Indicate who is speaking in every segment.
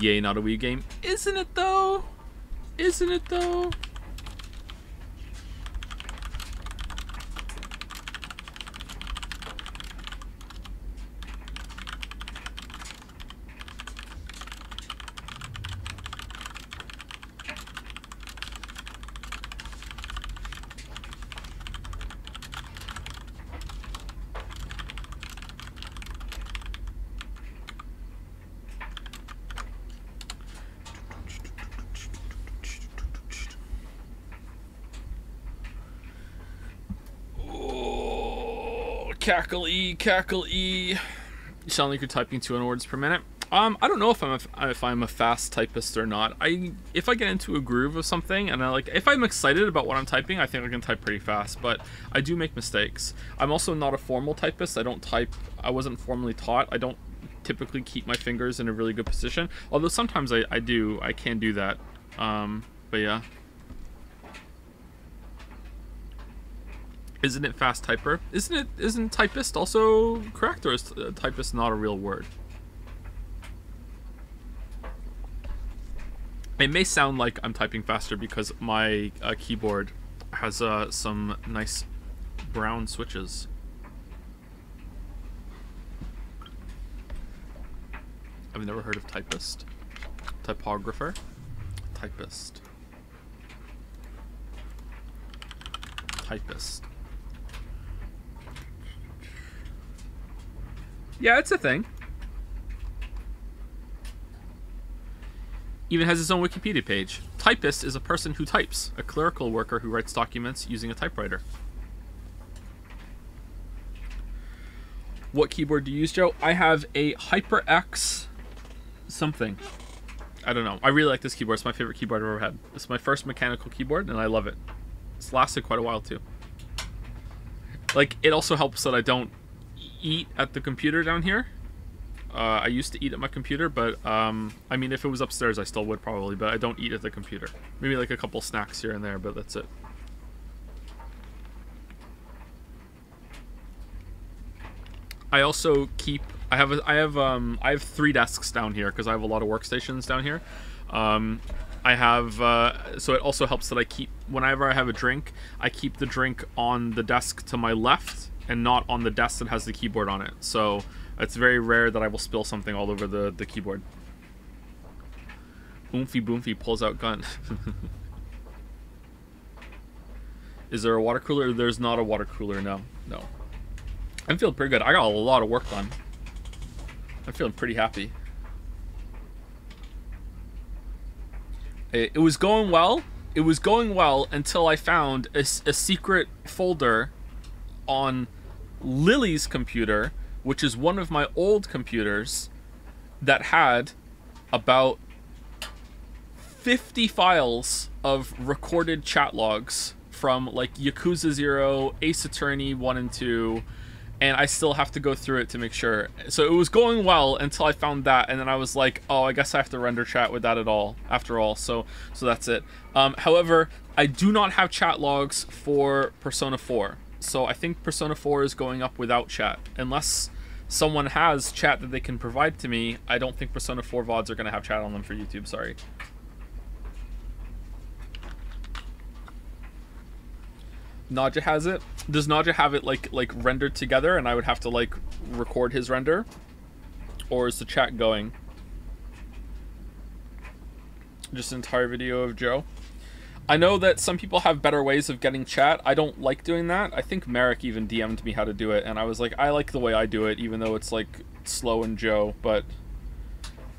Speaker 1: Yay, not a Wii game. Isn't it though? Isn't it though? Oh, cackle E. You sound like you're typing 200 words per minute. Um, I don't know if I'm a, if I'm a fast typist or not. I if I get into a groove of something and I like if I'm excited about what I'm typing, I think I can type pretty fast. But I do make mistakes. I'm also not a formal typist. I don't type. I wasn't formally taught. I don't typically keep my fingers in a really good position. Although sometimes I, I do. I can do that. Um, but yeah. Isn't it fast typer? Isn't it? Isn't typist also correct, or is uh, typist not a real word? It may sound like I'm typing faster because my uh, keyboard has uh, some nice brown switches. I've never heard of typist. Typographer. Typist. Typist. Yeah, it's a thing. Even has his own Wikipedia page. Typist is a person who types, a clerical worker who writes documents using a typewriter. What keyboard do you use, Joe? I have a HyperX something. I don't know. I really like this keyboard. It's my favorite keyboard I've ever had. It's my first mechanical keyboard, and I love it. It's lasted quite a while, too. Like, it also helps that I don't eat at the computer down here. Uh, I used to eat at my computer, but um, I mean, if it was upstairs, I still would probably. But I don't eat at the computer. Maybe like a couple snacks here and there, but that's it. I also keep. I have. A, I have. Um. I have three desks down here because I have a lot of workstations down here. Um. I have. Uh, so it also helps that I keep. Whenever I have a drink, I keep the drink on the desk to my left and not on the desk that has the keyboard on it. So it's very rare that I will spill something all over the, the keyboard. Oomphy Boomfy pulls out gun. Is there a water cooler? There's not a water cooler, no. No. I'm feeling pretty good. I got a lot of work done. I'm feeling pretty happy. It, it was going well. It was going well until I found a, a secret folder on Lily's computer, which is one of my old computers, that had about 50 files of recorded chat logs from like Yakuza 0, Ace Attorney 1 and 2, and I still have to go through it to make sure. So it was going well until I found that, and then I was like, oh, I guess I have to render chat with that at all, after all. So so that's it. Um, however, I do not have chat logs for Persona 4. So I think Persona 4 is going up without chat. Unless someone has chat that they can provide to me, I don't think Persona 4 VODs are going to have chat on them for YouTube, sorry. Naja has it. Does Naja have it like like rendered together and I would have to like record his render? Or is the chat going? Just an entire video of Joe. I know that some people have better ways of getting chat. I don't like doing that. I think Merrick even DM'd me how to do it, and I was like, I like the way I do it, even though it's like slow and Joe, but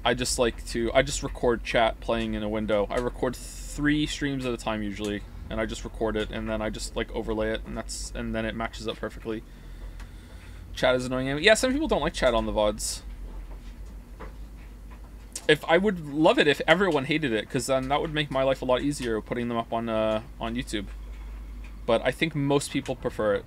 Speaker 1: I just like to, I just record chat playing in a window. I record three streams at a time usually, and I just record it, and then I just like overlay it, and that's, and then it matches up perfectly. Chat is annoying. Yeah, some people don't like chat on the VODs if I would love it if everyone hated it, because then that would make my life a lot easier putting them up on uh, on YouTube. But I think most people prefer it.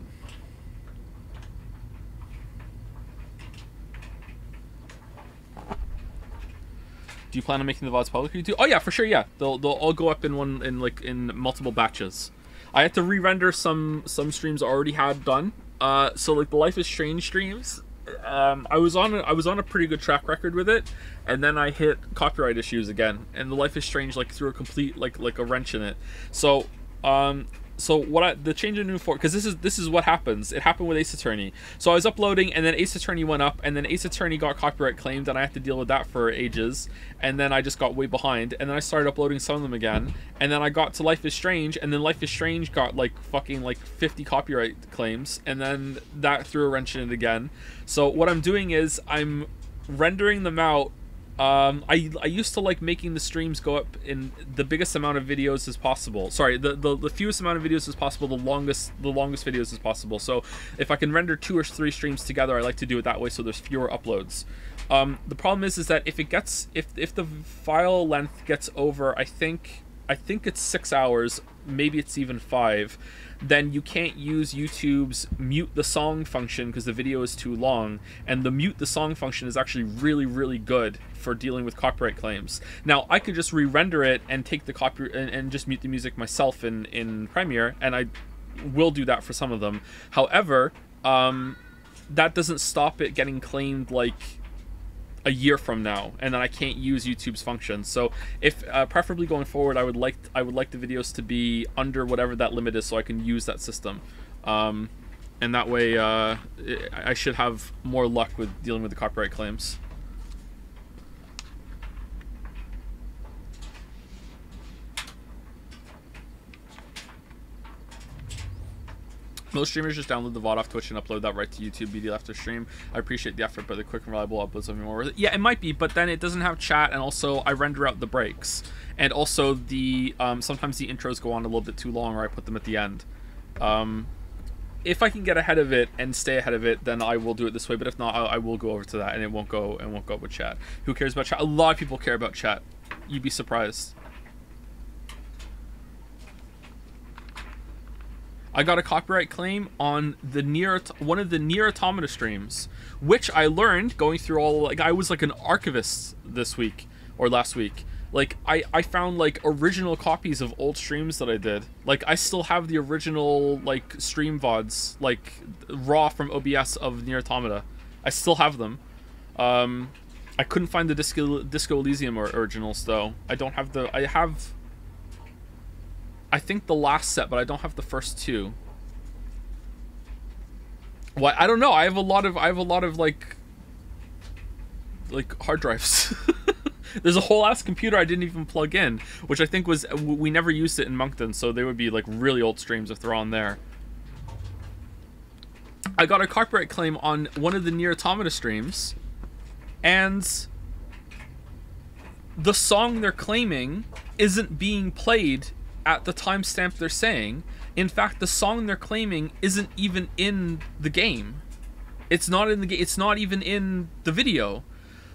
Speaker 1: Do you plan on making the VODs public? YouTube? Oh yeah, for sure. Yeah, they'll they'll all go up in one in like in multiple batches. I had to re-render some some streams I already had done. Uh, so like the Life is Strange streams, um, I was on a, I was on a pretty good track record with it, and then I hit copyright issues again, and the Life is Strange like threw a complete like like a wrench in it. So um, so what I the change in new for because this is this is what happens. It happened with Ace Attorney. So I was uploading and then Ace Attorney went up and then Ace Attorney got copyright claimed and I had to deal with that for ages. And then I just got way behind and then I started uploading some of them again. And then I got to Life is Strange and then Life is Strange got like fucking like 50 copyright claims and then that threw a wrench in it again. So what I'm doing is I'm rendering them out um, I, I used to like making the streams go up in the biggest amount of videos as possible. Sorry, the, the, the fewest amount of videos as possible, the longest the longest videos as possible. So if I can render two or three streams together, I like to do it that way so there's fewer uploads. Um, the problem is is that if it gets if if the file length gets over, I think I think it's six hours, maybe it's even five then you can't use YouTube's mute the song function because the video is too long. And the mute the song function is actually really, really good for dealing with copyright claims. Now, I could just re-render it and take the copy and, and just mute the music myself in, in Premiere, and I will do that for some of them. However, um, that doesn't stop it getting claimed like a year from now, and then I can't use YouTube's functions. So if uh, preferably going forward, I would like I would like the videos to be under whatever that limit is, so I can use that system. Um, and that way, uh, I should have more luck with dealing with the copyright claims. Most streamers just download the VOD off Twitch and upload that right to YouTube immediately after stream. I appreciate the effort, but the quick and reliable uploads be more worth it. Yeah, it might be, but then it doesn't have chat, and also I render out the breaks. And also the um, sometimes the intros go on a little bit too long, or I put them at the end. Um, if I can get ahead of it and stay ahead of it, then I will do it this way. But if not, I, I will go over to that, and it won't go and won't go with chat. Who cares about chat? A lot of people care about chat. You'd be surprised. I got a copyright claim on the NieR one of the NieR Automata streams, which I learned going through all like I was like an archivist this week or last week. Like I I found like original copies of old streams that I did. Like I still have the original like stream vods like raw from OBS of NieR Automata. I still have them. Um, I couldn't find the Disco Disco Elysium originals though. I don't have the I have I think the last set, but I don't have the first two. What I don't know. I have a lot of I have a lot of like like hard drives. There's a whole ass computer I didn't even plug in, which I think was we never used it in Moncton, so they would be like really old streams if they're on there. I got a copyright claim on one of the NieR Automata streams, and the song they're claiming isn't being played at the timestamp they're saying. In fact, the song they're claiming isn't even in the game. It's not in the game. It's not even in the video.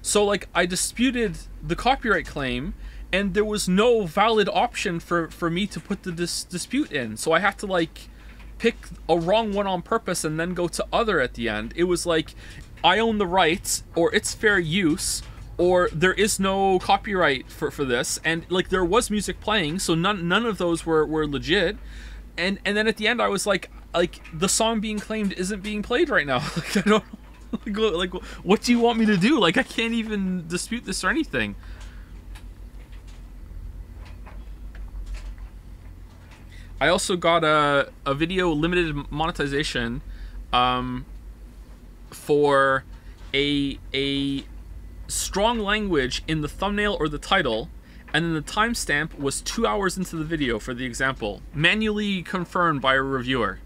Speaker 1: So like I disputed the copyright claim and there was no valid option for for me to put the dis- dispute in. So I had to like pick a wrong one on purpose and then go to other at the end. It was like I own the rights or it's fair use or there is no copyright for, for this. And like there was music playing so none none of those were, were legit. And and then at the end i was like like the song being claimed isn't being played right now. Like i don't like, like what do you want me to do? Like i can't even dispute this or anything. I also got a, a video limited monetization um for a a strong language in the thumbnail or the title, and then the timestamp was two hours into the video for the example, manually confirmed by a reviewer.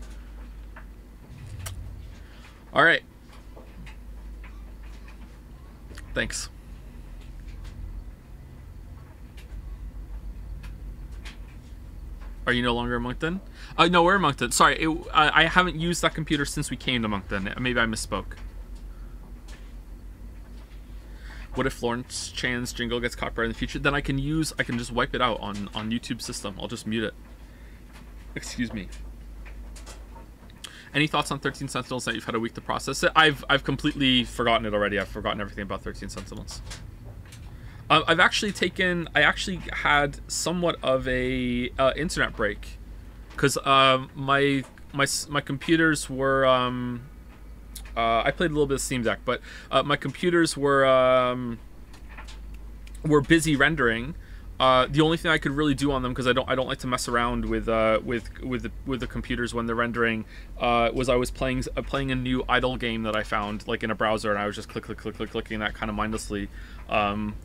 Speaker 1: All right. Thanks. Are you no longer in Moncton? Uh, no, we're in Moncton. Sorry, it, I, I haven't used that computer since we came to Moncton. Maybe I misspoke. What if Florence Chan's jingle gets copyrighted in the future? Then I can use, I can just wipe it out on, on YouTube system. I'll just mute it. Excuse me. Any thoughts on 13 Sentinels that you've had a week to process it? I've, I've completely forgotten it already. I've forgotten everything about 13 Sentinels. Uh, I've actually taken, I actually had somewhat of a uh, internet break because um, my, my, my computers were, um, Uh, I played a little bit of Steam Deck, but uh, my computers were um, were busy rendering. Uh, the only thing I could really do on them because I don't I don't like to mess around with uh, with with the, with the computers when they're rendering uh, was I was playing uh, playing a new idle game that I found like in a browser and I was just click click click click clicking that kind of mindlessly um,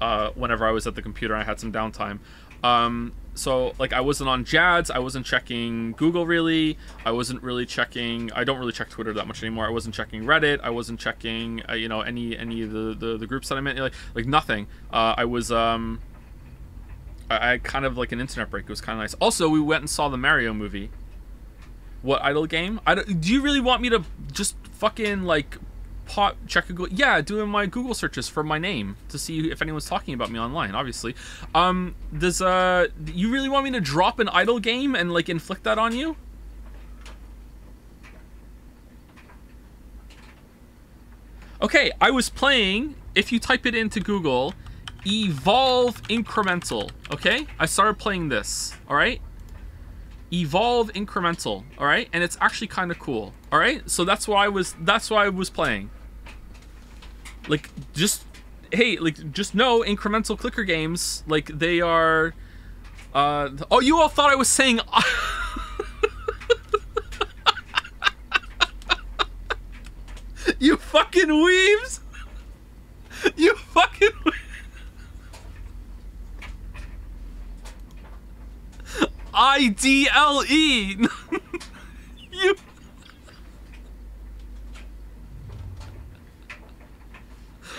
Speaker 1: uh, whenever I was at the computer and I had some downtime. Um, so like I wasn't on Jads, I wasn't checking Google really, I wasn't really checking. I don't really check Twitter that much anymore. I wasn't checking Reddit, I wasn't checking uh, you know any any of the, the, the groups that I'm in like like nothing. Uh, I was um I, I kind of like an internet break. It was kind of nice. Also, we went and saw the Mario movie. What idle game? I do you really want me to just fucking like pot check Google? Yeah, doing my Google searches for my name to see if anyone's talking about me online. Obviously, um, does uh, you really want me to drop an idle game and like inflict that on you? Okay, I was playing. If you type it into Google, Evolve Incremental, okay? I started playing this, all right? Evolve Incremental, all right? And it's actually kind of cool, all right? So that's why I was that's why I was playing. Like just hey, like just know incremental clicker games, like they are uh oh, you all thought I was saying You fucking weaves! You fucking. I D L E. you.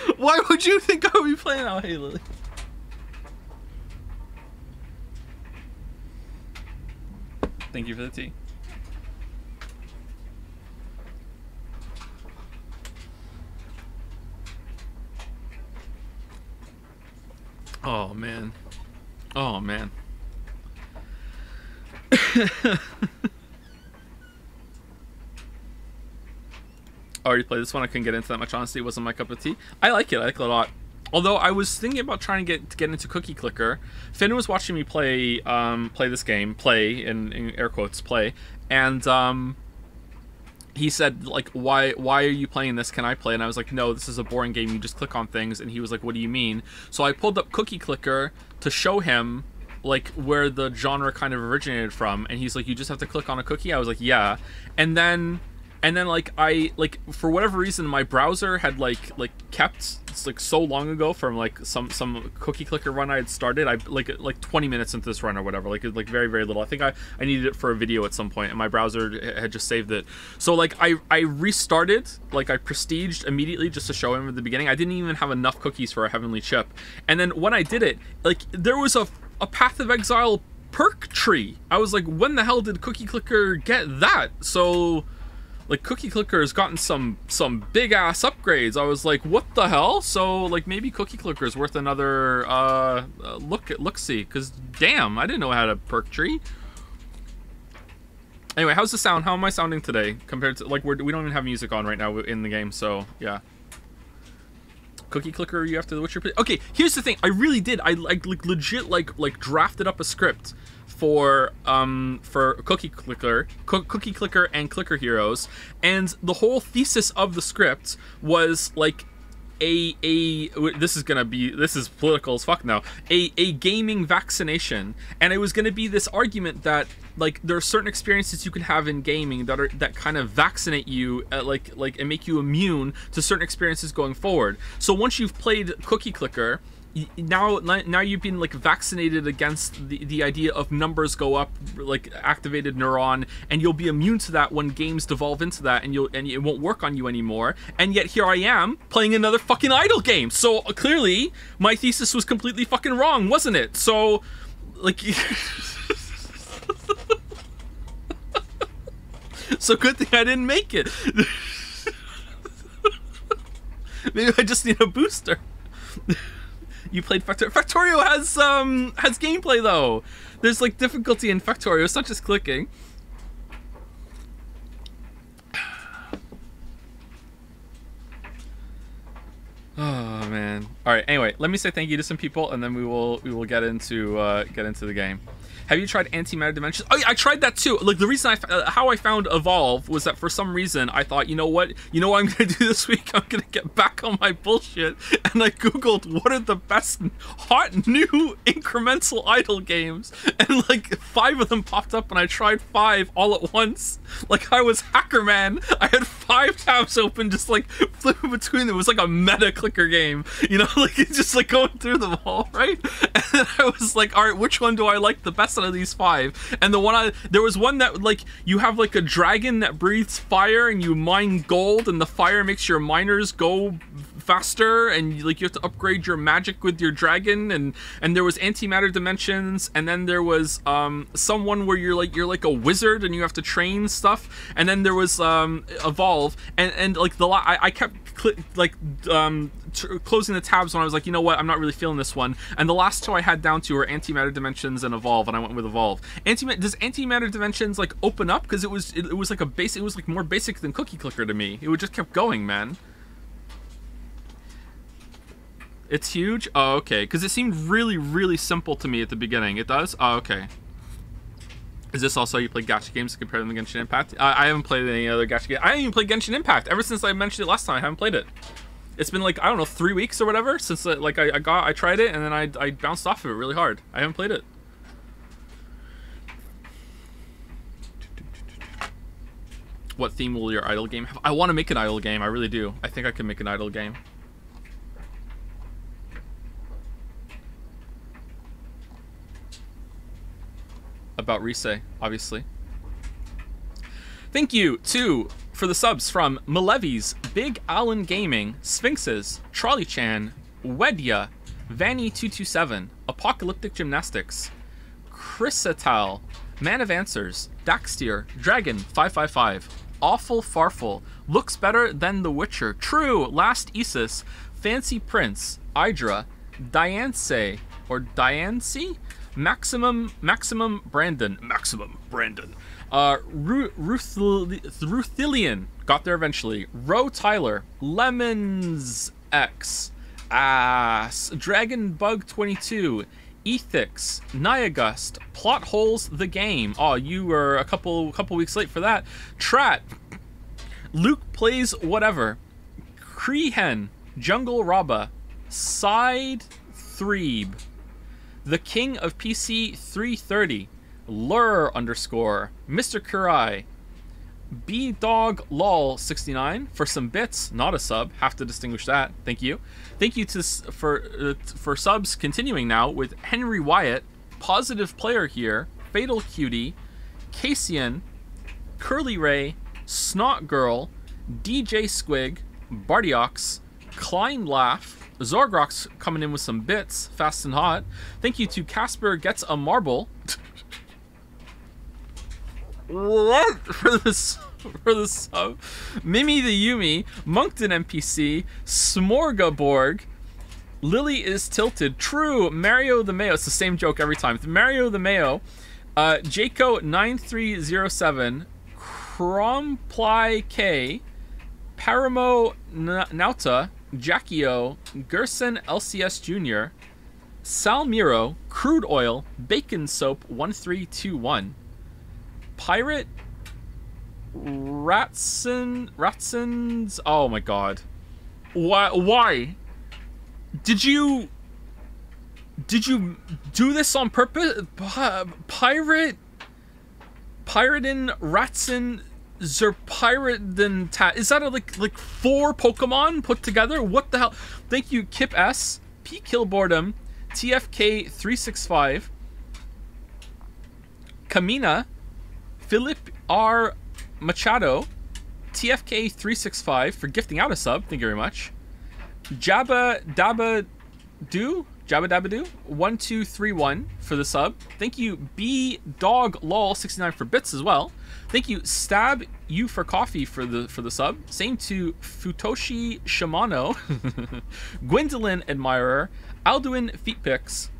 Speaker 1: Why would you think I would be playing out Halo? Thank you for the tea. Oh man. Oh man. already played this one. I couldn't get into that much. Honestly, it wasn't my cup of tea. I like it. I like it a lot. Although I was thinking about trying to get to get into Cookie Clicker. Finn was watching me play um, play this game, play in, in air quotes, play, and um, he said like, "Why why are you playing this? Can I play?" And I was like, "No, this is a boring game. You just click on things." And he was like, "What do you mean?" So I pulled up Cookie Clicker to show him like where the genre kind of originated from and he's like you just have to click on a cookie i was like yeah and then and then like i like for whatever reason my browser had like like kept it's like so long ago from like some some cookie clicker run i had started i like like 20 minutes into this run or whatever like like very very little i think i i needed it for a video at some point and my browser had just saved it so like i i restarted like i prestiged immediately just to show him at the beginning i didn't even have enough cookies for a heavenly chip and then when i did it like there was a a Path of Exile perk tree. I was like, when the hell did Cookie Clicker get that? So, like, Cookie Clicker has gotten some some big ass upgrades. I was like, what the hell? So, like, maybe Cookie Clicker is worth another uh, look at look see. Cause damn, I didn't know I had a perk tree. Anyway, how's the sound? How am I sounding today compared to like we're, we don't even have music on right now in the game? So yeah cookie clicker you have to what's your okay here's the thing i really did i like, like legit like like drafted up a script for um for cookie clicker co- cookie clicker and clicker heroes. And the whole thesis of the script was like a a this is gonna be this is political as fuck now. A a gaming vaccination. And it was gonna be this argument that like there are certain experiences you can have in gaming that are that kind of vaccinate you uh, like like and make you immune to certain experiences going forward. So once you've played cookie clicker now now you've been like vaccinated against the, the idea of numbers go up like activated neuron and you'll be immune to that when games devolve into that and you'll and it won't work on you anymore. And yet here i am playing another fucking idle game. So uh, clearly my thesis was completely fucking wrong wasn't it? So like so good thing i didn't make it. Maybe i just need a booster you played Factorio. Factorio has um has gameplay though. There's like difficulty in Factorio. It's not just clicking. Oh man. All right. Anyway, let me say thank you to some people, and then we will we will get into uh, get into the game. Have you tried antimatter dimensions? Oh yeah, I tried that too. Like the reason I uh, how I found evolve was that for some reason I thought, you know what, you know what I'm gonna do this week? I'm gonna get back on my bullshit, and I googled what are the best hot new incremental idle games, and like five of them popped up, and I tried five all at once. Like I was hacker man. I had five tabs open, just like flipping between them. It was like a meta clicker game, you know, like it's just like going through them all, right? And I was like, all right, which one do I like the best? Out of these five. And the one I there was one that like you have like a dragon that breathes fire and you mine gold and the fire makes your miners go faster and like you have to upgrade your magic with your dragon and and there was antimatter dimensions and then there was um someone where you're like you're like a wizard and you have to train stuff and then there was um evolve and and like the I, I kept like um closing the tabs when I was like, you know what, I'm not really feeling this one. And the last two I had down to were antimatter dimensions and evolve, and I went with evolve. Antimatter does antimatter dimensions like open up because it was it, it was like a basic, it was like more basic than cookie clicker to me. It would just kept going, man. It's huge? Oh, okay. Because it seemed really, really simple to me at the beginning. It does? Oh, okay. Is this also you play gacha games to compare them to Genshin Impact? I haven't played any other gacha games. I haven't even played Genshin Impact. Ever since I mentioned it last time, I haven't played it it's been like I don't know three weeks or whatever since uh, like I, I got I tried it and then I I bounced off of it really hard. I haven't played it. What theme will your idle game have? I want to make an idle game. I really do. I think I can make an idle game. About Rise, obviously. Thank you to for the subs from Malevi's, Big Allen Gaming, Sphinxes, Trolley Chan, Wedya, Vanny227, Apocalyptic Gymnastics, Chrysatal, Man of Answers, Daxtier, Dragon555, Awful Farful, Looks Better Than The Witcher, True, Last Isis, Fancy Prince, Idra, Dianse, or Dianse? Maximum, Maximum Brandon, Maximum Brandon, uh, Ru- Ruthilian got there eventually. Roe Tyler, Lemons X, Ass, Dragon Bug 22, Ethix, Niagust, Plot Holes the Game. Oh, you were a couple couple weeks late for that. Trat, Luke Plays Whatever, Creehen, Jungle Rabba, Side Threeb, The King of PC 330, Lur underscore, Mr. Kurai, B Dog Lol 69 for some bits, not a sub. Have to distinguish that. Thank you. Thank you to for uh, for subs. Continuing now with Henry Wyatt, positive player here, Fatal Cutie, Casian, Curly Ray, Snot Girl, DJ Squig, Bardiox, Klein Laugh, Zorgrox coming in with some bits, fast and hot. Thank you to Casper Gets a Marble. What for this for the sub? Mimi the Yumi, Moncton NPC, Smorgaborg, Lily is tilted. True, Mario the Mayo. It's the same joke every time. Mario the Mayo, uh, Jaco nine three zero seven, Cromply K, Paramo Nauta, Jackio, Gerson LCS Jr., Salmiro, Crude Oil, Bacon Soap 1321. Pirate Ratson Ratsons Oh my god. Why why? Did you Did you do this on purpose? Pirate Piratin Ratson Zerpiratin Ta Is that a, like like four Pokemon put together? What the hell? Thank you, Kip S, P Killboredom, TFK 365, Kamina, Philip R. Machado, TFK365 for gifting out a sub. Thank you very much. Jabba Dabba Do, Jabba Dabba Do, 1231 for the sub. Thank you, B Dog Lol 69 for bits as well. Thank you, Stab You for coffee for the for the sub. Same to Futoshi Shimano, Gwendolyn Admirer, Alduin Feet Picks,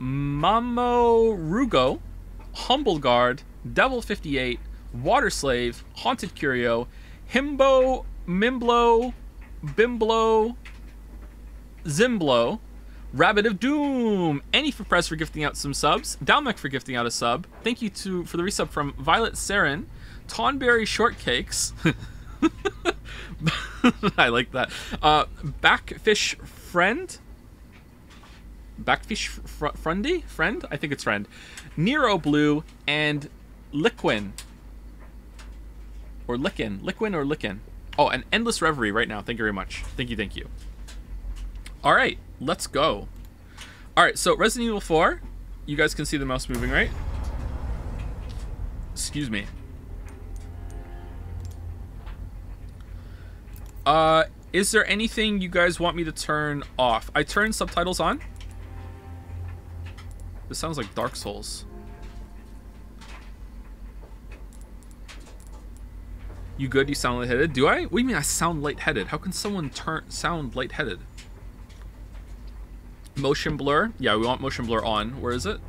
Speaker 1: Mamo Rugo, Humble Guard, Devil 58, Water Slave, Haunted Curio, Himbo, Mimblo, Bimblo, Zimblo, Rabbit of Doom, Annie for Press for gifting out some subs, Dalmec for gifting out a sub. Thank you to for the resub from Violet Saren, Tonberry Shortcakes. I like that. Uh, Backfish Friend. Backfish fr- Friendy? Friend? I think it's Friend. Nero Blue and Liquin. Or Lickin. Liquin or Lickin. Oh, an Endless Reverie right now. Thank you very much. Thank you, thank you. All right, let's go. All right, so Resident Evil 4. You guys can see the mouse moving, right? Excuse me. Uh, is there anything you guys want me to turn off? I turn subtitles on. This sounds like Dark Souls. You good? You sound lightheaded? Do I? What do you mean I sound lightheaded? How can someone turn sound lightheaded? Motion blur? Yeah, we want motion blur on. Where is it?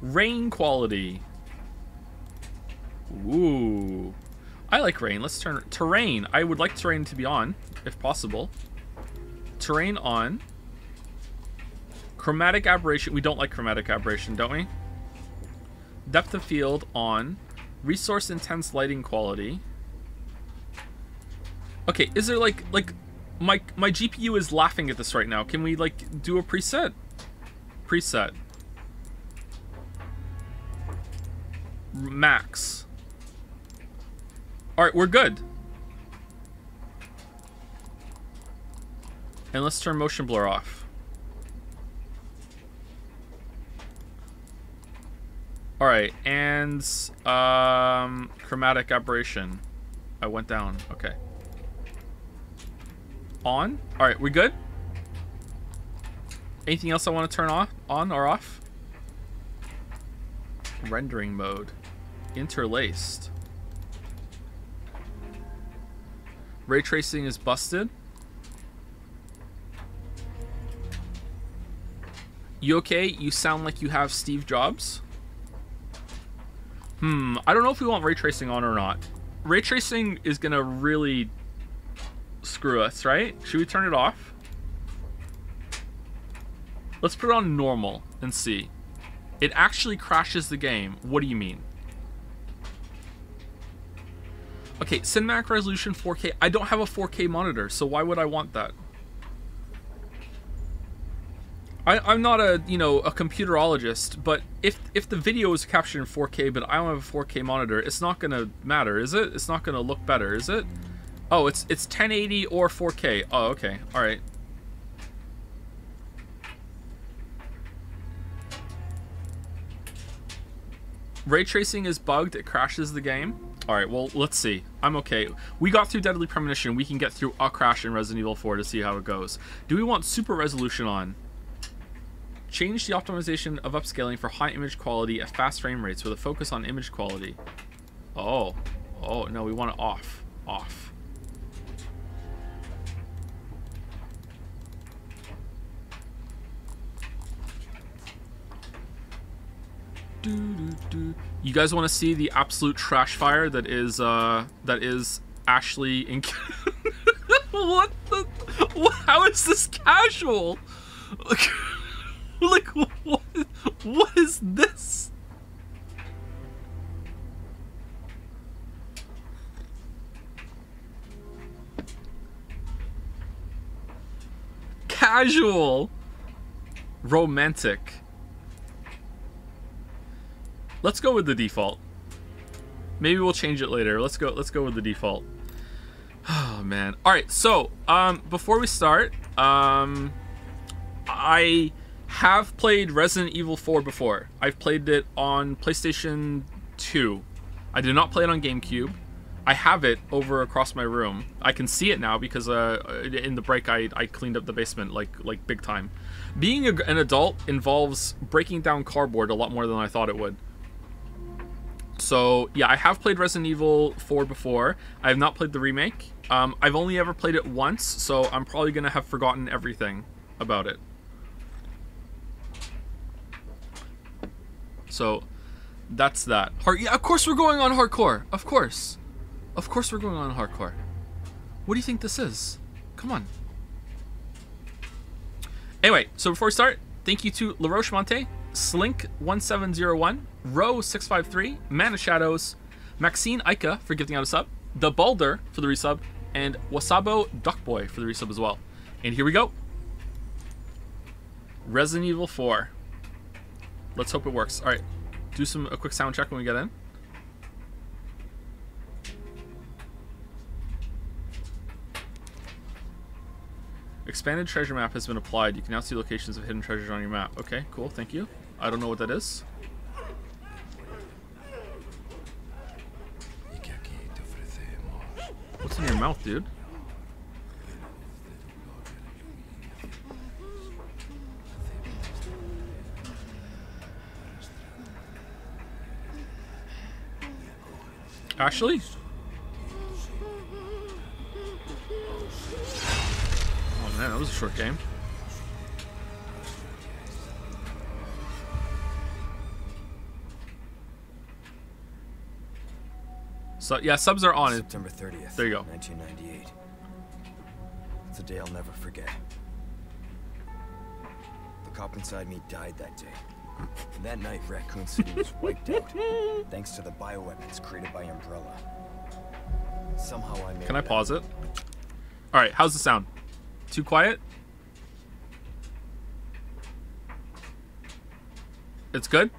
Speaker 1: Rain quality. Ooh. I like rain. Let's turn terrain. I would like terrain to be on, if possible. Terrain on. Chromatic aberration. We don't like chromatic aberration, don't we? Depth of field on. Resource intense lighting quality. Okay, is there like like my my GPU is laughing at this right now. Can we like do a preset? Preset. max. Alright, we're good. And let's turn motion blur off. Alright, and um, chromatic aberration. I went down. Okay. On? Alright, we good? Anything else I want to turn off, on or off? Rendering mode interlaced. Ray tracing is busted. You okay? You sound like you have Steve Jobs. Hmm, I don't know if we want ray tracing on or not. Ray tracing is gonna really screw us, right? Should we turn it off? Let's put it on normal and see. It actually crashes the game. What do you mean? Okay, cinematic resolution 4K. I don't have a 4K monitor, so why would I want that? I, am not a you know a computerologist, but if if the video is captured in 4K, but I don't have a 4K monitor, it's not gonna matter, is it? It's not gonna look better, is it? Oh, it's it's 1080 or 4K. Oh, okay, all right. Ray tracing is bugged. It crashes the game. All right, well, let's see. I'm okay. We got through Deadly Premonition. We can get through a crash in Resident Evil 4 to see how it goes. Do we want super resolution on? Change the optimization of upscaling for high image quality at fast frame rates with a focus on image quality. Oh. Oh, no, we want it off. Off. You guys want to see the absolute trash fire that is uh that is Ashley in What the how is this casual? Like, what what is this? Casual romantic Let's go with the default. Maybe we'll change it later. Let's go. Let's go with the default. Oh man. All right. So, um, before we start, um, I have played Resident Evil 4 before. I've played it on PlayStation 2. I did not play it on GameCube. I have it over across my room. I can see it now because uh, in the break I, I cleaned up the basement like like big time. Being a, an adult involves breaking down cardboard a lot more than I thought it would. So yeah, I have played Resident Evil 4 before. I have not played the remake. Um, I've only ever played it once, so I'm probably gonna have forgotten everything about it. So That's that. Hard. Yeah, of course we're going on hardcore. Of course, of course we're going on hardcore. What do you think this is? Come on. Anyway, so before we start, thank you to LaRoche Monte, Slink1701, Row653, Mana Shadows, Maxine Ika for gifting out a sub, The Balder for the resub, and Wasabo Duckboy for the resub as well. And here we go. Resident Evil 4. Let's hope it works. All right, do some a quick sound check when we get in. Expanded treasure map has been applied. You can now see locations of hidden treasures on your map. Okay, cool. Thank you. I don't know what that is. What's in your mouth, dude? Ashley? Oh man, that was a short game. So yeah, subs are on.
Speaker 2: September 30th.
Speaker 1: There you go.
Speaker 2: 1998. It's a day I'll never forget. The cop inside me died that day. And that night, Raccoon City was wiped out, thanks to the bioweapons created by Umbrella. Somehow I made
Speaker 1: Can I
Speaker 2: it
Speaker 1: pause
Speaker 2: out.
Speaker 1: it? All right, how's the sound? Too quiet? It's good?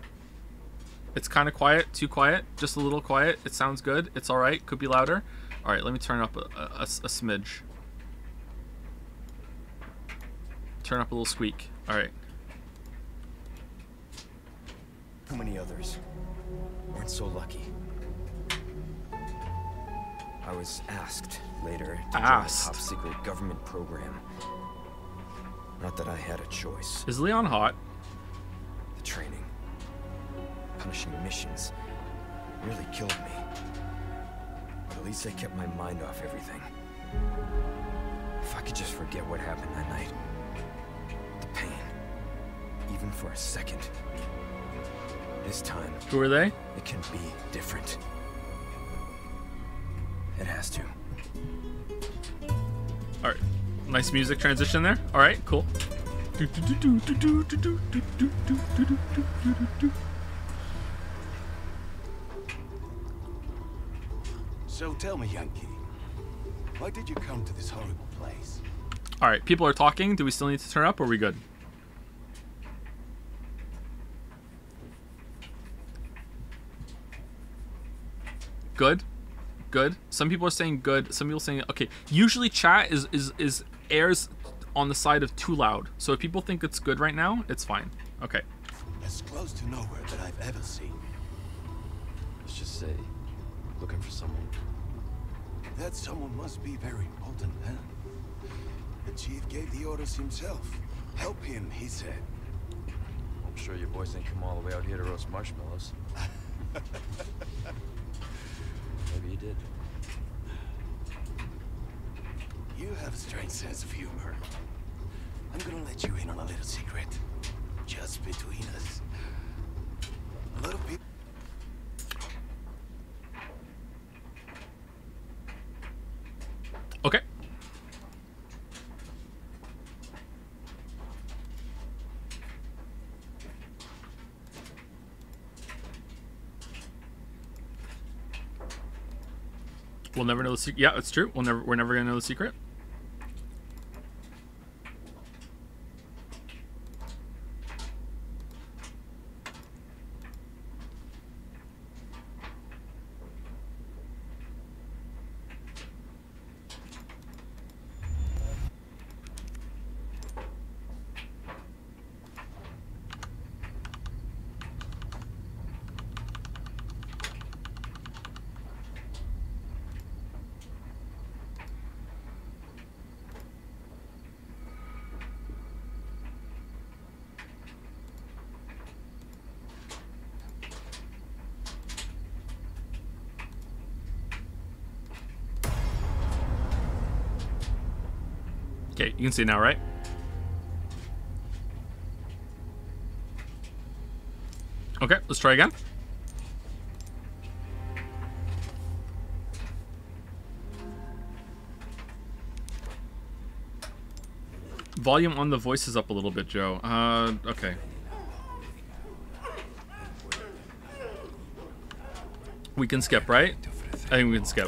Speaker 1: It's kind of quiet, too quiet, just a little quiet. It sounds good. It's all right. Could be louder. All right, let me turn up a smidge. Turn up a little squeak. All right.
Speaker 2: How many others weren't so lucky? I was asked later to
Speaker 1: Asked.
Speaker 2: join a top secret government program. Not that I had a choice.
Speaker 1: Is Leon hot?
Speaker 2: The training, punishing missions, really killed me. But at least I kept my mind off everything. If I could just forget what happened that night. The pain. Even for a second. This time,
Speaker 1: Who are they?
Speaker 2: it can be different. It has to.
Speaker 1: All right. Nice music transition there. All right, cool.
Speaker 3: So tell me, Yankee, why did you come to this horrible place?
Speaker 1: All right, people are talking. Do we still need to turn up or are we good? Good. Good. Some people are saying good. Some people saying okay. Usually chat is is is airs on the side of too loud. So if people think it's good right now, it's fine. Okay.
Speaker 3: As close to nowhere that I've ever seen.
Speaker 4: Let's just say, looking for someone.
Speaker 3: That someone must be very important, huh? The chief gave the orders himself. Help him, he said.
Speaker 4: I'm sure your boys didn't come all the way out here to roast marshmallows. Maybe you did.
Speaker 3: You have a strange sense of humor. I'm gonna let you in on a little secret. Just between us. A lot of people
Speaker 1: Okay. We'll never know the secret. Yeah, it's true. We'll never. We're never gonna know the secret. You can see now, right? Okay, let's try again. Volume on the voice is up a little bit, Joe. Uh, okay. We can skip, right? I think we can skip.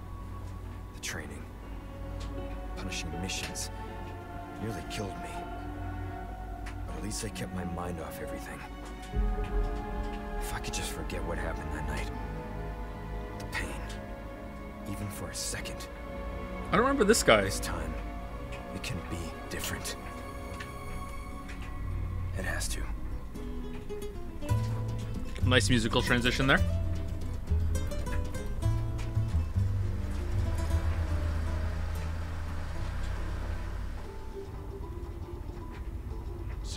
Speaker 2: Missions, nearly killed me. But at least I kept my mind off everything. If I could just forget what happened that night. The pain. Even for a second.
Speaker 1: I don't remember this guy.
Speaker 2: This time, it can be different. It has to.
Speaker 1: Nice musical transition there.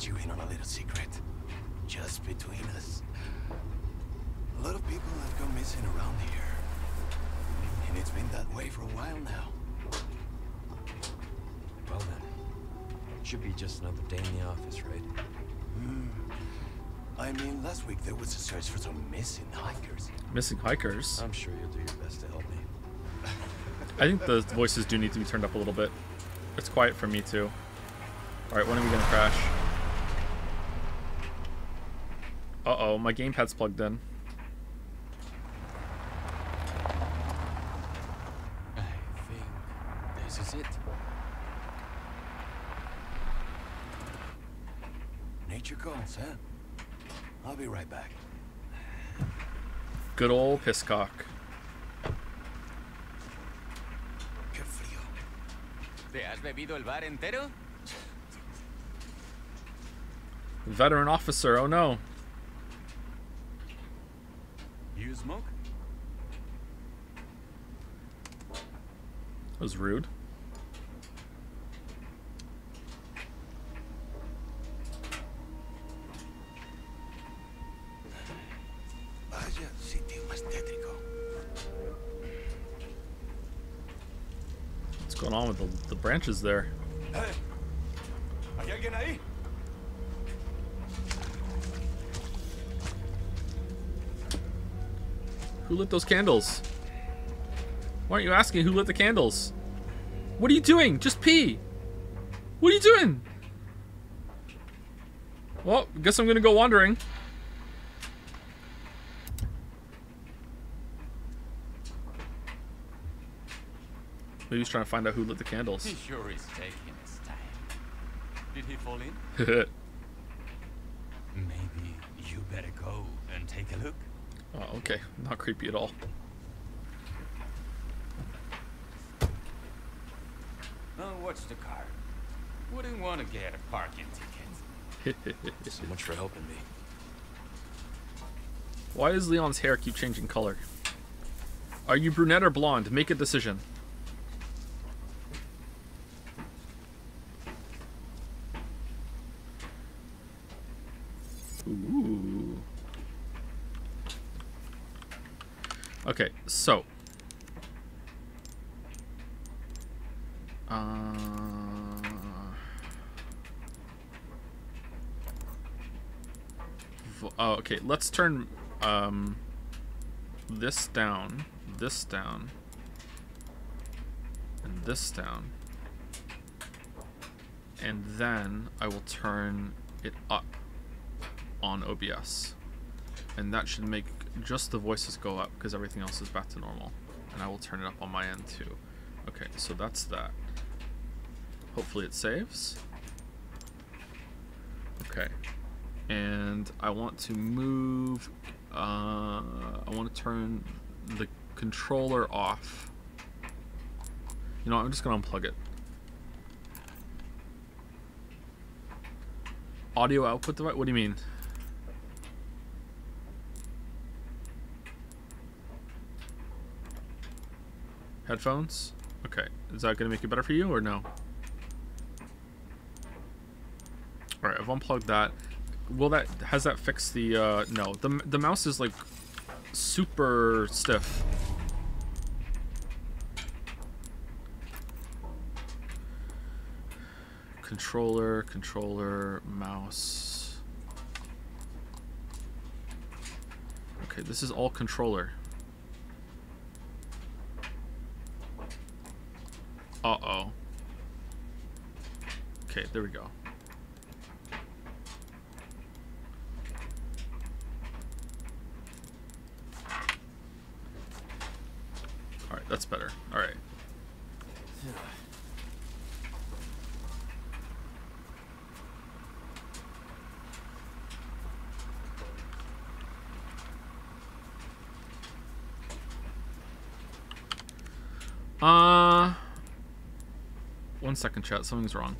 Speaker 3: I'm gonna let you in on a little secret. Just between us. A lot of people have gone missing around here. And it's been that way for a while now.
Speaker 4: Well then, should be just another day in the office, right? Hmm.
Speaker 3: I mean, last week there was a search for some missing hikers.
Speaker 1: Missing hikers.
Speaker 4: I'm sure you'll do your best to help me.
Speaker 1: I think the voices do need to be turned up a little bit. It's quiet for me too. Alright, when are we gonna crash? Uh-oh, my gamepad's plugged in.
Speaker 3: I think this is it. Nature calls, huh? I'll be right back.
Speaker 1: Good old Pisscock.
Speaker 3: Qué frío.
Speaker 5: ¿Te has bebido el bar entero?
Speaker 1: Veteran officer, oh no.
Speaker 5: You smoke?
Speaker 1: That was rude.
Speaker 3: Vaya sitio más tétrico.
Speaker 1: What's going on with the, the branches there?
Speaker 3: ¡Hey!
Speaker 1: Lit those candles? Why aren't you asking who lit the candles? What are you doing? Just pee. What are you doing? Well, guess I'm gonna go wandering. Maybe he's trying to find out who lit the candles.
Speaker 5: He sure is taking his time. Did he fall in? Maybe you better go and take a look.
Speaker 1: Oh, okay. Not creepy at all.
Speaker 5: Oh, watch the car. Wouldn't want to get a parking ticket.
Speaker 4: So much for helping me.
Speaker 1: Why does Leon's hair keep changing color? Are you brunette or blonde? Make a decision. Ooh. Okay, so. Uh, oh, okay, let's turn um, this down, this down, and this down. And then I will turn it up on OBS. And that should make just the voices go up because everything else is back to normal. And I will turn it up on my end too. Okay, so that's that. Hopefully it saves. Okay. And I want to move... Uh, I want to turn the controller off. You know, I'm just going to unplug it. Audio output device? What do you mean? Headphones? Okay. Is that going to make it better for you or no? Alright, I've unplugged that. Will that... Has that fixed the... Uh, no. The, the mouse is, like, super stiff. Controller, controller, mouse. Okay, this is all controller. Uh-oh. Okay, there we go. Alright, that's better. Alright. Uh... One second, chat. Something's wrong.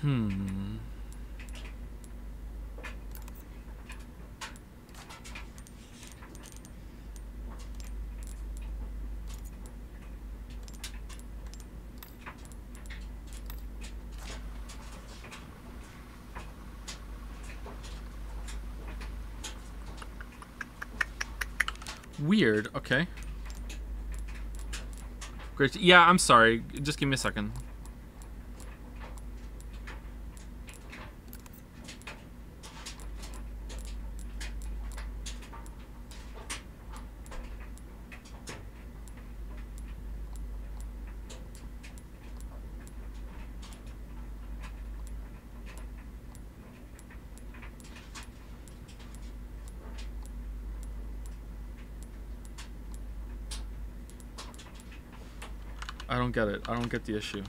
Speaker 1: Hmm. Weird. Okay. Great. Yeah, I'm sorry. Just give me a second. Don't get it. I don't get the issue.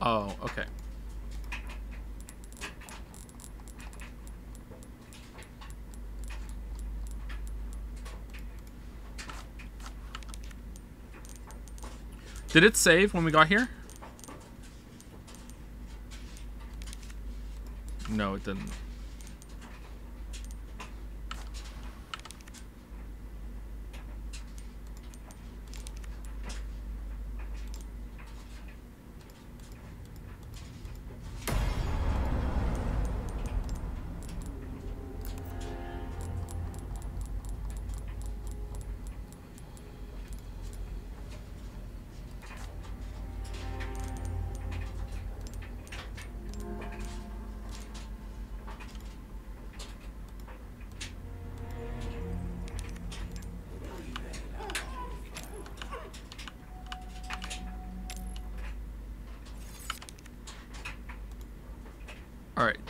Speaker 1: Oh, okay. Did it save when we got here? No, it didn't.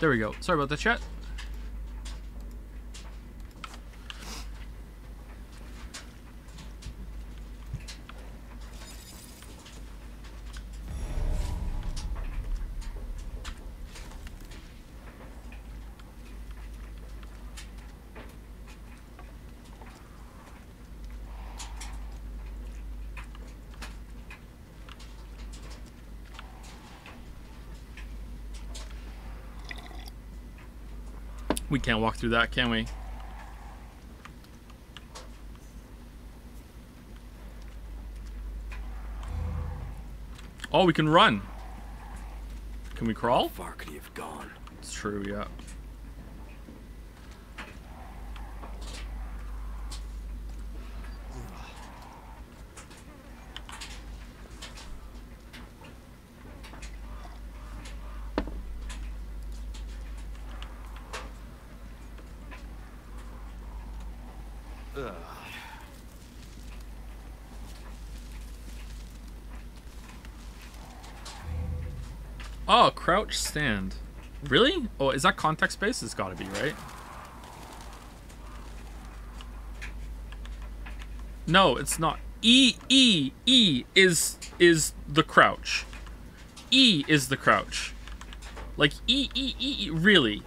Speaker 1: There we go. Sorry about that, chat. We can't walk through that, can we? Oh, we can run. Can we crawl?
Speaker 2: Far could he have gone?
Speaker 1: It's true, yeah. Stand. Really? Oh, is that context based? It's gotta be, right? No, it's not. E E E is is the crouch. E is the crouch. Like E E E, e really.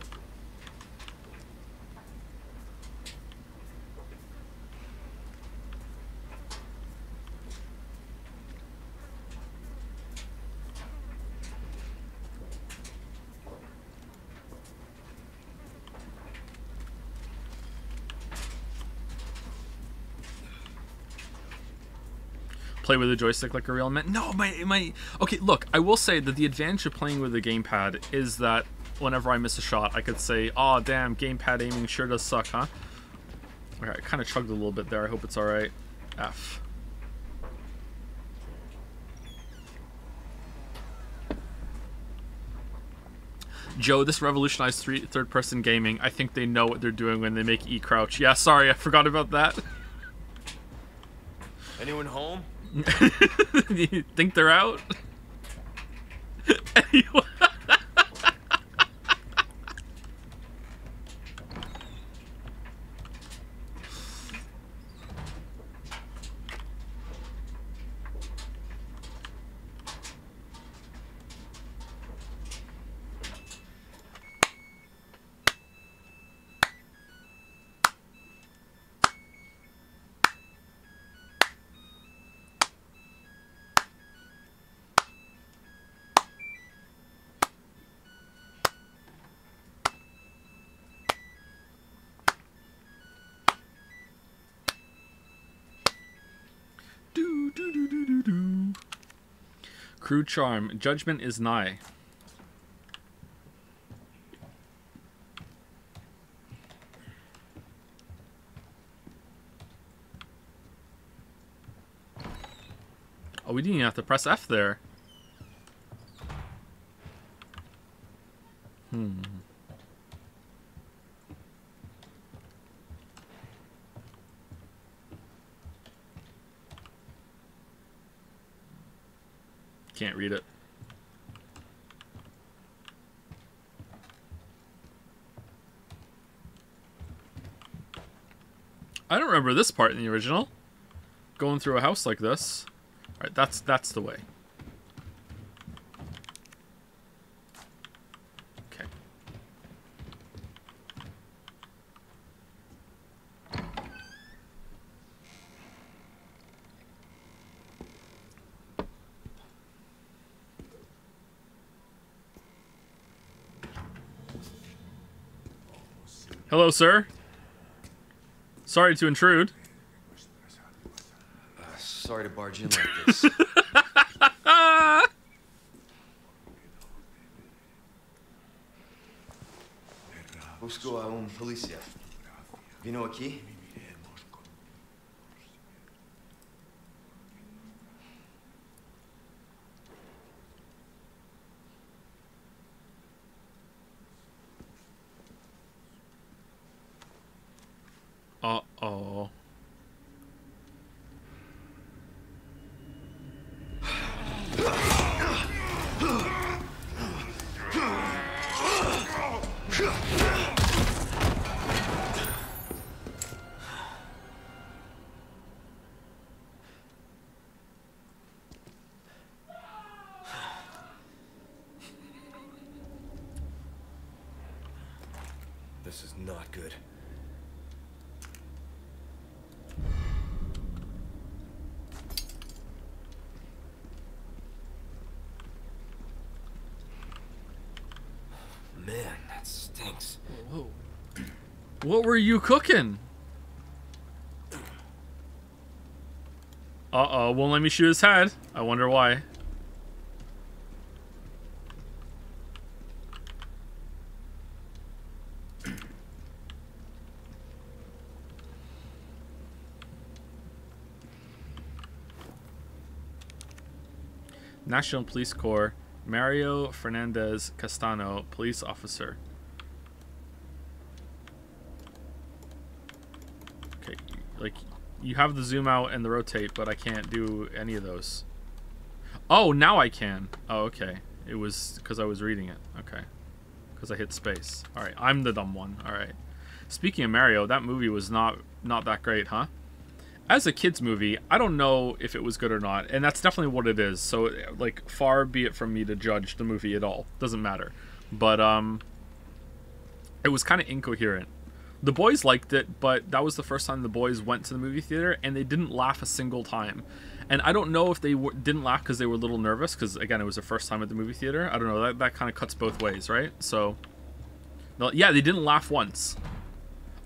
Speaker 1: Play with a joystick like a real man. No, my my. Okay, look, I will say that the advantage of playing with a gamepad is that whenever I miss a shot, I could say, "Oh, damn, gamepad aiming sure does suck, huh?" Okay, I kind of chugged a little bit there. I hope it's all right. F. Joe, this revolutionized three, third-person gaming. I think they know what they're doing when they make E crouch. Yeah, sorry, I forgot about that.
Speaker 4: Anyone home?
Speaker 1: you think they're out? anyway. Crew charm. Judgment is nigh. Oh, we didn't even have to press F there. Hmm. Can't read it. I don't remember this part in the original. Going through a house like this. Alright, that's that's the way. Okay. Hello, sir. Sorry to intrude.
Speaker 4: Uh, sorry to barge in like this. Busco a un policía. Vino aquí?
Speaker 1: Uh-oh.
Speaker 2: This is not good. Man, that stinks.
Speaker 1: Whoa. What were you cooking? Uh-oh, won't let me shoot his head. I wonder why. National Police Corps, Mario Fernandez Castano, police officer. Okay, like you have the zoom out and the rotate, but I can't do any of those. Oh, now I can. Oh, okay. It was because I was reading it. Okay. Because I hit space. All right, I'm the dumb one. All right. Speaking of Mario, that movie was not not that great, huh? As a kids movie, I don't know if it was good or not, and that's definitely what it is. So, like, far be it from me to judge the movie at all. Doesn't matter. But um, it was kind of incoherent the boys liked it, but that was the first time the boys went to the movie theater and they didn't laugh a single time. And I don't know if they didn't laugh because they were a little nervous because again it was their first time at the movie theater. I don't know that that kind of cuts both ways, right? So, yeah, they didn't laugh once.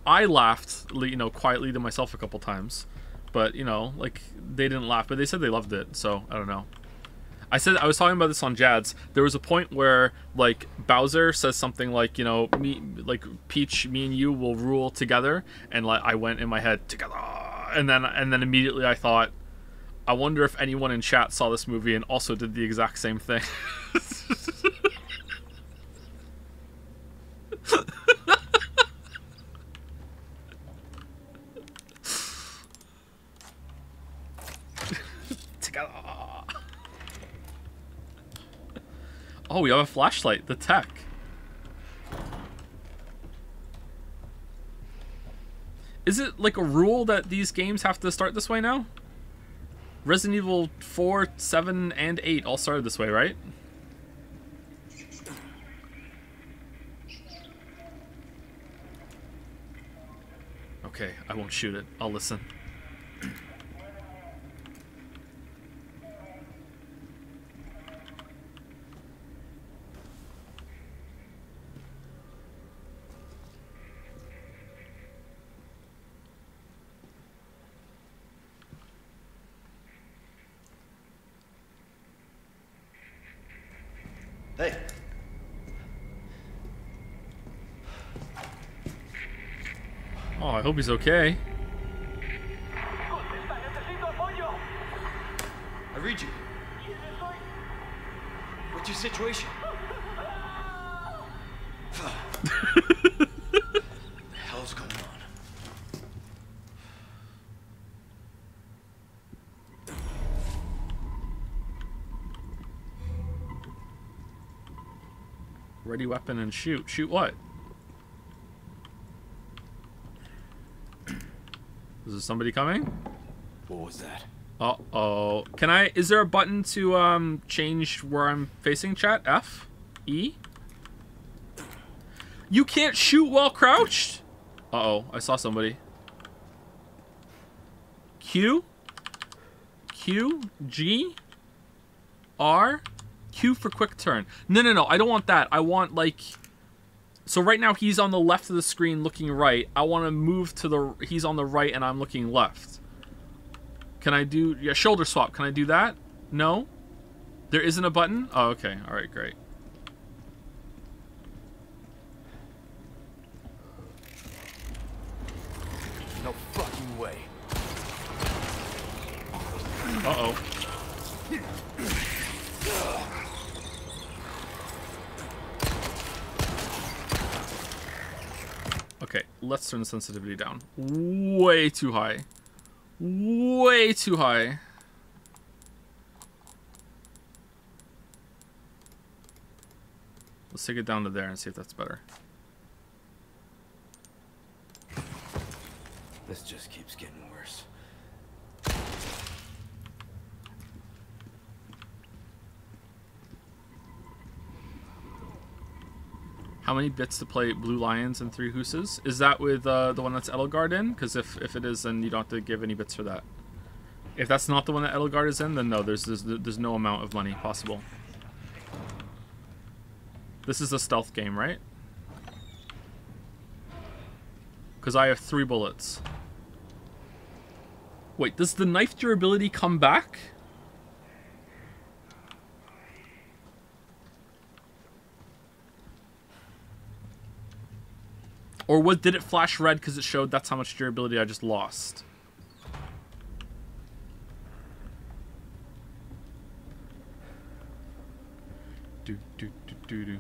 Speaker 1: I laughed, you know, quietly to myself a couple times, but you know, like they didn't laugh, but they said they loved it. So I don't know. I said I was talking about this on Jads. There was a point where like Bowser says something like, you know, me like Peach, me and you will rule together, and like I went in my head together, and then and then immediately I thought, I wonder if anyone in chat saw this movie and also did the exact same thing. together. Oh, we have a flashlight. The tech. Is it like a rule that these games have to start this way now? Resident Evil 4, 7, and 8 all started this way, right? Okay, I won't shoot it. I'll listen.
Speaker 3: Hey,
Speaker 1: Oh, I hope he's okay.
Speaker 3: I read you. What's your situation? what the hell's going on?
Speaker 1: Ready weapon and shoot. Shoot what? Is somebody coming?
Speaker 2: What was that?
Speaker 1: Uh oh. Can I? Is there a button to um change where I'm facing? Chat F, E. You can't shoot while crouched. Uh oh. I saw somebody. Q. Q G. R. Q for quick turn. No, no, no. I don't want that. I want like. So right now he's on the left of the screen looking right. I want to move to the. He's on the right and I'm looking left. Can I do yeah shoulder swap? Can I do that? No. There isn't a button. Oh, okay. All right, great.
Speaker 2: No fucking way.
Speaker 1: Uh oh. Okay, let's turn the sensitivity down. Way too high. Way too high. Let's take it down to there and see if that's better.
Speaker 2: This just keeps getting worse.
Speaker 1: How many bits to play Blue Lions and Three Hooses? Is that with uh, the one that's Edelgard in? Because if, if it is, then you don't have to give any bits for that. If that's not the one that Edelgard is in, then no, there's, there's, there's no amount of money possible. This is a stealth game, right? Because I have three bullets. Wait, does the knife durability come back? Or what did it flash red because it showed that's how much durability I just lost? Do, do, do, do, do.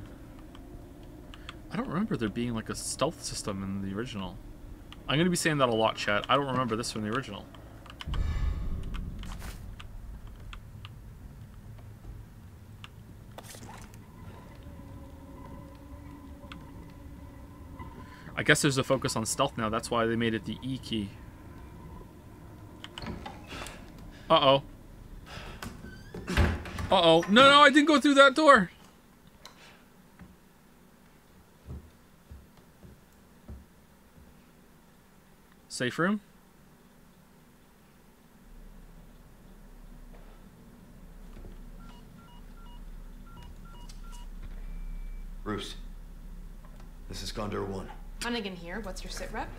Speaker 1: I don't remember there being like a stealth system in the original. I'm going to be saying that a lot, chat. I don't remember this from the original. Guess there's a focus on stealth now. That's why they made it the E key. Uh-oh. Uh-oh. No, no, I didn't go through that door. Safe room?
Speaker 6: Bruce, this is Condor One.
Speaker 7: Hunnigan here. What's your sit rep?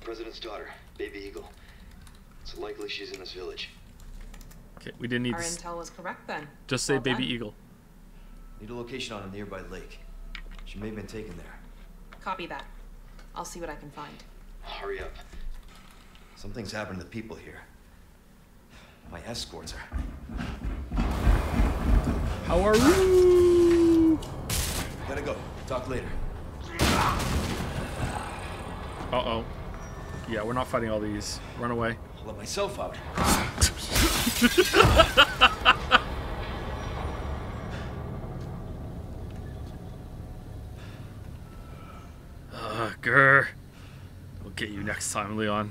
Speaker 6: President's daughter, Baby Eagle. It's likely she's in this village.
Speaker 1: Okay, we didn't need
Speaker 7: Our intel was correct then.
Speaker 1: just say
Speaker 7: Well
Speaker 1: baby
Speaker 7: done.
Speaker 1: eagle.
Speaker 6: Need a location on a nearby lake. She may have been taken there.
Speaker 7: Copy that. I'll see what I can find.
Speaker 6: Hurry up. Something's happened to the people here. My escorts are.
Speaker 1: How are you?
Speaker 6: Gotta go. Talk later.
Speaker 1: Uh-oh. Yeah, we're not fighting all these. Run away.
Speaker 6: I'll let myself out.
Speaker 1: Ugh, grr. We'll get you next time, Leon.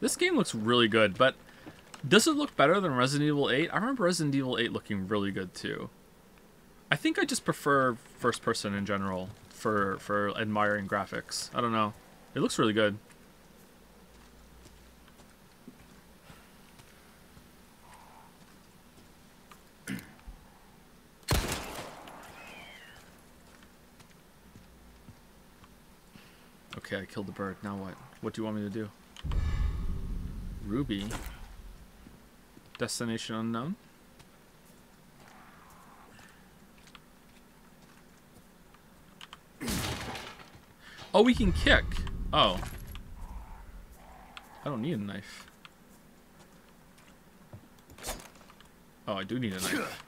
Speaker 1: This game looks really good, but does it look better than Resident Evil 8? I remember Resident Evil 8 looking really good too. I think I just prefer first person in general for for admiring graphics. I don't know. It looks really good. Okay, I killed the bird. Now what? What do you want me to do? Ruby. Destination unknown. Oh, we can kick. Oh. I don't need a knife. Oh, I do need a knife.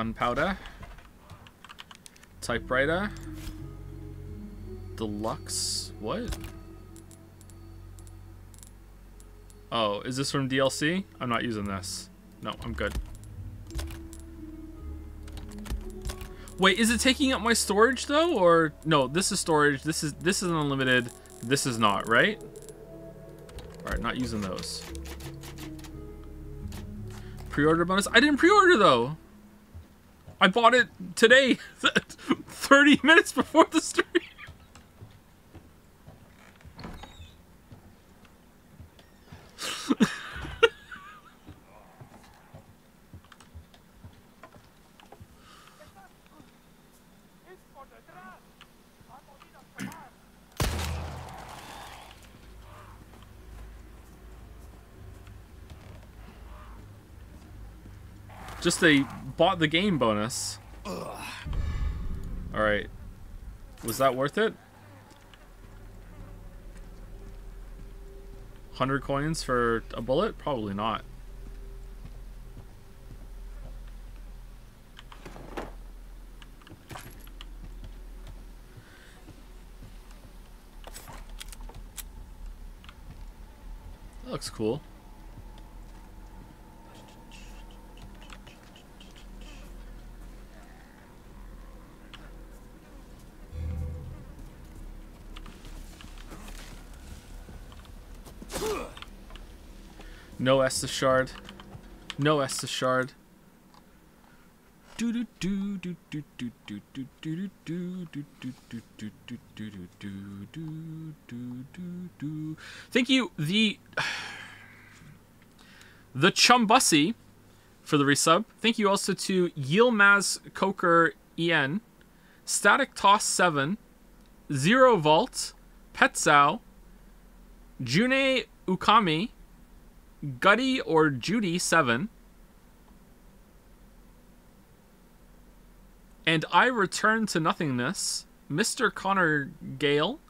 Speaker 1: Gunpowder. Typewriter. Deluxe. What? Oh, is this from DLC? I'm not using this. No, I'm good. Wait, is it taking up my storage though, or no? This is storage. This is this is unlimited. This is not, right? All right, not using those. Pre-order bonus. I didn't pre-order though. I bought it today, 30 minutes before the stream. Just a bought the game bonus. Alright. Was that worth it? 100 coins for a bullet? Probably not. That looks cool. Do do do do do do. Thank you, the the Chumbussy for the resub. Thank you also to Yilmaz Coker En, Static Toss 7, Zero Vault, Petzao, June Ukami, Gutty or Judy 7, and I Return to Nothingness, Mr. Connor Gale,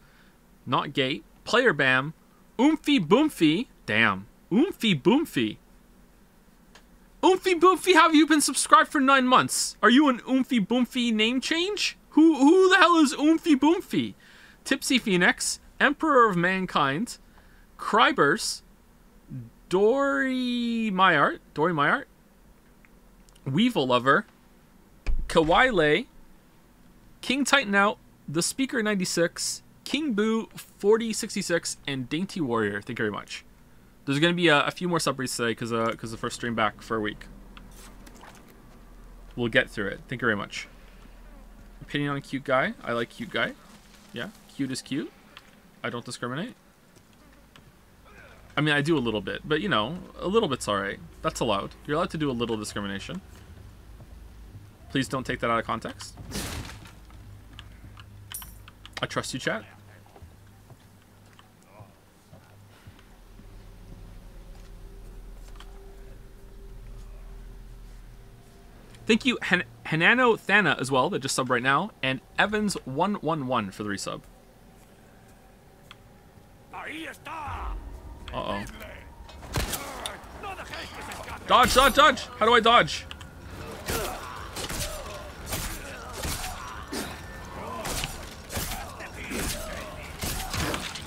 Speaker 1: not Gate, Player Bam, Oomphy Boomfy, damn, Oomphy Boomfy. Oomphy Boomfy, have you been subscribed for nine months? Are you an Oomphy Boomfy name change? Who who the hell is Oomphy Boomfy? Tipsy Phoenix, Emperor of Mankind, Krybers, Dory Myart, Dory Myart, Weevil Lover, Kawaile, King Titan Out, The Speaker 96, King Boo 4066, and Dainty Warrior. Thank you very much. There's going to be a, a, few more subreads today because uh, cause the first stream back for a week. We'll get through it. Thank you very much. Opinion on cute guy. I like cute guy. Yeah, cute is cute. I don't discriminate. I mean, I do a little bit, but you know, a little bit's alright. That's allowed. You're allowed to do a little discrimination. Please don't take that out of context. I trust you, chat. Thank you, Han Hanano Thana as well, that just subbed right now, and Evans111 for the resub. Uh-oh. Dodge, dodge, dodge! How do I dodge?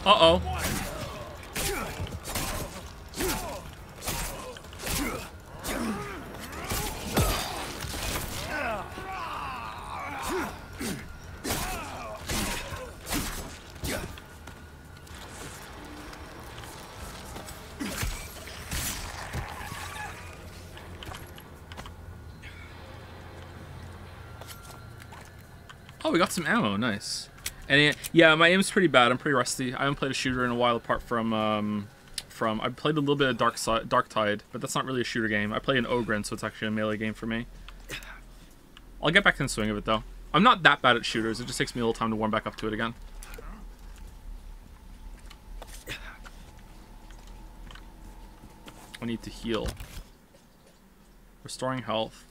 Speaker 1: Uh-oh. We got some ammo. Nice. And it, yeah, my aim's pretty bad. I'm pretty rusty. I haven't played a shooter in a while, apart from um, from I played a little bit of Dark Darktide, but that's not really a shooter game. I play an Ogryn, so it's actually a melee game for me. I'll get back in the swing of it though. I'm not that bad at shooters. It just takes me a little time to warm back up to it again. I need to heal. Restoring health.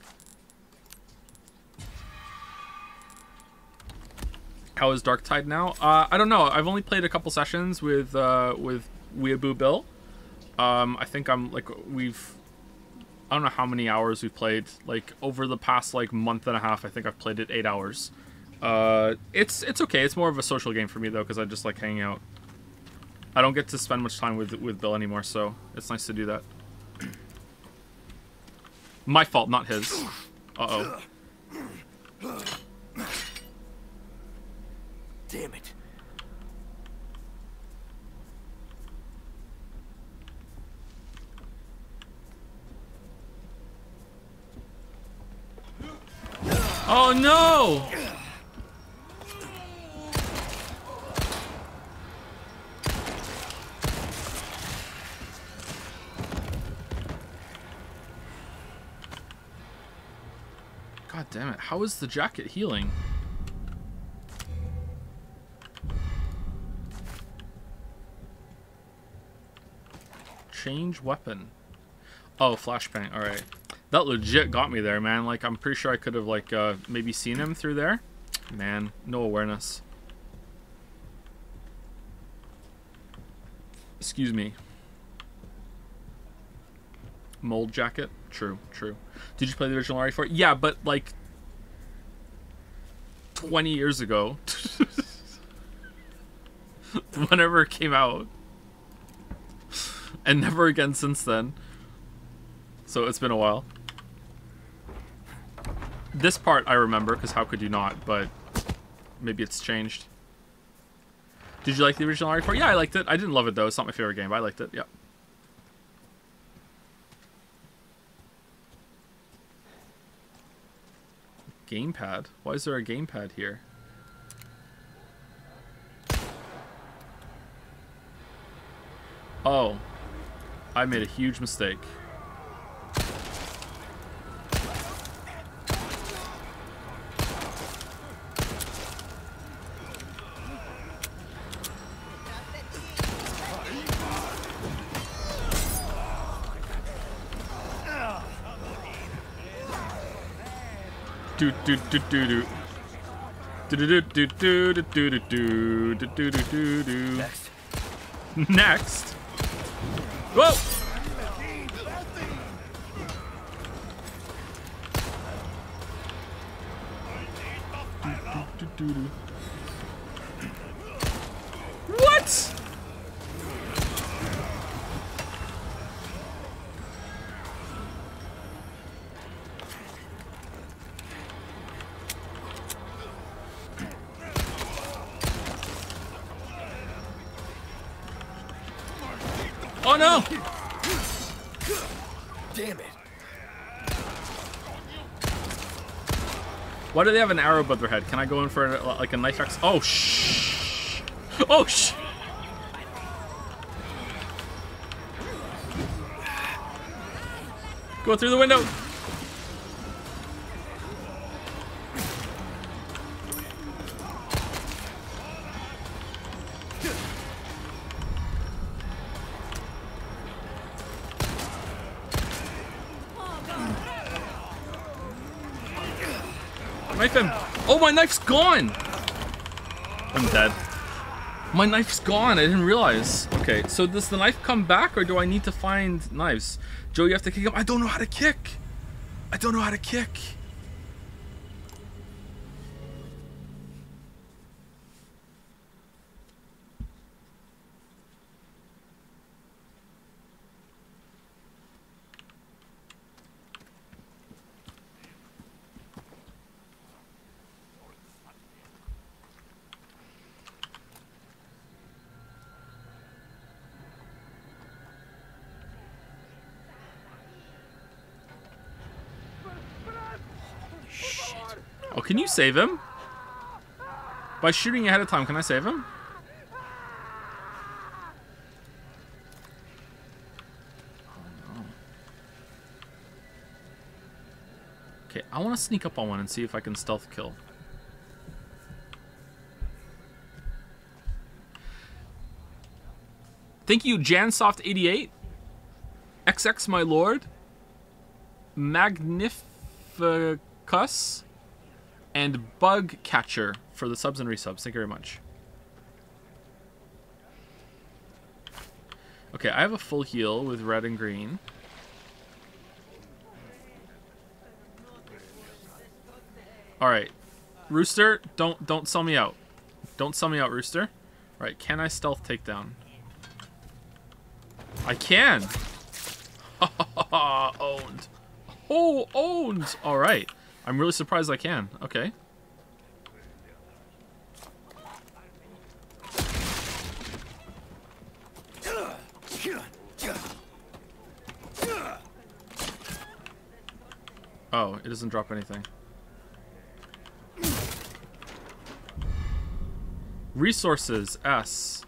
Speaker 1: How is Darktide now? Uh, I don't know. I've only played a couple sessions with uh, with Weeaboo Bill. Um, I think I'm like we've. I don't know how many hours we've played. Like over the past like month and a half, I think I've played it eight hours. Uh, it's it's okay. It's more of a social game for me though, because I just like hanging out. I don't get to spend much time with with Bill anymore, so it's nice to do that. My fault, not his. Uh oh.
Speaker 3: Damn it.
Speaker 1: Oh no! God damn it. How is the jacket healing? Change weapon. Oh, flashbang. Alright. That legit got me there, man. Like, I'm pretty sure I could have, like, uh, maybe seen him through there. Man, no awareness. Excuse me. Mold jacket? True, true. Did you play the original RE4? Yeah, but, like, 20 years ago. Whenever it came out. And never again since then. So it's been a while. This part I remember, because how could you not, but maybe it's changed. Did you like the original RE4? Yeah, I liked it. I didn't love it, though. It's not my favorite game, but I liked it. Yep. Gamepad? Why is there a gamepad here? Oh. I made a huge mistake. do do do do do.
Speaker 2: Next.
Speaker 1: Next. Whoa! Do, do, do, Why do they have an arrow above their head? Can I go in for a, like a knife axe? Oh shh! Oh shh! Go through the window. Knife's gone. I'm dead. My knife's gone. I didn't realize. Okay, so does the knife come back or do I need to find knives? Joe, you have to kick him. I don't know how to kick. I don't know how to kick. Save him? By shooting ahead of time, can I save him? Okay, I want to sneak up on one and see if I can stealth kill. Thank you, Jansoft88. XX, my lord. Magnificus. And Bug Catcher for the subs and resubs. Thank you very much. Okay, I have a full heal with red and green. All right, Rooster, don't don't sell me out. Don't sell me out, Rooster. All right, can I stealth takedown? I can. owned. Oh, owned. All right. I'm really surprised I can. Okay. Oh, it doesn't drop anything. Resources, S.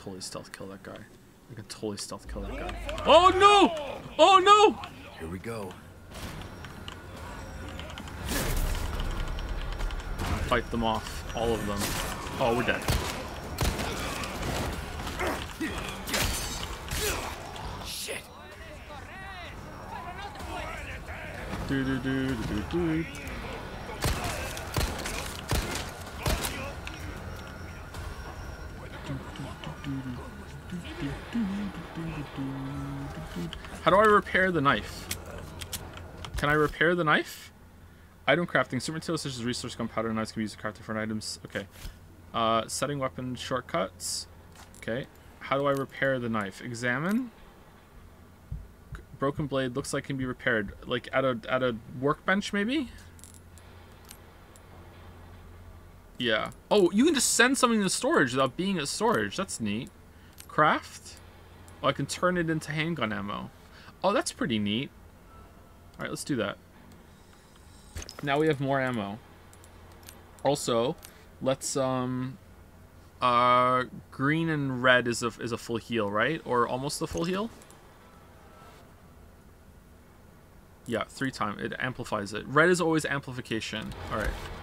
Speaker 1: totally stealth kill that guy. I can totally stealth kill that guy. Oh no! Oh no!
Speaker 2: Here we go.
Speaker 1: Fight them off, all of them. Oh, we're dead.
Speaker 2: Shit.
Speaker 1: Do do do do do do. How do I repair the knife? Can I repair the knife? Item crafting. Certain materials such as resource gunpowder knives can be used to craft different items. Okay. Uh, setting weapon shortcuts. Okay. How do I repair the knife? Examine. Broken blade looks like can be repaired. Like at a at a workbench maybe? Yeah. Oh, you can just send something to storage without being at storage. That's neat. Craft? Oh, I can turn it into handgun ammo. Oh, that's pretty neat. Alright, let's do that. Now we have more ammo. Also, let's um uh green and red is a is a full heal, right? Or almost a full heal? Yeah, three times. It amplifies it. Red is always amplification. Alright.
Speaker 3: Ahí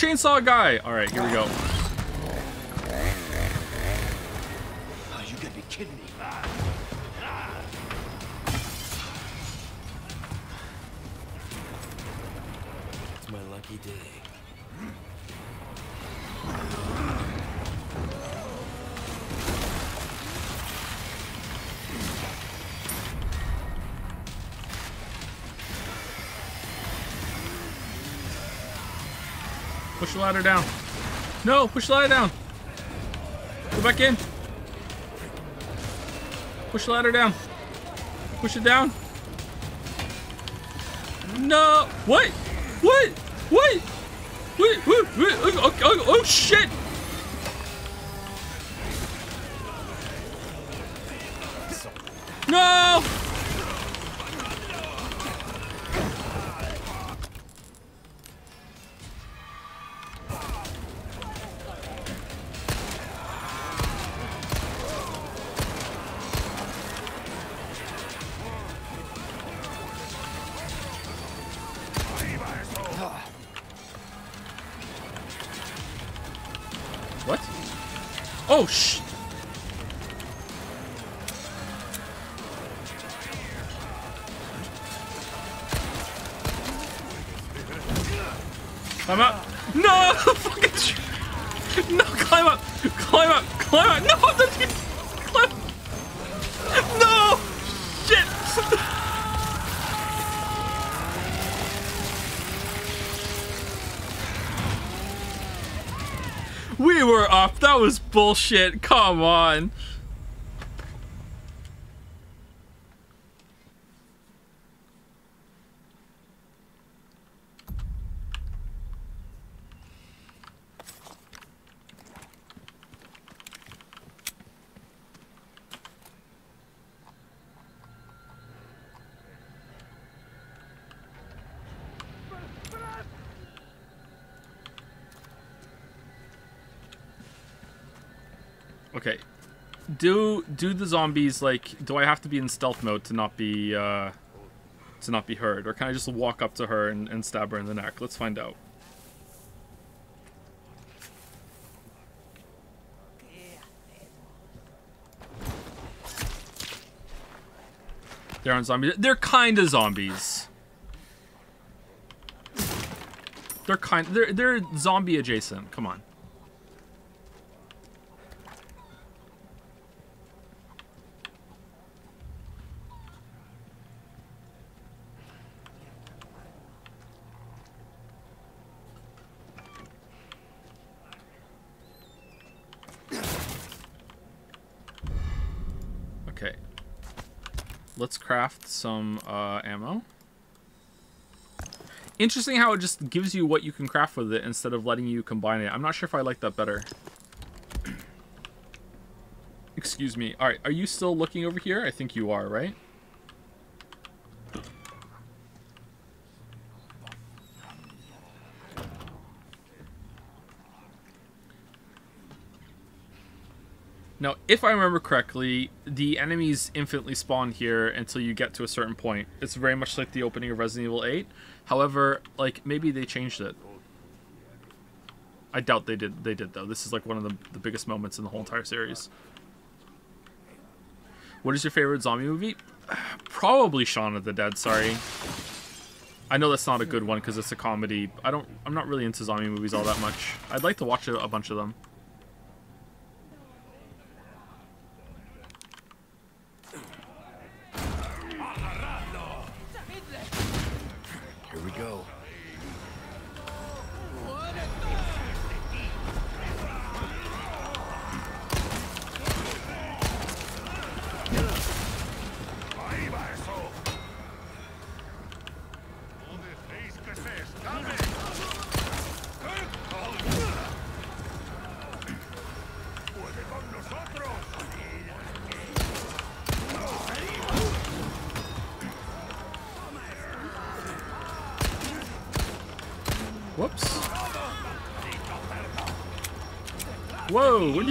Speaker 1: chainsaw guy! Alright, here we go. Push the ladder down. No, push the ladder down. Go back in. Push the ladder down. Push it down. No. What? What? What? Wait, wait, wait. Oh, oh, oh shit. Bullshit. Come on. Okay. Do the zombies like do I have to be in stealth mode to not be uh to not be heard or can I just walk up to her and, and stab her in the neck? Let's find out. They're on zombies. They're kind of zombies. They're kind. They're they're zombie adjacent. Come on. Okay. Let's craft some uh, ammo. Interesting how it just gives you what you can craft with it instead of letting you combine it. I'm not sure if I like that better. Excuse me. All right, are you still looking over here? I think you are, right? Now, if I remember correctly, the enemies infinitely spawn here until you get to a certain point. It's very much like the opening of Resident Evil 8. However, like maybe they changed it. I doubt they did. They did though. This is like one of the, the biggest moments in the whole entire series. What is your favorite zombie movie? Probably Shaun of the Dead. Sorry. I know that's not a good one because it's a comedy. I don't. I'm not really into zombie movies all that much. I'd like to watch a, a bunch of them.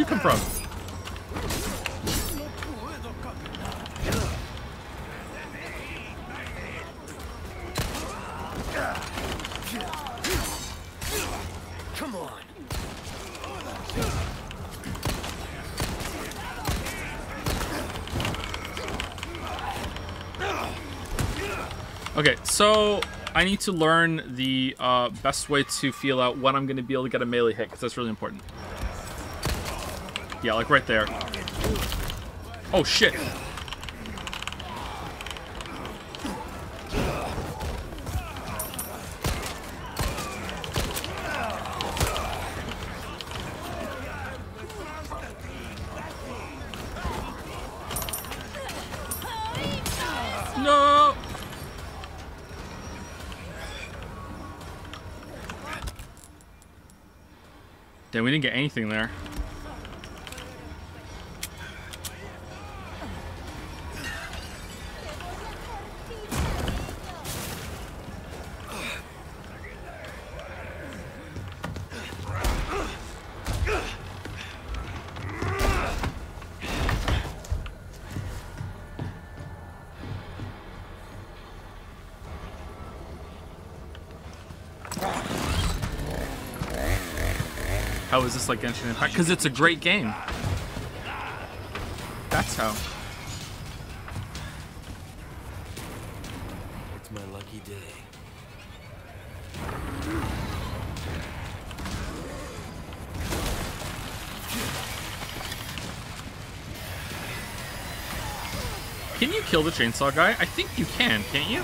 Speaker 1: Come from?
Speaker 2: Come on.
Speaker 1: Okay, so I need to learn the uh, best way to feel out when I'm going to be able to get a melee hit, because that's really important. Yeah, like right there. Oh, shit. No! Damn, we didn't get anything there. Is this like Genshin Impact? Because it's a great game. That's how.
Speaker 3: It's my lucky day.
Speaker 1: Can you kill the chainsaw guy? I think you can, can't you?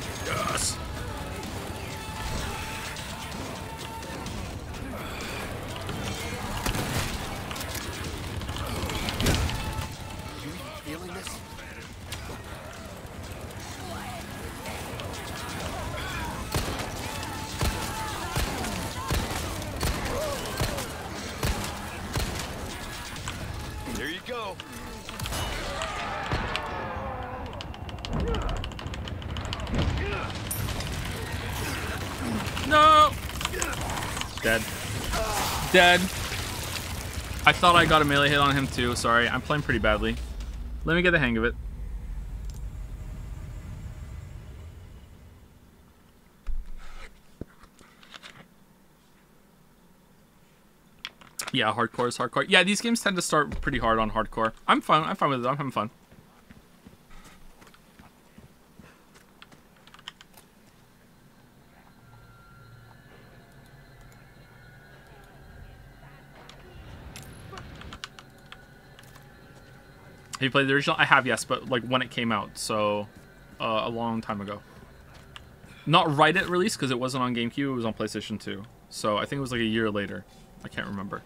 Speaker 1: Dead. I thought I got a melee hit on him too. Sorry, I'm playing pretty badly. Let me get the hang of it. Yeah, hardcore is hardcore. Yeah, these games tend to start pretty hard on hardcore. I'm fine. I'm fine with it. I'm having fun. Have you played the original? I have, yes, but like when it came out, so uh, a long time ago. Not right at release because it wasn't on GameCube. It was on PlayStation 2. So I think it was like a year later. I can't remember.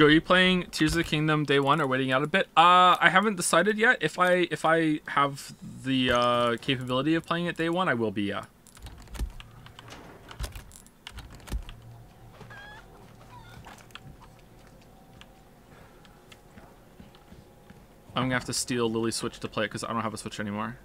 Speaker 1: Joe, are you playing Tears of the Kingdom day one or waiting out a bit? Uh, I haven't decided yet. If I if I have the uh, capability of playing it day one, I will be. Yeah. I'm gonna have to steal Lily's Switch to play it because I don't have a Switch anymore.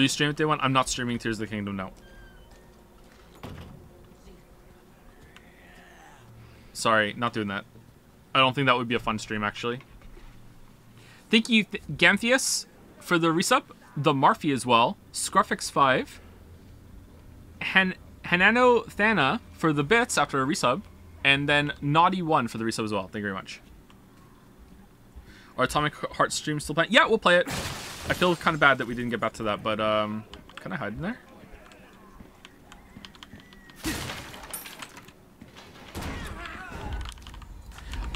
Speaker 1: Will you stream it day one? I'm not streaming Tears of the Kingdom, no. Sorry, not doing that. I don't think that would be a fun stream, actually. Thank you, Th Ganthius, for the resub. The Marfy as well. Scruffix5. Han Hanano Thana for the bits after a resub. And then Naughty1 for the resub as well. Thank you very much. Our Atomic Heart stream still playing? Yeah, we'll play it. I feel kind of bad that we didn't get back to that, but um, can I hide in there?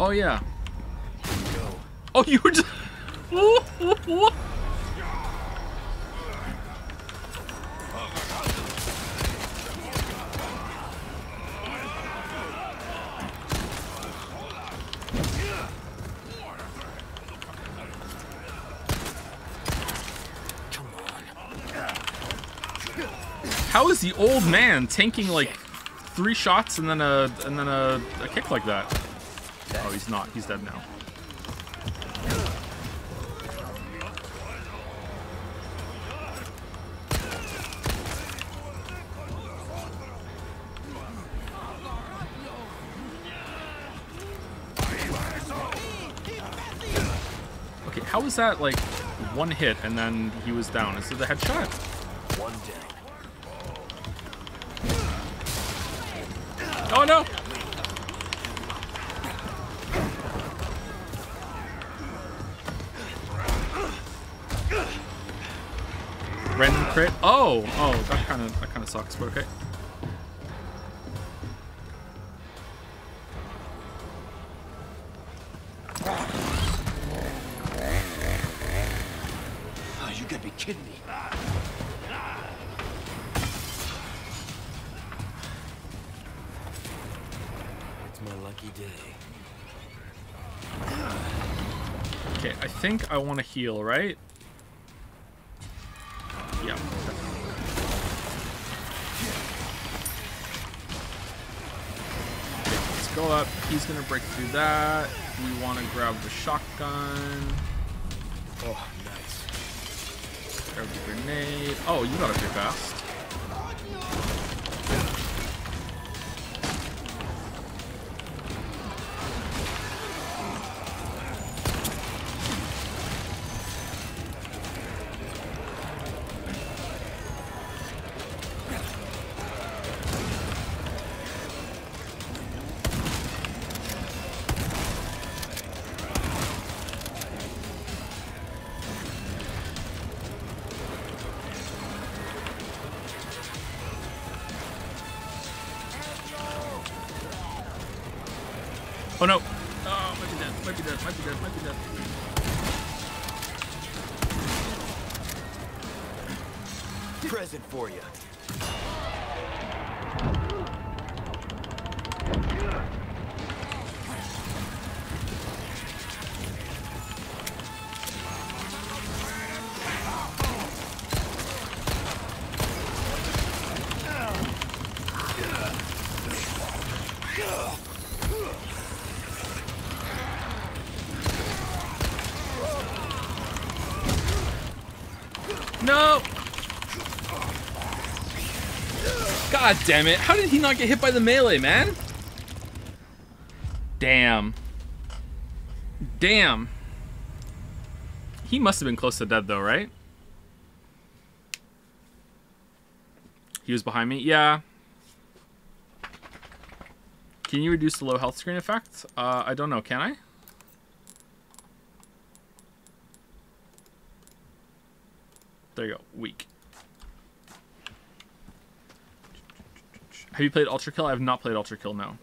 Speaker 1: Oh yeah. Oh, you were just. the old man tanking like three shots and then a and then a, a kick like that? Oh, he's not. He's dead now. Okay, how was that like one hit and then he was down? Is it a headshot?
Speaker 6: One down.
Speaker 1: Random crit. Oh, oh, that kind of that kind of sucks, but okay. I want to heal, right? Yeah. Let's go up. He's gonna break through that. We want to grab the shotgun.
Speaker 2: Oh, nice.
Speaker 1: Grab the grenade. Oh, you got up here fast. God damn it. How did he not get hit by the melee, man? Damn. Damn. He must have been close to dead, though, right? He was behind me? Yeah. Can you reduce the low health screen effect? Uh, I don't know. Can I? There you go. Weak. Have you played Ultra Kill? I have not played Ultra Kill, no.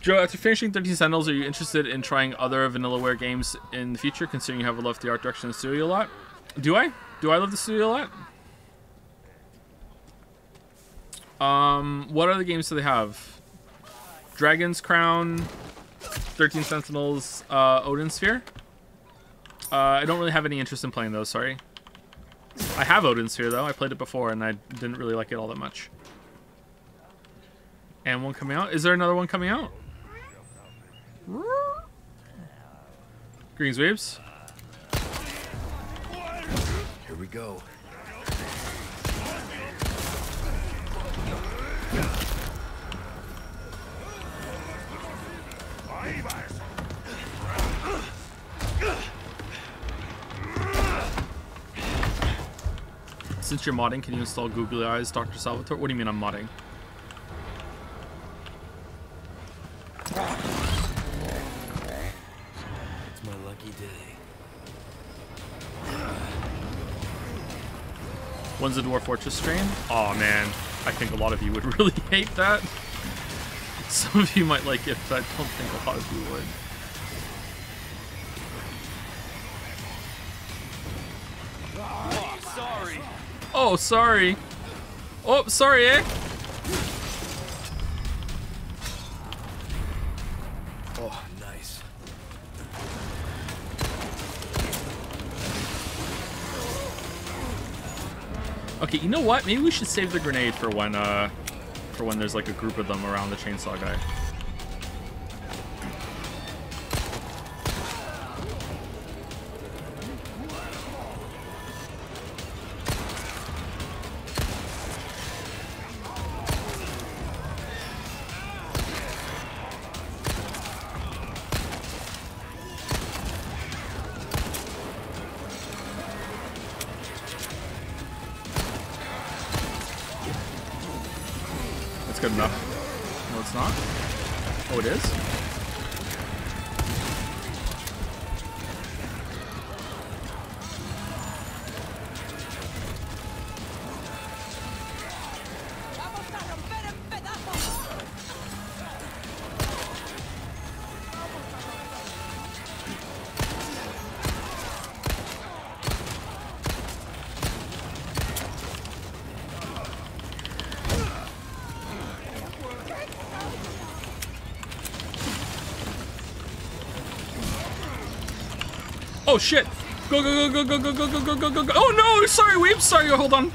Speaker 1: Joe, after finishing 13 Sentinels, are you interested in trying other Vanillaware games in the future, considering you have loved the art direction of the studio a lot? Do I? Do I love the studio a lot? Um, what other games do they have? Dragon's Crown, 13 Sentinels, uh, Odin Sphere. Uh, I don't really have any interest in playing those, sorry. I have Odin Sphere, though. I played it before, and I didn't really like it all that much. And one coming out. Is there another one coming out? Greens Waves.
Speaker 2: Here we go.
Speaker 1: Since you're modding, can you install Googly Eyes, Dr. Salvatore? What do you mean I'm modding?
Speaker 2: It's my lucky day.
Speaker 1: When's the Dwarf Fortress stream? Oh man, I think a lot of you would really hate that. Some of you might like it, but I don't think a lot of you would. Oh, sorry. Oh, sorry, eh?
Speaker 2: Oh, nice.
Speaker 1: Okay, you know what? Maybe we should save the grenade for when, uh, for when there's like a group of them around the chainsaw guy. Oh shit! Go go go go go go go go go go go! Oh no! Sorry, Weep. Sorry. Hold on.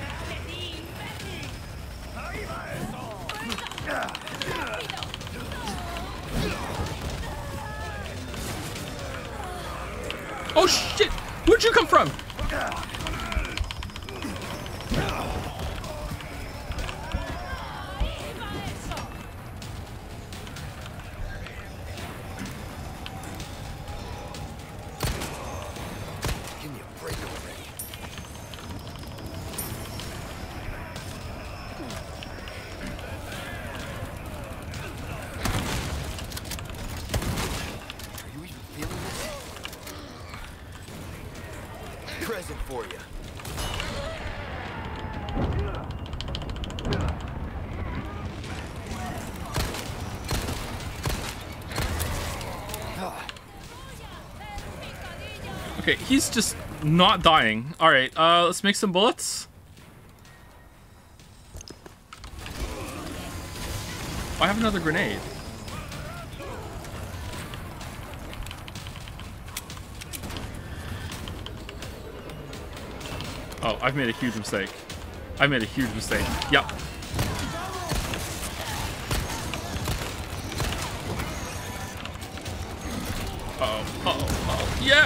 Speaker 1: He's just not dying. All right, uh, let's make some bullets. I have another grenade. Oh, I've made a huge mistake. I made a huge mistake. Yep.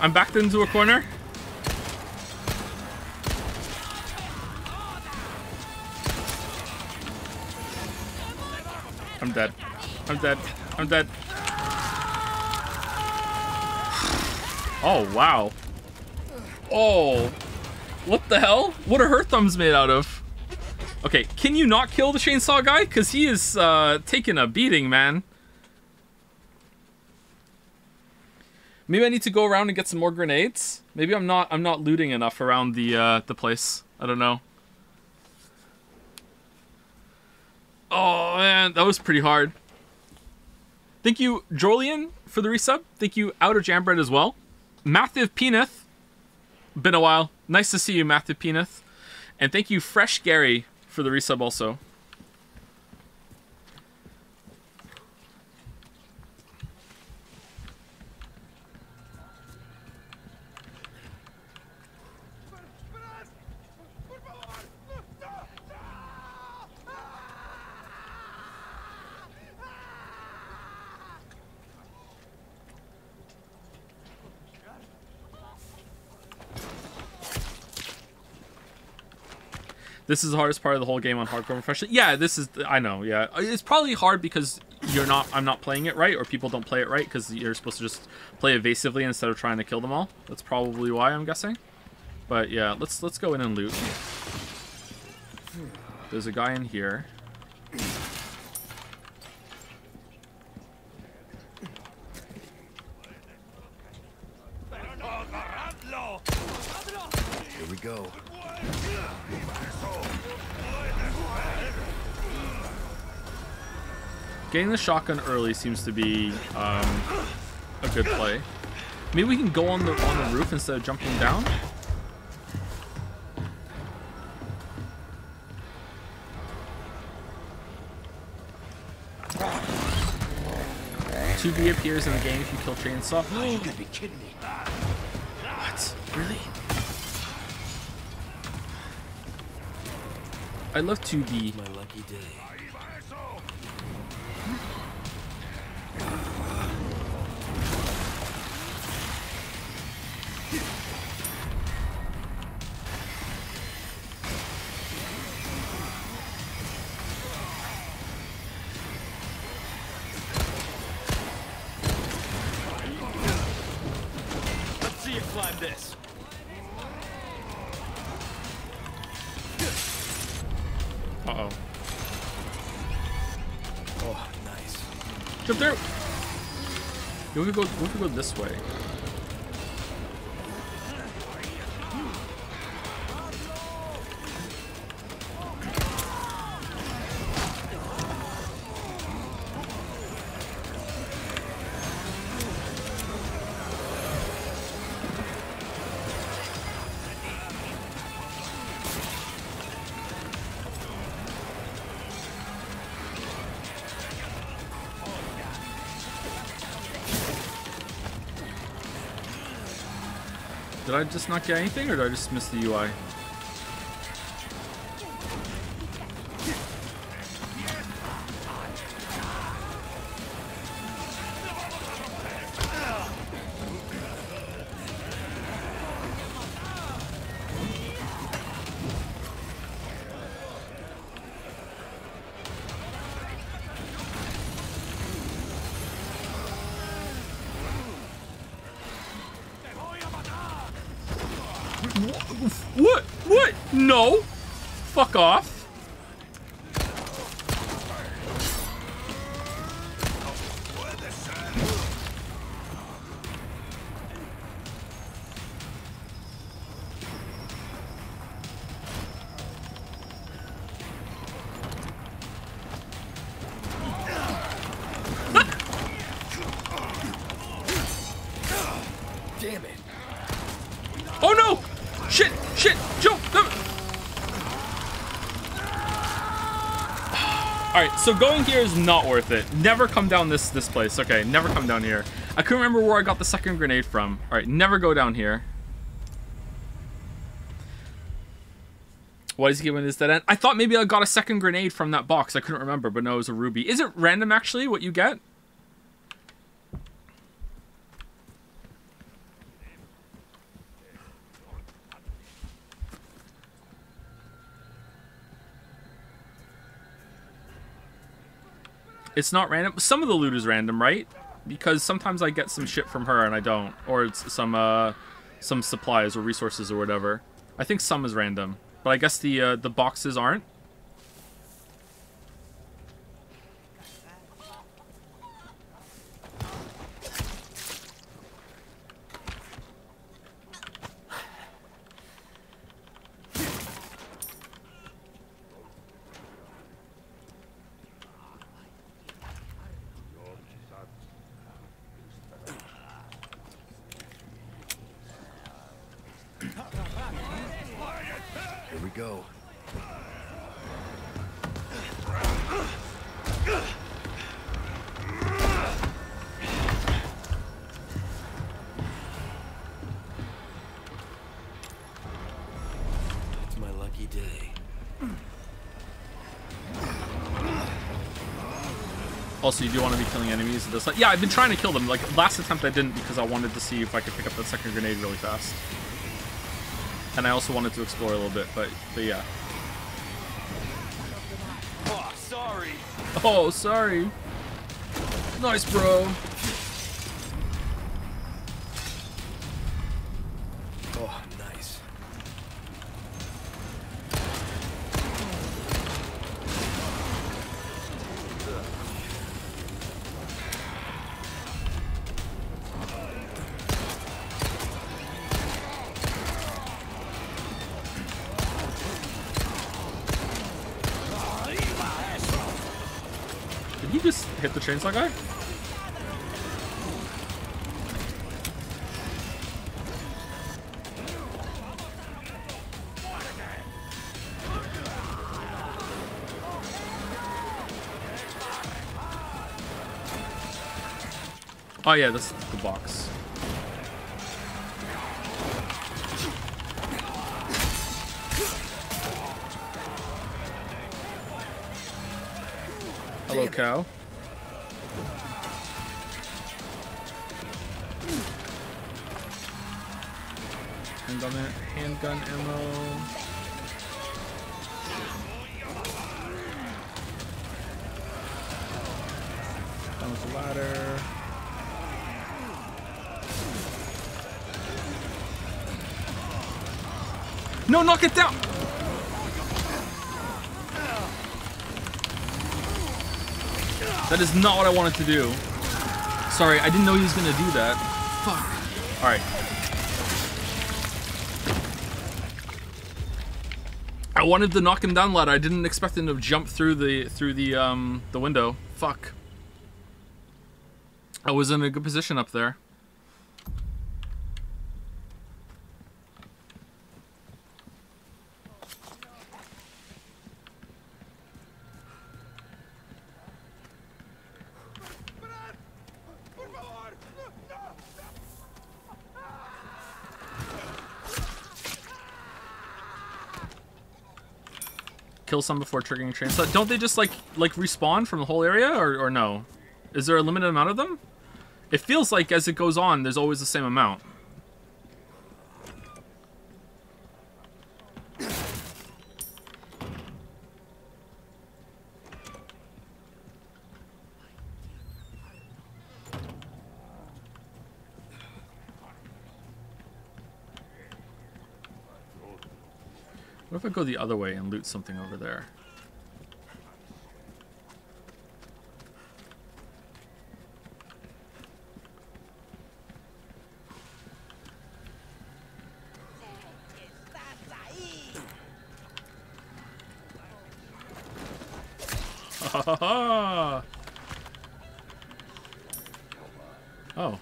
Speaker 1: I'm backed into a corner. I'm dead. I'm dead. I'm dead. Oh, wow. Oh. What the hell? What are her thumbs made out of? Okay, can you not kill the chainsaw guy? Because he is uh, taking a beating, man. Maybe I need to go around and get some more grenades. Maybe I'm not I'm not looting enough around the uh, the place. I don't know. Oh man, that was pretty hard. Thank you, Jolian, for the resub. Thank you, Outer Jambred as well. Matthew Peneth. Been a while. Nice to see you, Matthew Peneth. And thank you, Fresh Gary, for the resub also. This is the hardest part of the whole game on hardcore professional. Yeah, this is. I know. Yeah, it's probably hard because you're not. I'm not playing it right, or people don't play it right because you're supposed to just play evasively instead of trying to kill them all. That's probably why I'm guessing. But yeah, let's let's go in and loot. There's a guy in here.
Speaker 2: Here we go.
Speaker 1: Getting the shotgun early seems to be um, a good play. Maybe we can go on the on the roof instead of jumping down. Two B appears in the game if you kill Chainsaw.
Speaker 3: Oh, you gotta be kidding me.
Speaker 1: What? Really? I love 2B.
Speaker 3: My lucky day.
Speaker 1: We go, we go this way? I just not get anything, or did I just miss the UI? Is not worth it. Never come down this this place. Okay, never come down here. I couldn't remember where I got the second grenade from. Alright, never go down here. What is he giving this dead end? I thought maybe I got a second grenade from that box. I couldn't remember, but no, it was a ruby. Is it random actually what you get? It's not random. Some of the loot is random, right? Because sometimes I get some shit from her and I don't, or it's some uh, some supplies or resources or whatever. I think some is random, but I guess the uh, the boxes aren't.
Speaker 2: Here we go. It's my lucky day.
Speaker 1: Also, you do want to be killing enemies at this. Yeah, I've been trying to kill them. Like last attempt, I didn't because I wanted to see if I could pick up that second grenade really fast. And I also wanted to explore a little bit, but but yeah.
Speaker 3: Oh, sorry.
Speaker 1: Oh, sorry. Nice, bro. Chainsaw guy? Oh yeah, that's the box. That is not what I wanted to do. Sorry, I didn't know he was gonna do that. Fuck. Alright. I wanted to knock him down ladder. I didn't expect him to jump through the through the um the window. Fuck. I was in a good position up there. Kill some before triggering train. So don't they just like like respawn from the whole area or, or no? Is there a limited amount of them? It feels like as it goes on, there's always the same amount. Go the other way and loot something over there? Oh.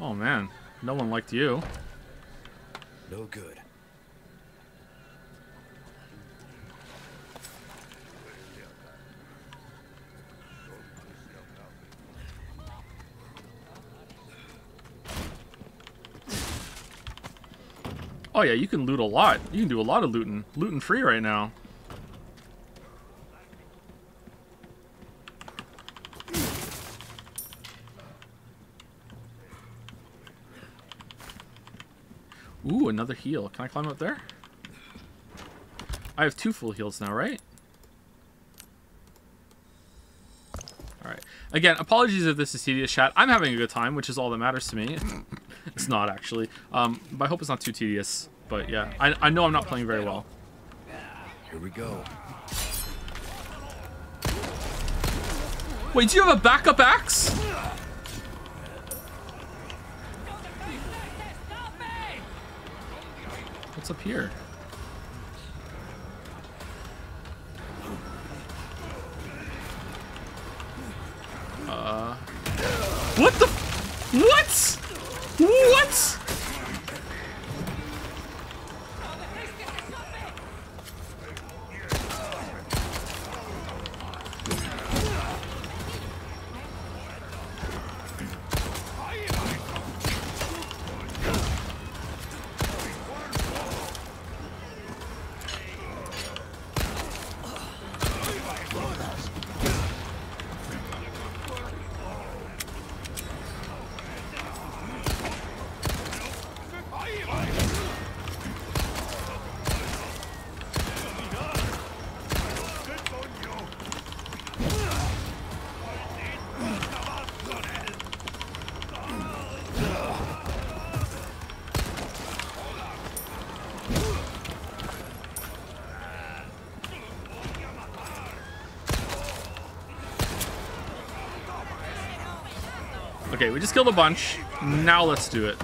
Speaker 1: Oh man, no one liked you.
Speaker 2: No good.
Speaker 1: Oh yeah, you can loot a lot. You can do a lot of looting. Looting free right now. Ooh, another heal. Can I climb up there? I have two full heals now, right? Alright. Again, apologies if this is tedious chat. I'm having a good time, which is all that matters to me. It's not, actually. Um, but I hope it's not too tedious. But yeah, I, I know I'm not playing very well.
Speaker 2: Here we go.
Speaker 1: Wait, do you have a backup axe? What's up here? Uh, what the? What? What? Killed a bunch. Now let's do it.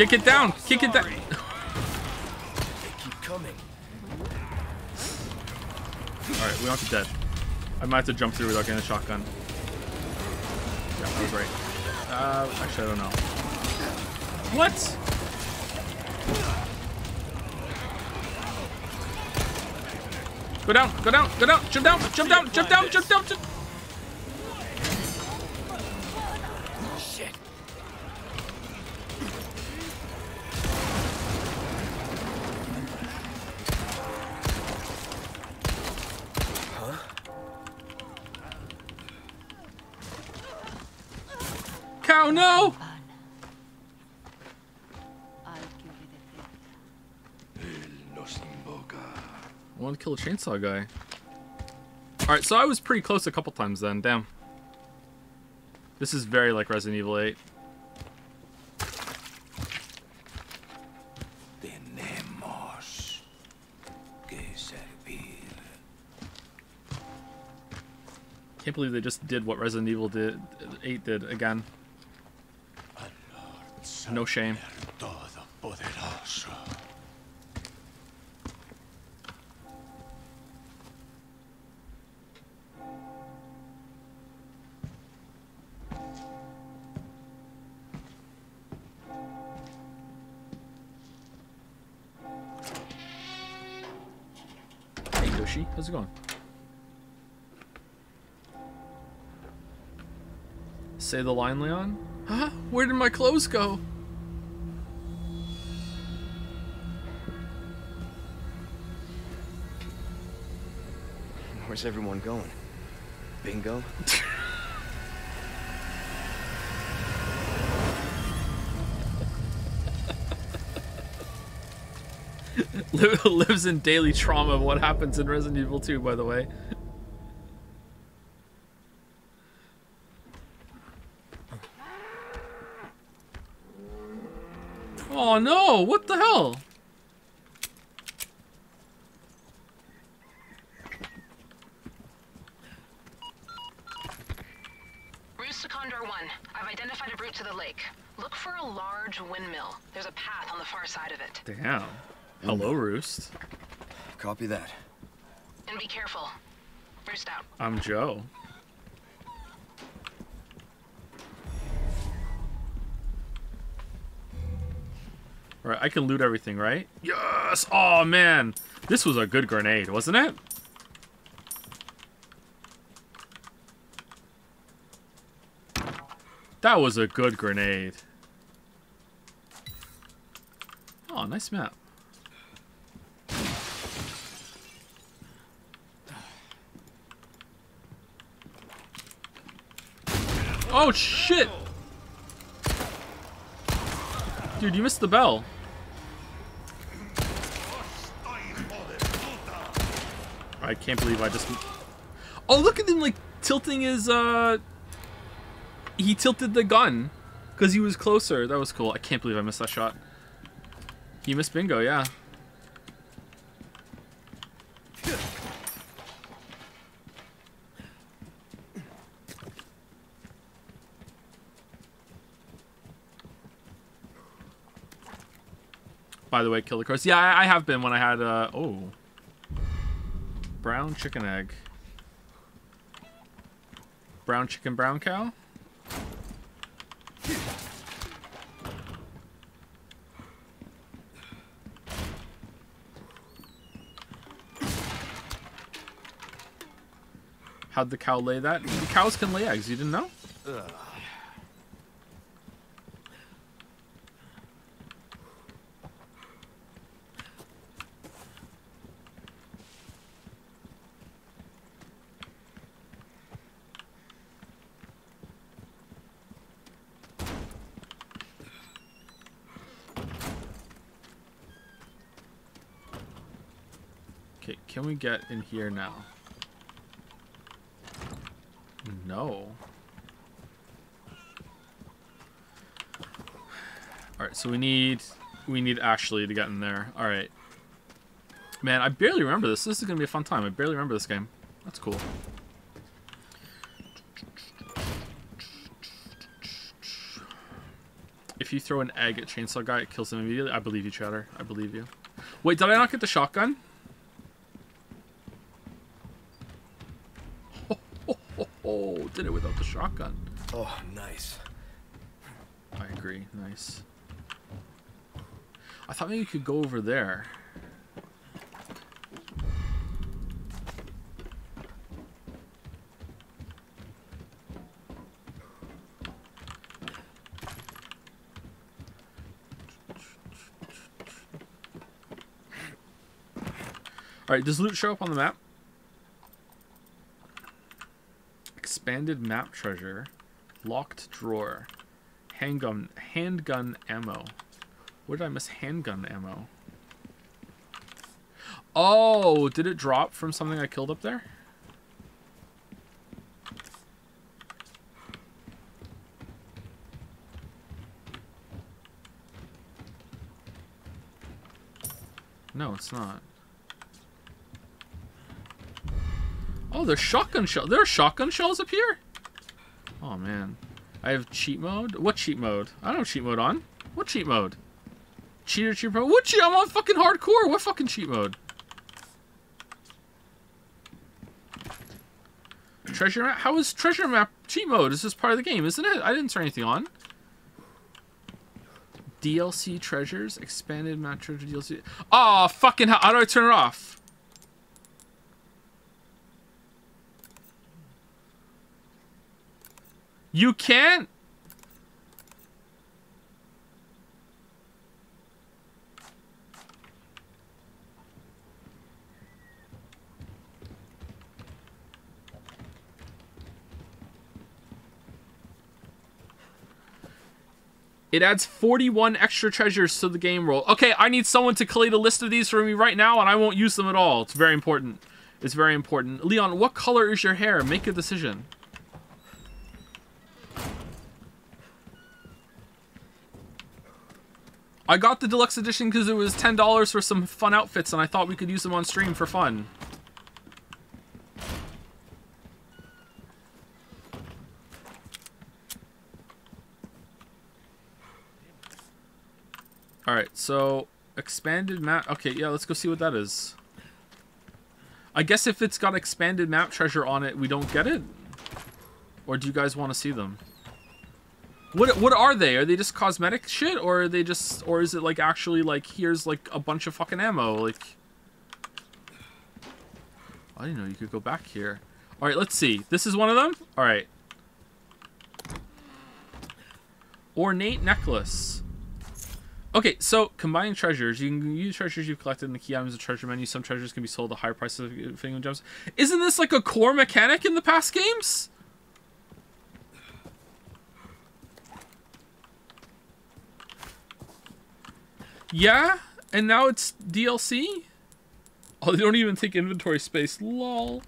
Speaker 1: Kick it down! Kick it down!
Speaker 2: They keep coming.
Speaker 1: Alright, we aren't dead. I might have to jump through without getting a shotgun. Yeah, that was right. Uh, actually, I don't know. What? Go down, go down, go down, jump down, jump down, jump down, jump down, jump
Speaker 2: Shit.
Speaker 1: Chainsaw guy. Alright, so I was pretty close a couple times then. Damn. This is very like Resident Evil 8.
Speaker 3: Tenemos.
Speaker 1: Can't believe they just did what Resident Evil did 8 did again. No shame. say the line, Leon? Huh? Where did my clothes go?
Speaker 6: Where's everyone going? Bingo?
Speaker 1: Lives in daily trauma of what happens in Resident Evil 2, by the way. Hello, Roost.
Speaker 6: Copy that.
Speaker 8: And be careful. Roost out.
Speaker 1: I'm Joe. Alright, I can loot everything, right? Yes! Oh, man! This was a good grenade, wasn't it? That was a good grenade. Oh, nice map. Oh shit! Dude, you missed the bell. I can't believe I just. Oh, look at him like tilting his. uh... He tilted the gun because he was closer. That was cool. I can't believe I missed that shot. He missed bingo, yeah. By the way, kill the crows. Yeah, I, I have been when I had uh oh. Brown chicken egg. Brown chicken, brown cow. How'd the cow lay that? The cows can lay eggs. You didn't know? Okay, can we get in here now? No. Alright, so we need we need Ashley to get in there. Alright. Man, I barely remember this. This is gonna be a fun time. I barely remember this game. That's cool. If you throw an egg at Chainsaw Guy, it kills him immediately. I believe you, Chatter. I believe you. Wait, did I not get the shotgun? Oh, did it without the shotgun.
Speaker 6: Oh, nice.
Speaker 1: I agree. Nice. I thought maybe you could go over there. Alright, does loot show up on the map? Expanded map treasure. Locked drawer. Handgun handgun ammo. Where did I miss handgun ammo? Oh, did it drop from something I killed up there? No, it's not. Oh, there's shotgun shell. There are shotgun shells up here? Oh, man. I have cheat mode? What cheat mode? I don't have cheat mode on. What cheat mode? Cheater cheat mode? What cheat? I'm on fucking hardcore. What fucking cheat mode? Treasure map? How is treasure map cheat mode? Is This part of the game, isn't it? I didn't turn anything on. DLC treasures, expanded map treasure DLC. Oh, ah, fucking hell. How do I turn it off? You can't. It adds 41 extra treasures to the game roll. Okay, I need someone to collate a list of these for me right now, and I won't use them at all. It's very important. It's very important. Leon, what color is your hair? Make a decision. I got the deluxe edition because it was $10 for some fun outfits, and I thought we could use them on stream for fun. Alright, so expanded map. Okay, yeah, let's go see what that is. I guess if it's got expanded map treasure on it, we don't get it? Or do you guys want to see them? What what are they? Are they just cosmetic shit or are they just or is it like actually like here's like a bunch of fucking ammo like I didn't know you could go back here. All right, let's see. This is one of them? All right. Ornate necklace. Okay, so combining treasures. You can use treasures you've collected in the key items of treasure menu. Some treasures can be sold at higher prices of fitting gems. Isn't this like a core mechanic in the past games? Yeah, and now it's DLC? Oh, they don't even take inventory space. Lol.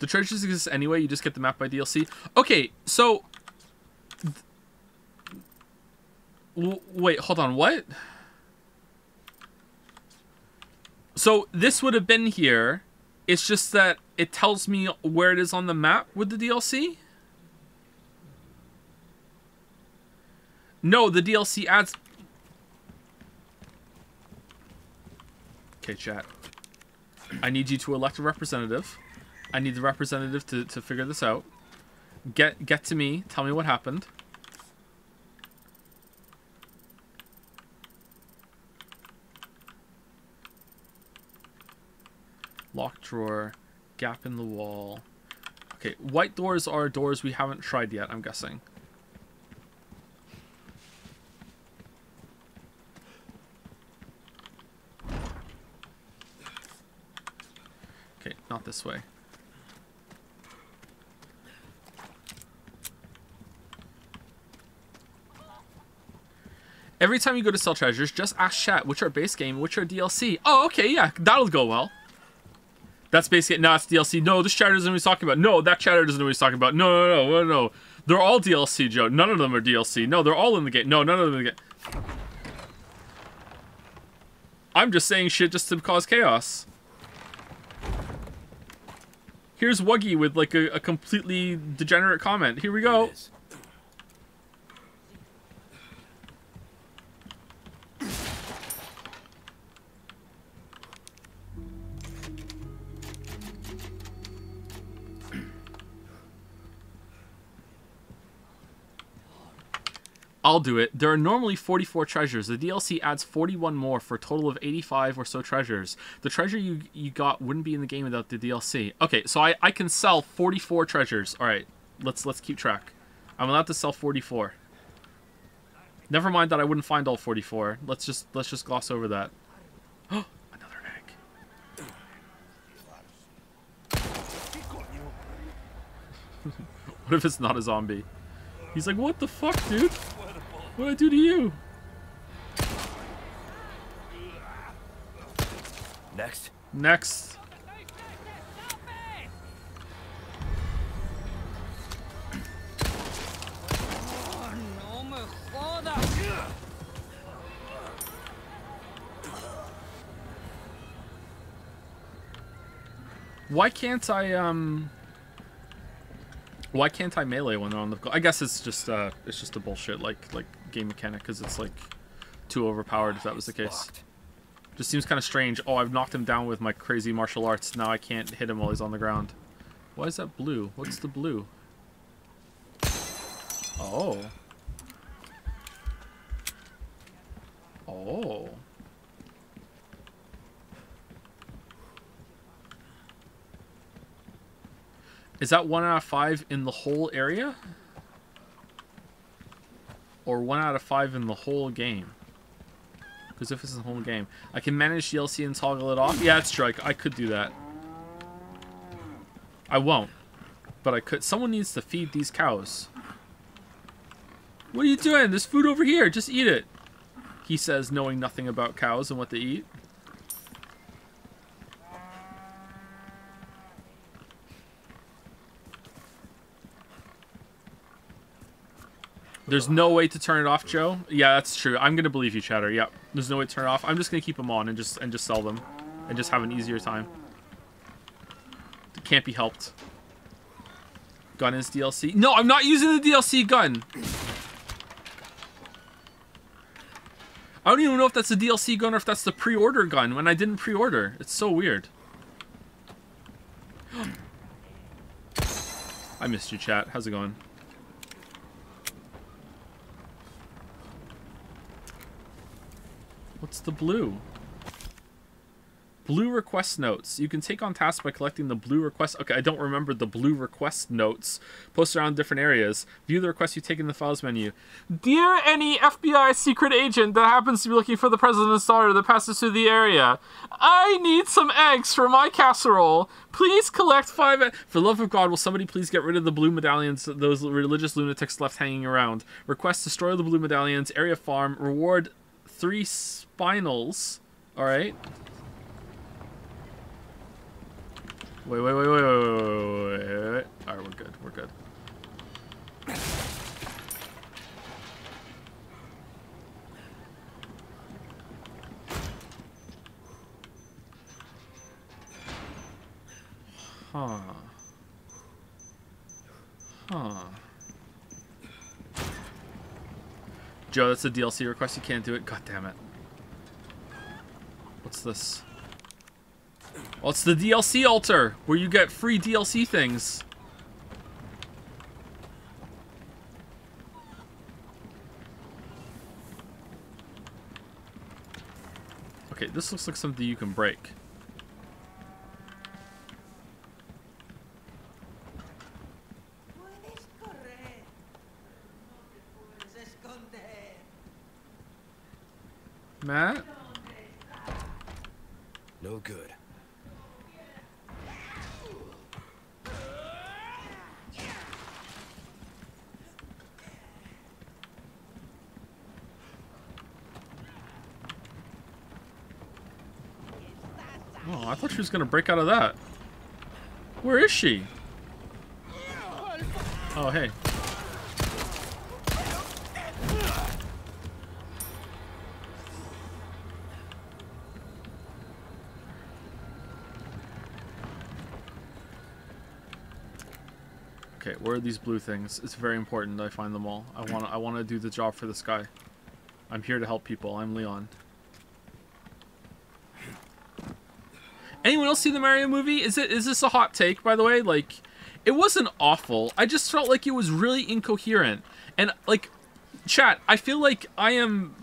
Speaker 1: The treasures exist anyway, you just get the map by DLC. Okay, so... wait, hold on, what? So, this would have been here. It's just that it tells me where it is on the map with the DLC? No, the DLC adds... Okay, chat. I need you to elect a representative. I need the representative to, to figure this out. Get get to me. Tell me what happened. Locked drawer. Gap in the wall. Okay, white doors are doors we haven't tried yet, I'm guessing. Not this way. Every time you go to sell treasures, just ask chat which are base game, which are DLC. Oh, okay, yeah, that'll go well. That's basically no, it's DLC. No, this chatter doesn't know what he's talking about. No, that chatter doesn't know what he's talking about. No, no, no, no, no. They're all DLC, Joe. None of them are DLC. No, they're all in the game. No, none of them in the game. I'm just saying shit just to cause chaos. Here's Wuggy with like a, a completely degenerate comment. Here we go. I'll do it. There are normally 44 treasures. The DLC adds 41 more for a total of 85 or so treasures. The treasure you you got wouldn't be in the game without the DLC. Okay, so I, I can sell 44 treasures. All right, let's let's keep track. I'm allowed to sell 44. Never mind that I wouldn't find all 44. Let's just let's just gloss over that. Another egg. what if it's not a zombie? He's like, what the fuck, dude? What did I do to you?
Speaker 6: Next.
Speaker 1: Next. Why can't I, um... Why can't I melee when they're on the... I guess it's just, uh, it's just a bullshit, like, like, game mechanic, because it's, like, too overpowered if that was the case. Just seems kind of strange. Oh, I've knocked him down with my crazy martial arts. Now I can't hit him while he's on the ground. Why is that blue? What's the blue? Oh. Oh. Is that one out of five in the whole area? Or one out of five in the whole game? Because if it's the whole game. I can manage DLC and toggle it off? Yeah, it's. I, I could do that. I won't. But I could. Someone needs to feed these cows. What are you doing? There's food over here. Just eat it. He says, knowing nothing about cows and what they eat. There's no way to turn it off, Joe. Yeah, that's true. I'm gonna believe you, Chatter. Yep. There's no way to turn it off. I'm just gonna keep them on and just and just sell them, and just have an easier time. It can't be helped. Gun is DLC. No, I'm not using the DLC gun. I don't even know if that's the DLC gun or if that's the pre-order gun when I didn't pre-order. It's so weird. I missed you, chat. How's it going? What's the blue? Blue request notes. You can take on tasks by collecting the blue request. Okay, I don't remember the blue request notes posted around different areas. View the requests you take in the files menu. Dear any FBI secret agent that happens to be looking for the president's daughter that passes through the area, I need some eggs for my casserole. Please collect five. For the love of God, will somebody please get rid of the blue medallions those religious lunatics left hanging around? Request destroy the blue medallions. Area farm. Reward three spinels. Alright. Wait, wait, wait, wait, wait, wait, wait, wait. Alright, we're good, we're good. Joe, that's a DLC request. You can't do it. God damn it. What's this? Well, it's the DLC altar, where you get free DLC things. Okay, this looks like something you can break. Matt?
Speaker 2: No good.
Speaker 1: I thought she was gonna break out of that. Where is she? Oh, hey. Okay, where are these blue things? It's very important that I find them all. I want I want to do the job for this guy. I'm here to help people. I'm Leon. Anyone else see the Mario movie? Is it is this a hot take by the way? Like it wasn't awful. I just felt like it was really incoherent. And like chat, I feel like I am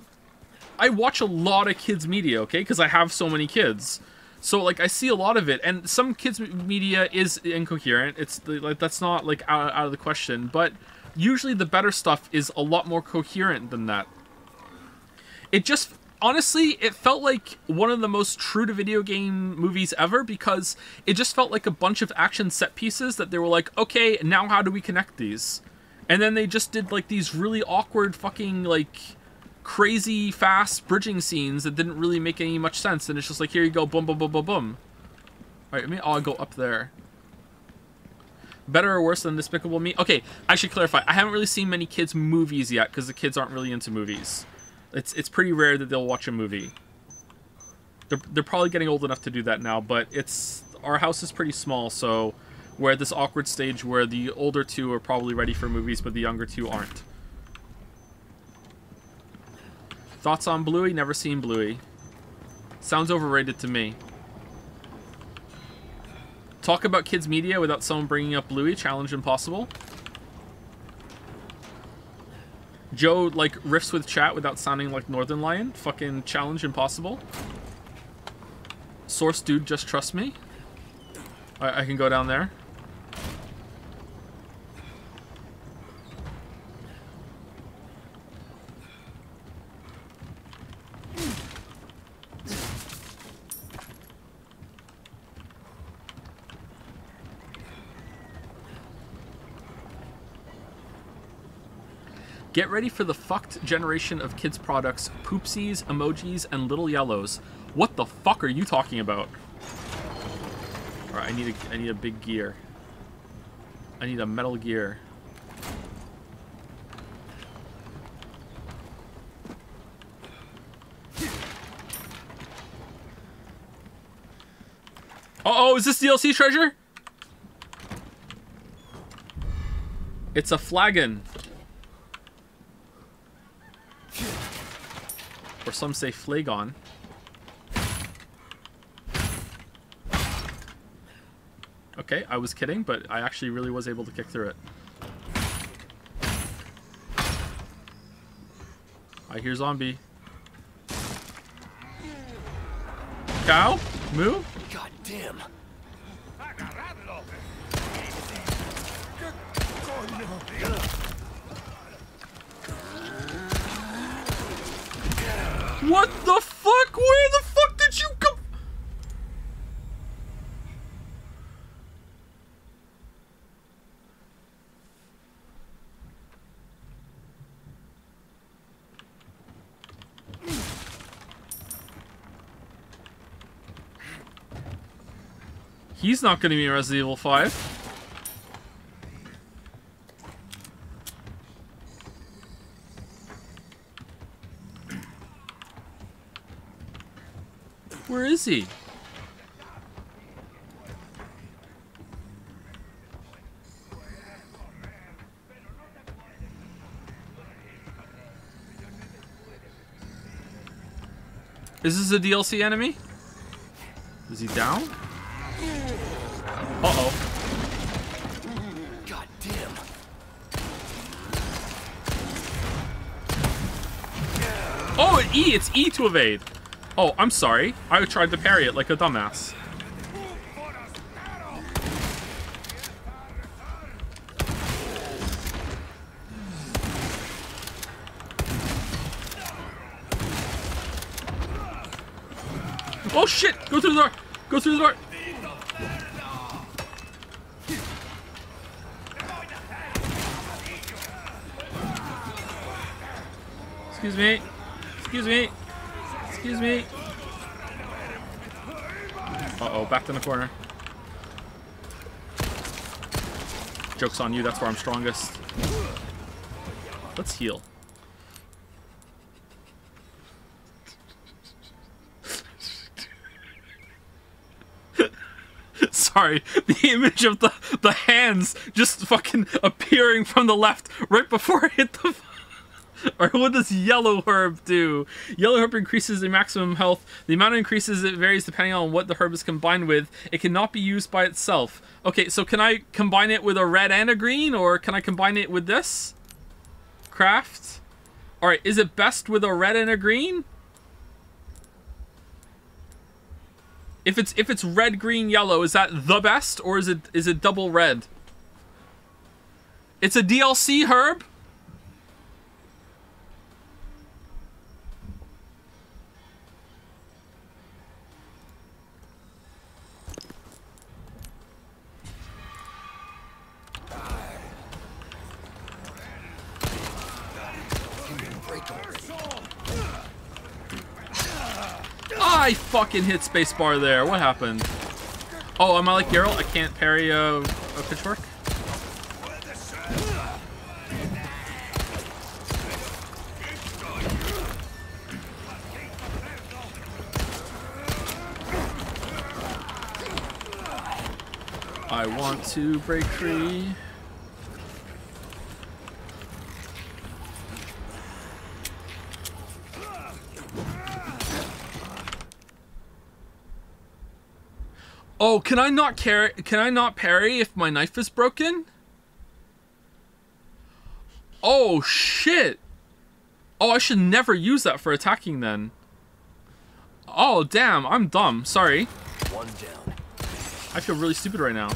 Speaker 1: I watch a lot of kids media, okay? Cuz I have so many kids. So like I see a lot of it and some kids media is incoherent. It's like that's not like out, out of the question, but usually the better stuff is a lot more coherent than that. It just honestly, it felt like one of the most true to video game movies ever because it just felt like a bunch of action set pieces that they were like, okay, now how do we connect these? And then they just did like these really awkward fucking like crazy fast bridging scenes that didn't really make any much sense. And it's just like, here you go, boom, boom, boom, boom, boom. All right, oh, I mean, I'll go up there. Better or worse than Despicable Me? Okay, I should clarify. I haven't really seen many kids' movies yet because the kids aren't really into movies. It's it's pretty rare that they'll watch a movie. They're they're probably getting old enough to do that now, but it's our house is pretty small, so we're at this awkward stage where the older two are probably ready for movies, but the younger two aren't. Thoughts on Bluey? Never seen Bluey. Sounds overrated to me. Talk about kids media without someone bringing up Bluey? Challenge impossible. Joe, like, riffs with chat without sounding like Northernlion. Fucking challenge impossible. Source dude, just trust me. I, I can go down there. Get ready for the fucked generation of kids' products, poopsies, emojis, and little yellows. What the fuck are you talking about? Alright, I need a I need a big gear. I need a metal gear. Uh oh, is this DLC treasure? It's a flagon. Or some say flagon. Okay, I was kidding, but I actually really was able to kick through it. I hear zombie. Cow? Move?
Speaker 3: God damn.
Speaker 1: What the fuck? Where the fuck did you come? He's not going to be Resident Evil 5. Where is he? Is this a DLC enemy? Is he down? Uh-oh.
Speaker 3: God damn.
Speaker 1: Oh, an E! It's E to evade! Oh, I'm sorry. I tried to parry it like a dumbass. Oh shit! Go through the door! Go through the door! Excuse me. Excuse me. Excuse me. Uh-oh, back in the corner. Joke's on you, that's where I'm strongest. Let's heal. Sorry, the image of the, the hands just fucking appearing from the left right before I hit the... or what does yellow herb do? Yellow herb increases the maximum health. The amount it increases it varies depending on what the herb is combined with. It cannot be used by itself. Okay, so can I combine it with a red and a green, or can I combine it with this? Craft. All right, is it best with a red and a green? If it's if it's red, green, yellow, is that the best, or is it is it double red? It's a DLC herb. I fucking hit spacebar there. What happened? Oh, am I like Geralt? I can't parry a, a pitchfork? I want to break free. Oh, can I not carry? Can I not parry if my knife is broken? Oh shit! Oh, I should never use that for attacking then. Oh damn, I'm dumb. Sorry.
Speaker 3: One down.
Speaker 1: I feel really stupid right now.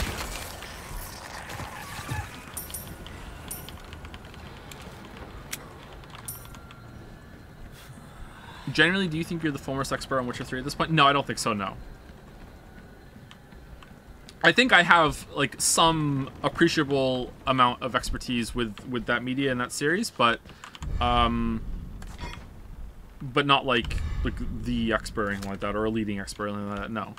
Speaker 1: Generally, do you think you're the foremost expert on Witcher 3 at this point? No, I don't think so, no. I think I have like some appreciable amount of expertise with with that media and that series, but Um, but not like like the expert or anything like that, or a leading expert or anything like that. No.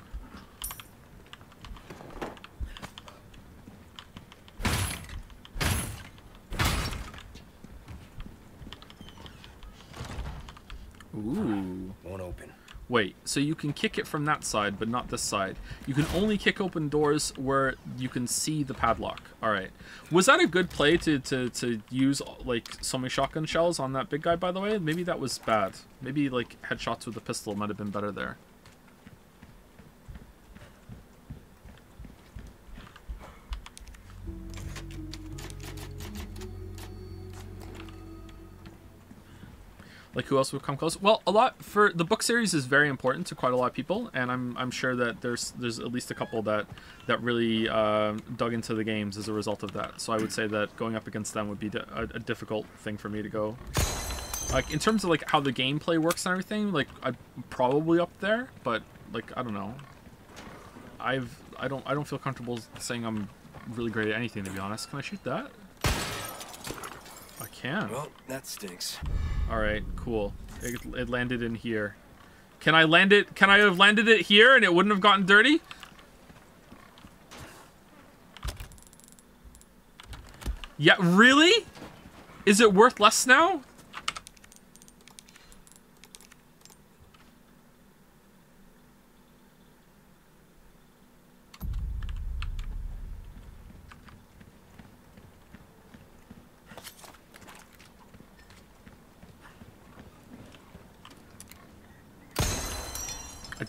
Speaker 1: Ooh.
Speaker 2: Won't open.
Speaker 1: Wait, so you can kick it from that side, but not this side. You can only kick open doors where you can see the padlock. Alright. Was that a good play to, to, to use, like, so many shotgun shells on that big guy, by the way? Maybe that was bad. Maybe, like, headshots with a pistol might have been better there. Like who else would come close? Well a lot for the book series is very important to quite a lot of people and i'm i'm sure that there's there's at least a couple that that really uh, dug into the games as a result of that. So i would say that going up against them would be a, a difficult thing for me to go. Like in terms of like how the gameplay works and everything like i'm probably up there but like i don't know. I've i don't i don't feel comfortable saying i'm really great at anything to be honest. Can i shoot that can.
Speaker 2: Well, that stinks.
Speaker 1: All right, cool. It, it, landed in here. Can I land it? Can I have landed it here and it wouldn't have gotten dirty? Yeah, really? Is it worth less now?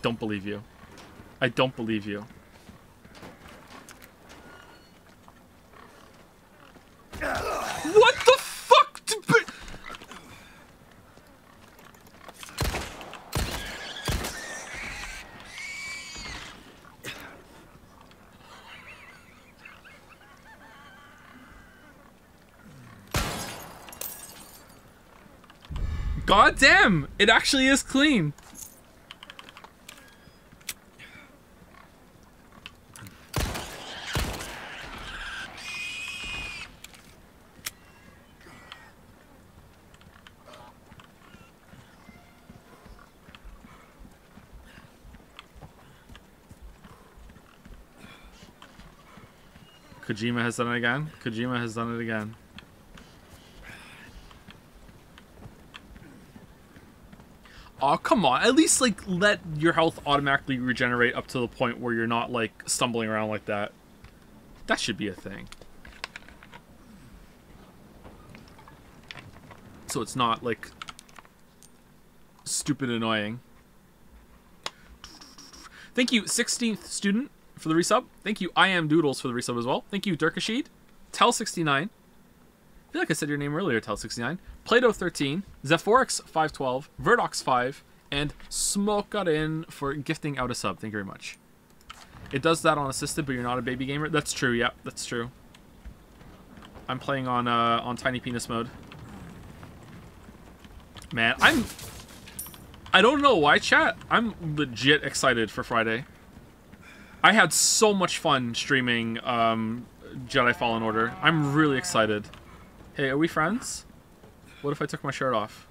Speaker 1: Don't believe you. I don't believe you. What the fuck? God damn! It actually is clean. Kojima has done it again. Kojima has done it again. Oh, come on. At least, like, let your health automatically regenerate up to the point where you're not, like, stumbling around like that. That should be a thing. So it's not, like, stupid annoying. Thank you, 16th student for the resub. Thank you, I am Doodles for the resub as well. Thank you, Dirkashid, Tel69. I feel like I said your name earlier, Tel69. Plato13, Zephorix512, Verdox5, and Smoke got in for gifting out a sub. Thank you very much. It does that on assisted, but you're not a baby gamer. That's true. Yep, that's true. I'm playing on uh, on tiny penis mode. Man, I'm. I don't know why, chat. I'm legit excited for Friday. I had so much fun streaming um, Jedi Fallen Order. I'm really excited. Hey, are we friends? What if I took my shirt off?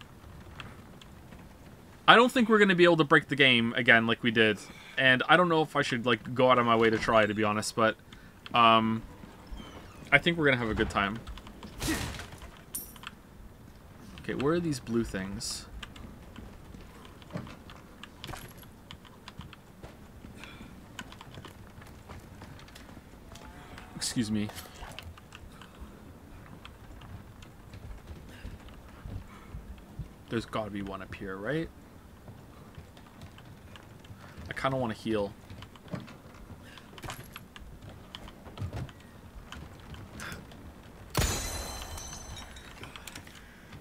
Speaker 1: I don't think we're going to be able to break the game again like we did. And I don't know if I should like go out of my way to try, to be honest. But um, I think we're going to have a good time. Okay, where are these blue things? Excuse me. There's got to be one up here, right? I kind of want to heal.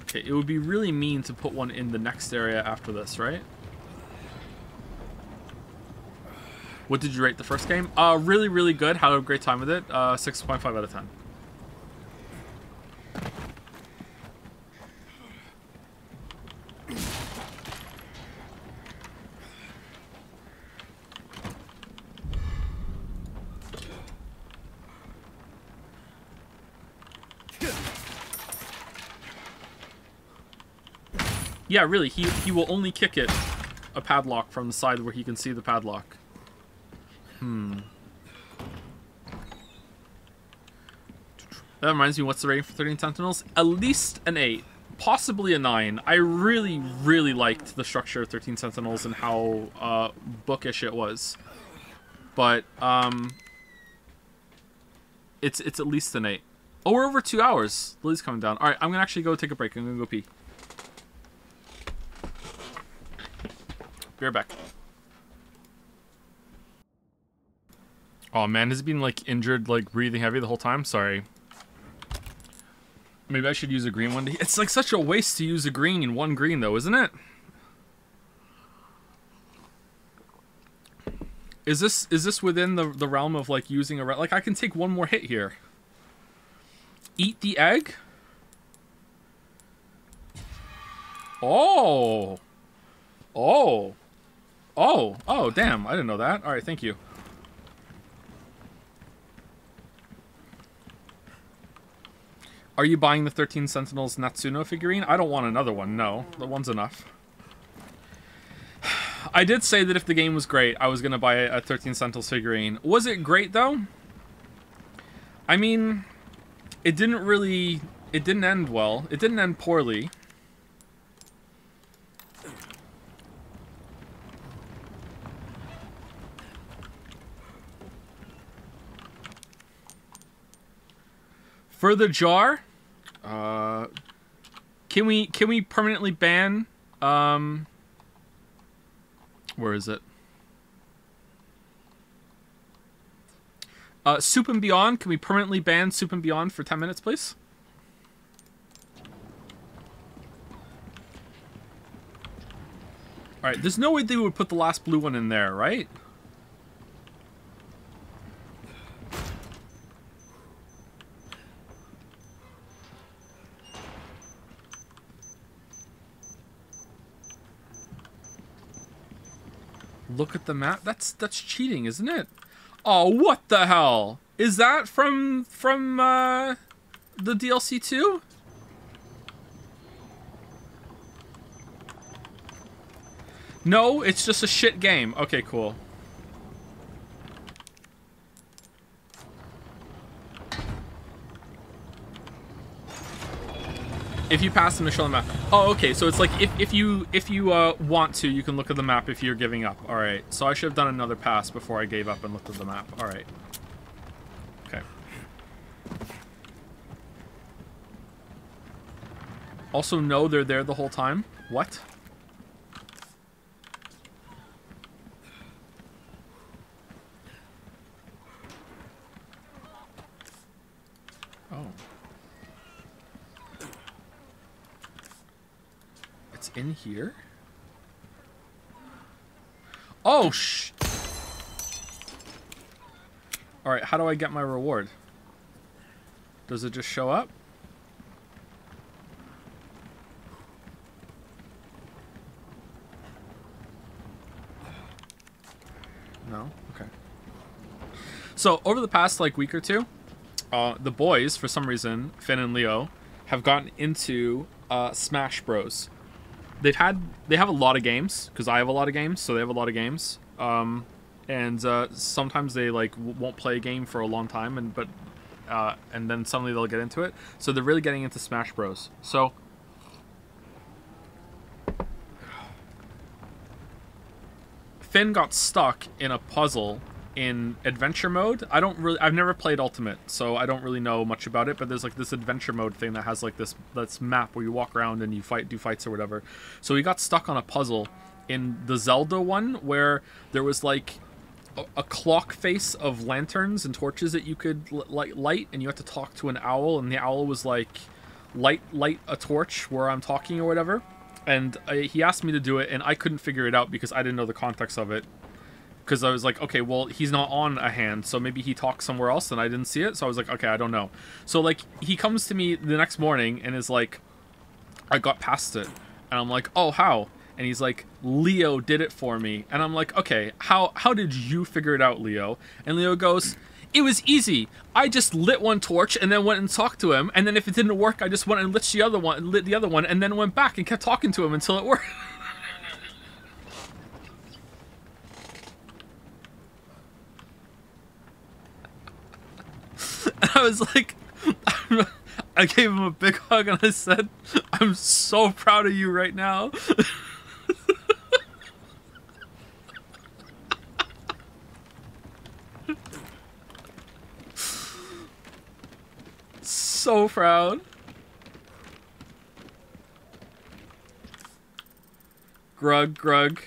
Speaker 1: Okay, it would be really mean to put one in the next area after this, right? What did you rate the first game? Uh, really, really good. Had a great time with it. Uh, 6.5 out of 10. Yeah, really, he, he will only kick it a padlock from the side where he can see the padlock. Hmm. That reminds me, what's the rating for 13 Sentinels? At least an 8. Possibly a 9. I really, really liked the structure of 13 Sentinels and how uh, bookish it was. But, um... It's, it's at least an 8. Oh, we're over two hours. Lily's coming down. Alright, I'm gonna actually go take a break. I'm gonna go pee. Be right back. Oh man, has he been like injured, like breathing heavy the whole time? Sorry. Maybe I should use a green one. It's like such a waste to use a green, one green though, isn't it? Is this is this within the the realm of like using a like I can take one more hit here. Eat the egg? Oh. Oh. Oh. Oh, damn. I didn't know that. All right, thank you. Are you buying the 13 Sentinels Natsuno figurine? I don't want another one, no. The one's enough. I did say that if the game was great, I was going to buy a 13 Sentinels figurine. Was it great, though? I mean, it didn't really... It didn't end well. It didn't end poorly. For the jar, uh, can we can we permanently ban? Um, where is it? Uh, Soup and Beyond. Can we permanently ban Soup and Beyond for ten minutes, please? All right. There's no way they would put the last blue one in there, right? Look at the map. That's that's cheating, isn't it? Oh, what the hell? Is that from from uh, the DLC too? No, it's just a shit game. Okay, cool. If you pass them to the map. Oh, okay. So it's like if, if you if you uh, want to, you can look at the map if you're giving up. All right. So I should have done another pass before I gave up and looked at the map. All right. Okay. Also, no, they're there the whole time. What? Oh. In here? Oh, sh... Alright, how do I get my reward? Does it just show up? No? Okay. So, over the past, like, week or two, uh, the boys, for some reason, Finn and Leo, have gotten into uh, Smash Bros. They've had they have a lot of games because I have a lot of games, so they have a lot of games. Um, and uh, sometimes they like won't play a game for a long time, and but uh, and then suddenly they'll get into it. So they're really getting into Smash Bros. So. Finn got stuck in a puzzle in adventure mode. I don't really I've never played Ultimate, so I don't really know much about it, but there's like this adventure mode thing that has like this this map where you walk around and you fight do fights or whatever. So we got stuck on a puzzle in the Zelda one where there was like a, clock face of lanterns and torches that you could like light and you had to talk to an owl and the owl was like light light a torch where I'm talking or whatever. And I, he asked me to do it and I couldn't figure it out because I didn't know the context of it because I was like, okay, well, he's not on a hand, so maybe he talks somewhere else and I didn't see it. So I was like, okay, I don't know. So like he comes to me the next morning and is like, I got past it, and I'm like, oh, how? And he's like, Leo did it for me, and I'm like, okay, how how did you figure it out, Leo? And Leo goes, It was easy. I just lit one torch and then went and talked to him, and then if it didn't work, I just went and lit the other one, lit the other one, and then went back and kept talking to him until it worked. and I was like, I gave him a big hug and I said, I'm so proud of you right now. so proud. Grug, Grug.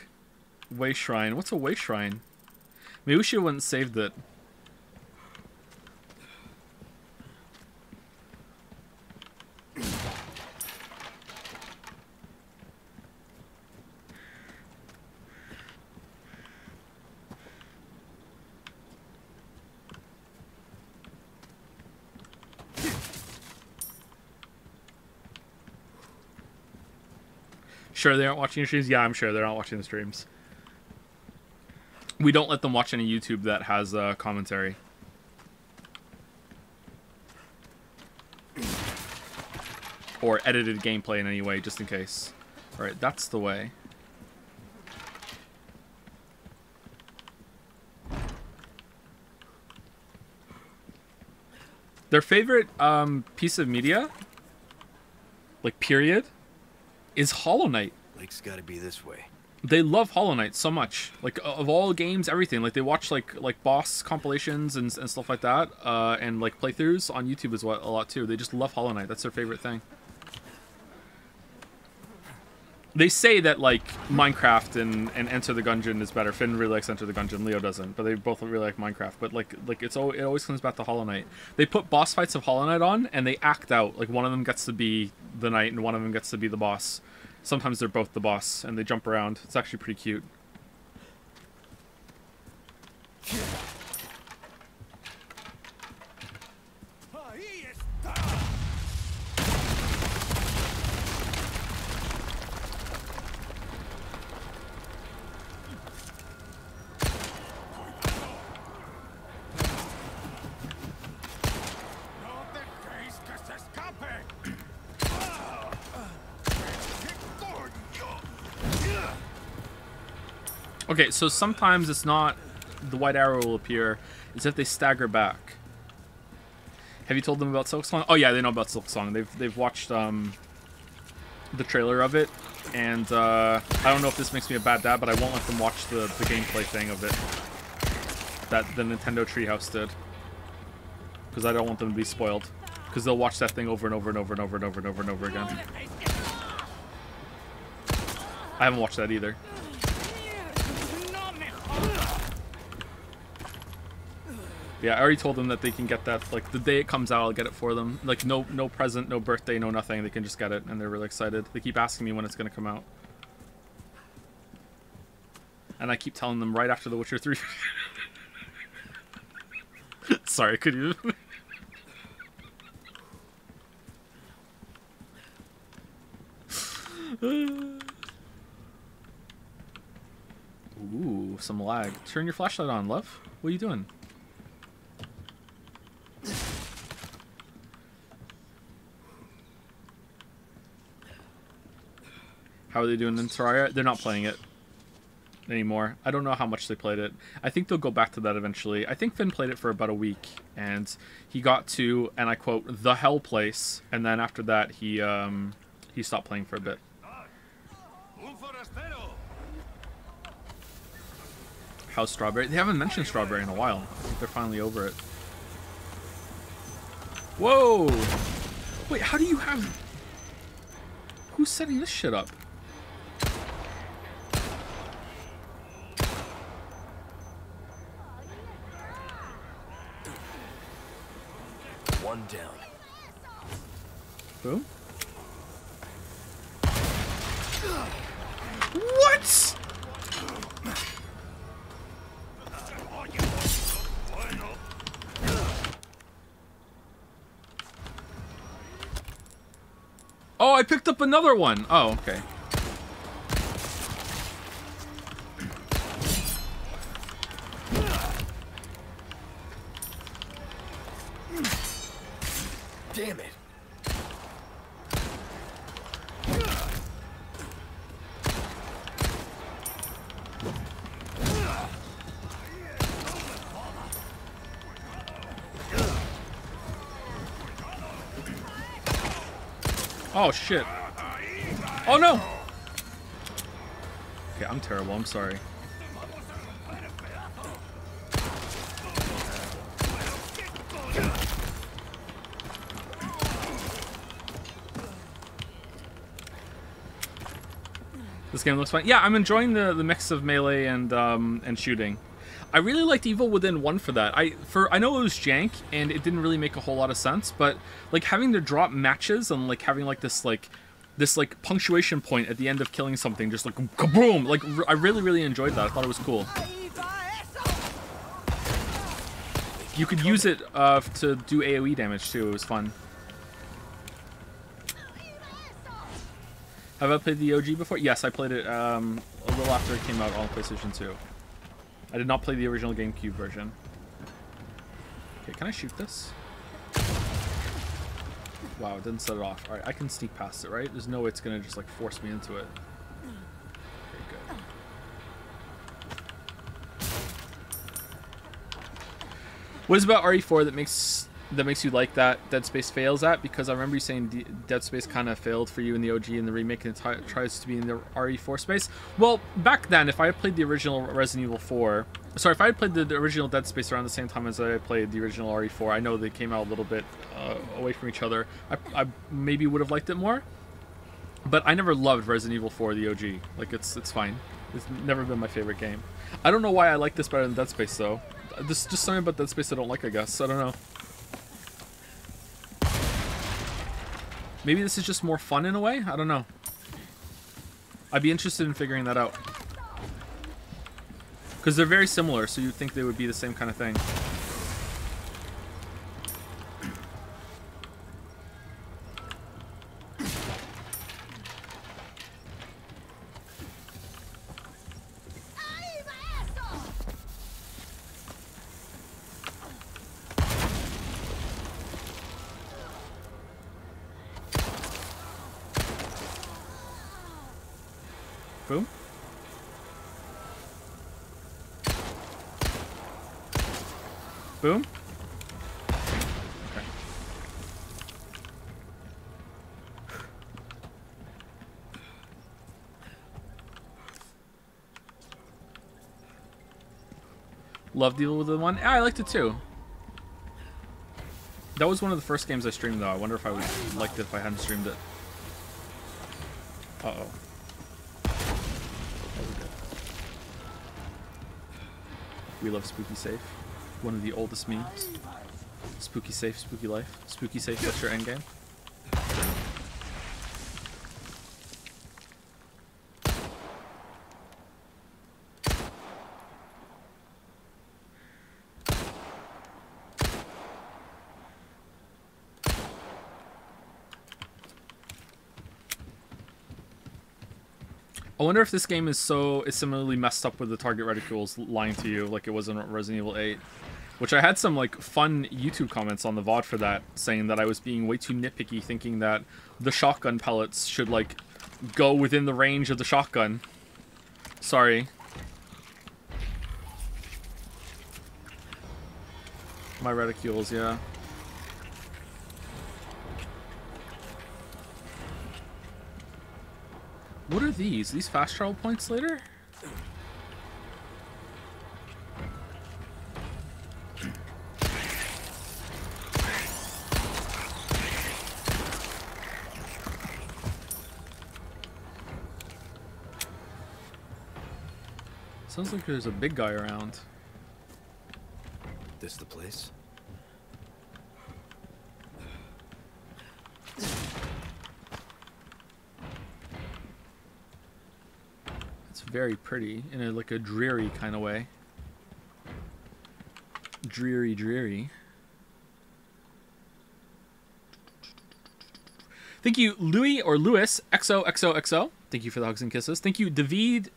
Speaker 1: Way Shrine. What's a Way Shrine? Maybe we should have went and saved it. Sure, they aren't watching your streams. Yeah, I'm sure they're not watching the streams. We don't let them watch any YouTube that has uh, commentary. Or edited gameplay in any way, just in case. Alright, that's the way. Their favorite um, piece of media, like period, is Hollow Knight.
Speaker 2: Lake's gotta be this way.
Speaker 1: They love Hollow Knight so much. Like of all games, everything. Like they watch like like boss compilations and, and stuff like that, uh, and like playthroughs on YouTube as well a lot too. They just love Hollow Knight. That's their favorite thing. They say that like Minecraft and, and Enter the Gungeon is better. Finn really likes Enter the Gungeon. Leo doesn't, but they both really like Minecraft. But like like it's it always comes back to Hollow Knight. They put boss fights of Hollow Knight on, and they act out. Like one of them gets to be the knight, and one of them gets to be the boss. Sometimes they're both the boss, and they jump around. It's actually pretty cute. Okay, so sometimes it's not the white arrow will appear, it's if they stagger back. Have you told them about Silksong? Oh yeah, they know about Silksong. They've they've watched um, the trailer of it, and uh, I don't know if this makes me a bad dad, but I won't let them watch the, the gameplay thing of it that the Nintendo Treehouse did, because I don't want them to be spoiled. Because they'll watch that thing over and over and over and over and over and over and over again. I haven't watched that either. Yeah, I already told them that they can get that, like, the day it comes out, I'll get it for them. Like, no no present, no birthday, no nothing. They can just get it, and they're really excited. They keep asking me when it's to come out. And I keep telling them right after The Witcher 3. Sorry, could you... Ooh, some lag. Turn your flashlight on, love. What are you doing? How are they doing in Terraria? They're not playing it anymore. I don't know how much they played it. I think they'll go back to that eventually. I think Finn played it for about a week, and he got to, and I quote, the hell place, and then after that he um, he stopped playing for a bit. How's Strawberry? They haven't mentioned Strawberry in a while. I think they're finally over it. Whoa! Wait, how do you have... Who's setting this shit up?
Speaker 2: One down.
Speaker 1: Who? What? Oh, I picked up another one. Oh, okay.
Speaker 2: Damn it.
Speaker 1: Oh shit. Oh no! Okay, I'm terrible, I'm sorry. Game looks fun. Yeah, I'm enjoying the, the mix of melee and um, and shooting. I really liked Evil Within 1 for that. I for I know it was jank and it didn't really make a whole lot of sense, but like having to drop matches and like having like this like this like punctuation point at the end of killing something just like kaboom like I really really enjoyed that. I thought it was cool. You could use it uh, to do AoE damage too. It was fun. Have I played the OG before? Yes, I played it um, a little after it came out on PlayStation 2. I did not play the original GameCube version. Okay, can I shoot this? Wow, it didn't set it off. Alright, I can sneak past it, right? There's no way it's gonna just like force me into it. What is about RE4 that makes that makes you like that Dead Space fails at? Because I remember you saying D Dead Space kind of failed for you in the OG and the remake, and it tries to be in the RE4 space. Well, back then, if I had played the original Resident Evil 4, sorry, if I had played the, the original Dead Space around the same time as I played the original RE4, I know they came out a little bit uh, away from each other. I, I maybe would have liked it more, but I never loved Resident Evil 4, the OG. Like it's it's fine. It's never been my favorite game. I don't know why I like this better than Dead Space though. There's just something about Dead Space I don't like, I guess. I don't know. Maybe this is just more fun in a way? I don't know. I'd be interested in figuring that out. Because they're very similar, so you'd think they would be the same kind of thing. Boom. Boom. Okay. Love Deal with the one. Yeah, I liked it too. That was one of the first games I streamed though. I wonder if I would liked it if I hadn't streamed it. Uh oh. We love Spooky Safe. One of the oldest memes. Spooky Safe, Spooky Life. Spooky Safe, that's your endgame. I wonder if this game is so is similarly messed up with the target reticules lying to you like it was in Resident Evil 8. Which I had some like fun YouTube comments on the VOD for that, saying that I was being way too nitpicky thinking that the shotgun pellets should like go within the range of the shotgun. Sorry. My reticules, yeah. These? These fast travel points later? Sounds like there's a big guy around.
Speaker 2: This the place?
Speaker 1: Very pretty in a like a dreary kind of way. Dreary, dreary. Thank you, Louis or Louis XOXOXO. Thank you for the hugs and kisses. Thank you, David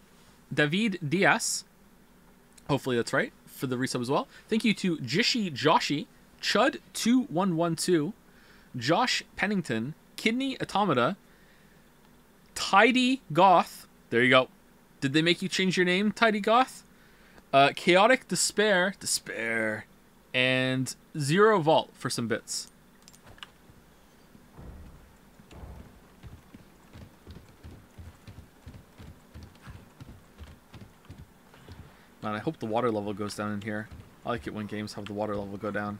Speaker 1: David Diaz. Hopefully that's right for the resub as well. Thank you to Jishi Joshi, Chud2112, Josh Pennington, Kidney Automata, Tidy Goth. There you go. Did they make you change your name, Tidy Goth? Uh, Chaotic Despair, Despair, and Zero Vault for some bits. Man, I hope the water level goes down in here. I like it when games have the water level go down.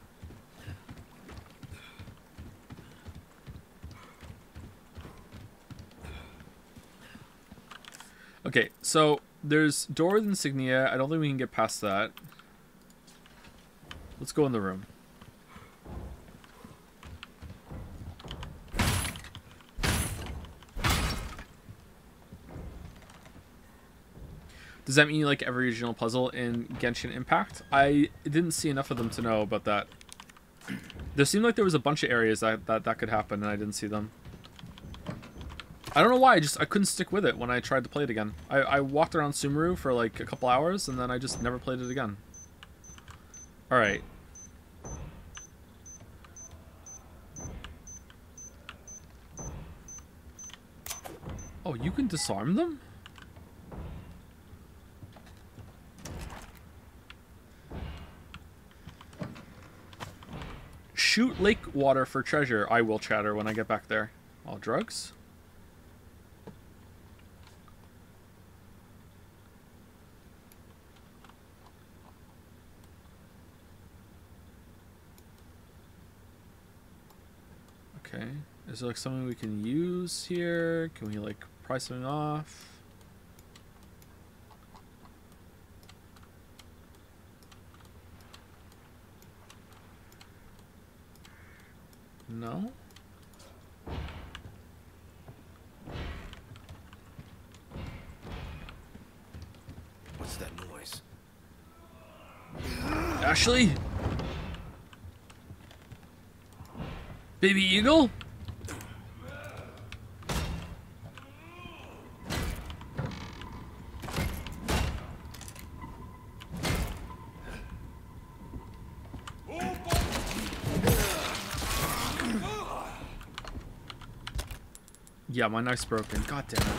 Speaker 1: Okay, so there's door insignia. I don't think we can get past that. Let's go in the room. Does that mean like every regional puzzle in Genshin Impact? I didn't see enough of them to know about that. There seemed like there was a bunch of areas that that, that could happen, and I didn't see them. I don't know why, I just I couldn't stick with it when I tried to play it again. I, I walked around Sumeru for like a couple hours, and then I just never played it again. Alright. Oh, you can disarm them? Shoot lake water for treasure. I will chatter when I get back there. All drugs? Okay. Is there like something we can use here? Can we like pry something off? No?
Speaker 2: What's that noise?
Speaker 1: Ashley? Baby Eagle? Yeah, my knife's broken. God damn it.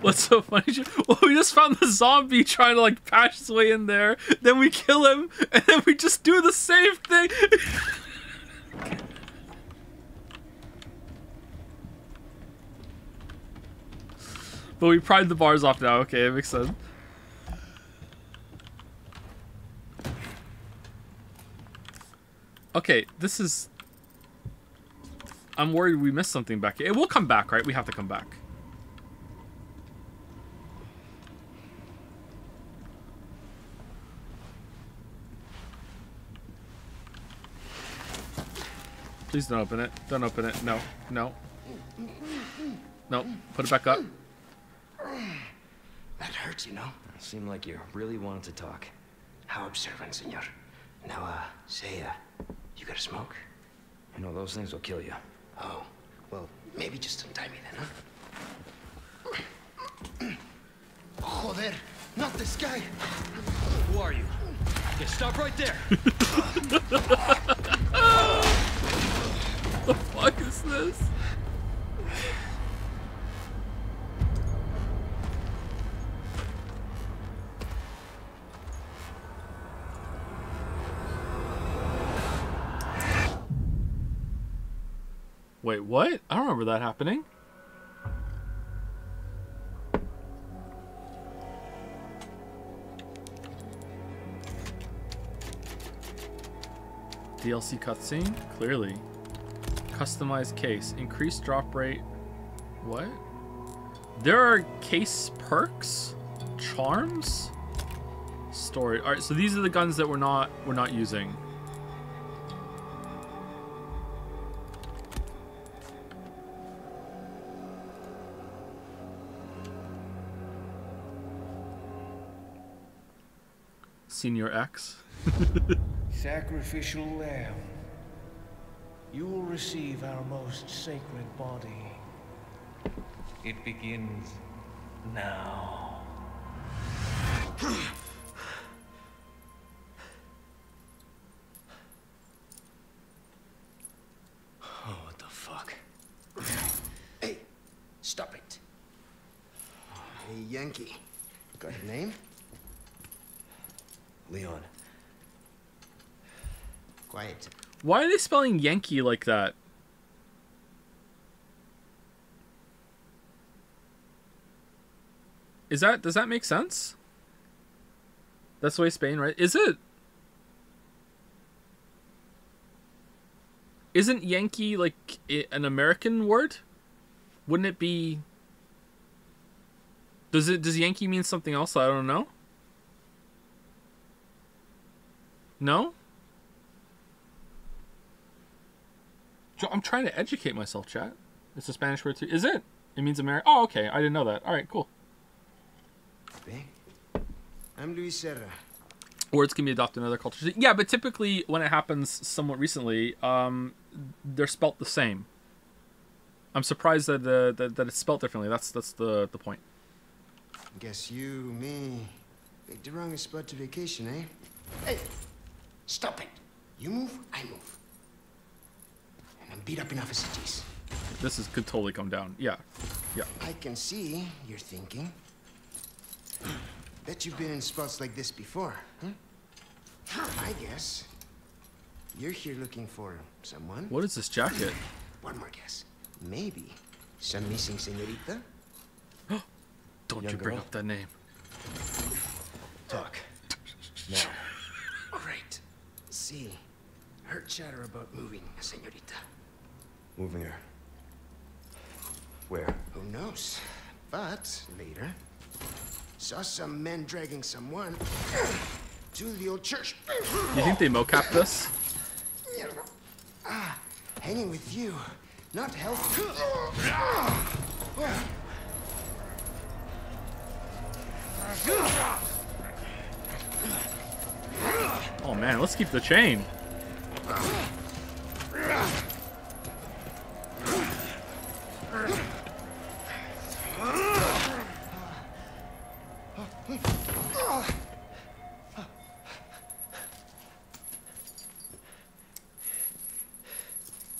Speaker 1: What's so funny? Well, we just found the zombie trying to like patch his way in there. Then we kill him, and then we just do the same thing. but we pried the bars off now. Okay, it makes sense. Okay, this is. I'm worried we missed something back here. It will come back, right? We have to come back. Please don't open it. Don't open it. No. No. No. Put it back up.
Speaker 9: That hurts, you know?
Speaker 6: Seemed like you really wanted to talk.
Speaker 9: How observant, senor. Now, uh, say, uh, you got a smoke?
Speaker 6: You know, those things will kill you.
Speaker 9: Oh, well, maybe just untie me then, huh? Joder, not this guy.
Speaker 2: Who are you? Okay, stop right there.
Speaker 1: Wait, what? I remember that happening. DLC cutscene? Clearly. Customized case. Increased drop rate. What? There are case perks? Charms? Story. Alright, so these are the guns that we're not we're not using. Senior X.
Speaker 10: Sacrificial lamb. You will receive our most sacred body. It begins now.
Speaker 9: Oh, what the fuck? Hey, stop it. Hey, Yankee. Got a name?
Speaker 6: Leon.
Speaker 9: Quiet.
Speaker 1: Why are they spelling Yankee like that? Is that does that make sense? That's the way Spain, right? Is it? Isn't Yankee like an American word? Wouldn't it be? Does it does Yankee mean something else? I don't know. No. I'm trying to educate myself, chat. It's a Spanish word too. Is it? It means America. Oh, okay. I didn't know that. All right, cool.
Speaker 9: I'm Luis Serra.
Speaker 1: Words can be adopted in other cultures. Yeah, but typically when it happens somewhat recently, um, they're spelt the same. I'm surprised that, uh, that that it's spelt differently. That's that's the the point.
Speaker 9: Guess you, me, picked the wrongest spot to vacation, eh? Hey, stop it. You move, I move. And I'm beat up enough as it is.
Speaker 1: This is could totally come down. Yeah, yeah.
Speaker 9: I can see you're thinking. Bet you've been in spots like this before, huh? I guess you're here looking for someone.
Speaker 1: What is this jacket?
Speaker 9: One more guess. Maybe some missing senorita?
Speaker 1: Don't
Speaker 9: Young
Speaker 1: you bring
Speaker 9: girl?
Speaker 1: up that name.
Speaker 6: Talk. Now.
Speaker 9: Great. See, heard chatter about moving senorita.
Speaker 6: Moving her. Where?
Speaker 9: Who knows? But later, saw some men dragging someone to the old church.
Speaker 1: You think they mocap this?
Speaker 9: Ah, hanging with you, not healthy.
Speaker 1: Oh man, let's keep the chain.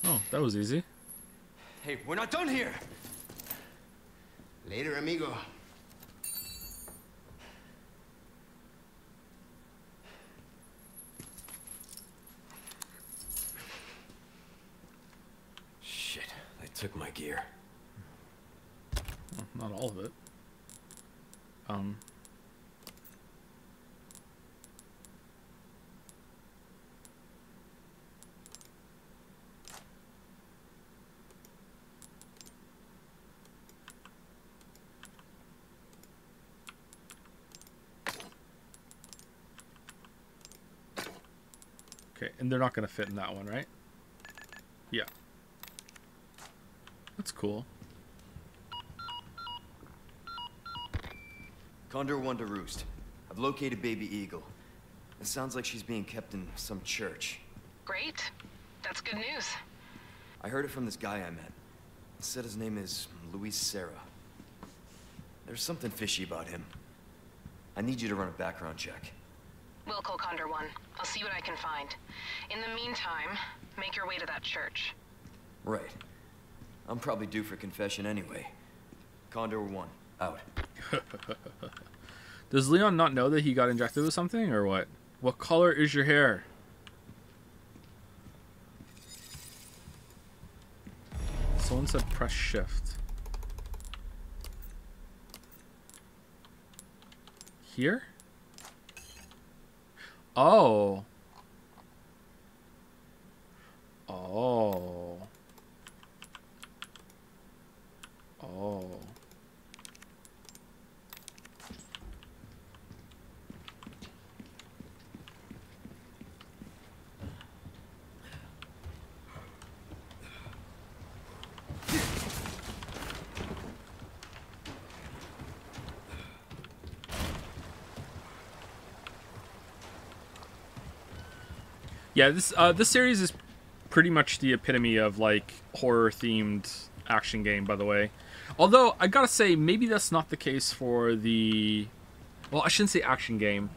Speaker 1: Oh, that was easy.
Speaker 6: Hey, we're not done here!
Speaker 9: Later, amigo.
Speaker 6: Shit, they took my gear.
Speaker 1: Well, not all of it. Um. Okay, and they're not going to fit in that one, right? Yeah. That's cool.
Speaker 6: Condor one to roost. I've located Baby Eagle. It sounds like she's being kept in some church.
Speaker 8: Great. That's good news.
Speaker 6: I heard it from this guy I met. He said his name is Luis Serra. There's something fishy about him. I need you to run a background check.
Speaker 8: We'll call Condor 1. I'll see what I can find. In the meantime, make your way to that church.
Speaker 6: Right. I'm probably due for confession anyway. Condor one, out.
Speaker 1: Does Leon not know that he got injected with something or what? What color is your hair? Someone said press shift. Here? Oh. Oh. Oh. Yeah, this uh, this series is pretty much the epitome of like horror themed action game. By the way, although I gotta say maybe that's not the case for the. Well, I shouldn't say action game.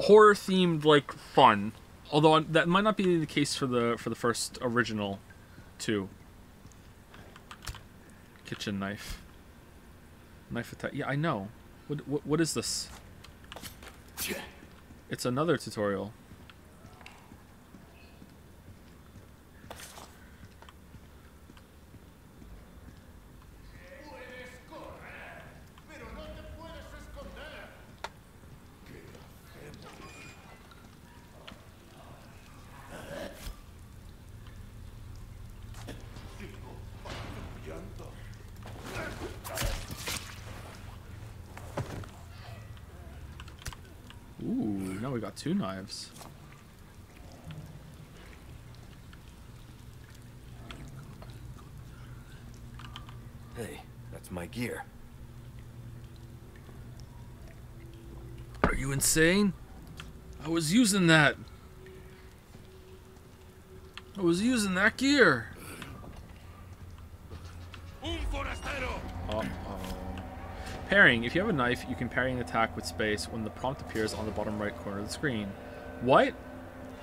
Speaker 1: Horror themed like fun. Although that might not be the case for the for the first original, too. Kitchen knife. Knife attack. Yeah, I know. What, what, what is this? It's another tutorial. Ooh, now we got two knives.
Speaker 6: Hey, that's my gear.
Speaker 1: Are you insane? I was using that. I was using that gear. Parrying. If you have a knife, you can parry an attack with space when the prompt appears on the bottom right corner of the screen. What?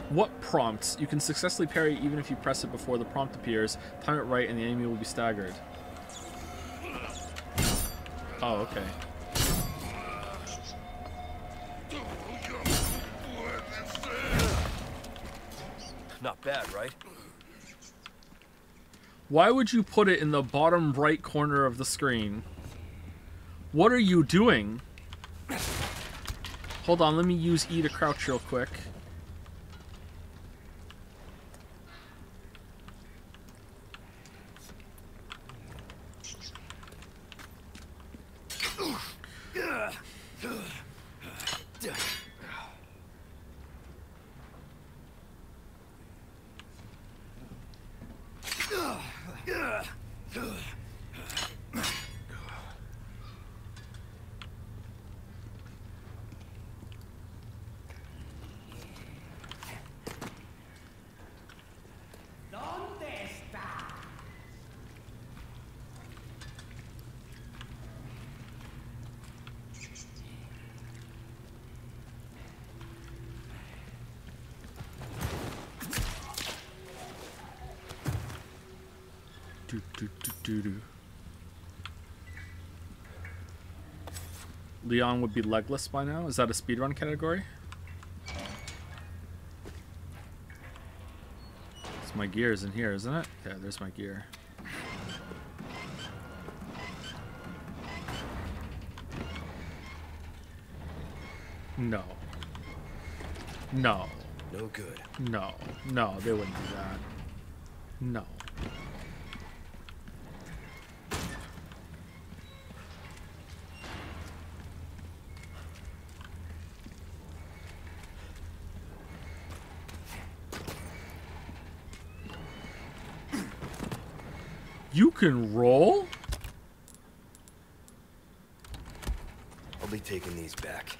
Speaker 1: What prompts? You can successfully parry even if you press it before the prompt appears. Time it right and the enemy will be staggered. Oh, okay.
Speaker 6: Not bad, right?
Speaker 1: Why would you put it in the bottom right corner of the screen? What are you doing? Hold on, let me use E to crouch real quick. Do, do, do, do. Leon would be legless by now. Is that a speedrun category? It's my gears in here, isn't it? Yeah, there's my gear. No. No.
Speaker 6: No good.
Speaker 1: No. No, they wouldn't do that. No. You can roll?
Speaker 6: I'll be taking these back.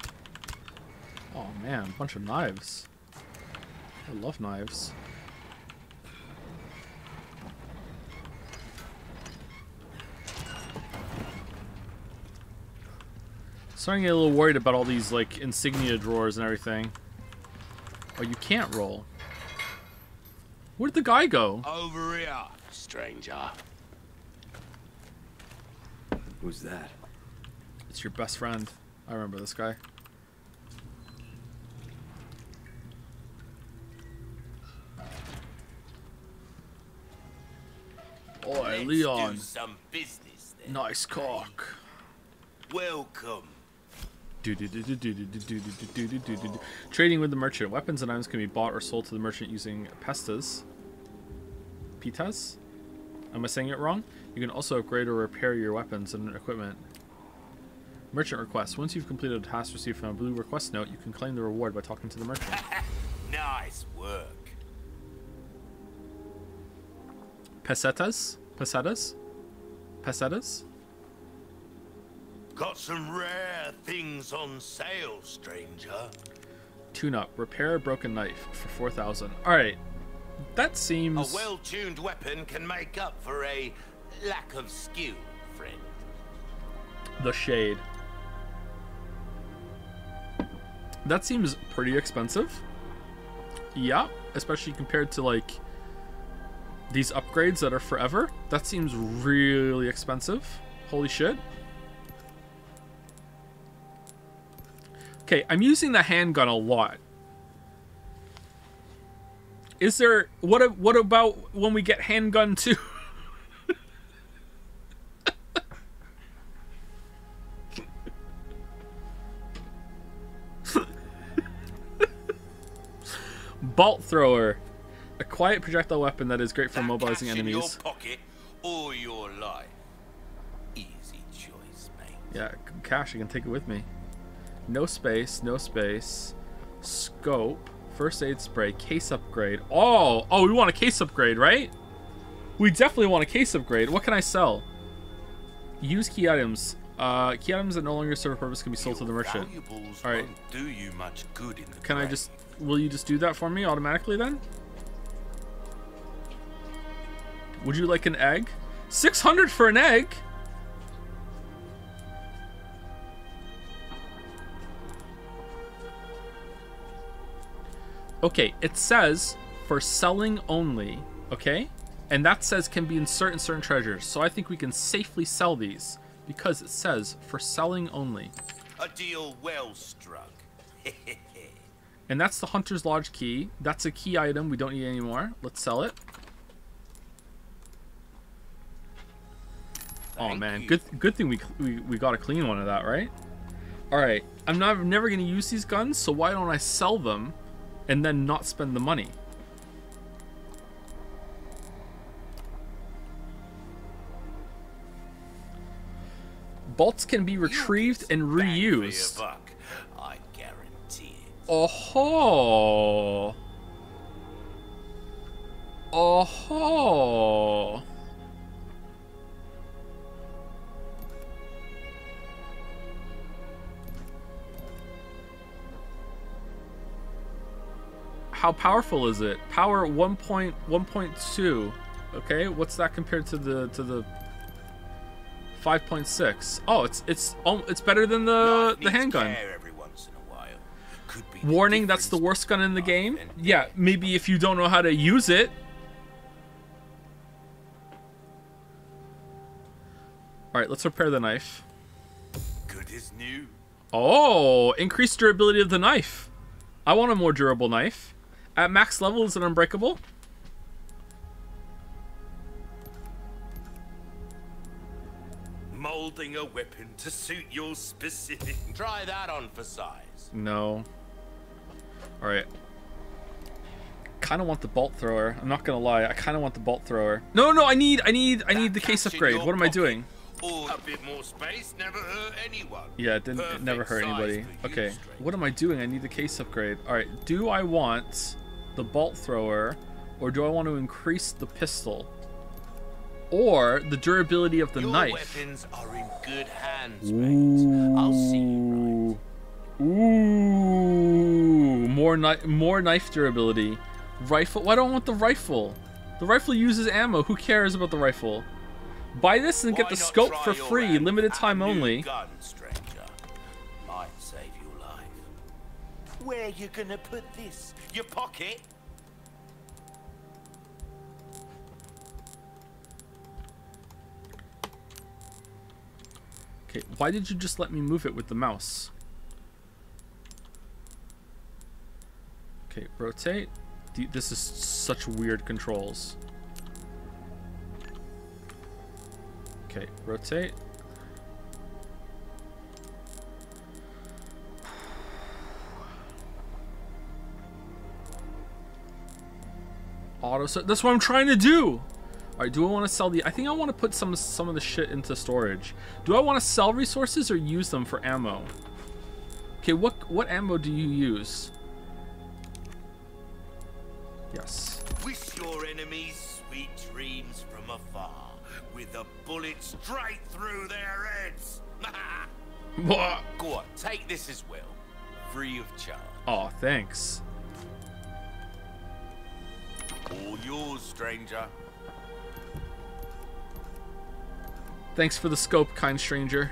Speaker 1: Oh man, a bunch of knives. I love knives. Starting to get a little worried about all these like insignia drawers and everything. Oh, you can't roll. Where'd the guy go?
Speaker 3: Over here, stranger.
Speaker 6: Who's that?
Speaker 1: It's your best friend. I remember this guy. Oi, Leon.
Speaker 3: some business then.
Speaker 1: Nice cock.
Speaker 3: Welcome.
Speaker 1: Trading with the merchant. Weapons and items can be bought or sold to the merchant using pestas. Pitas? Am I saying it wrong? You can also upgrade or repair your weapons and equipment. Merchant request. Once you've completed a task received from a blue request note, you can claim the reward by talking to the merchant.
Speaker 3: nice work.
Speaker 1: Pesetas? Pesetas? Pesetas?
Speaker 3: Got some rare things on sale, stranger.
Speaker 1: Tune up. Repair a broken knife for 4,000. Alright. That seems...
Speaker 11: A well-tuned weapon can make up for a lack of skill, friend.
Speaker 1: The Shade. That seems pretty expensive. Yeah, especially compared to like these upgrades that are forever. That seems really expensive. Holy shit. Okay, I'm using the handgun a lot. Is there what what about when we get handgun 2? Bolt thrower. A quiet projectile weapon that is great for
Speaker 11: that
Speaker 1: mobilizing enemies.
Speaker 11: In your pocket or your life. Easy choice, mate.
Speaker 1: Yeah, cash, I can take it with me. No space, no space. Scope, first aid spray, case upgrade. Oh, oh, we want a case upgrade, right? We definitely want a case upgrade. What can I sell? Use key items. Uh, key items that no longer serve a purpose can be sold to the merchant. All right.
Speaker 11: Do you much good in the
Speaker 1: Can I just? Will you just do that for me automatically then? Would you like an egg? 600 for an egg? Okay, it says for selling only, okay? And that says can be insert in certain treasures. So I think we can safely sell these because it says for selling only.
Speaker 11: A deal well struck.
Speaker 1: and that's the Hunter's Lodge key. That's a key item we don't need anymore. Let's sell it. oh man, good good thing we, we we got a clean one of that, right? All right, I'm not I'm never gonna use these guns, so why don't I sell them, and then not spend the money? Bolts can be retrieved and reused. Oh. Oh. How powerful is it? Power 1.1.2. Okay, what's that compared to the to the 5.6. Oh, it's it's oh, it's better than the the handgun. Warning, that's the worst gun in the game. Yeah, maybe if you don't know how to use it. All right, let's repair the knife.
Speaker 11: Good as new.
Speaker 1: Oh, increased durability of the knife. I want a more durable knife. At max level, is it unbreakable?
Speaker 11: molding a weapon to suit your specific. Try that on for size.
Speaker 1: No. All right. Kind of want the bolt thrower. I'm not gonna lie. I kind of want the bolt thrower. No, no. I need, I need, I need the case upgrade. What am I doing?
Speaker 11: A bit more space never hurt anyone.
Speaker 1: Yeah, it didn't. It never hurt anybody. Okay. What am I doing? I need the case upgrade. All right. Do I want the bolt thrower, or do I want to increase the pistol? or the durability of the
Speaker 11: Your
Speaker 1: knife.
Speaker 11: weapons are in good hands, mate. I'll see you right.
Speaker 1: Ooh, more knife, more knife durability. Rifle. Why don't I want the rifle? The rifle uses ammo. Who cares about the rifle? Buy this and
Speaker 11: Why
Speaker 1: get the scope for free, limited time only.
Speaker 11: Gun, stranger. Might save your life. Where you gonna put this? Your pocket?
Speaker 1: Okay, why did you just let me move it with the mouse? Okay, rotate. This is such weird controls. Okay, rotate. Auto. So that's what I'm trying to do. All right, do I want to sell the? I think I want to put some some of the shit into storage. Do I want to sell resources or use them for ammo? Okay, what what ammo do you use? Yes.
Speaker 11: Wish your enemies sweet dreams from afar, with a bullet straight through their heads.
Speaker 1: What?
Speaker 11: Go on, take this as well, free of charge.
Speaker 1: Oh, thanks.
Speaker 3: All yours, stranger.
Speaker 1: Thanks for the scope, kind stranger.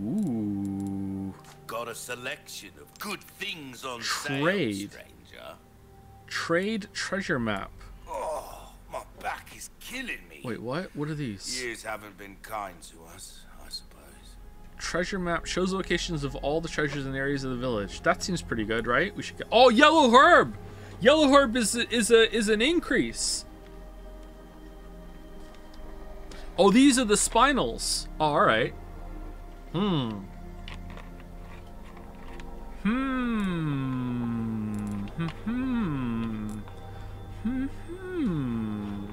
Speaker 1: Ooh.
Speaker 3: Got a selection of good things on
Speaker 1: Trade.
Speaker 3: sale, stranger.
Speaker 1: Trade treasure map.
Speaker 3: Oh, my back is killing me.
Speaker 1: Wait, what? What are these?
Speaker 3: Years haven't been kind to us, I suppose.
Speaker 1: Treasure map shows locations of all the treasures and areas of the village. That seems pretty good, right? We should get. Oh, yellow herb. Yellow herb is is a is an increase. Oh, these are the spinels. Oh, all right. Hmm. Hmm. Hmm. Hmm. Hmm. Hmm.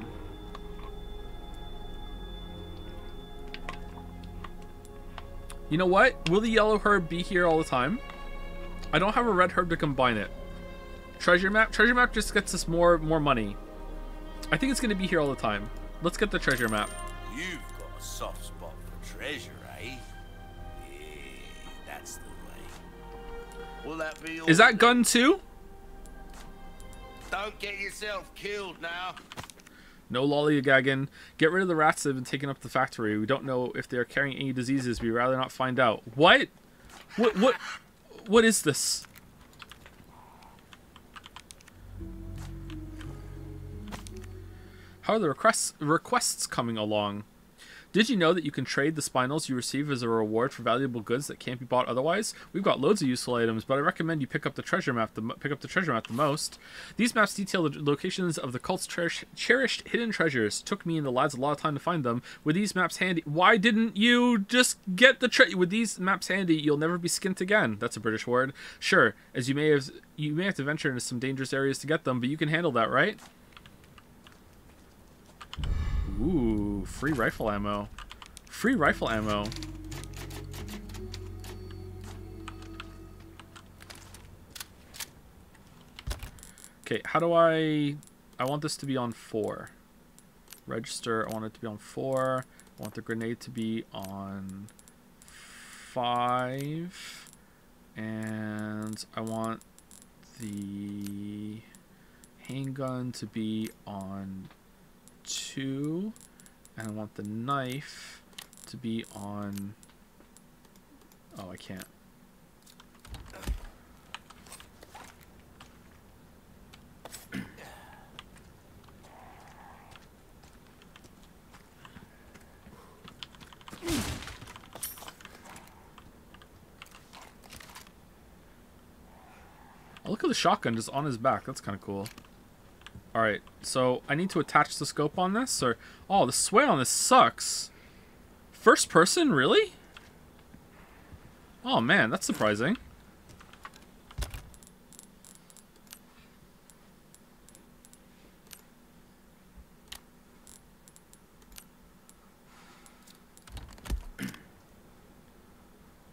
Speaker 1: You know what? Will the yellow herb be here all the time? I don't have a red herb to combine it. Treasure map? Treasure map just gets us more more money. I think it's going to be here all the time. Let's get the treasure map.
Speaker 3: You've got a soft spot for treasure, that be?
Speaker 1: Is that gun too?
Speaker 3: Don't get yourself killed now.
Speaker 1: No lollygagging. Get rid of the rats that have been taking up the factory. We don't know if they are carrying any diseases. We'd rather not find out. What? What? What? What is this? How are the requests requests coming along? Did you know that you can trade the spinels you receive as a reward for valuable goods that can't be bought otherwise? We've got loads of useful items, but I recommend you pick up the treasure map. The pick up the treasure map the most. These maps detail the locations of the cult's cherish, cherished hidden treasures. Took me and the lads a lot of time to find them. With these maps handy, why didn't you just get the tre- with these maps handy? You'll never be skint again. That's a British word. Sure, as you may have you may have to venture into some dangerous areas to get them, but you can handle that, right? Ooh, free rifle ammo. Free rifle ammo. Okay, how do I... I want this to be on 4. Register, I want it to be on 4. I want the grenade to be on 5. And I want the handgun to be on 2. And I want the knife to be on... Oh, I can't. Oh, look at the shotgun just on his back. That's kind of cool. Alright, so I need to attach the scope on this, or... Oh, the sway on this sucks. First person, really? Oh man, that's surprising.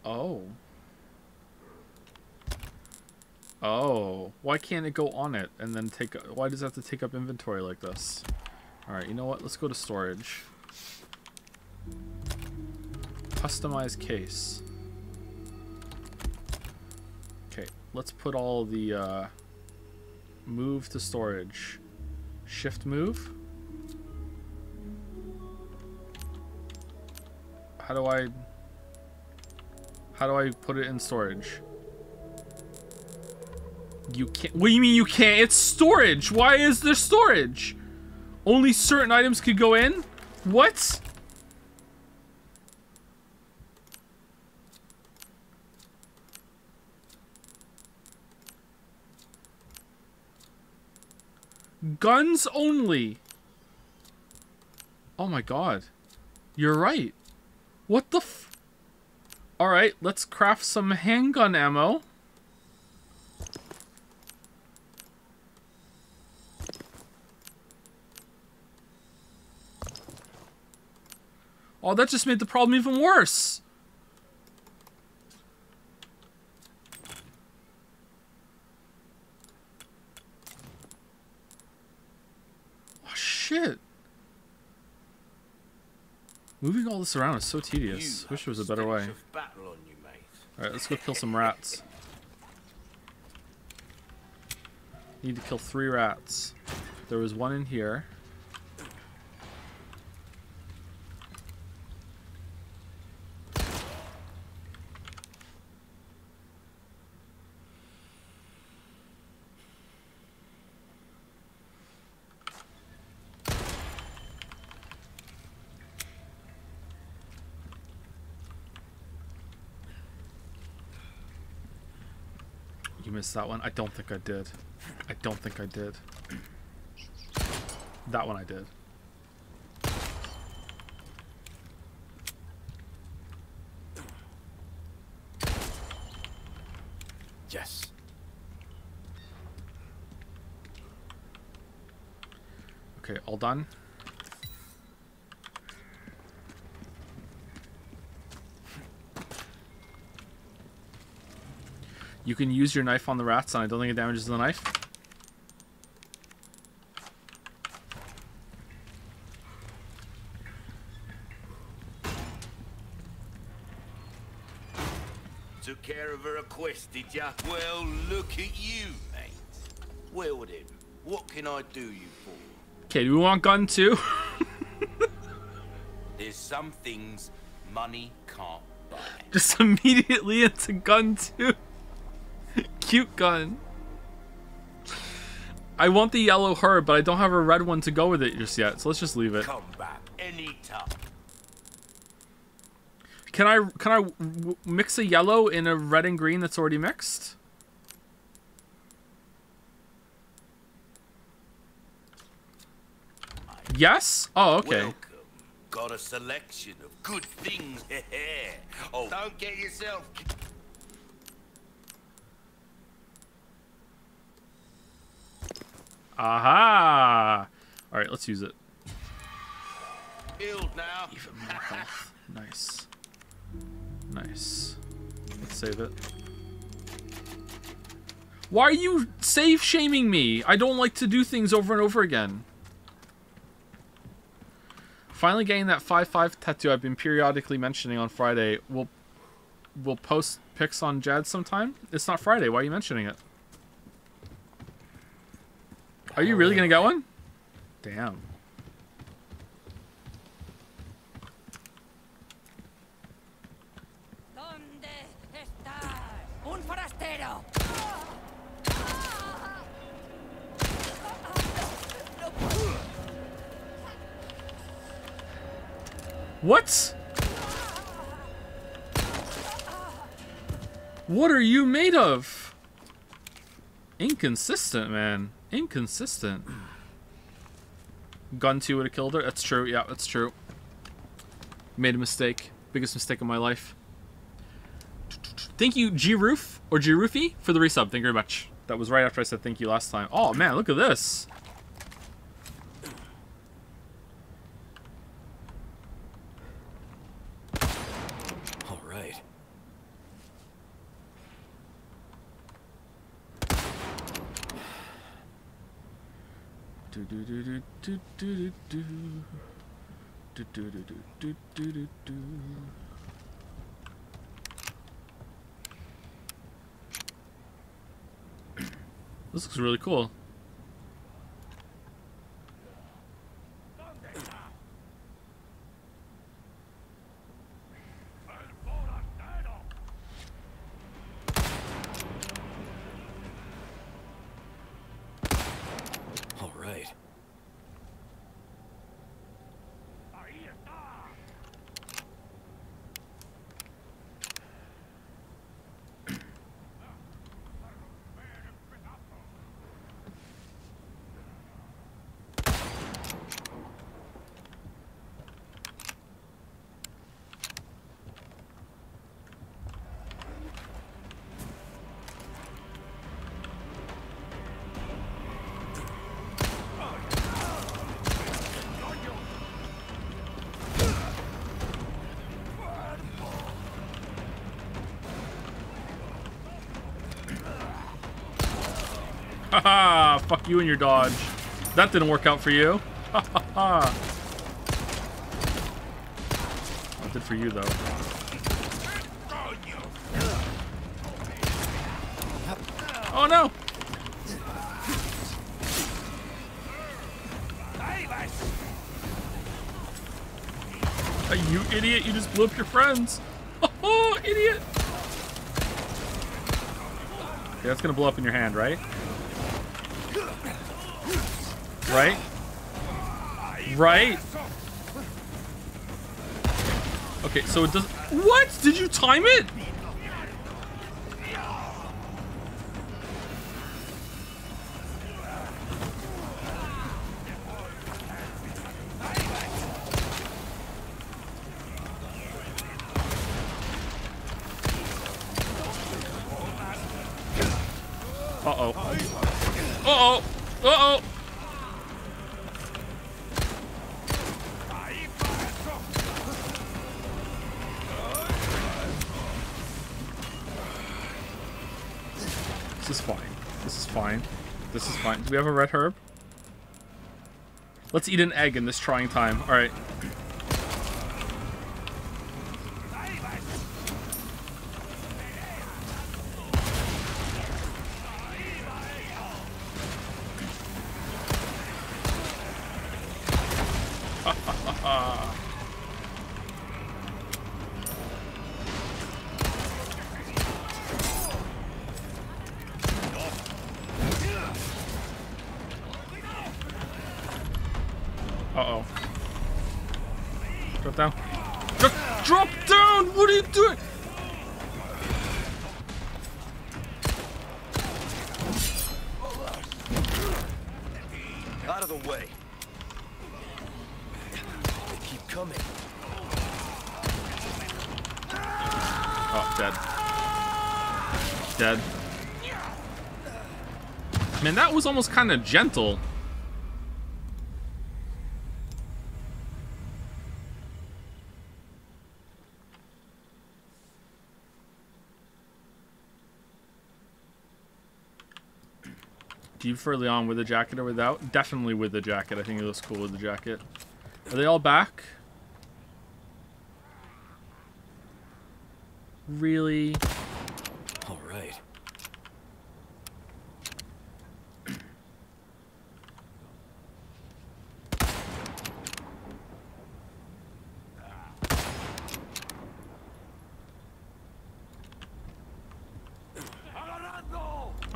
Speaker 1: Oh. Oh, why can't it go on it and then take? Why does it have to take up inventory like this? All right, you know what? Let's go to storage. Customize case. Okay, let's put all the uh, move to storage. Shift move. How do I? How do I put it in storage? You can't. What do you mean you can't? It's storage. Why is there storage? Only certain items could go in? What? Guns only. Oh my god. You're right. What the f- Alright, let's craft some handgun ammo. Oh, that just made the problem even worse. Oh, shit. Moving all this around is so tedious. Wish there was a better way. Alright, let's go kill some rats. Need to kill three rats. There was one in here. You missed that one? I don't think I did. I don't think I did. That one I did.
Speaker 6: Yes.
Speaker 1: Okay, all done. You can use your knife on the rats, and I don't think it damages the knife.
Speaker 11: Took care of her request, did ya? Well, look at you, mate. Well then, what can I do you for?
Speaker 1: Okay, do we want gun too?
Speaker 11: There's some things money can't buy.
Speaker 1: Just immediately into gun too. Cute gun. I want the yellow herb, but I don't have a red one to go with it just yet, so let's just leave it.
Speaker 11: Come back anytime.
Speaker 1: Can I can I w- mix a yellow in a red and green that's already mixed? Yes? Oh, okay.
Speaker 11: Welcome. Got a selection of good things. oh, don't get yourself.
Speaker 1: Aha! All right, let's use it.
Speaker 11: Healed now.
Speaker 1: Even more health. Nice. Nice. Let's save it. Why are you save shaming me? I don't like to do things over and over again. Finally getting that 5-5 tattoo I've been periodically mentioning on Friday. We'll, we'll post pics on Jad sometime. It's not Friday. Why are you mentioning it? Are you really going to get one? Damn.
Speaker 12: ¿Dónde está? ¡Un forastero!
Speaker 1: What? What are you made of? Inconsistent, man. Inconsistent. Gun 2 would have killed her. That's true. Yeah, that's true. Made a mistake. Biggest mistake of my life. Thank you, G Roof or G Roofy for the resub. Thank you very much. That was right after I said thank you last time. Oh man, look at this. This looks really cool. Fuck you and your dodge. That didn't work out for you. Ha ha ha. did for you, though. Oh, no! Uh, you idiot, you just blew up your friends. Oh, idiot. Okay, that's gonna blow up in your hand, right? Right? Right? Okay, so it does. What? Did you time it? Do we have a red herb? Let's eat an egg in this trying time. All almost kind of gentle. Do you prefer Leon with a jacket or without? Definitely with the jacket. I think it looks cool with the jacket. Are they all back? Really?
Speaker 6: All right.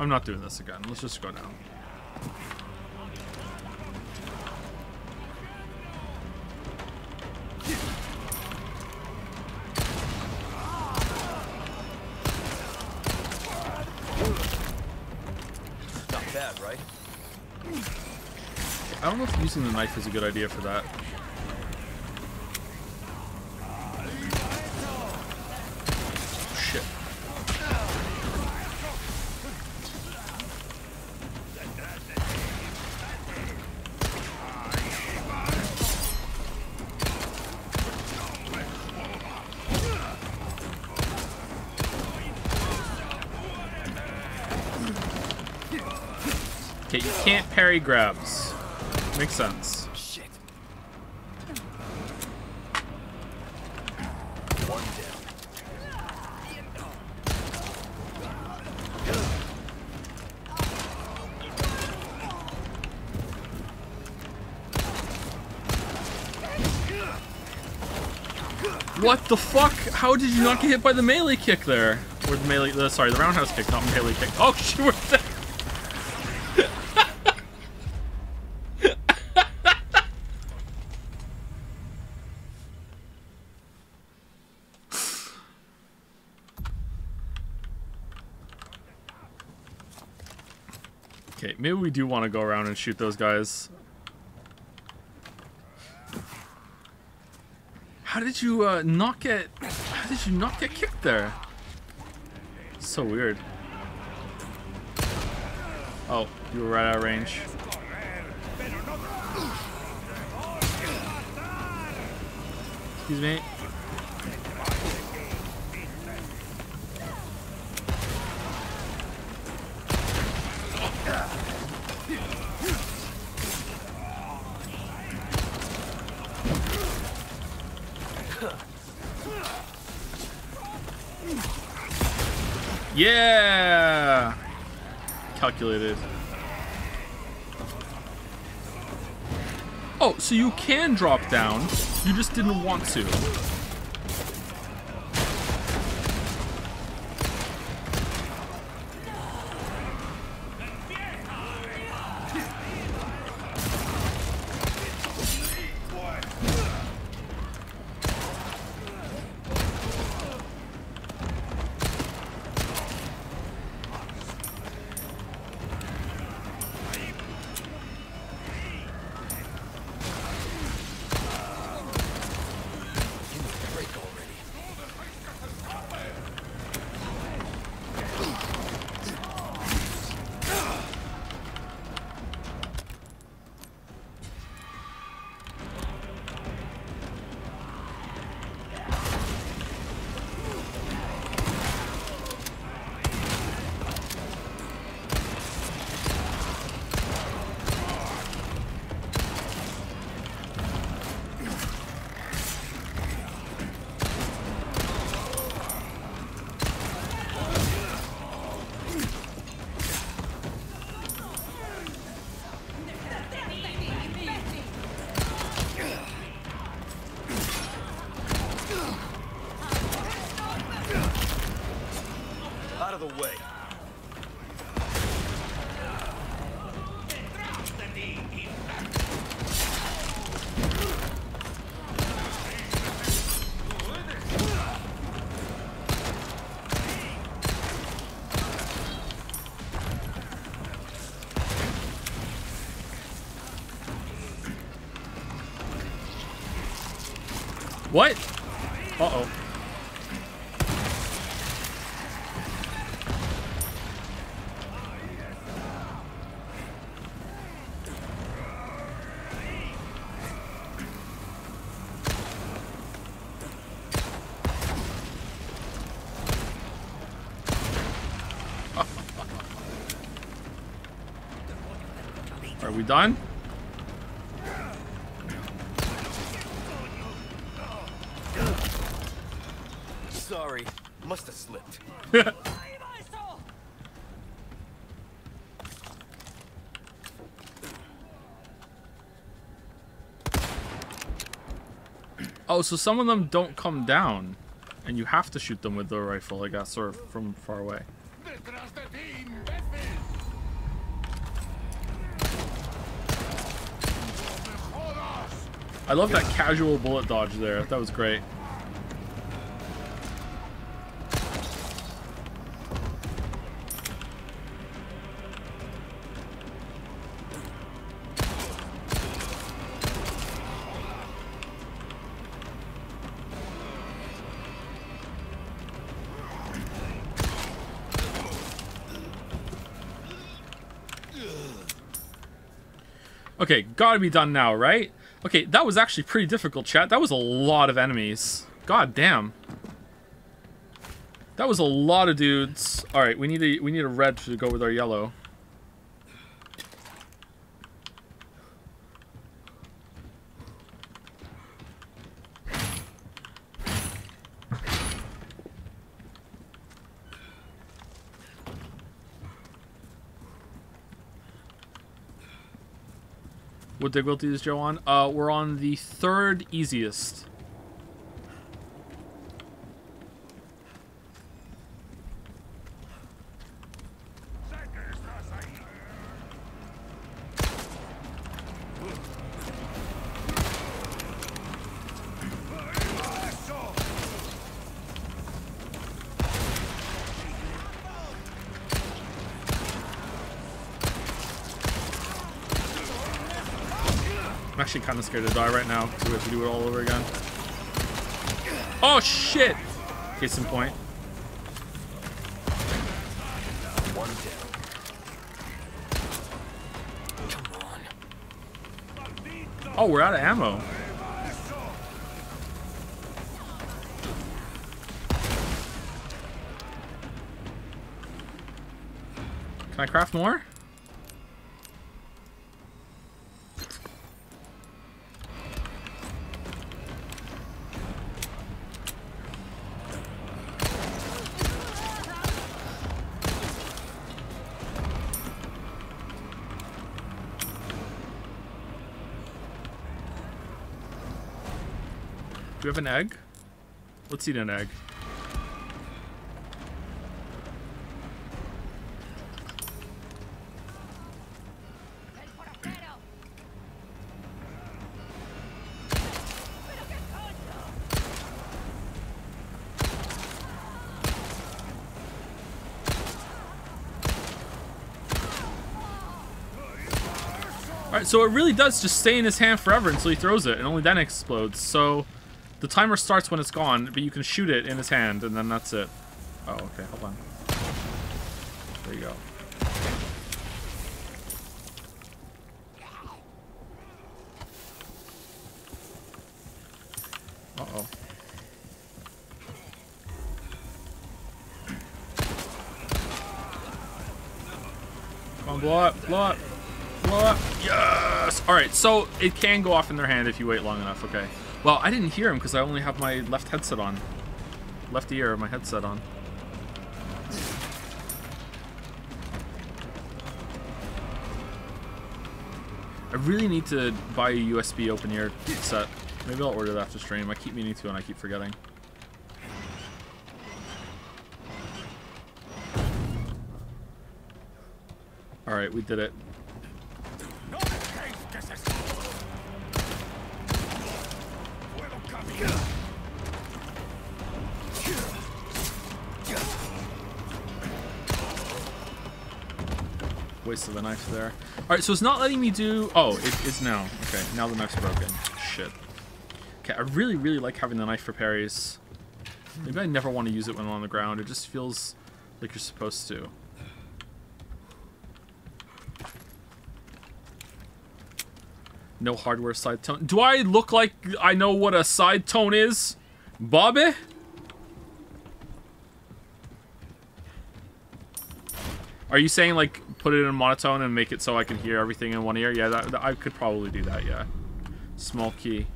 Speaker 1: I'm not doing this again. Let's just go down.
Speaker 6: Not bad, right?
Speaker 1: I don't know if using the knife is a good idea for that. Parry grabs. Makes sense.
Speaker 6: Shit. One down.
Speaker 1: What the fuck? How did you not get hit by the melee kick there? Or the melee, the, sorry, the roundhouse kick, not melee kick. Oh, shit, we're there. Okay, maybe do want to go around and shoot those guys. How did you uh, not get? How did you not get kicked there? So weird. Oh, you were right out of range. Excuse me. Yeah! Calculated. Oh, so you can drop down. You just didn't want to. We done?
Speaker 6: Sorry, must have slipped.
Speaker 1: Oh, so some of them don't come down. And you have to shoot them with the rifle, I guess, or from far away. I love that casual bullet dodge there. That was great. Okay, gotta be done now, right? Okay, that was actually pretty difficult, chat. That was a lot of enemies. God damn. That was a lot of dudes. All right, we need a we need a red to go with our yellow. What difficulty is Joe on? Uh, we're on the third easiest. Actually kind of scared to die right now, so we have to do it all over again. Oh shit! Case in point.
Speaker 6: One down. Come on.
Speaker 1: Oh, we're out of ammo. Can I craft more? Have an egg? Let's eat an egg. So it really does just stay in his hand forever until he throws it, and only then explodes. So the timer starts when it's gone, but you can shoot it in his hand, and then that's it. Oh, okay, hold on. There you go. Uh-oh. Come on, blow up, blow up. Blow up. Yes! Alright, so it can go off in their hand if you wait long enough, okay. Well, I didn't hear him because I only have my left headset on. Left ear of my headset on. I really need to buy a USB open ear set. Maybe I'll order that after stream. I keep meaning to and I keep forgetting. Alright, we did it. Of the knife there. Alright, so it's not letting me do... Oh, it is now. Okay, now the knife's broken. Shit. Okay, I really, really like having the knife for parries. Maybe I never want to use it when I'm on the ground. It just feels like you're supposed to. No hardware side tone. Do I look like I know what a side tone is? Bobby? Are you saying like put it in monotone and make it so I can hear everything in one ear? Yeah, that, that, I could probably do that, yeah. Small key.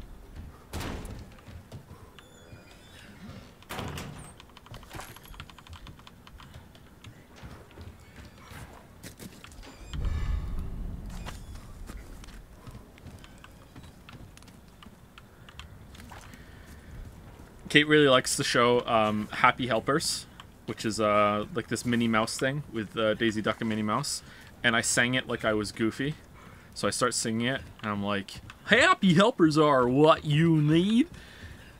Speaker 1: Kate really likes the show um, Happy Helpers, which is uh, like this Minnie Mouse thing with uh, Daisy Duck and Minnie Mouse. And I sang it like I was goofy. So I start singing it, and I'm like, Happy Helpers are what you need.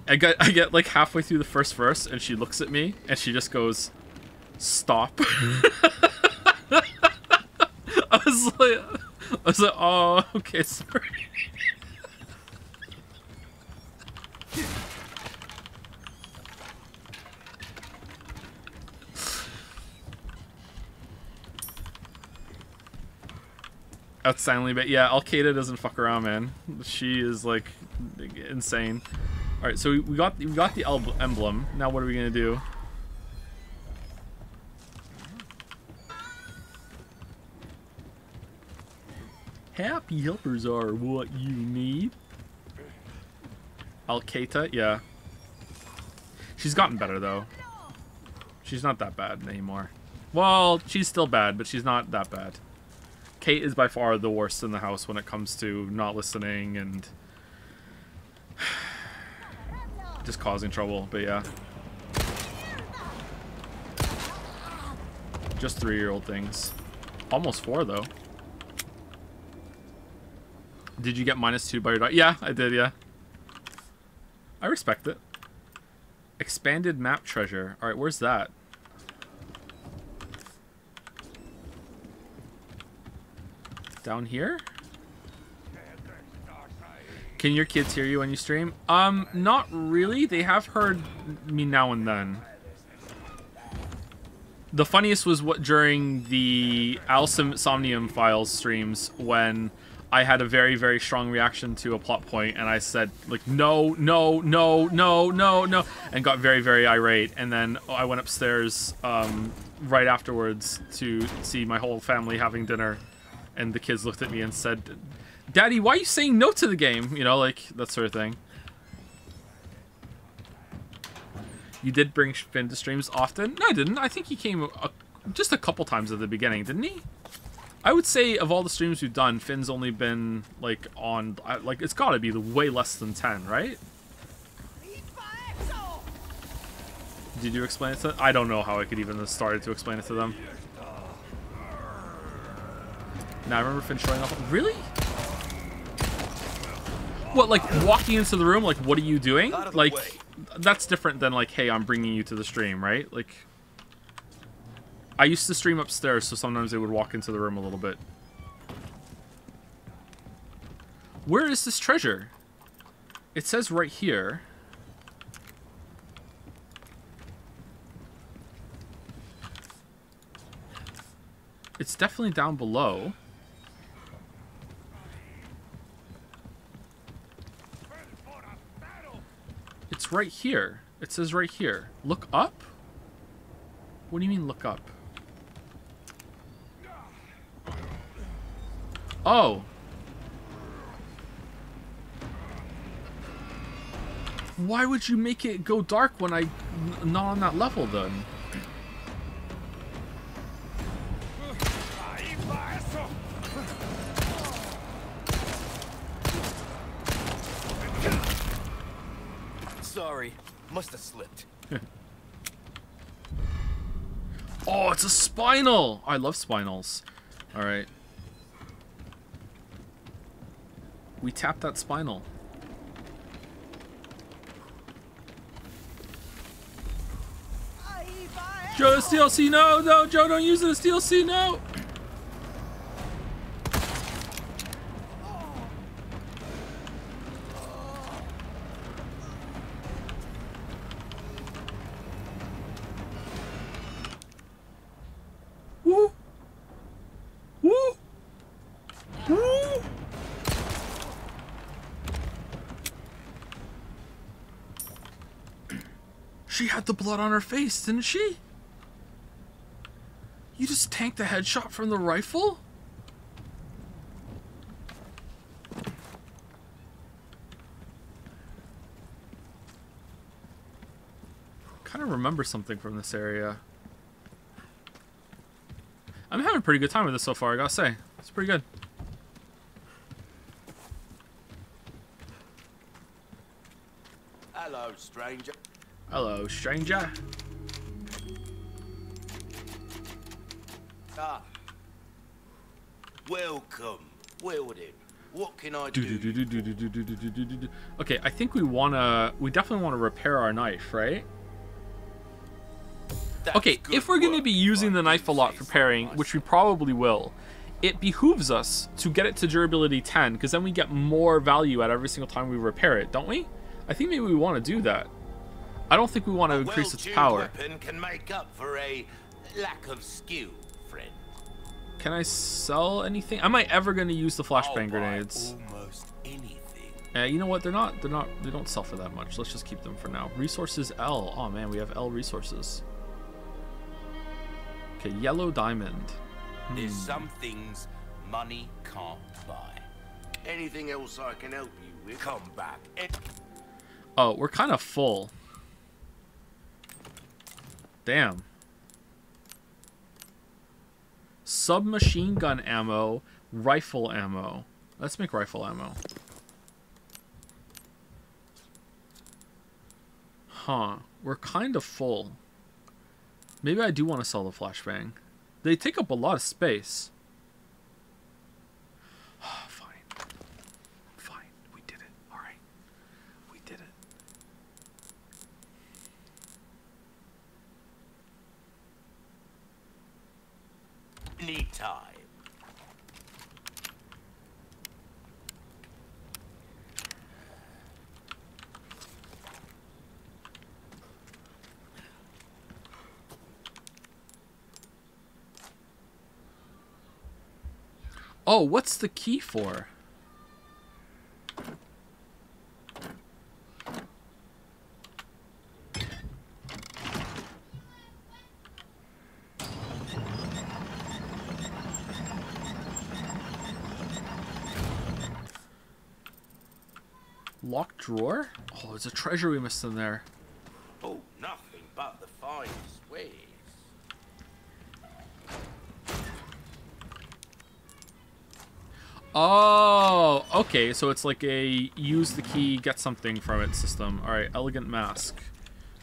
Speaker 1: I get, I get like halfway through the first verse, and she looks at me, and she just goes, Stop. I was like, I was like, oh, okay, sorry. Outstandingly, but yeah, Al Qaeda doesn't fuck around, man. She is like insane. All right, so we, we got we got the emblem. Now what are we gonna do? Happy helpers are what you need. Al Qaeda, yeah. She's gotten better though. She's not that bad anymore. Well, she's still bad, but she's not that bad. Kate is by far the worst in the house when it comes to not listening and just causing trouble, but yeah. Just three-year-old things. Almost four, though. Did you get minus two by your dog? Yeah, I did, yeah. I respect it. Expanded map treasure. Alright, where's that? Down here? Can your kids hear you when you stream? Um, not really. They have heard me now and then. The funniest was what during the AI Somnium Files streams when I had a very, very strong reaction to a plot point and I said, like, no, no, no, no, no, no, and got very, very irate. And then I went upstairs um, right afterwards to see my whole family having dinner and the kids looked at me and said, Daddy, why are you saying no to the game? You know, like, that sort of thing. You did bring Finn to streams often? No, I didn't. I think he came a, just a couple times at the beginning, didn't he? I would say of all the streams we've done, Finn's only been, like, on... Like, it's gotta be the way less than 10, right? Did you explain it to I don't know how I could even have started to explain it to them. Now I remember Finn showing up. Really? What, like walking into the room? Like, what are you doing? Like, that's different than like, hey, I'm bringing you to the stream, right? Like, I used to stream upstairs, so sometimes they would walk into the room a little bit. Where is this treasure? It says right here. It's definitely down below. It's right here. It says right here. Look up? What do you mean look up? Oh. Why would you make it go dark when I not on that level then?
Speaker 6: Sorry, must have slipped.
Speaker 1: oh, it's a spinel! I love spinels. Alright. We tap that spinel. Joe, it's DLC, no, no, Joe, don't use it as DLC, no! The blood on her face, didn't she? You just tanked the headshot from the rifle? Kind of remember something from this area. I'm having a pretty good time with this so far, I gotta say. It's pretty good.
Speaker 3: Hello, stranger.
Speaker 1: Hello, stranger.
Speaker 3: Ah. Welcome. Wielding. What can I do?
Speaker 1: do? Okay, I think we wanna we definitely wanna repair our knife, right? That's okay, if we're gonna be using the knife a lot for parrying, which we probably will, it behooves us to get it to durability 10, because then we get more value at every single time we repair it, don't we? I think maybe we want to do that. I don't think we want to increase its power.
Speaker 3: can make up for a lack of skill, friend.
Speaker 1: Can I sell anything? Am I ever going to use the flashbang grenades?
Speaker 3: Almost anything.
Speaker 1: Uh, you know what? They're not. They're not. They don't sell for that much. Let's just keep them for now. Resources L. Oh man, we have L resources. Okay, yellow diamond.
Speaker 3: There's
Speaker 1: Hmm.
Speaker 3: some things money can't buy. Anything else I can help you with? Come back.
Speaker 1: Oh, we're kind of full. Damn. Submachine gun ammo, rifle ammo. Let's make rifle ammo. Huh. We're kind of full. Maybe I do want to sell the flashbang. They take up a lot of space. Fine. Fine. We did it. Alright. We did it.
Speaker 3: Need time.
Speaker 1: Oh, what's the key for? Locked drawer? Oh, there's a treasure we missed in there.
Speaker 3: Oh, nothing but the finest ways.
Speaker 1: Oh, okay. So it's like a use the key, get something from it system. All right, elegant mask.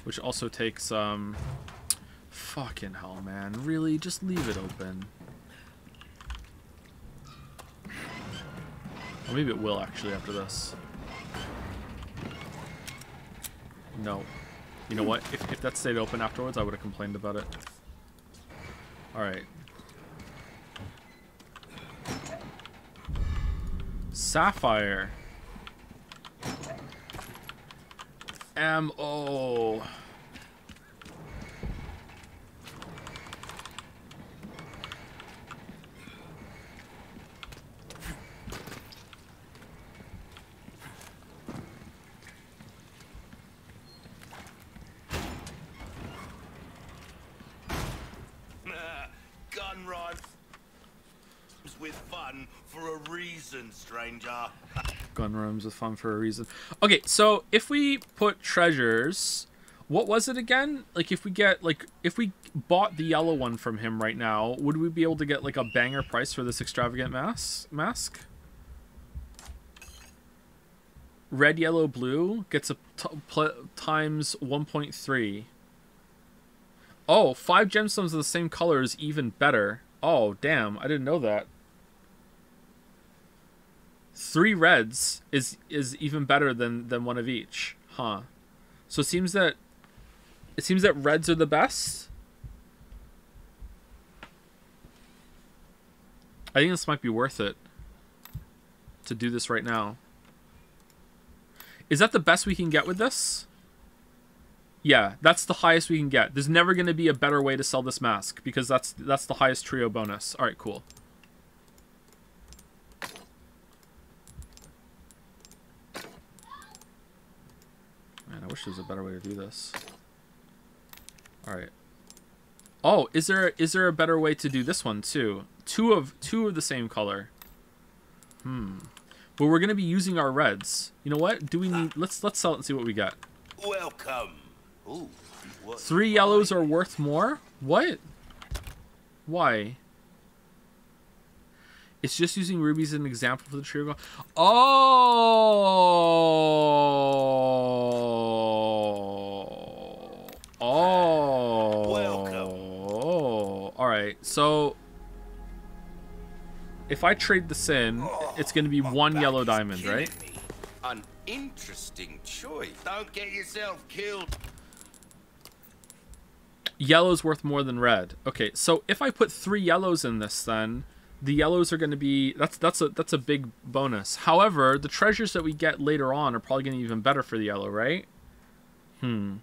Speaker 1: Which also takes, um... Fucking hell, man. Really? Just leave it open. Or maybe it will, actually, after this. No. You know what? If, if that stayed open afterwards, I would have complained about it. Alright. Sapphire. M-O.
Speaker 3: Gun rifles with fun for a reason, stranger.
Speaker 1: Gun rooms with fun for a reason. Okay, so if we put treasures, what was it again? Like if we get like if we bought the yellow one from him right now, would we be able to get like a banger price for this extravagant mask? Mask. Red, yellow, blue gets a times 1.3. Oh, five gemstones of the same color is even better. Oh, damn. I didn't know that. Three reds is is even better than, than one of each. Huh. So it seems that it seems that reds are the best. I think this might be worth it to do this right now. Is that the best we can get with this? Yeah, that's the highest we can get. There's never going to be a better way to sell this mask because that's that's the highest trio bonus. All right, cool. Wish there was a better way to do this. All right. Oh, is there is there a better way to do this one too? Two of two of the same color. Hmm. But we're gonna be using our reds. You know what? Do we need? Let's let's sell it and see what we got.
Speaker 3: Welcome. Ooh,
Speaker 1: Three yellows are worth more? What? Why? It's just using rubies as an example for the trio. Oh. Oh.
Speaker 3: Welcome.
Speaker 1: Oh. All right. So if I trade this in, it's going to be oh, one yellow diamond, right?
Speaker 3: Me. An interesting choice. Don't get yourself killed.
Speaker 1: Yellow's worth more than red. Okay, so if I put three yellows in this, then the yellows are going to be that's that's a that's a big bonus. However, the treasures that we get later on are probably going to be even better for the yellow, right? Hmm.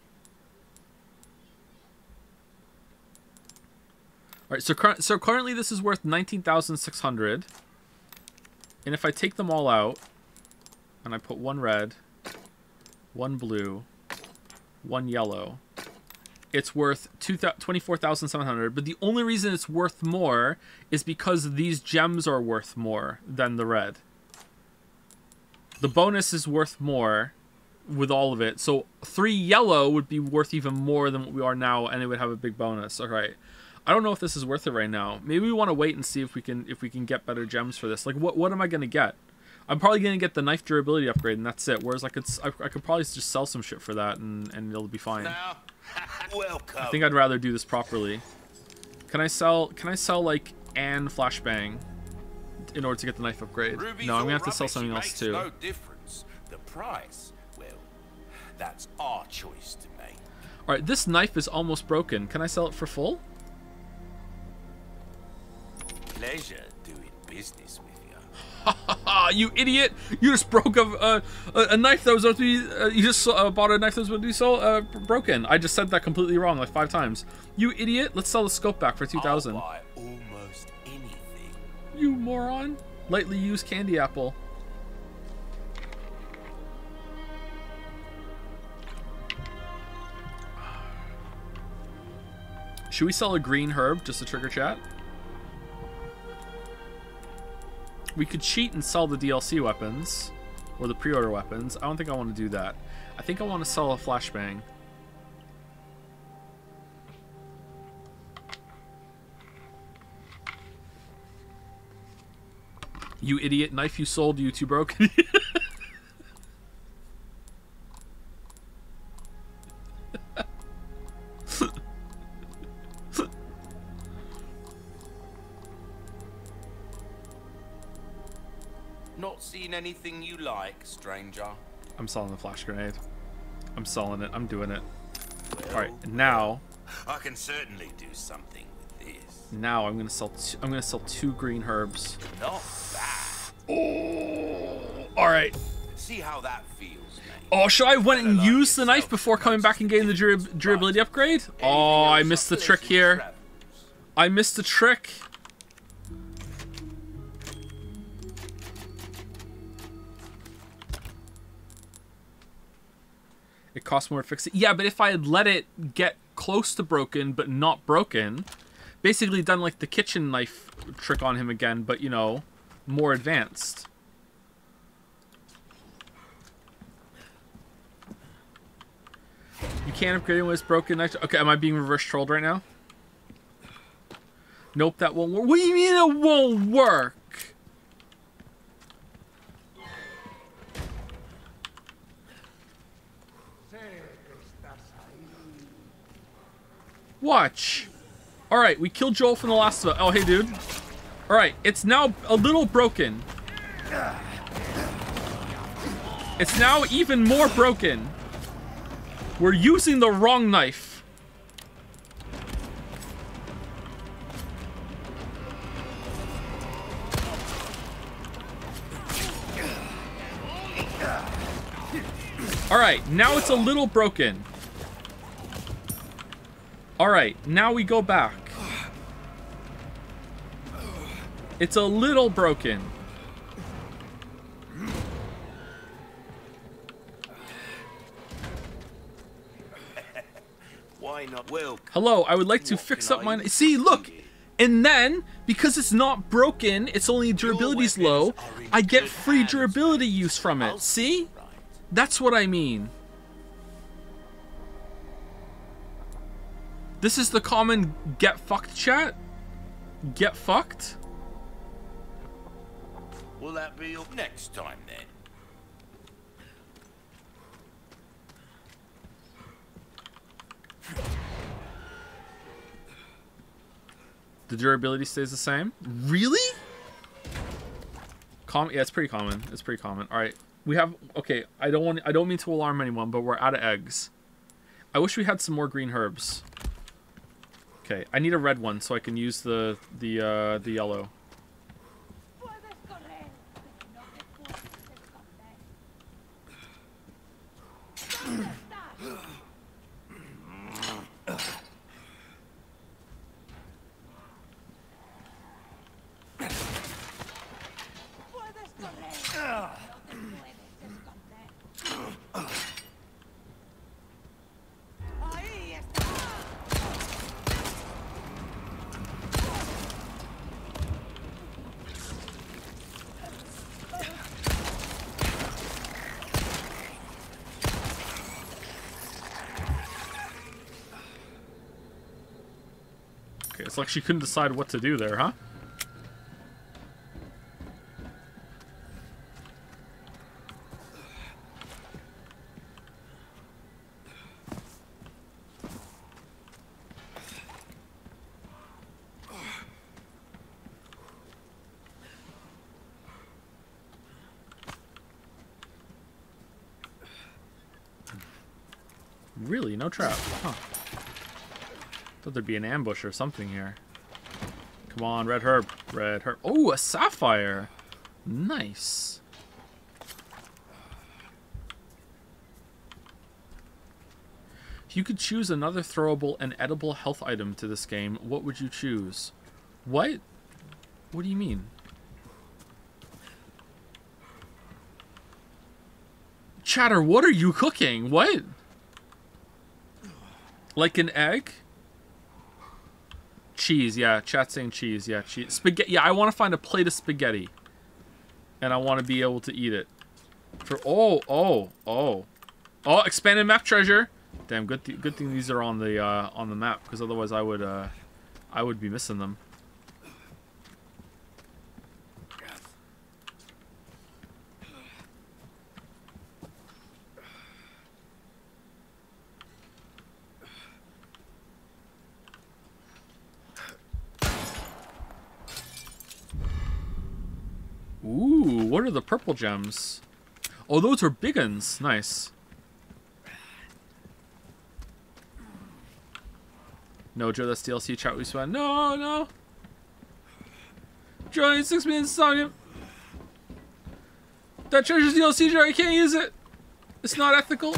Speaker 1: All right, so so currently this is worth nineteen thousand six hundred, and if I take them all out, and I put one red, one blue, one yellow, it's worth 24,700, but the only reason it's worth more is because these gems are worth more than the red. The bonus is worth more with all of it. So 3 yellow would be worth even more than what we are now and it would have a big bonus. All right. I don't know if this is worth it right now. Maybe we want to wait and see if we can if we can get better gems for this. Like what what am I going to get? I'm probably going to get the knife durability upgrade and that's it. Whereas I could I, I could probably just sell some shit for that and and it'll be fine.
Speaker 3: Now, welcome.
Speaker 1: I think I'd rather do this properly. Can I sell can I sell like an flashbang in order to get the knife upgrade?
Speaker 3: Ruby's
Speaker 1: no, I'm gonna have to sell something else too.
Speaker 3: No difference. The price, well, that's our choice to make.
Speaker 1: Alright, this knife is almost broken. Can I sell it for full?
Speaker 3: Pleasure doing business with you.
Speaker 1: Idiot! You just broke a, a, a knife that was supposed to be. Uh, you just uh, bought a knife that was supposed to be so uh, broken. I just said that completely wrong like five times. You idiot! Let's sell the scope back for two thousand.
Speaker 3: Almost anything.
Speaker 1: You moron! Lightly used candy apple. Should we sell a green herb just to trigger chat? We could cheat and sell the DLC weapons or the pre-order weapons. I don't think I want to do that. I think I want to sell a flashbang. You idiot knife you sold you too broken.
Speaker 5: seen anything you like, stranger?
Speaker 1: I'm selling the flash grenade. I'm selling it. I'm doing it. All right, now.
Speaker 5: I can certainly do something with this.
Speaker 1: Now I'm gonna sell. Two, I'm gonna sell two green herbs.
Speaker 5: Not bad.
Speaker 1: Oh. All right.
Speaker 5: See how that feels, mate.
Speaker 1: Oh, should I went and use the knife before coming back and getting the durability upgrade? Oh, I missed the trick here. I missed the trick. It costs more to fix it. Yeah, but if I had let it get close to broken, but not broken, basically done like the kitchen knife trick on him again, but you know, more advanced. You can't upgrade it when it's broken. Okay, am I being reverse trolled right now? Nope, that won't work. What do you mean it won't work? Watch. Alright, we killed Joel from the last of it. Oh, hey, dude. Alright, it's now a little broken. It's now even more broken. We're using the wrong knife. Alright, now it's a little broken. Alright, now we go back. It's a little broken.
Speaker 5: Why not? Well,
Speaker 1: Hello, I would like to fix up my... See, look! And then, because it's not broken, it's only durability's low, I get free durability use from it. See? That's what I mean. This is the common get fucked chat? Get fucked?
Speaker 5: Will that be up next time then?
Speaker 1: The durability stays the same? Really? Com yeah, it's pretty common. It's pretty common. All right. We have okay, I don't want I don't mean to alarm anyone, but we're out of eggs. I wish we had some more green herbs. Okay, I need a red one so I can use the the uh the yellow. Okay, it's like she couldn't decide what to do there, huh? Really? No trap? Huh. Thought there'd be an ambush or something here. Come on, red herb. Red herb. Oh, a sapphire. Nice. If you could choose another throwable and edible health item to this game, what would you choose? What? What do you mean? Chatter, what are you cooking? What? Like an egg? Cheese, yeah. Chat saying cheese, yeah. Cheese. Spaghetti. Yeah, I want to find a plate of spaghetti. And I want to be able to eat it. For oh, oh, oh. Oh, expanded map treasure. Damn, good th good thing these are on the uh, on the map because otherwise I would uh, I would be missing them. Ooh, what are the purple gems? Oh, those are big ones. Nice. No, Joe, that's DLC chat we spent. No, no. Joe, six minutes talking. That treasure's DLC, Joe. I can't use it. It's not ethical.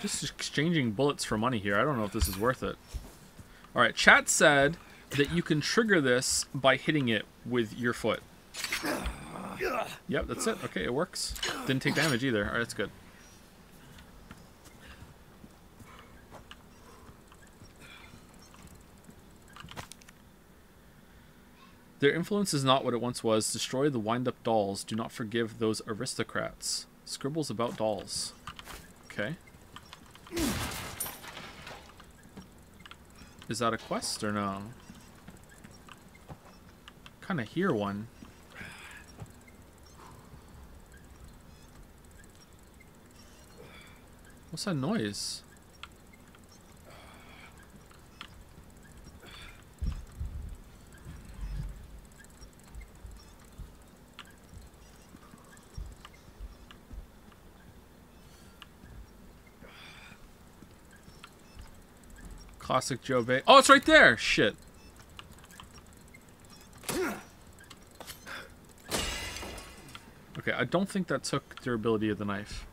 Speaker 1: Just exchanging bullets for money here. I don't know if this is worth it. Alright, chat said that you can trigger this by hitting it with your foot. Yep, that's it. Okay, it works. Didn't take damage either. Alright, that's good. Their influence is not what it once was. Destroy the wind-up dolls. Do not forgive those aristocrats. Scribbles about dolls. Okay. Is that a quest or no? Kind of hear one. What's that noise? Classic Joe Bay. Oh, it's right there! Shit. Okay, I don't think that took durability of the knife.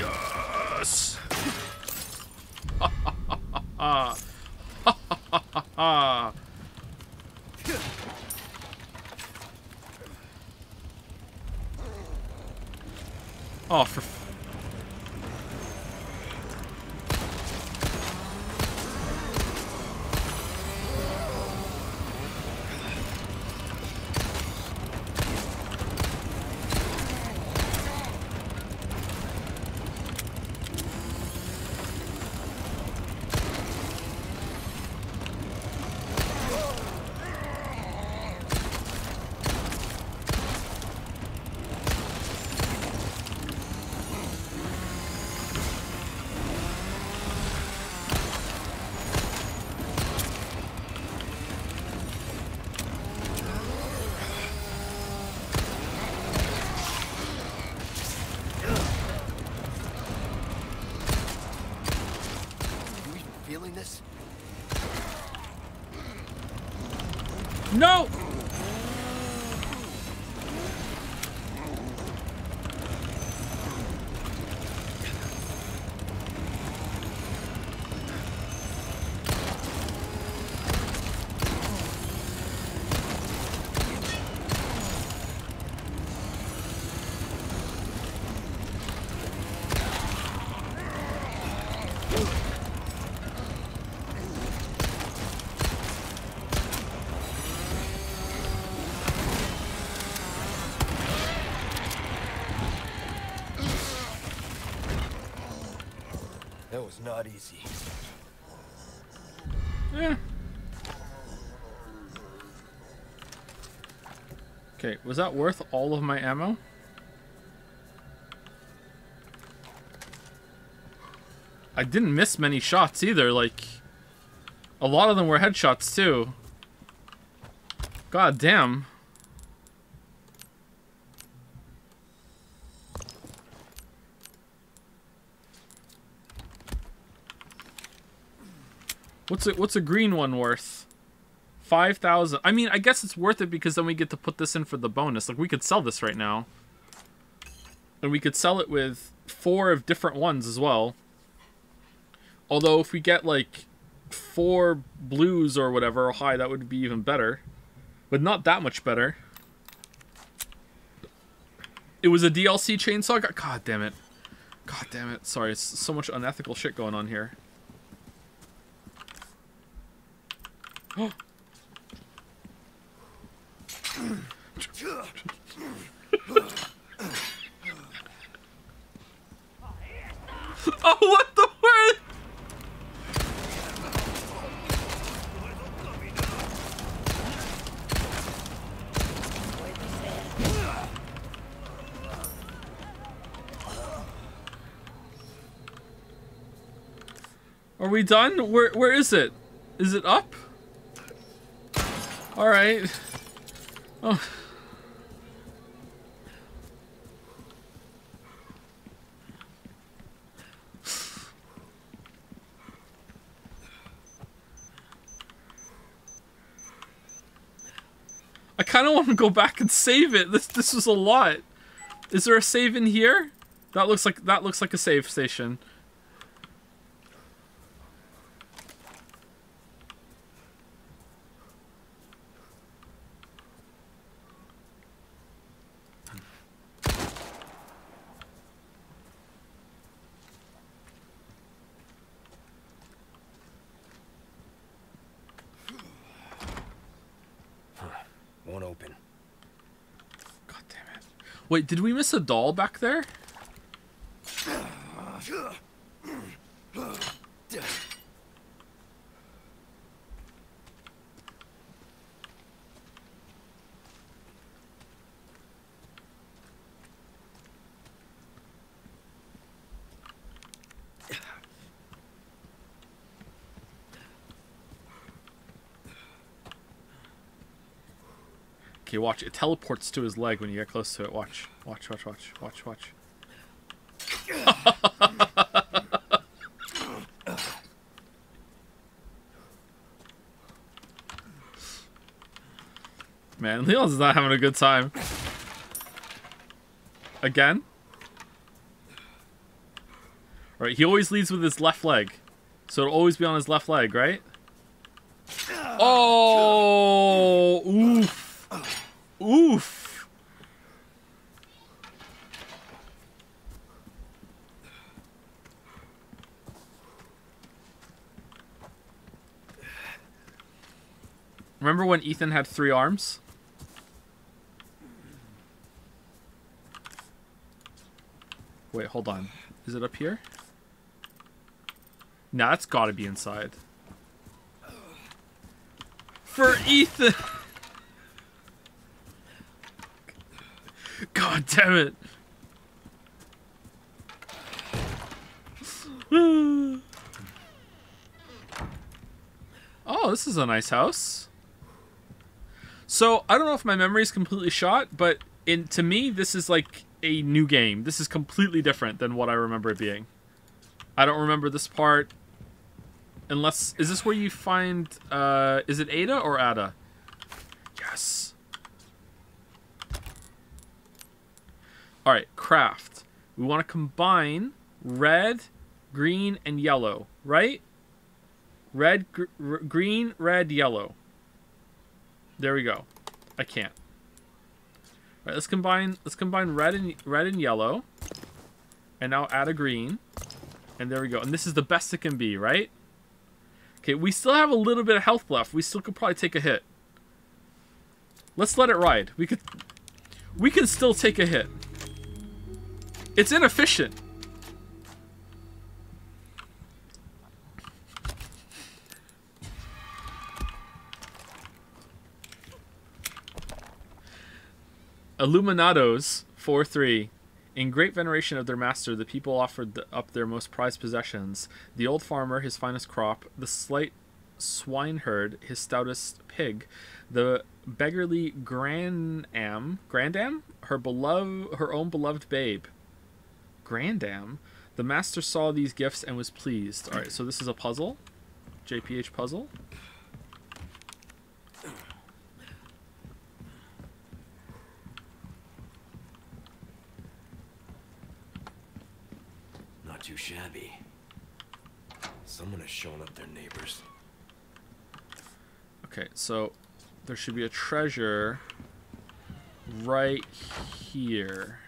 Speaker 1: Yes! Ah. Ah. Oh, for. f-
Speaker 3: You even feeling this?
Speaker 1: No!
Speaker 3: Not easy.
Speaker 1: Yeah. Okay, was that worth all of my ammo? I didn't miss many shots either, like... A lot of them were headshots too. God damn. What's? What's a green one worth? Five thousand. I mean, I guess it's worth it because then we get to put this in for the bonus. Like we could sell this right now, and we could sell it with four of different ones as well. Although if we get like four blues or whatever or high, that would be even better, but not that much better. It was a DLC chainsaw. God damn it. God damn it. Sorry, it's so much unethical shit going on here. Oh. what the word? Are we done? Where where is it? Is it up? All right. Oh. I kind of want to go back and save it. This this was a lot. Is there a save in here? That looks like that looks like a save station.
Speaker 2: Won't open.
Speaker 1: Wait, did we miss a doll back there? Okay, watch. It teleports to his leg when you get close to it. Watch. Watch, watch, watch, watch, watch. Man, Leon's not having a good time. Again? Alright, he always leads with his left leg. So it'll always be on his left leg, right? Oh! Oof! Oof! Remember when Ethan had three arms? Wait, hold on. Is it up here? Nah, that's gotta be inside. For Ethan! God damn it. oh, this is a nice house. So, I don't know if my memory is completely shot, but in to me, this is like a new game. This is completely different than what I remember it being. I don't remember this part. Unless, is this where you find, uh, is it Ada or Ada? Yes. All right, craft. We want to combine red, green, and yellow, right? Red, gr green, red, yellow. There we go. I can't. All right, let's combine. Let's combine red and red and yellow, and now add a green, and there we go. And this is the best it can be, right? Okay, we still have a little bit of health left. We still could probably take a hit. Let's let it ride. We could, we can still take a hit. It's inefficient. Illuminados 4-3. In great veneration of their master, the people offered the, up their most prized possessions. The old farmer, his finest crop, the slight swineherd, his stoutest pig, the beggarly grandam, grandam, her beloved, her own beloved babe. Grandam. The master saw these gifts and was pleased. All right, so this is a puzzle, JPH puzzle.
Speaker 6: Not too shabby. Someone has shown up their neighbors.
Speaker 1: Okay, so there should be a treasure right here.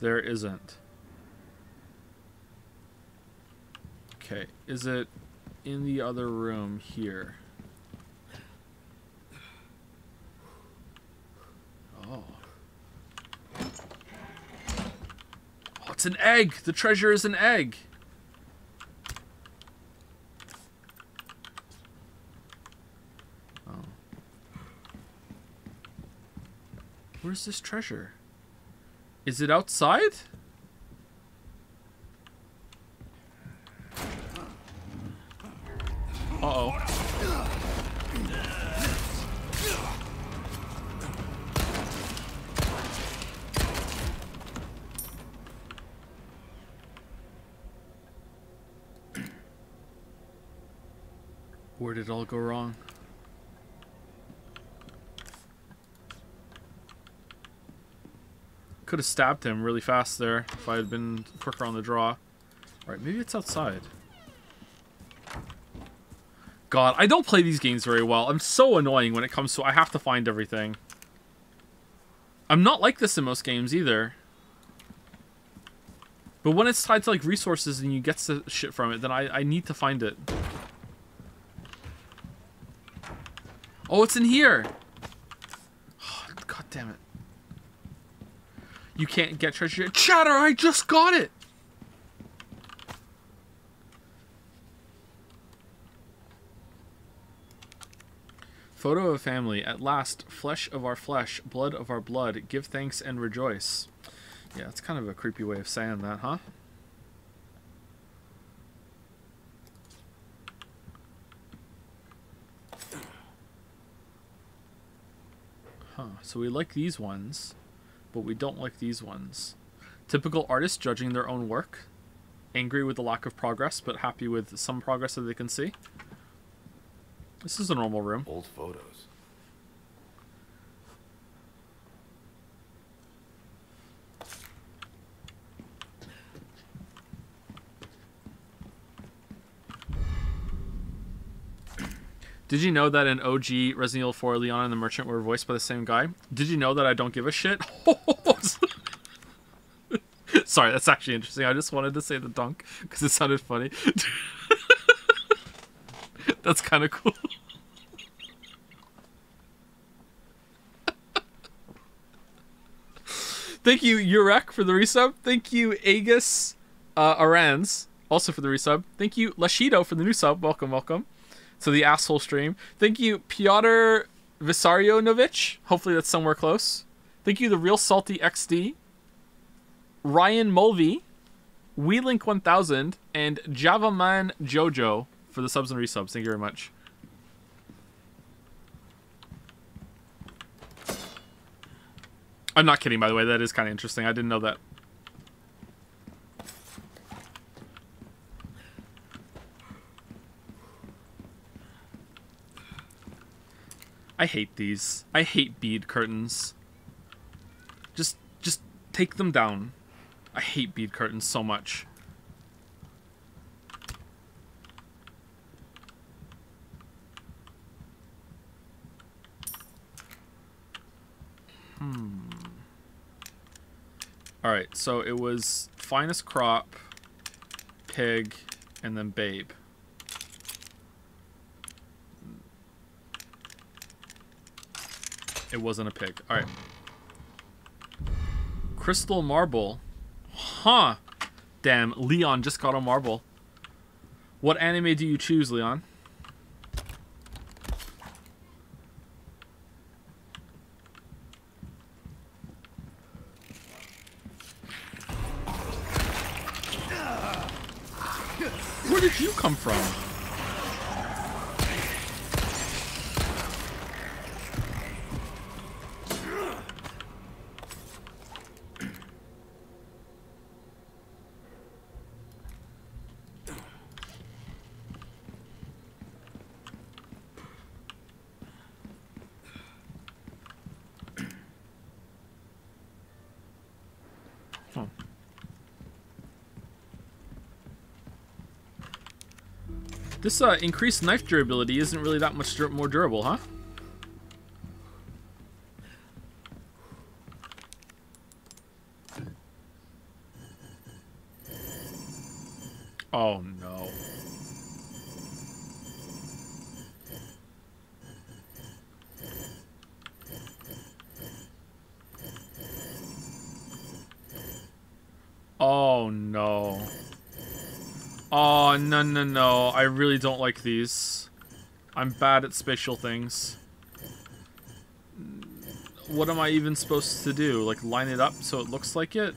Speaker 1: There isn't. Okay, is it in the other room here? Oh. Oh, it's an egg! The treasure is an egg! Oh. Where's this treasure? Is it outside? Uh-oh. Where did it all go wrong? Could have stabbed him really fast there if I had been quicker on the draw. Alright, maybe it's outside. God, I don't play these games very well. I'm so annoying when it comes to I have to find everything. I'm not like this in most games either. But when it's tied to like resources and you get the shit from it, then I, I need to find it. Oh, it's in here! God damn it. You can't get treasure. Chatter, I just got it! Photo of family. At last, flesh of our flesh, blood of our blood. Give thanks and rejoice. Yeah, it's kind of a creepy way of saying that, huh? Huh, so we like these ones, but we don't like these ones. Typical artist judging their own work. Angry with the lack of progress, but happy with some progress that they can see. This is a normal room.
Speaker 4: Old photos.
Speaker 1: Did you know that in OG Resident Evil 4, Leon and the Merchant were voiced by the same guy? Did you know that I don't give a shit? Sorry, that's actually interesting. I just wanted to say the dunk because it sounded funny. that's kind of cool. Thank you, Urek, for the resub. Thank you, Agus uh, also for the resub. Thank you, Lashido, for the new sub. Welcome, welcome to the asshole stream. Thank you, Piotr Visarionovich. Hopefully that's somewhere close. Thank you, the real salty XD. Ryan Mulvey, WeLink 1000, and Javaman Jojo for the subs and resubs. Thank you very much. I'm not kidding, by the way. That is kind of interesting. I didn't know that. I hate these. I hate bead curtains. Just, just take them down. I hate bead curtains so much. Hmm. Alright, so it was finest crop, pig, and then babe. It wasn't a pig. Alright. Crystal marble. Huh. Damn, Leon just got a marble. What anime do you choose, Leon? Where did you come from? Huh. This uh, increased knife durability isn't really that much dur more durable, huh? Oh no. Oh no. Oh no no no. I really don't like these. I'm bad at spatial things. What am I even supposed to do? Like line it up so it looks like it?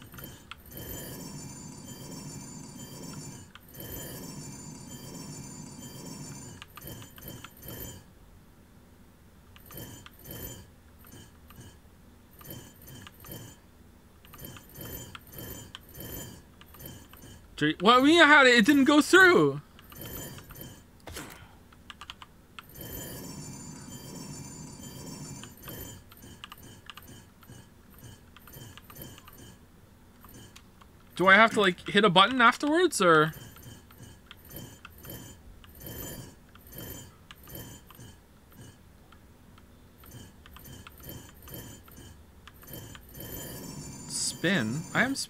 Speaker 1: Well, we it. It didn't go through. Do I have to, like, hit a button afterwards, or...? Spin? I am... Sp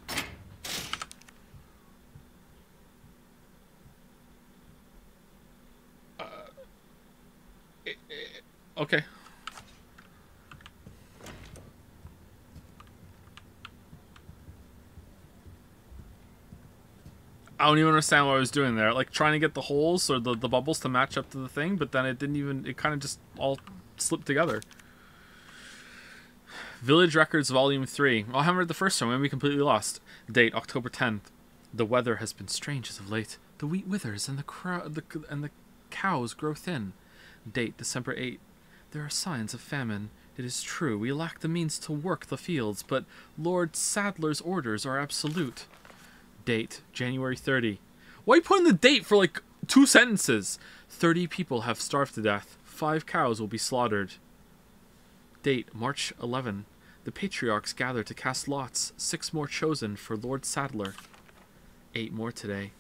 Speaker 1: Okay. I don't even understand what I was doing there. Like trying to get the holes or the, the bubbles to match up to the thing, but then it didn't even, it kind of just all slipped together. Village Records Volume 3. Oh, I haven't read the first one, maybe completely lost. Date, October 10th. The weather has been strange as of late. The wheat withers and the, the, and the cows grow thin. Date, December 8th. There are signs of famine. It is true, we lack the means to work the fields, but Lord Saddler's orders are absolute. Date, January 30. Why put in the date for like two sentences? 30 people have starved to death. Five cows will be slaughtered. Date, March 11. The patriarchs gather to cast lots. Six more chosen for Lord Saddler. Eight more today.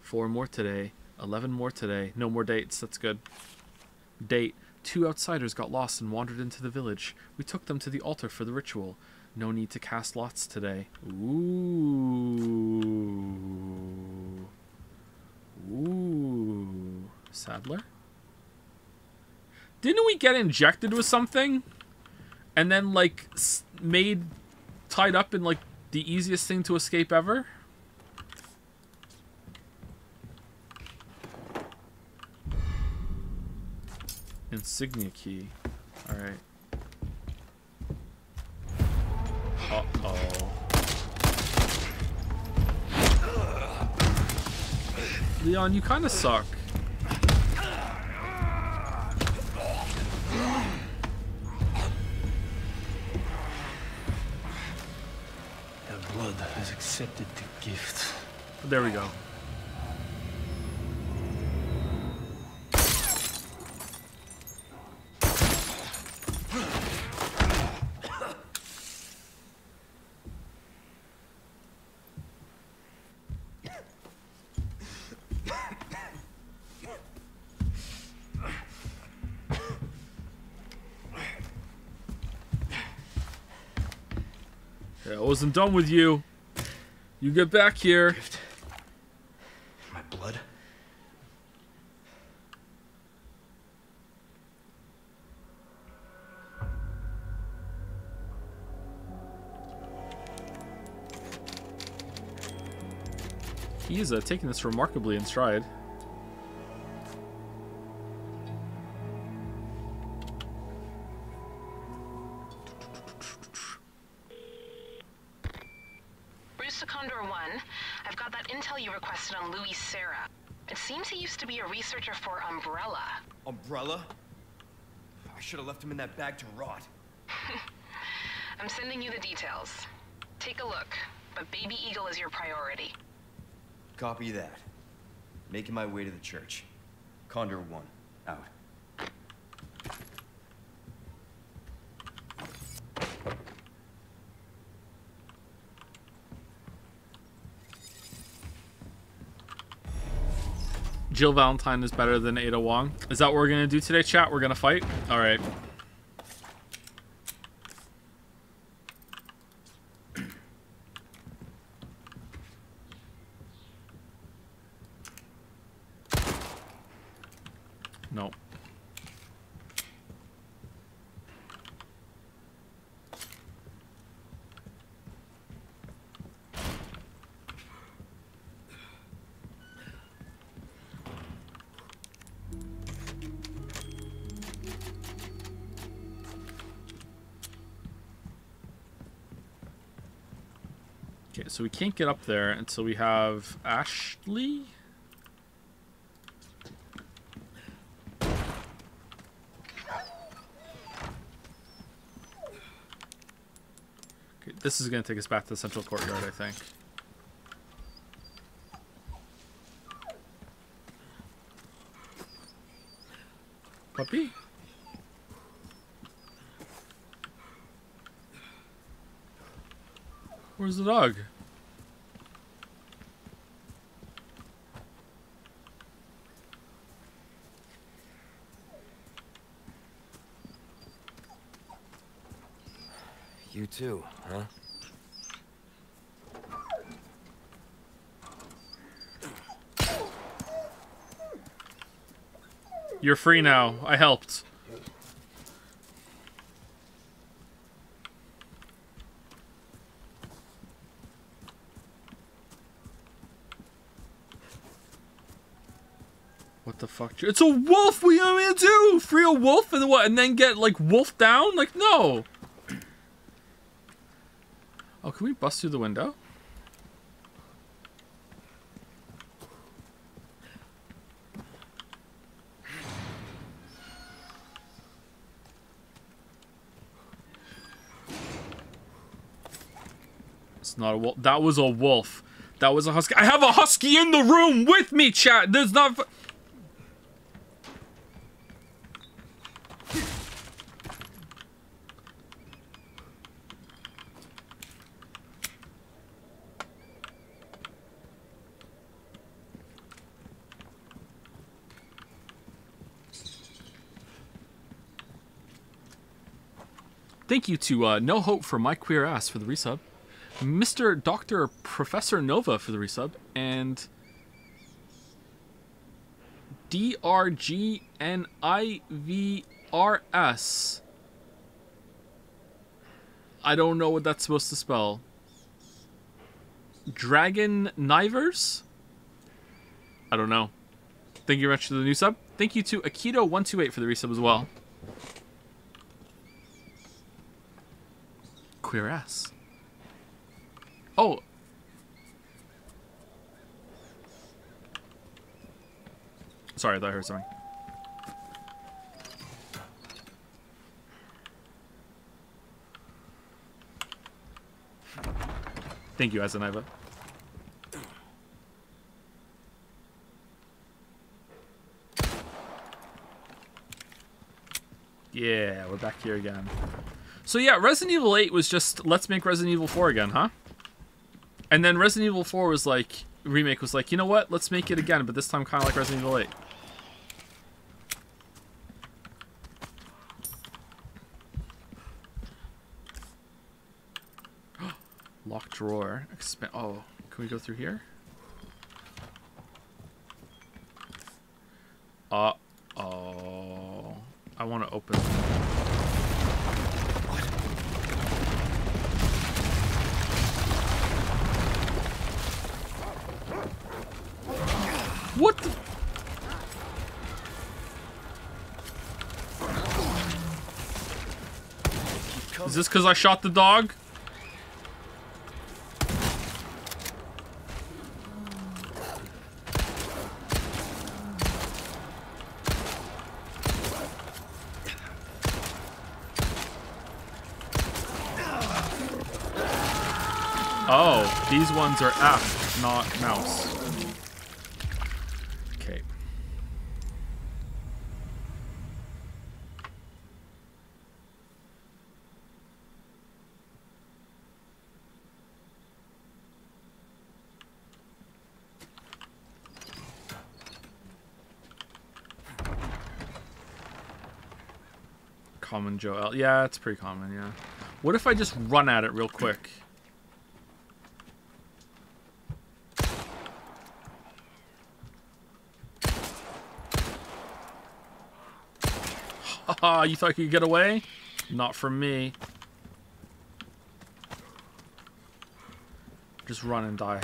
Speaker 1: Four more today. Eleven more today. No more dates. That's good. Date, Two outsiders got lost and wandered into the village. We took them to the altar for the ritual. No need to cast lots today. Ooh. Ooh. Saddler? Didn't we get injected with something? And then, like, made tied up in, like, the easiest thing to escape ever? Insignia key. Alright. Uh-oh. Leon, you kind of suck.
Speaker 10: Their blood has accepted the gift.
Speaker 1: There we go. Wasn't done with you. You get back here.
Speaker 10: My blood?
Speaker 1: He's uh, taking this remarkably in stride.
Speaker 6: Should have left him in that bag to rot.
Speaker 8: I'm sending you the details. Take a look, but Baby Eagle is your priority.
Speaker 6: Copy that. Making my way to the church. Condor 1, out.
Speaker 1: Jill Valentine is better than Ada Wong. Is that what we're going to do today, chat? We're going to fight? All right. So we can't get up there until we have Ashley. Okay, this is going to take us back to the central courtyard, I think. Puppy? Where's the dog?
Speaker 6: You too, huh?
Speaker 1: You're free now. I helped. What the fuck? It's a wolf! What are do? Free a wolf and what? And then get like wolf down? Like no. Can we bust through the window? It's not a wolf. That was a wolf. That was a husky. I have a husky in the room with me, chat. There's not. Thank you to uh, No Hope for My Queer Ass for the resub. Mr. Dr. Professor Nova for the resub. And DRGNIVRS. I don't know what that's supposed to spell. Dragon Nivers? I don't know. Thank you very much for the new sub. Thank you to Akito128 for the resub as well. Queer ass. Oh. Sorry, I thought I heard something. Thank you, Azaniva. Yeah, we're back here again. So yeah, Resident Evil 8 was just, let's make Resident Evil 4 again, huh? And then Resident Evil 4 was like, remake was like, you know what, let's make it again, but this time kind of like Resident Evil 8. Locked drawer. Expa oh, can we go through here? Uh oh. I want to open. What the? Is this because I shot the dog? Oh, these ones are F, not mouse. Okay. Common Joel. Yeah, it's pretty common, yeah. What if I just run at it real quick? Haha, you thought you could get away? Not from me. Just run and die.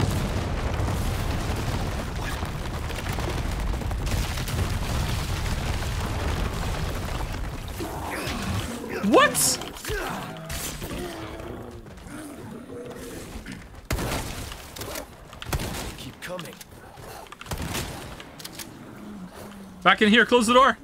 Speaker 1: What?
Speaker 6: Keep coming.
Speaker 1: Back in here, close the door.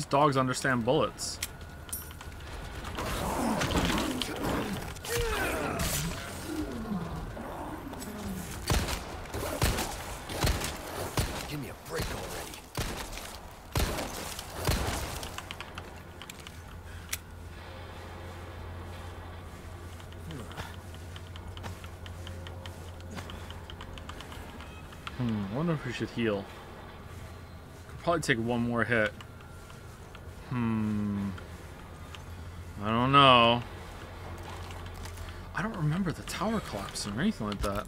Speaker 1: These dogs understand bullets.
Speaker 6: Give me a break already.
Speaker 1: Hmm, I wonder if we should heal. Could probably take one more hit. Hmm. I don't know. I don't remember the or anything like that.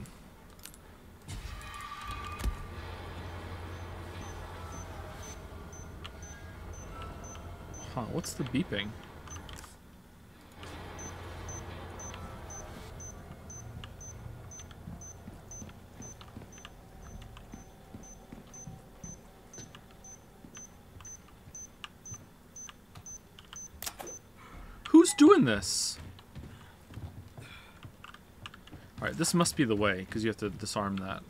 Speaker 1: Huh, what's the beeping? Who's doing this? Alright, this must be the way, because you have to disarm that.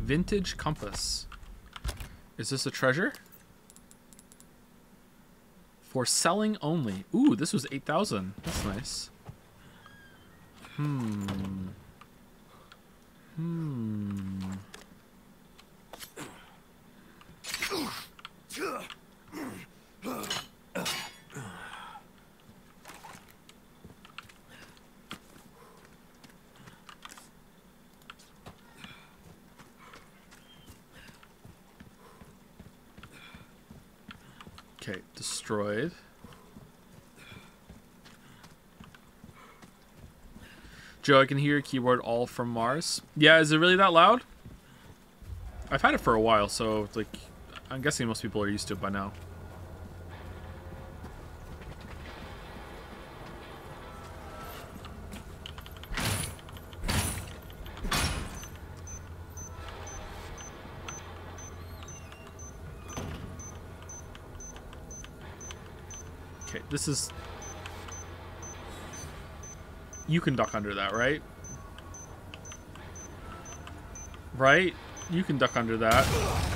Speaker 1: Vintage compass. Is this a treasure? For selling only. Ooh, this was 8,000. That's nice. Hmm. Okay, destroyed. Joe, I can hear your keyboard all from Mars. Yeah, is it really that loud? I've had it for a while, so it's like, I'm guessing most people are used to it by now. Okay, this is... You can duck under that, right? Right? You can duck under that.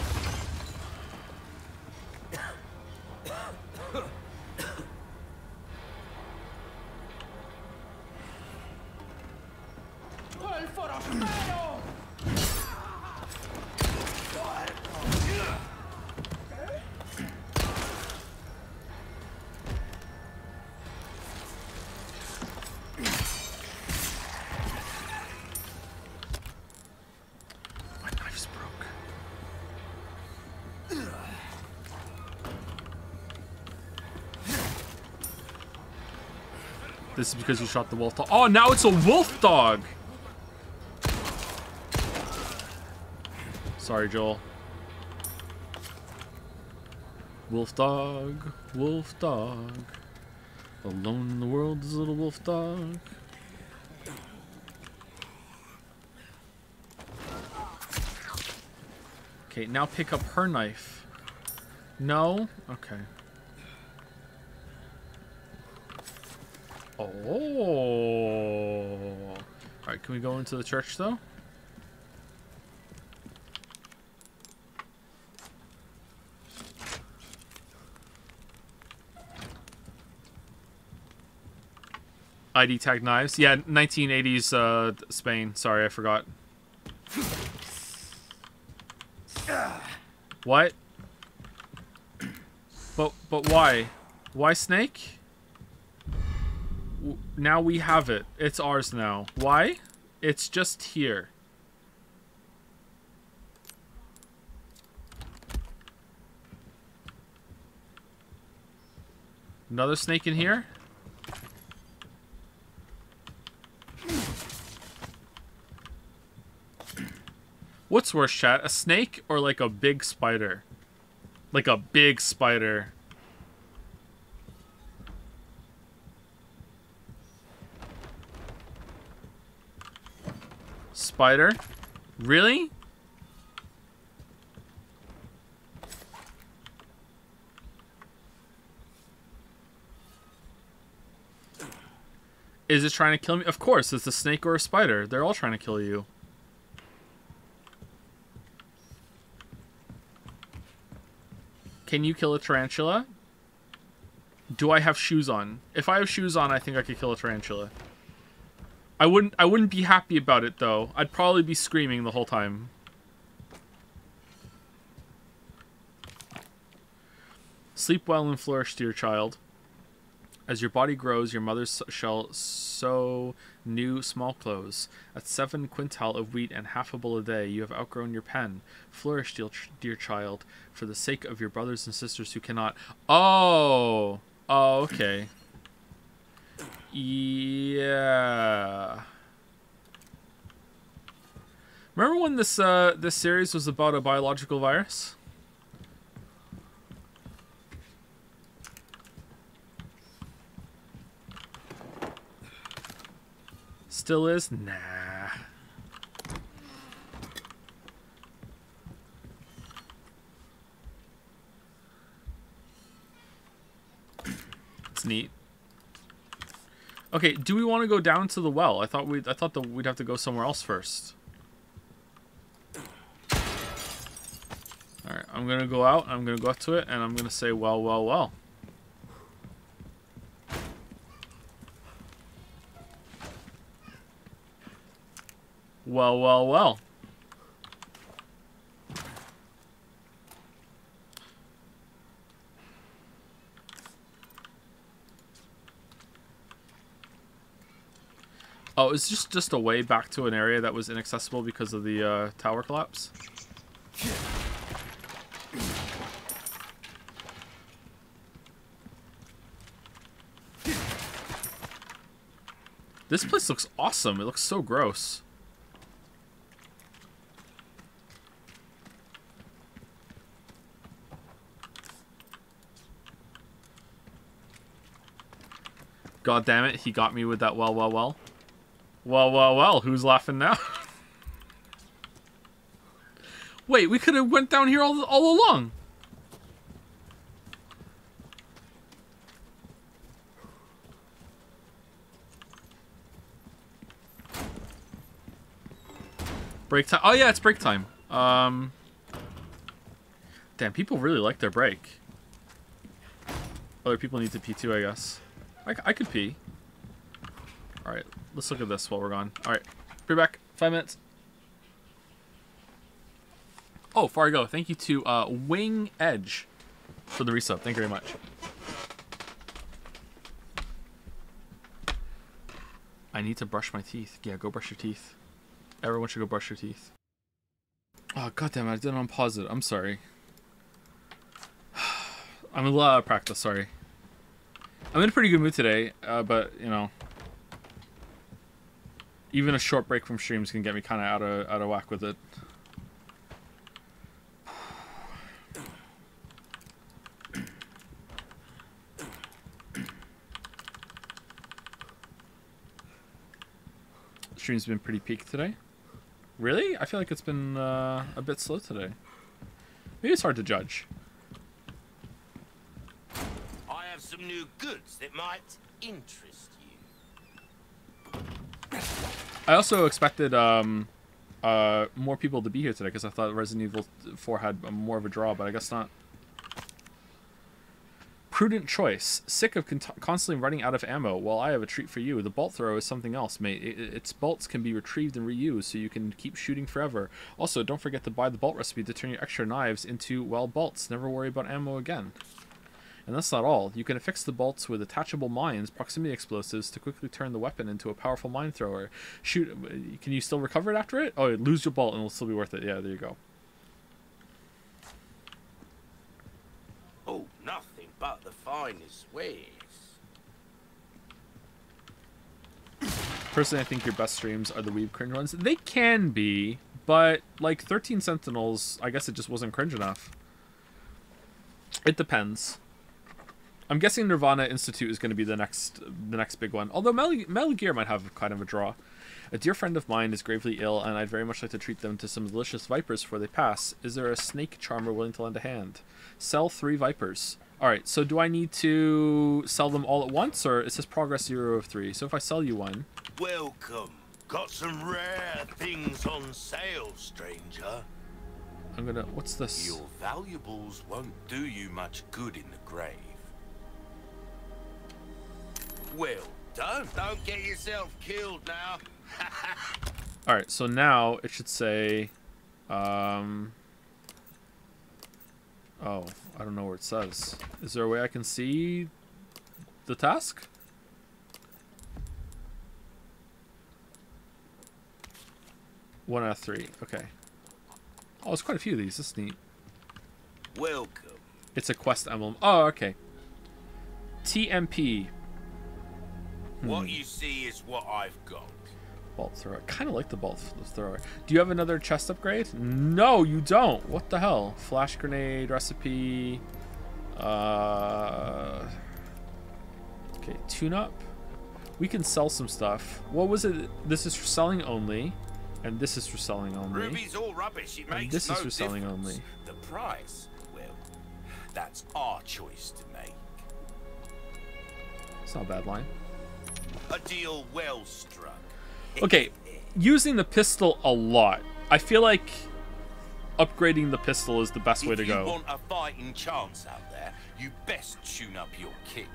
Speaker 1: Is because you shot the wolf dog. Oh, now it's a wolf dog! Sorry, Joel. Wolf dog, wolf dog. Alone in the world is a little wolf dog. Okay, now pick up her knife. No? Okay. Can we go into the church though? ID tag knives. Yeah, 1980s uh, Spain. Sorry, I forgot. What? But but why? Why snake? Now we have it. It's ours now. Why? It's just here. Another snake in here? What's worse, chat? A snake or like a big spider? Like a big spider. Spider? Really? Is it trying to kill me? Of course, it's a snake or a spider. They're all trying to kill you. Can you kill a tarantula? Do I have shoes on? If I have shoes on, I think I could kill a tarantula. I wouldn't I wouldn't be happy about it though. I'd probably be screaming the whole time. Sleep well and flourish, dear child. As your body grows, your mother shall sew new small clothes. At seven quintal of wheat and half a bull a day, you have outgrown your pen. Flourish, dear, dear child, for the sake of your brothers and sisters who cannot. Oh! Oh, okay. Yeah. Remember when this uh, this series was about a biological virus? Still is? Nah. It's neat. Okay, do we want to go down to the well? I thought we I thought we'd have to go somewhere else first. Alright, I'm gonna go out, I'm gonna go up to it, and I'm gonna say well, well, well. Well, well, well. Oh, it's just just a way back to an area that was inaccessible because of the uh, tower collapse. This place looks awesome. It looks so gross. God damn it, he got me with that well, well, well. Well, well, well, who's laughing now? Wait, we could have went down here all, all along. Break time. Oh, yeah, it's break time. Um, damn, people really like their break. Other people need to pee too, I guess. I, I could pee. Alright, let's look at this while we're gone. Alright, be back. Five minutes. Oh, before I go, thank you to uh, Wing Edge for the resub. Thank you very much. I need to brush my teeth. Yeah, go brush your teeth. Everyone should go brush your teeth. Oh, goddamn it, I didn't unpause it. I'm sorry. I'm a lot of practice, sorry. I'm in a pretty good mood today, uh, but, you know, even a short break from streams can get me kind of out of out of whack with it. Stream's been pretty peak today. Really? I feel like it's been uh, a bit slow today. Maybe it's hard to judge.
Speaker 11: I have some new goods that might interest.
Speaker 1: I also expected um, uh, more people to be here today because I thought Resident Evil 4 had more of a draw, but I guess not. Prudent choice. Sick of con- constantly running out of ammo. Well, I have a treat for you. The bolt thrower is something else, mate. It, its bolts can be retrieved and reused, so you can keep shooting forever. Also, don't forget to buy the bolt recipe to turn your extra knives into, well, bolts. Never worry about ammo again. And that's not all. You can affix the bolts with attachable mines, proximity explosives, to quickly turn the weapon into a powerful mine thrower. Shoot, can you still recover it after it? Oh, lose your bolt and it'll still be worth it. Yeah, there you go.
Speaker 11: Oh, nothing but the finest wares.
Speaker 1: Personally, I think your best streams are the Weeb cringe ones. They can be, but like 13 Sentinels, I guess it just wasn't cringe enough. It depends. I'm guessing Nirvana Initiative is going to be the next the next big one. Although Metal, Metal Gear might have kind of a draw. A dear friend of mine is gravely ill, and I'd very much like to treat them to some delicious vipers before they pass. Is there a snake charmer willing to lend a hand? Sell three vipers. Alright, so do I need to sell them all at once, or is this progress zero of three? So if I sell you one...
Speaker 11: Welcome. Got some rare things on sale, stranger.
Speaker 1: I'm gonna... What's this?
Speaker 11: Your valuables won't do you much good in the grave. Well done. Don't get yourself killed now.
Speaker 1: Alright, so now it should say... Um... Oh, I don't know where it says. Is there a way I can see the task? One out of three. Okay. Oh, there's quite a few of these. This is neat.
Speaker 11: Welcome.
Speaker 1: It's a quest emblem. Oh, okay. TMP.
Speaker 11: What you see is what I've got.
Speaker 1: Bolt thrower. I kind of like the bolt thrower. Do you have another chest upgrade? No, you don't. What the hell? Flash grenade recipe. Uh. Okay, tune up. We can sell some stuff. What was it? This is for selling only, and this is for selling only.
Speaker 11: Ruby's all rubbish. It
Speaker 1: And
Speaker 11: makes
Speaker 1: this
Speaker 11: no
Speaker 1: is for selling
Speaker 11: difference.
Speaker 1: only.
Speaker 11: The price, well, that's our choice to make.
Speaker 1: It's not a bad line.
Speaker 11: A deal well struck.
Speaker 1: Okay, using the pistol a lot. I feel like upgrading the pistol is the best way to
Speaker 11: if you
Speaker 1: go.
Speaker 11: want a fighting chance out there, you best tune up your kit.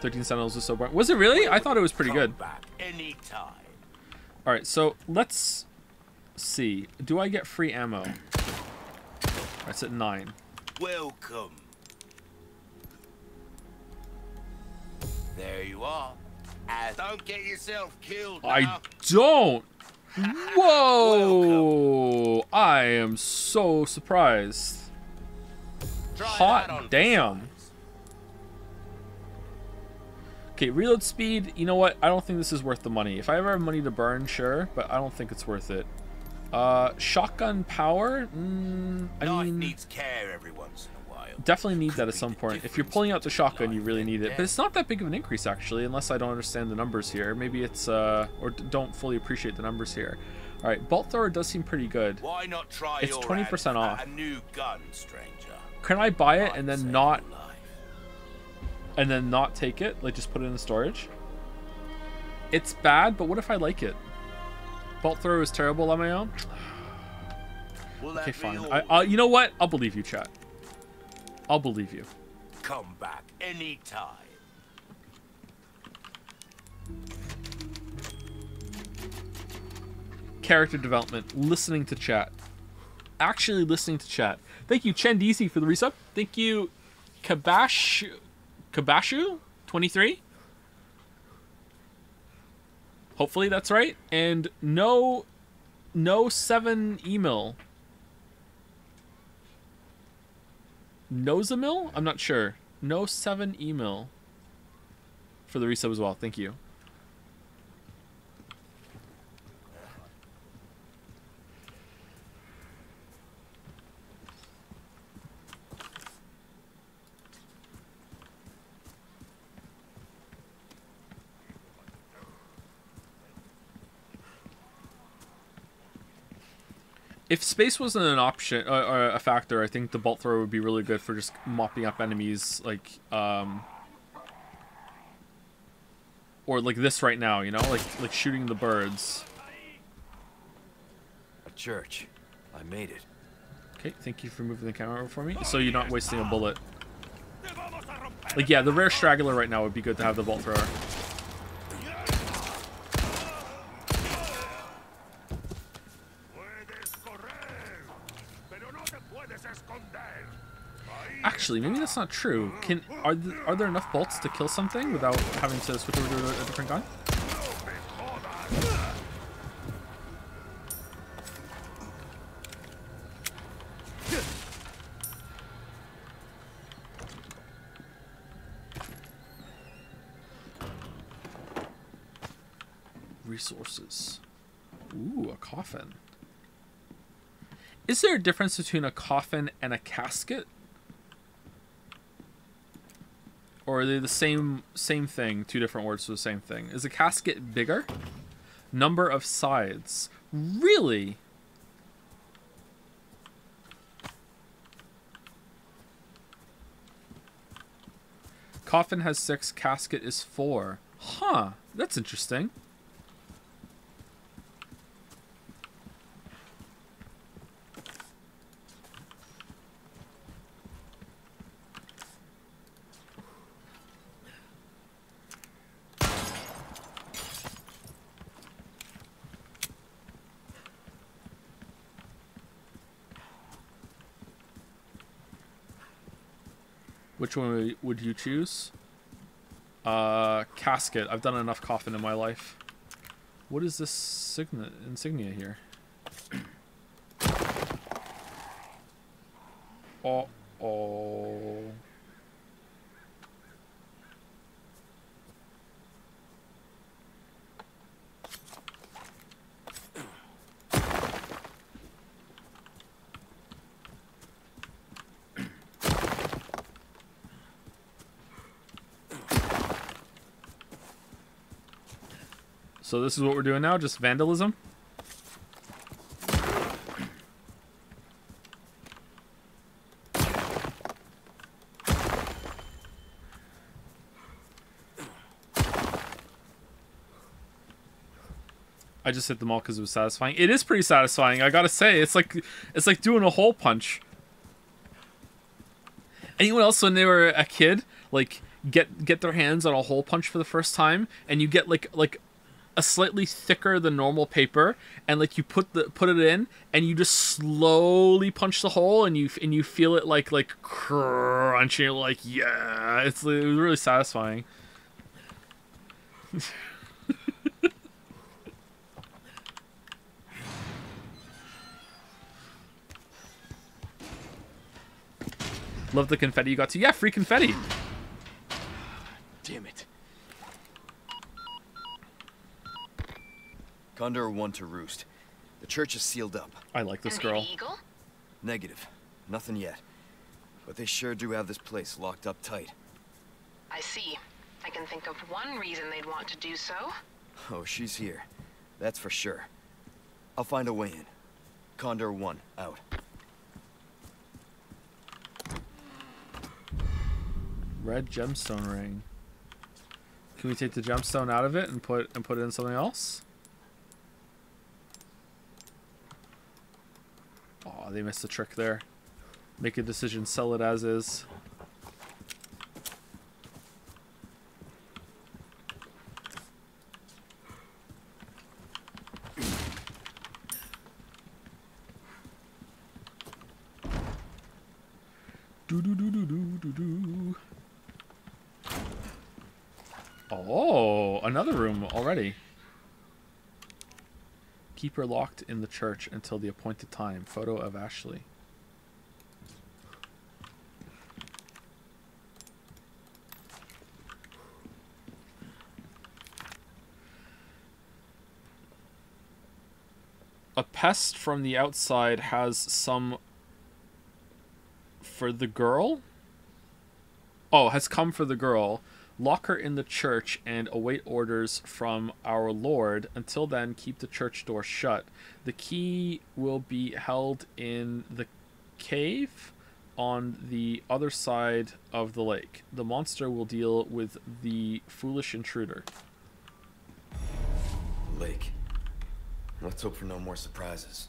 Speaker 1: 13 Sentinels was so boring. Was it really? I thought it was pretty good. All right, so let's see. Do I get free ammo? That's at nine.
Speaker 11: Welcome. There you are. And don't get yourself killed now.
Speaker 1: I don't. Whoa! I am so surprised.
Speaker 11: Try
Speaker 1: Hot damn. Okay, reload speed. You know what? I don't think this is worth the money. If I ever have money to burn, sure, but I don't think it's worth it. Uh, shotgun power. Mm, I
Speaker 11: Knife
Speaker 1: mean,
Speaker 11: needs care every once in a while.
Speaker 1: Definitely need that at some point. If you're pulling out the shotgun, you really need it. But it's not that big of an increase actually, unless I don't understand the numbers here. Maybe it's uh, or don't fully appreciate the numbers here. All right, bolt thrower does seem pretty good.
Speaker 11: Why not try
Speaker 1: It's
Speaker 11: your
Speaker 1: 20% off.
Speaker 11: a new gun, stranger?
Speaker 1: Can I buy it and then not, and then not take it? Like just put it in the storage? It's bad, but what if I like it? Bolt thrower is terrible on my own. Okay, fine. I, uh, you know what? I'll believe you, chat. I'll believe you.
Speaker 11: Come back anytime.
Speaker 1: character development, listening to chat. Actually listening to chat. Thank you, Chen DC for the resub. Thank you, Kabash Kabashu 23. Hopefully that's right. And no no seven email. Nozamil? I'm not sure. No seven email for the resub as well. Thank you. If space wasn't an option or, or a factor, I think the bolt thrower would be really good for just mopping up enemies, like um, or like this right now, you know, like like shooting the birds.
Speaker 6: A church. I made it.
Speaker 1: Okay, thank you for moving the camera over for me, so you're not wasting a bullet. Like, yeah, the rare straggler right now would be good to have the bolt thrower. Actually, maybe that's not true. Can are th are there enough bolts to kill something without having to switch over to a, a different gun? Resources. Ooh, a coffin. Is there a difference between a coffin and a casket? Or are they the same same thing, two different words for the same thing? Is a casket bigger? Number of sides. Really? Coffin has six, casket is four. Huh, that's interesting. Which one would you choose? Uh, casket. I've done enough coffin in my life. What is this signa insignia here? oh, oh. So this is what we're doing now, just vandalism? I just hit them all because it was satisfying. It is pretty satisfying, I gotta say. It's like it's like doing a hole punch. Anyone else when they were a kid, like get get their hands on a hole punch for the first time, and you get like like a slightly thicker than normal paper and like you put the put it in and you just slowly punch the hole and you and you feel it like like crunch and you're like yeah it's it was really satisfying Love the confetti you got to. Yeah, free confetti.
Speaker 3: Damn it.
Speaker 6: Condor 1 to Roost. The church is sealed up.
Speaker 1: I like this girl.
Speaker 8: The Eagle?
Speaker 6: Negative. Nothing yet. But they sure do have this place locked up tight.
Speaker 8: I see. I can think of one reason they'd want to do so.
Speaker 6: Oh, she's here. That's for sure. I'll find a way in. Condor 1, out.
Speaker 1: Red gemstone ring. Can we take the gemstone out of it and put and put it in something else? Oh, they missed the trick there. Make a decision, sell it as is. Do do do do do do do. Oh, another room already. Keep her locked in the church until the appointed time. Photo of Ashley. A pest from the outside has some for the girl? Oh, has come for the girl. Lock her in the church and await orders from our Lord. Until then, keep the church door shut. The key will be held in the cave on the other side of the lake. The monster will deal with the foolish intruder.
Speaker 6: Lake. Let's hope for no more surprises.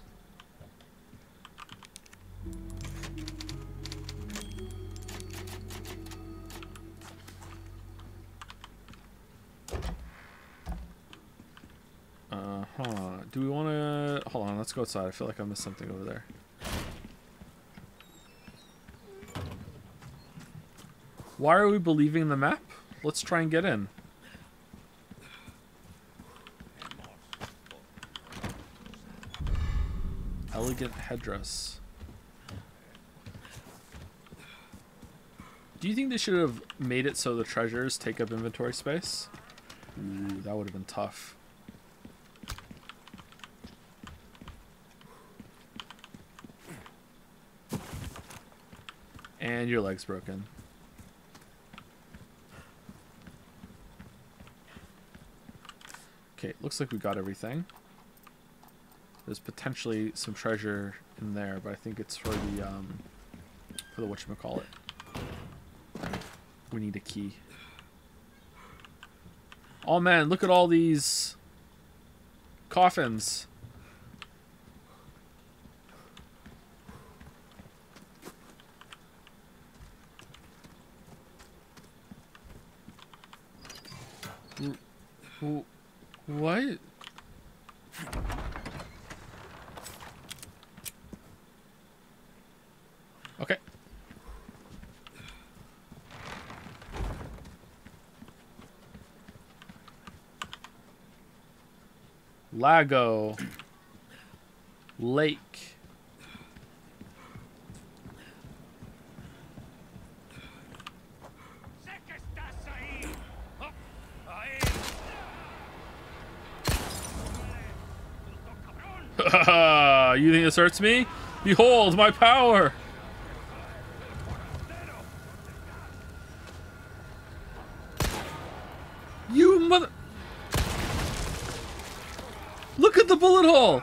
Speaker 1: Huh. Do we want to... Hold on, let's go outside. I feel like I missed something over there. Why are we believing the map? Let's try and get in. Elegant headdress. Do you think they should have made it so the treasures take up inventory space? Ooh, that would have been tough. And your leg's broken. Okay, looks like we got everything. There's potentially some treasure in there, but I think it's for the, um, for the whatchamacallit. We need a key. Oh man, look at all these coffins. What? Okay. Lago. Lake. You think this hurts me? Behold my power! You mother... Look at the bullet hole!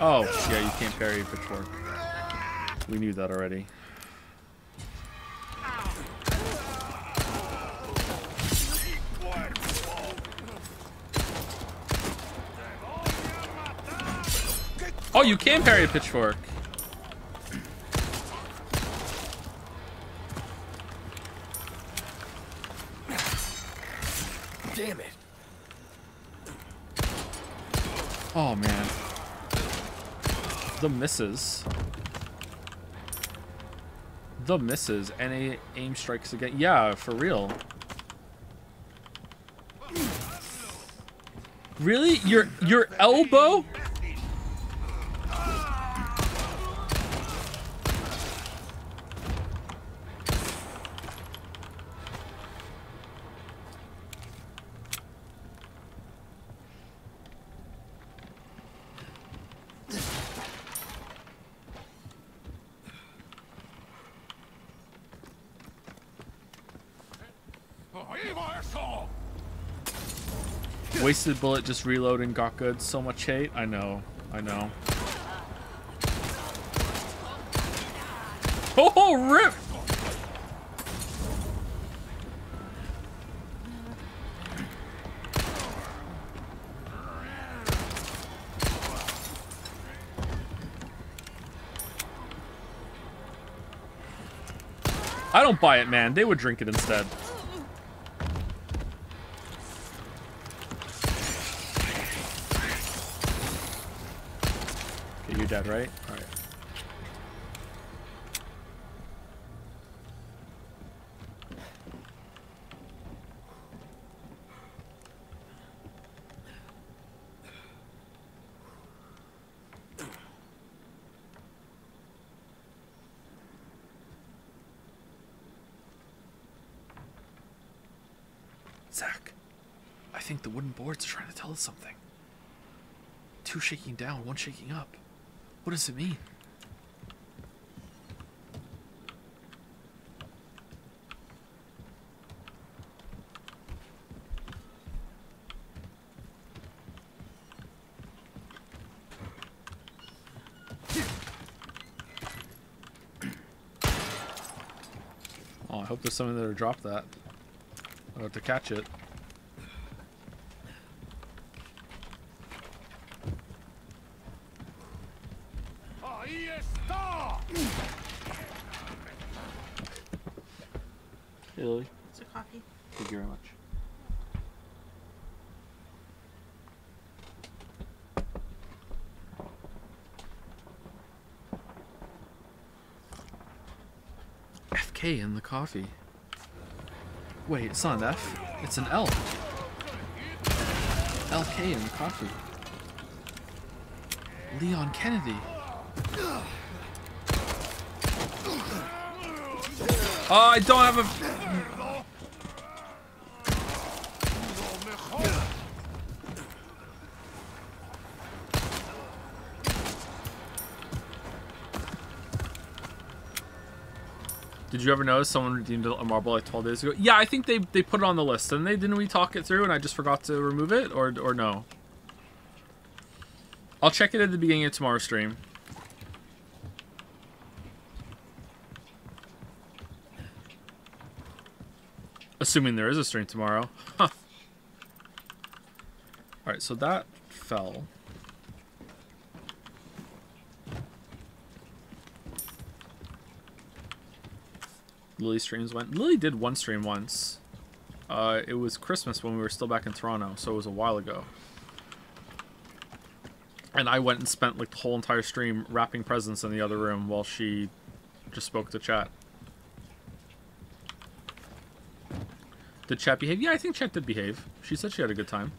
Speaker 1: Oh, yeah, you can't parry a pitchfork. We knew that already. Can parry a pitchfork.
Speaker 2: Damn it.
Speaker 1: Oh, man. The misses. The misses. And a aim strikes again. Yeah, for real. Really? Your your elbow? Wasted bullet, just reload and got good. So much hate. I know. I know. Oh, rip! I don't buy it, man. They would drink it instead. Dead, right? Alright. I think the wooden boards are trying to tell us something. Two shaking down, one shaking up. What does it mean? Oh, I hope there's something to drop that. I'll have to catch it.
Speaker 11: Ahí está.
Speaker 1: Hey, Lily. Thank you very much. FK in the coffee. Wait, it's not an F. It's an L. LK in the coffee. Leon Kennedy. Oh, I don't have a... Did you ever notice someone redeemed a marble like 12 days ago? Yeah, I think they, they put it on the list, and they didn't we talk it through and I just forgot to remove it, or or no? I'll check it at the beginning of tomorrow's stream. Assuming there is a stream tomorrow. Huh. Alright, so that fell. Lily streams went. Lily did one stream once. Uh, it was Christmas when we were still back in Toronto, so it was a while ago. And I went and spent like the whole entire stream wrapping presents in the other room while she just spoke to chat. Did chat behave? Yeah, I think chat did behave. She said she had a good time.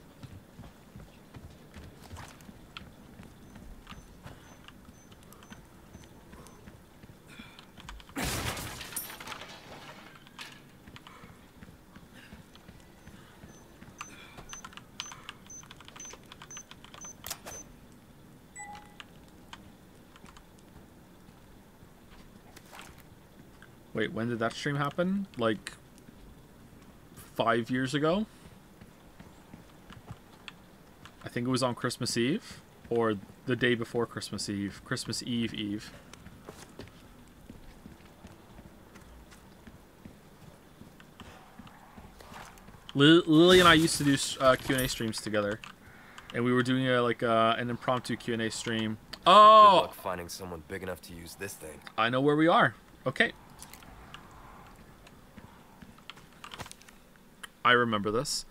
Speaker 1: Wait, when did that stream happen? Like five years ago? I think it was on Christmas Eve or the day before Christmas Eve. Christmas Eve Eve. Lily and I used to do uh, Q&A streams together. And we were doing a, like uh, an impromptu Q&A stream. Oh!
Speaker 6: Good luck finding someone big enough to use this thing.
Speaker 1: I know where we are. Okay. I remember this.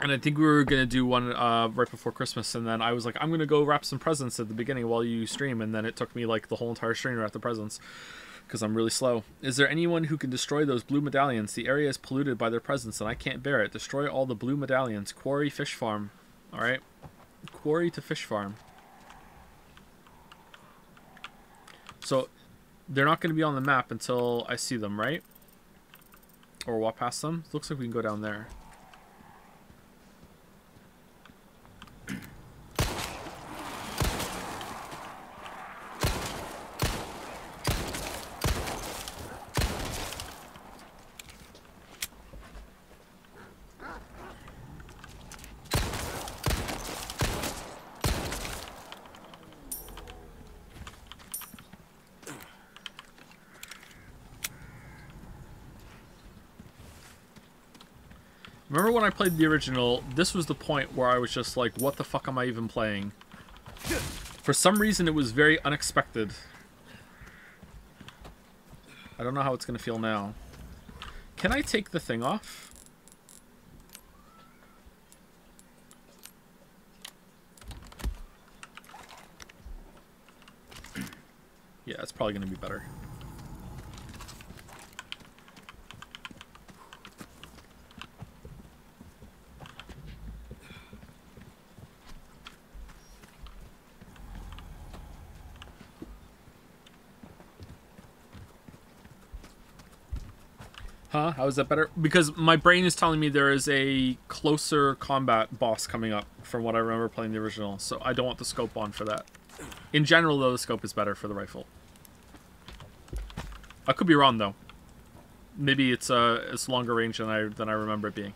Speaker 1: And I think we were gonna do one uh, right before Christmas, and then I was like, I'm gonna go wrap some presents at the beginning while you stream, and then it took me like the whole entire stream to wrap the presents because I'm really slow. Is there anyone who can destroy those blue medallions? The area is polluted by their presence, and I can't bear it. Destroy all the blue medallions. Quarry fish farm. All right, quarry to fish farm. So they're not going to be on the map until I see them, right? Or walk past them. Looks like we can go down there. I played the original, this was the point where I was just like, what the fuck am I even playing? For some reason, it was very unexpected. I don't know how it's going to feel now. Can I take the thing off? yeah, it's probably going to be better. Huh? How is that better? Because my brain is telling me there is a closer combat boss coming up from what I remember playing the original, so I don't want the scope on for that. In general, though, the scope is better for the rifle. I could be wrong, though. Maybe it's uh, it's longer range than I than I remember it being.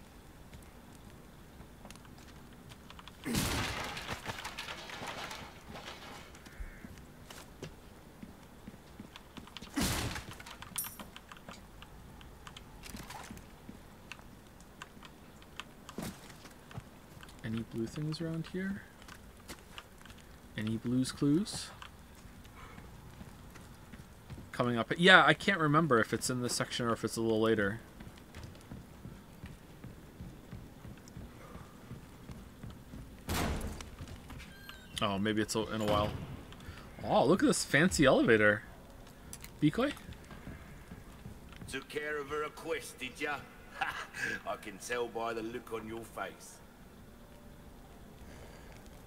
Speaker 1: Around here? Any blues clues? coming up. Yeah, I can't remember if it's in this section or if it's a little later. Oh, maybe it's in a while. Oh, look at this fancy elevator. Decoy?
Speaker 11: Took care of a request, did ya? I can tell by the look on your face.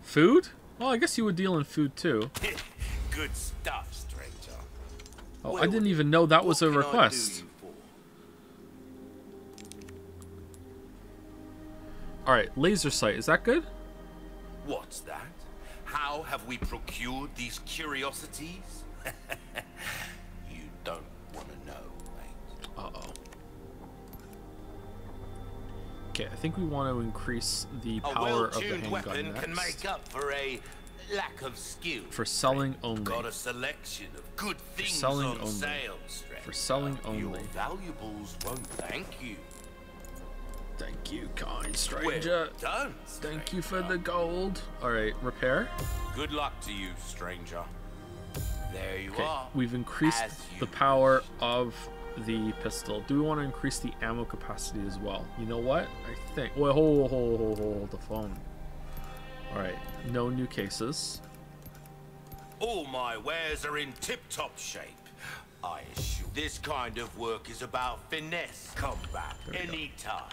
Speaker 1: Food? Well, I guess you would deal in food too.
Speaker 11: Good stuff, stranger.
Speaker 1: Oh, well, I didn't even know that was a request. Alright, laser sight. Is that good?
Speaker 11: What's that? How have we procured these curiosities?
Speaker 1: Think we want to increase the power of the handgun
Speaker 11: weapon
Speaker 1: next.
Speaker 11: can make up for a lack of skill.
Speaker 1: For selling only.
Speaker 11: Got a selection of good things
Speaker 1: For selling
Speaker 11: on
Speaker 1: only.
Speaker 11: sale,
Speaker 1: For selling only.
Speaker 11: Your valuables won't thank you.
Speaker 1: Thank you, kind stranger.
Speaker 11: Well done,
Speaker 1: Thank you for the gold. Alright, repair.
Speaker 11: Good luck to you, stranger. There you
Speaker 1: Okay,
Speaker 11: are.
Speaker 1: we've increased the power of the pistol. Do we want to increase the ammo capacity as well? You know what? I think. Wait, hold, hold, hold, hold the phone. Alright, no new cases.
Speaker 11: All my wares are in tip-top shape. I assure this kind of work is about finesse combat anytime.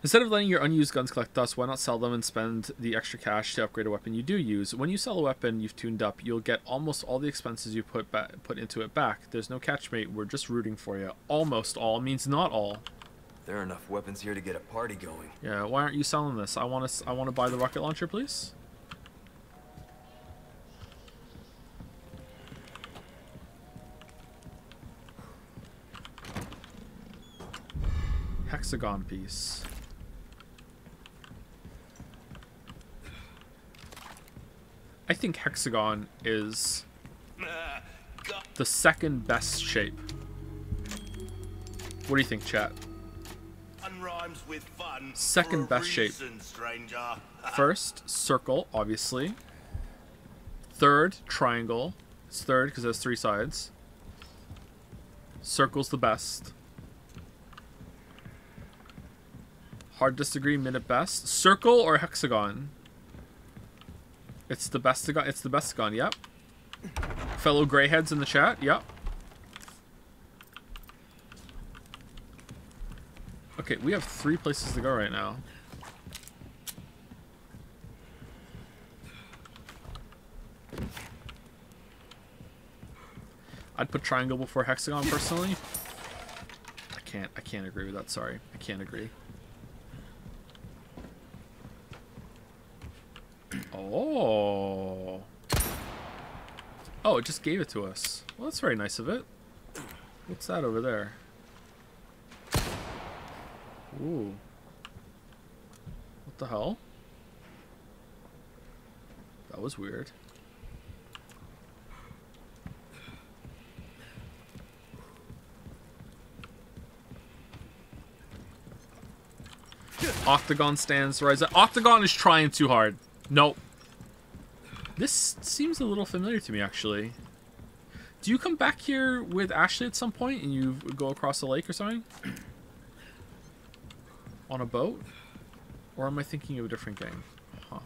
Speaker 1: Instead of letting your unused guns collect dust, why not sell them and spend the extra cash to upgrade a weapon you do use? When you sell a weapon you've tuned up, you'll get almost all the expenses you put ba- put into it back. There's no catch, mate. We're just rooting for you. Almost all means not all.
Speaker 6: There are enough weapons here to get a party going.
Speaker 1: Yeah, why aren't you selling this? I want to I want to buy the rocket launcher, please. Hexagon piece. I think hexagon is the second best shape. What do you think, chat?
Speaker 11: With fun.
Speaker 1: Second best shape.
Speaker 11: reason, stranger.
Speaker 1: First, circle, obviously. Third, triangle. It's third because it has three sides. Circle's the best. Hard disagree, minute best. Circle or hexagon? It's the best gun. it's the best gun, yep. Fellow greyheads in the chat, yep. Okay, we have three places to go right now. I'd put triangle before hexagon personally. I can't I can't agree with that, sorry. I can't agree. Oh. Oh, it just gave it to us. Well, that's very nice of it. What's that over there? Ooh. What the hell? That was weird. Octagon stands rise. Octagon is trying too hard. Nope. This seems a little familiar to me, actually. Do you come back here with Ashley at some point and you go across the lake or something? On a boat? Or am I thinking of a different game? Huh.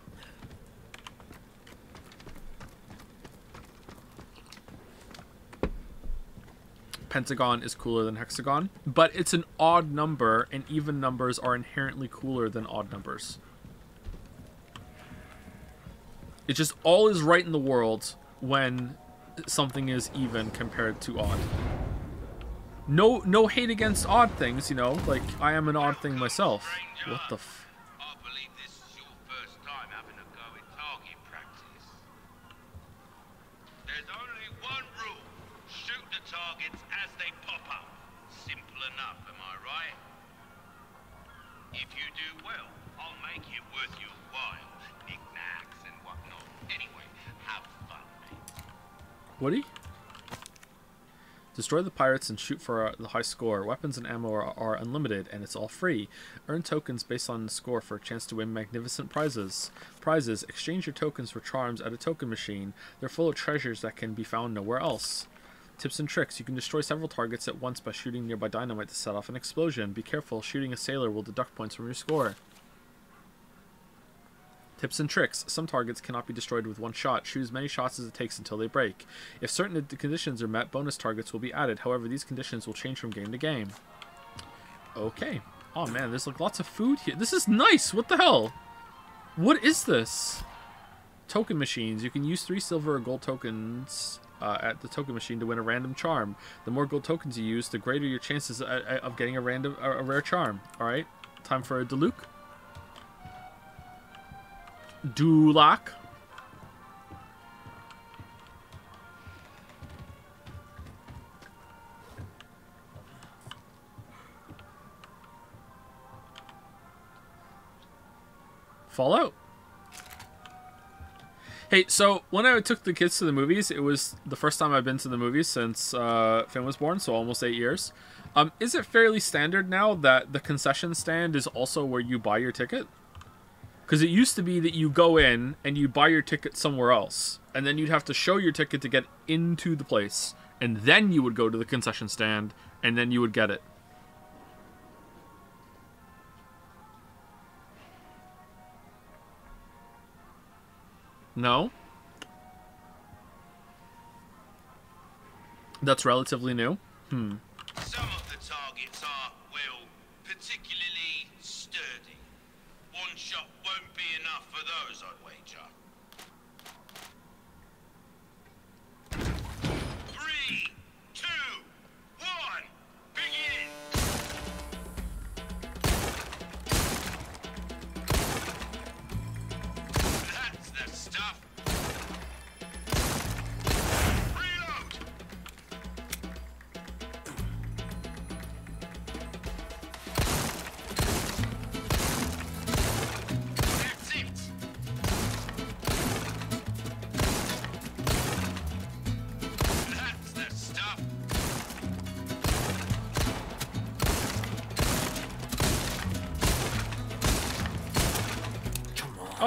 Speaker 1: Pentagon is cooler than hexagon, but it's an odd number, and even numbers are inherently cooler than odd numbers. It just all is right in the world when something is even compared to odd. No, no hate against odd things, you know. Like I am an odd thing myself. What the? Woody? Destroy the pirates and shoot for uh, the high score. Weapons and ammo are, are, unlimited, and it's all free. Earn tokens based on the score for a chance to win magnificent prizes. Prizes. Exchange your tokens for charms at a token machine. They're full of treasures that can be found nowhere else. Tips and tricks. You can destroy several targets at once by shooting nearby dynamite to set off an explosion. Be careful, shooting a sailor will deduct points from your score. Tips and tricks. Some targets cannot be destroyed with one shot. Shoot as many shots as it takes until they break. If certain conditions are met, bonus targets will be added. However, these conditions will change from game to game. Okay. Oh man, there's like lots of food here. This is nice. What the hell? What is this? Token machines. You can use three silver or gold tokens uh, at the token machine to win a random charm. The more gold tokens you use, the greater your chances uh, uh, of getting a random a rare charm. All right, time for a Diluc. Dulac. Fallout. Hey, so when I took the kids to the movies, it was the first time I've been to the movies since uh, Finn was born, so almost eight years. Um, is it fairly standard now that the concession stand is also where you buy your ticket? Because it used to be that you go in and you buy your ticket somewhere else, and then you'd have to show your ticket to get into the place, and then you would go to the concession stand, and then you would get it. No? That's relatively new? Hmm.
Speaker 11: Some of the targets are, well, particularly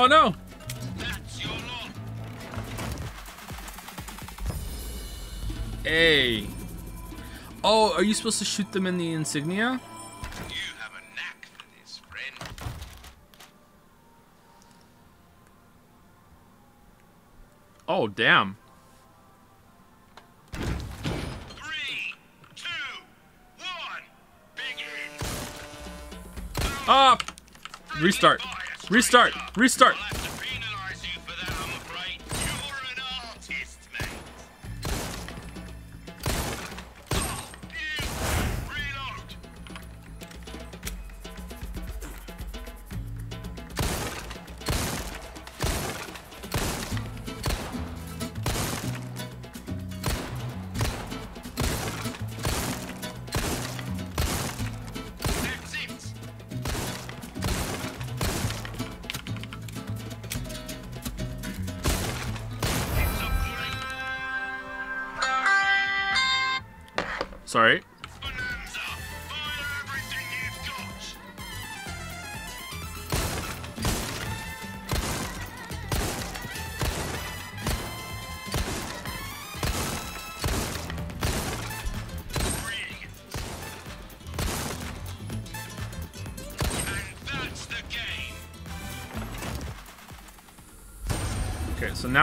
Speaker 1: Oh no!
Speaker 11: That's your lot.
Speaker 1: Hey. Oh, are you supposed to shoot them in the insignia?
Speaker 11: You have a knack for this, friend.
Speaker 1: Oh, damn.
Speaker 11: Three, two, one, begin!
Speaker 1: Up! Restart. Restart. Restart.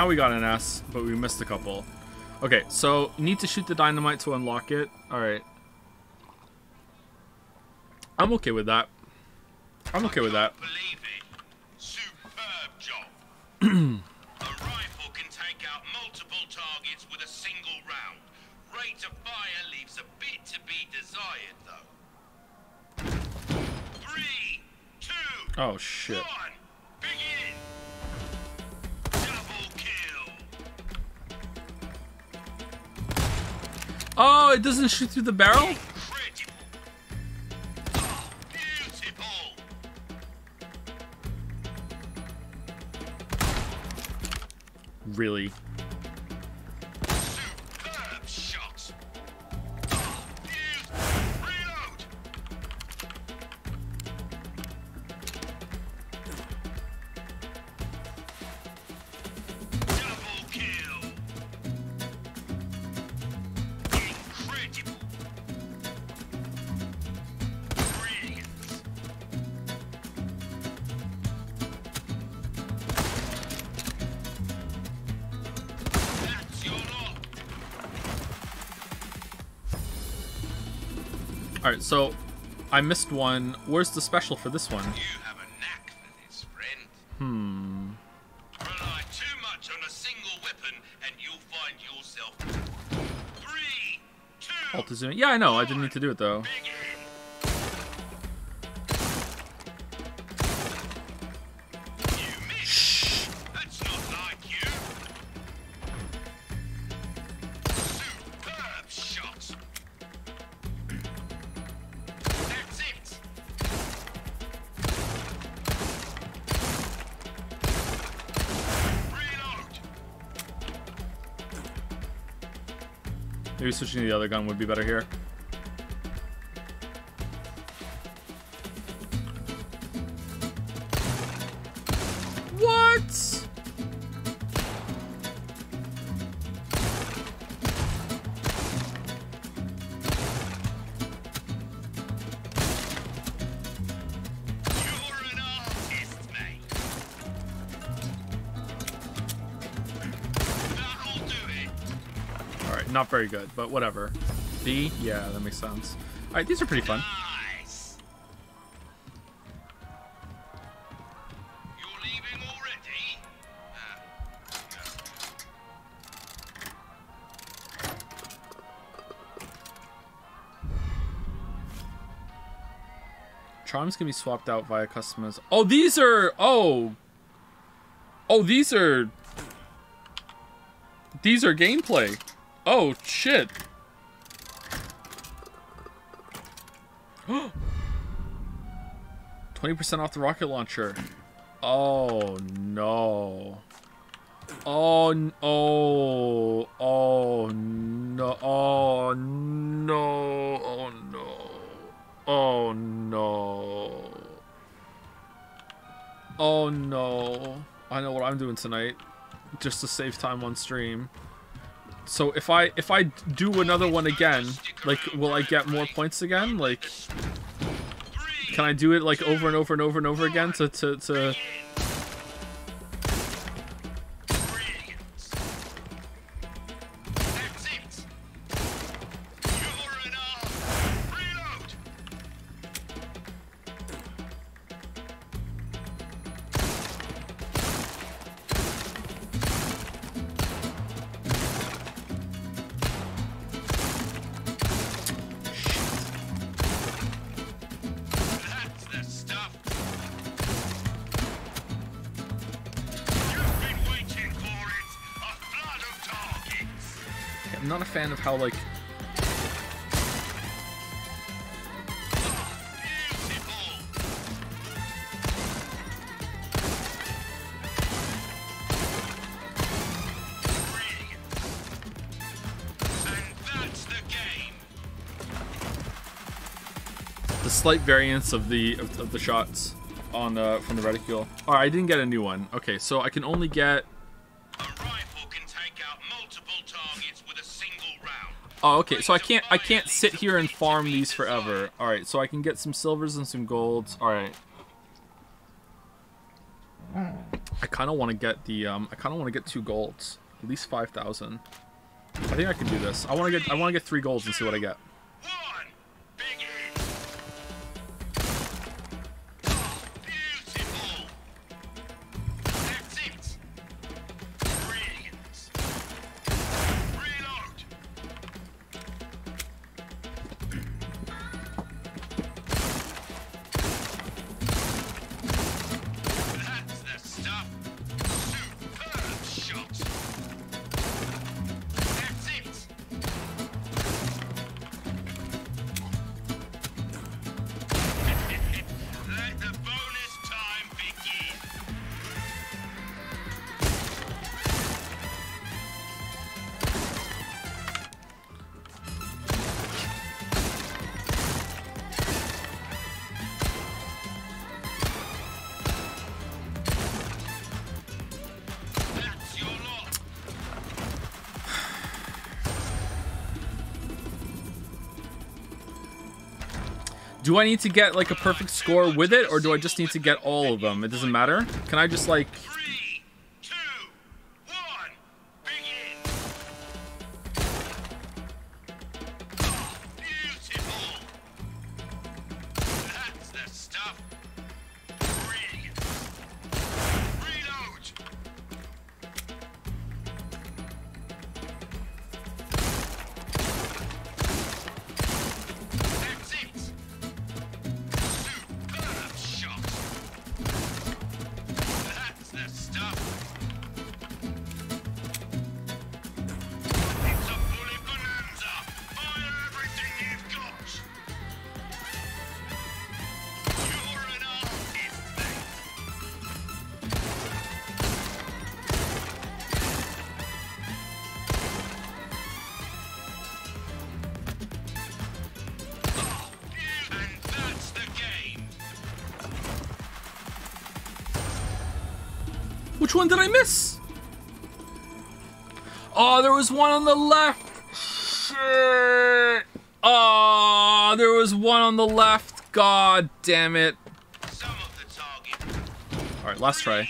Speaker 1: Now we got an S, but we missed a couple. Okay, so need to shoot the dynamite to unlock it. Alright. I'm okay with that. I'm okay with that.
Speaker 11: Believe it. Superb job. a rifle
Speaker 1: Oh, it doesn't shoot through the barrel? Really? I missed one. Where's the special for this one?
Speaker 11: You have a knack for this.
Speaker 1: Hmm.
Speaker 11: Rely too much on a single weapon and you'll find yourself. Three, two,
Speaker 1: Alt. Yeah, I know. I didn't need to do it though.
Speaker 11: Shh.
Speaker 1: Switching to the other gun would be better here. Very good, but whatever. D? Yeah, that makes sense. Alright, these are pretty fun. Charms can be swapped out via customers. Oh, these are. Oh. Oh, these are. These are gameplay. Shit. Twenty percent off the rocket launcher. Oh no. Oh, oh, oh, no, oh, no, oh, no, oh, no, oh, no. I know what I'm doing tonight, just to save time on stream. So if I if I do another one again, like, will I get more points again? Like, can I do it like over and over and over and over again to to to? How like
Speaker 11: the
Speaker 1: slight variance of the of, of the shots on uh, from the reticule. All right, I didn't get a new one. Okay, so I can only get. Oh, okay. So I can't I can't sit here and farm these forever. All right, so I can get some silvers and some golds. All right. I kind of want to get the um. I kind of want to get two golds, at least five thousand. I think I can do this. I want to get I want to get three golds and see what I get. Do I need to get like a perfect score with it, or do I just need to get all of them? It doesn't matter. Can I just like? One on the left. Shit. Oh, there was one on the left. God damn it. All right, last try.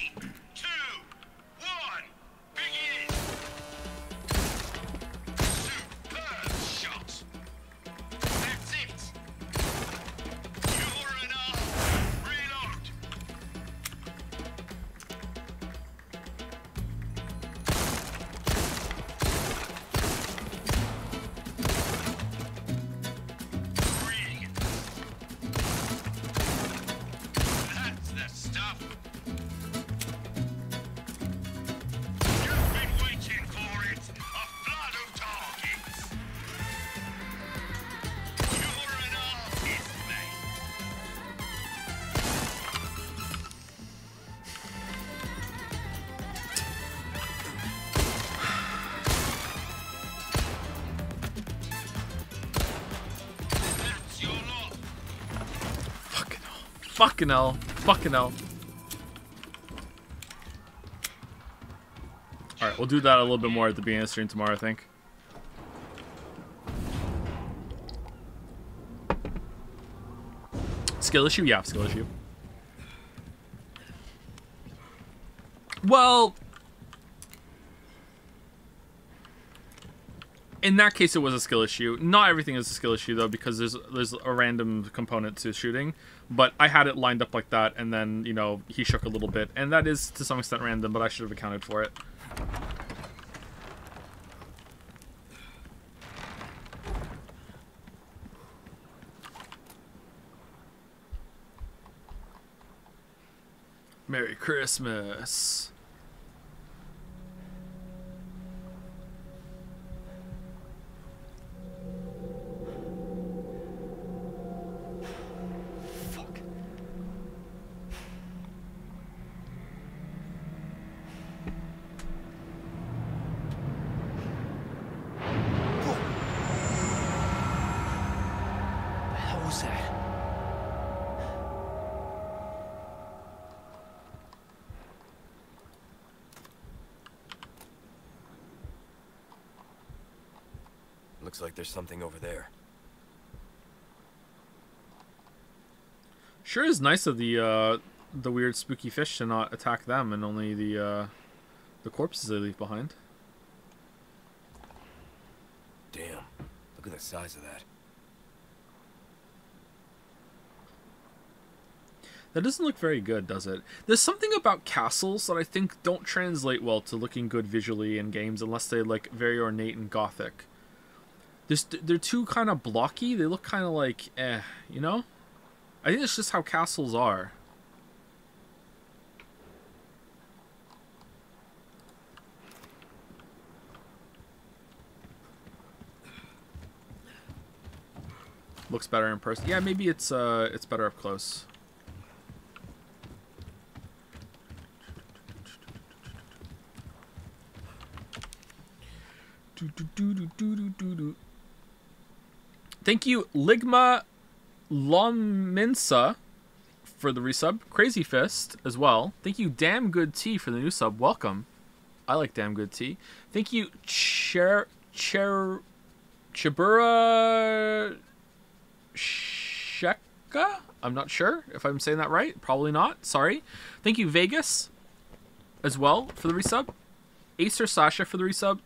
Speaker 1: Fucking hell. Fucking hell. Alright, we'll do that a little bit more at the beginning of the stream tomorrow, I think. Skill issue? Yeah, skill issue. Well, in that case, it was a skill issue. Not everything is a skill issue though, because there's there's a random component to shooting. But I had it lined up like that, and then you know he shook a little bit, and that is to some extent random. But I should have accounted for it. Merry Christmas.
Speaker 6: There's something over there.
Speaker 1: Sure is nice of the uh, the weird spooky fish to not attack them and only the uh, the corpses they leave behind.
Speaker 6: Damn. Look at the size of that.
Speaker 1: That doesn't look very good, does it? There's something about castles that I think don't translate well to looking good visually in games unless they're like very ornate and gothic. There's, they're too kind of blocky. They look kind of like eh, you know? I think it's just how castles are. Looks better in person. Yeah, maybe it's uh it's better up close. Do, do, do, do, do, do, do, do. Thank you, Ligma Lominsa, for the resub. Crazy Fist as well. Thank you, Damn Good Tea, for the new sub. Welcome. I like Damn Good Tea. Thank you, Cher Cher Chibura Sheka. I'm not sure if I'm saying that right. Probably not. Sorry. Thank you, Vegas, as well for the resub. Acer Sasha for the resub.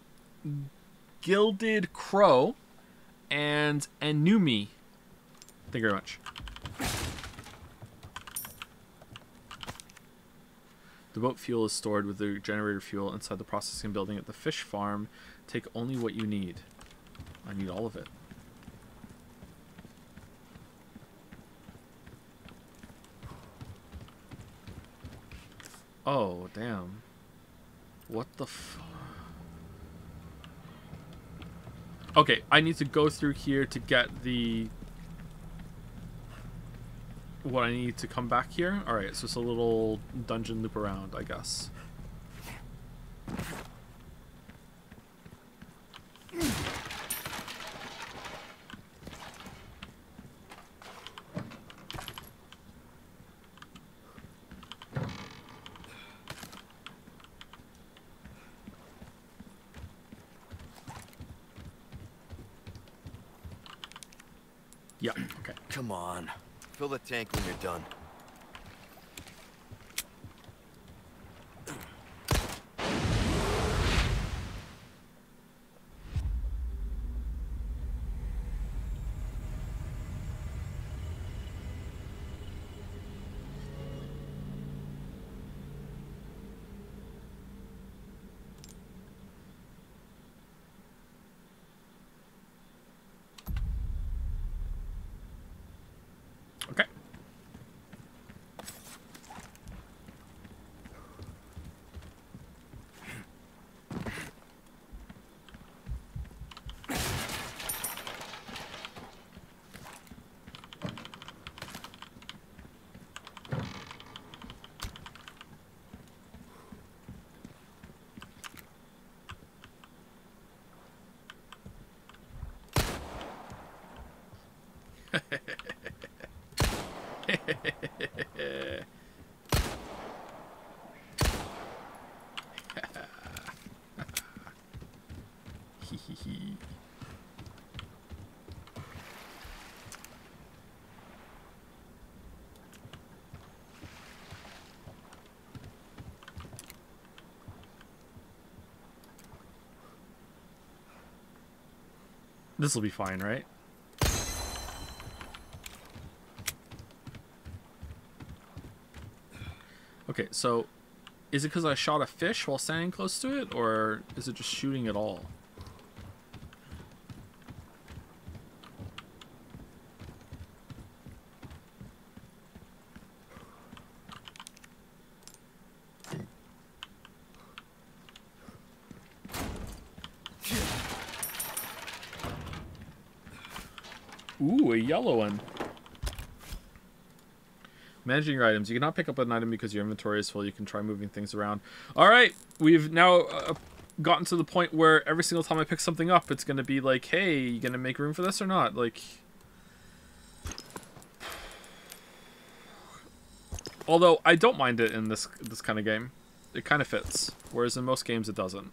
Speaker 1: Gilded Crow and Anumi. Thank you very much. The boat fuel is stored with the generator fuel inside the processing building at the fish farm. Take only what you need. I need all of it. Oh, damn. What the f... Okay, I need to go through here to get the... What I need to come back here? Alright, so it's a little dungeon loop around, I guess. Yeah, okay.
Speaker 6: Come on. Fill the tank when you're done.
Speaker 1: Okay. This will be fine, right? Okay, so is it because I shot a fish while standing close to it, or is it just shooting at all? Ooh, a yellow one. Managing your items. You cannot pick up an item because your inventory is full. You can try moving things around. All right, we've now uh, gotten to the point where every single time I pick something up, it's going to be like, hey, you going to make room for this or not? Like... Although, I don't mind it in this this kind of game. It kind of fits. Whereas in most games, it doesn't.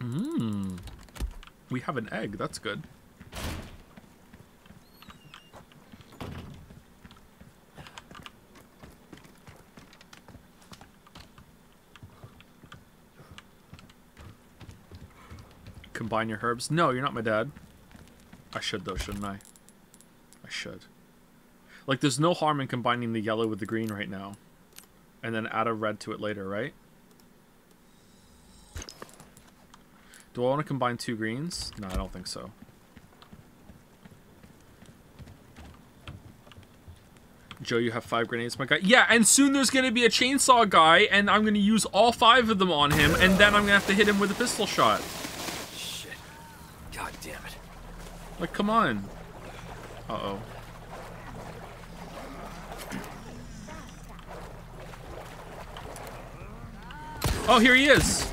Speaker 1: Mmm. We have an egg. That's good. Combine your herbs. No, you're not my dad. I should, though, shouldn't I? I should. Like, there's no harm in combining the yellow with the green right now. And then add a red to it later, right? Do I want to combine two greens? No, I don't think so. Joe, you have five grenades, my guy. Yeah, and soon there's going to be a chainsaw guy, and I'm going to use all five of them on him, and then I'm going to have to hit him with a pistol shot.
Speaker 6: Shit. God damn it.
Speaker 1: Like, come on. Uh-oh. Oh, here he is.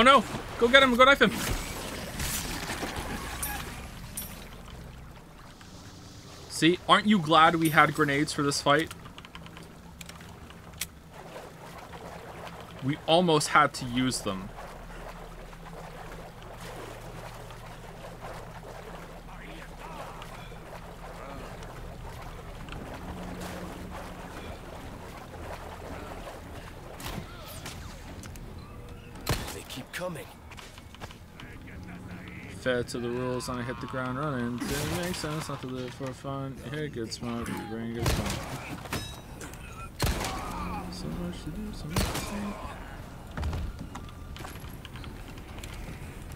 Speaker 1: Oh no! Go get him! Go knife him! See, aren't you glad we had grenades for this fight? We almost had to use them. Fair to the rules, and I hit the ground running. Didn't make sense not to live for fun. Gets smart, your brain gets smart. So much to do, so much to say.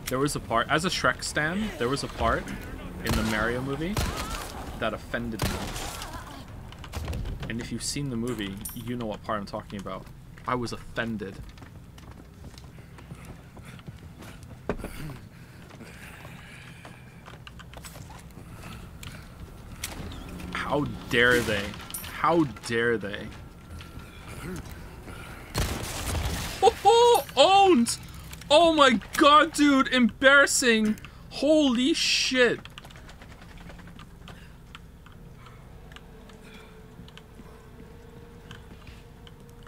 Speaker 1: There was a part, as a Shrek stand, there was a part in the Mario movie that offended me. And if you've seen the movie, you know what part I'm talking about. I was offended. How dare they? How dare they? Oh, oh, owned! Oh my god, dude, embarrassing! Holy shit!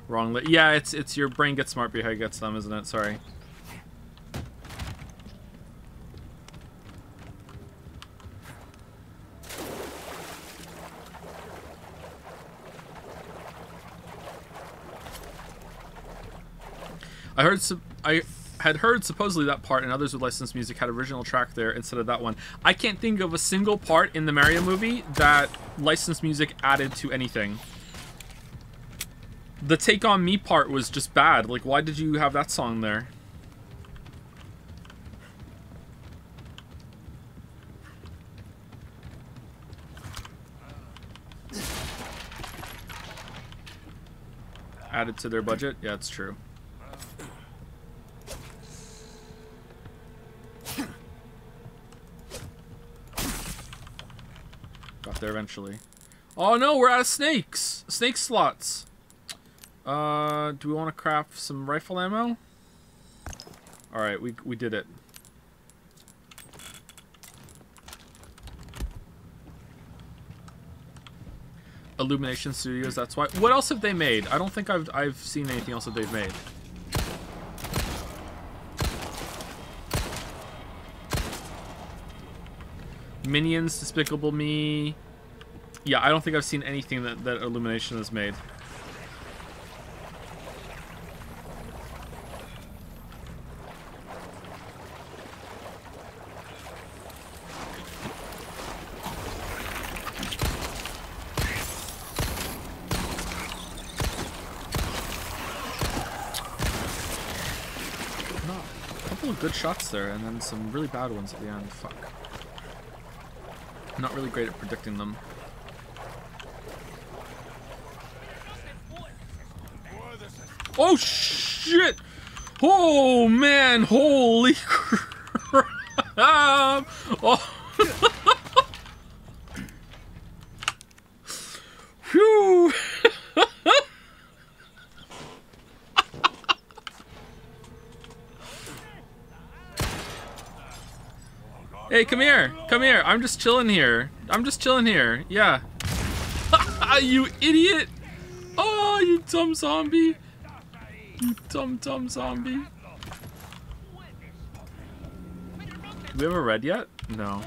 Speaker 1: Wrong. Yeah, it's it's your brain gets smart it gets them, isn't it? Sorry. Heard some. I had heard supposedly that part and others with licensed music had original track there instead of that one. I can't think of a single part in the Mario movie that licensed music added to anything. The Take On Me part was just bad. Like, why did you have that song there? Added to their budget? Yeah, it's true. There eventually. Oh no, we're out of snakes! Snake slots! Uh, do we want to craft some rifle ammo? Alright, we, we did it. Illumination Studios, that's why. What else have they made? I don't think I've, I've seen anything else that they've made. Minions, Despicable Me. Yeah, I don't think I've seen anything that, that Illumination has made. Couple of good shots there, and then some really bad ones at the end. Fuck. Not really great at predicting them. Oh shit! Oh man! Holy crap! Oh. Phew! Hey, come here. Come here. I'm just chilling here. I'm just chilling here. Yeah. you idiot. Oh, you dumb zombie. You dumb, dumb zombie. Do we have a red yet? No.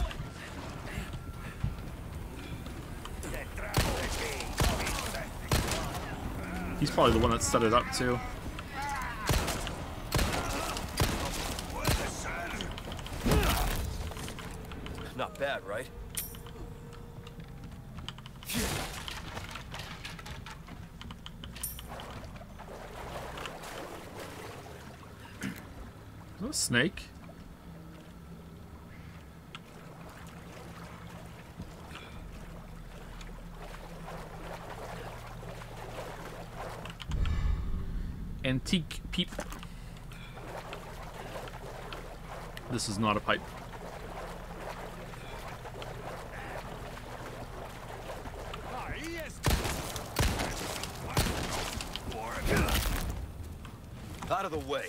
Speaker 1: He's probably the one that set it up, too.
Speaker 6: Not bad, right?
Speaker 1: Snake? Antique peep. This is not a pipe.
Speaker 6: Out of the way.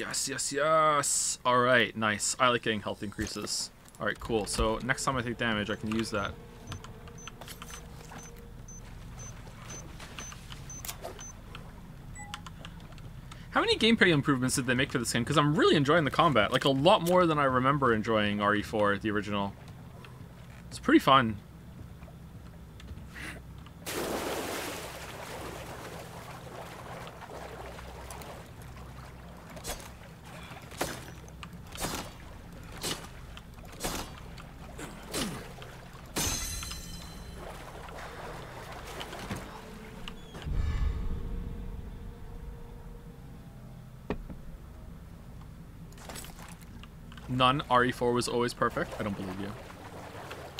Speaker 1: yes! Yes, yes, yes! Alright, nice. I like getting health increases. Alright, cool. So next time I take damage, I can use that. How many gameplay improvements did they make for this game? Because I'm really enjoying the combat. Like, a lot more than I remember enjoying RE4, the original. It's pretty fun. None. RE4 was always perfect. I don't believe you.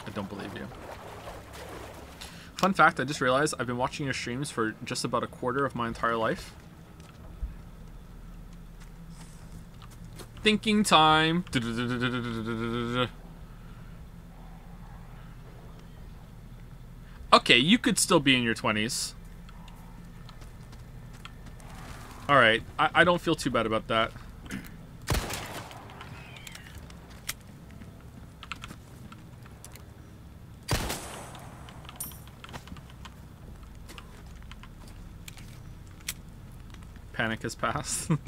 Speaker 1: I don't believe you. Fun fact, I just realized I've been watching your streams for just about a quarter of my entire life. Thinking time. Okay, you could still be in your 20s. Alright, I, I don't feel too bad about that. Panic has passed.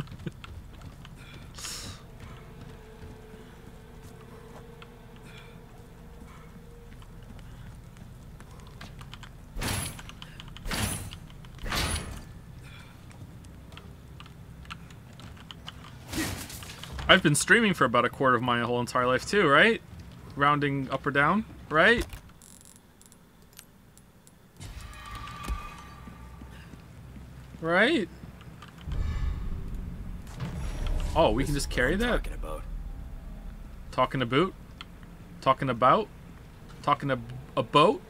Speaker 1: I've been streaming for about a quarter of my whole entire life too, right? Rounding up or down, right? Oh, we can just carry that?
Speaker 6: Talking about.
Speaker 1: Talking about? Talking about? Talking a, a boat?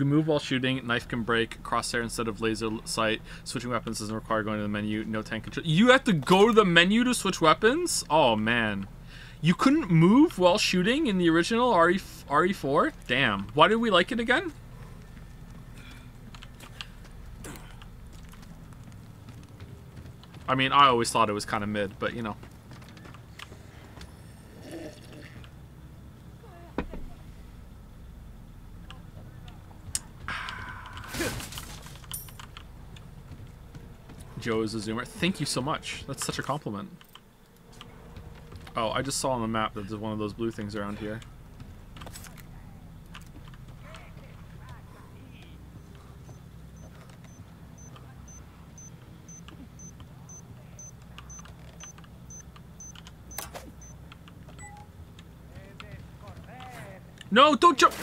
Speaker 1: Can move while shooting. Knife can break. Crosshair instead of laser sight. Switching weapons doesn't require going to the menu. No tank control. You have to go to the menu to switch weapons? Oh, man. You couldn't move while shooting in the original RE RE4? Damn. Why did we like it again? I mean, I always thought it was kind of mid, but you know. Joe is a zoomer. Thank you so much. That's such a compliment. Oh, I just saw on the map that there's one of those blue things around here. No, don't jump!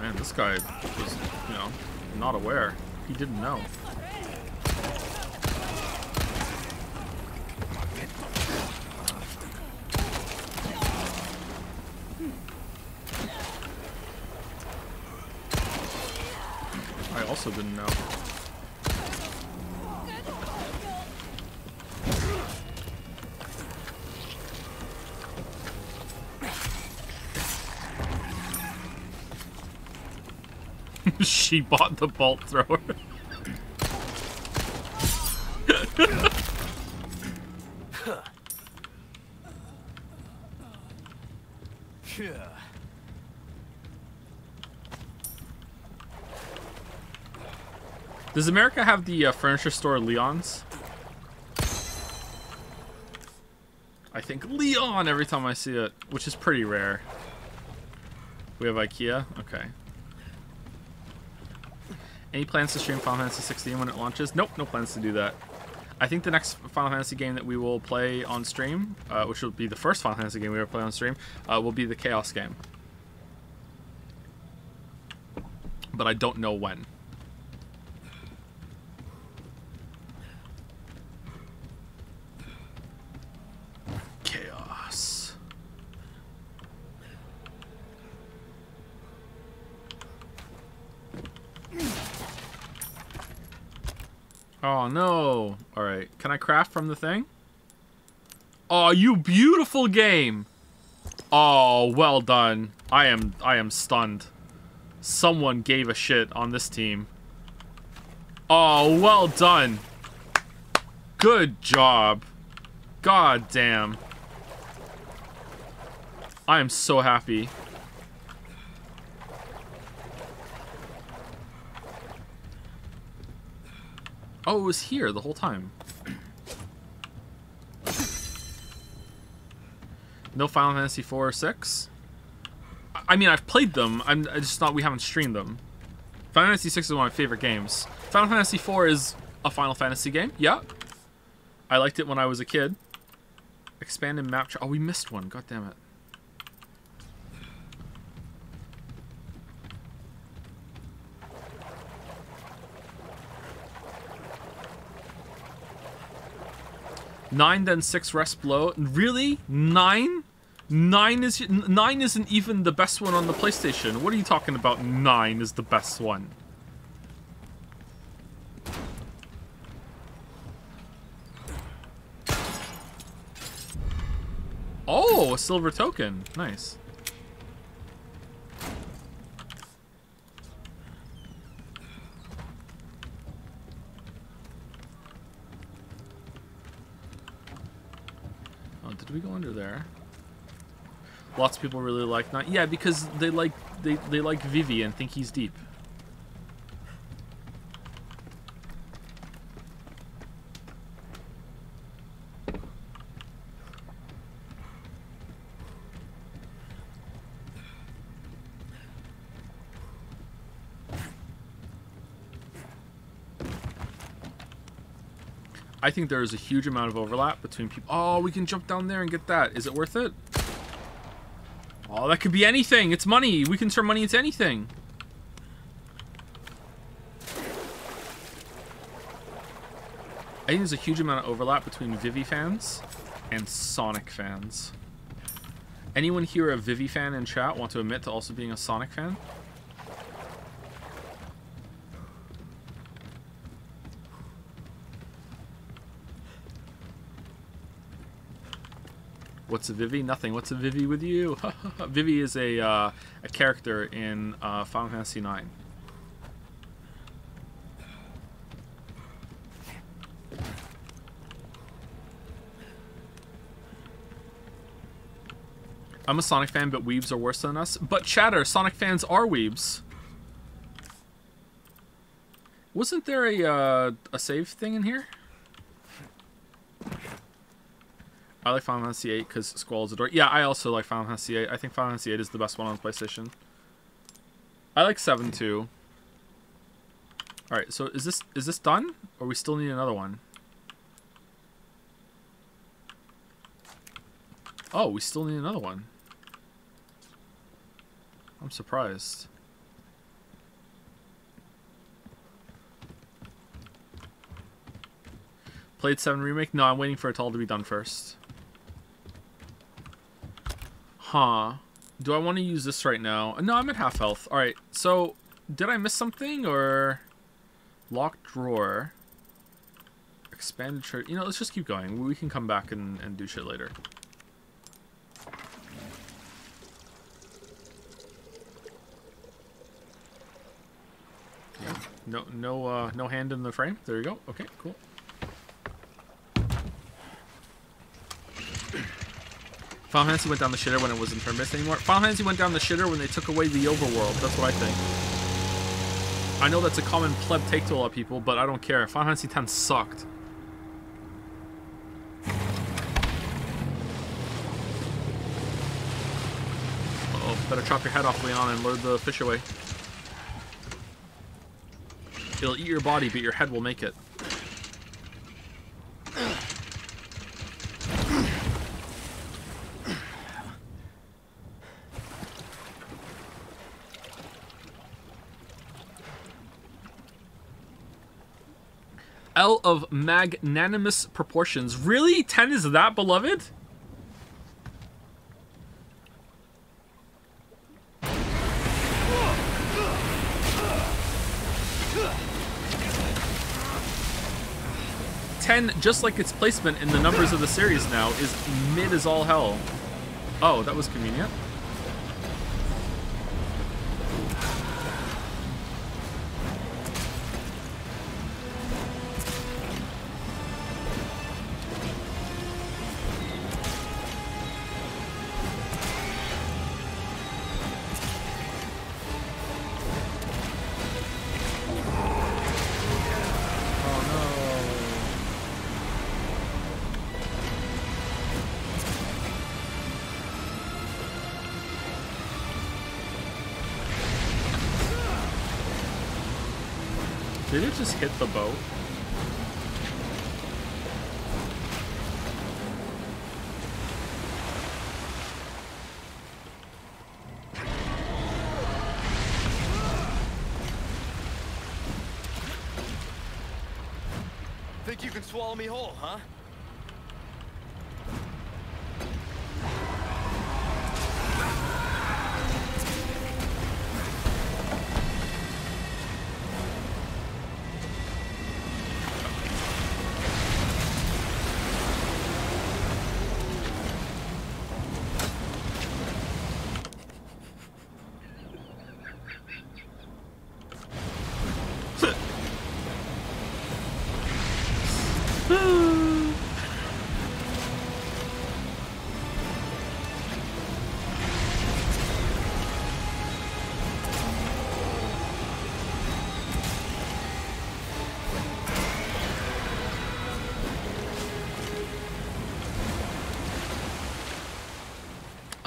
Speaker 1: Man, this guy was, you know, not aware. He didn't know. I also didn't know. she bought the bolt thrower. Does America have the uh, furniture store Leon's? I think Leon every time I see it, which is pretty rare. We have IKEA? Okay. Any plans to stream Final Fantasy 16 when it launches? Nope, no plans to do that. I think the next Final Fantasy game that we will play on stream, uh, which will be the first Final Fantasy game we ever play on stream, uh, will be the Chaos game. But I don't know when. Chaos. Oh no. Alright. Can I craft from the thing? Oh, you beautiful game! Oh, well done. I am I am stunned. Someone gave a shit on this team. Oh, well done. Good job. God damn. I am so happy. Oh, it was here the whole time. No Final Fantasy 4 or 6? I mean, I've played them. I'm I just not. We haven't streamed them. Final Fantasy VI is one of my favorite games. Final Fantasy IV is a Final Fantasy game. Yeah. I liked it when I was a kid. Expanded map. Oh, we missed one. God damn it. Nine, then six rest below. Really? Nine? Nine is nine isn't even the best one on the PlayStation. What are you talking about? Nine is the best one. Oh, a silver token. Nice. Oh, did we go under there? Lots of people really like not yeah because they like they they like Vivi and think he's deep. I think there is a huge amount of overlap between people. Oh, we can jump down there and get that. Is it worth it? Oh, that could be anything. It's money. We can turn money into anything. I think there's a huge amount of overlap between Vivi fans and Sonic fans. Anyone here a Vivi fan in chat want to admit to also being a Sonic fan? What's a Vivi? Nothing. What's a Vivi with you? Vivi is a uh, a character in uh, Final Fantasy IX. I'm a Sonic fan, but weebs are worse than us. But chatter, Sonic fans are weebs. Wasn't there a uh, a save thing in here? I like Final Fantasy VIII because Squall's adore. Yeah, I also like Final Fantasy VIII. I think Final Fantasy VIII is the best one on PlayStation. I like 7 too. Alright, so is this is this done? Or we still need another one? Oh, we still need another one. I'm surprised. Played 7 Remake? No, I'm waiting for it all to be done first. Huh. Do I want to use this right now? No, I'm at half health. Alright, so did I miss something or locked drawer? Expanded shirt. You know, let's just keep going. We can come back and, and do shit later. Yeah. No, no, uh, no hand in the frame. There you go. Okay, cool. Final Fantasy went down the shitter when it wasn't turn-based anymore. Final Fantasy went down the shitter when they took away the overworld. That's what I think. I know that's a common pleb take to a lot of people, but I don't care. Final Fantasy X sucked. Uh oh better chop your head off, Leon, and lure the fish away. It'll eat your body, but your head will make it. L of magnanimous proportions. Really? 10 is that beloved? Ten, just like its placement in the numbers of the series now, is mid as all hell. Oh, that was convenient. Hit the boat?
Speaker 6: Think you can swallow me whole, huh?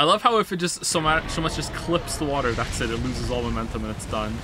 Speaker 1: I love how if it just so much, so much just clips the water, that's it. It loses all momentum and it's done.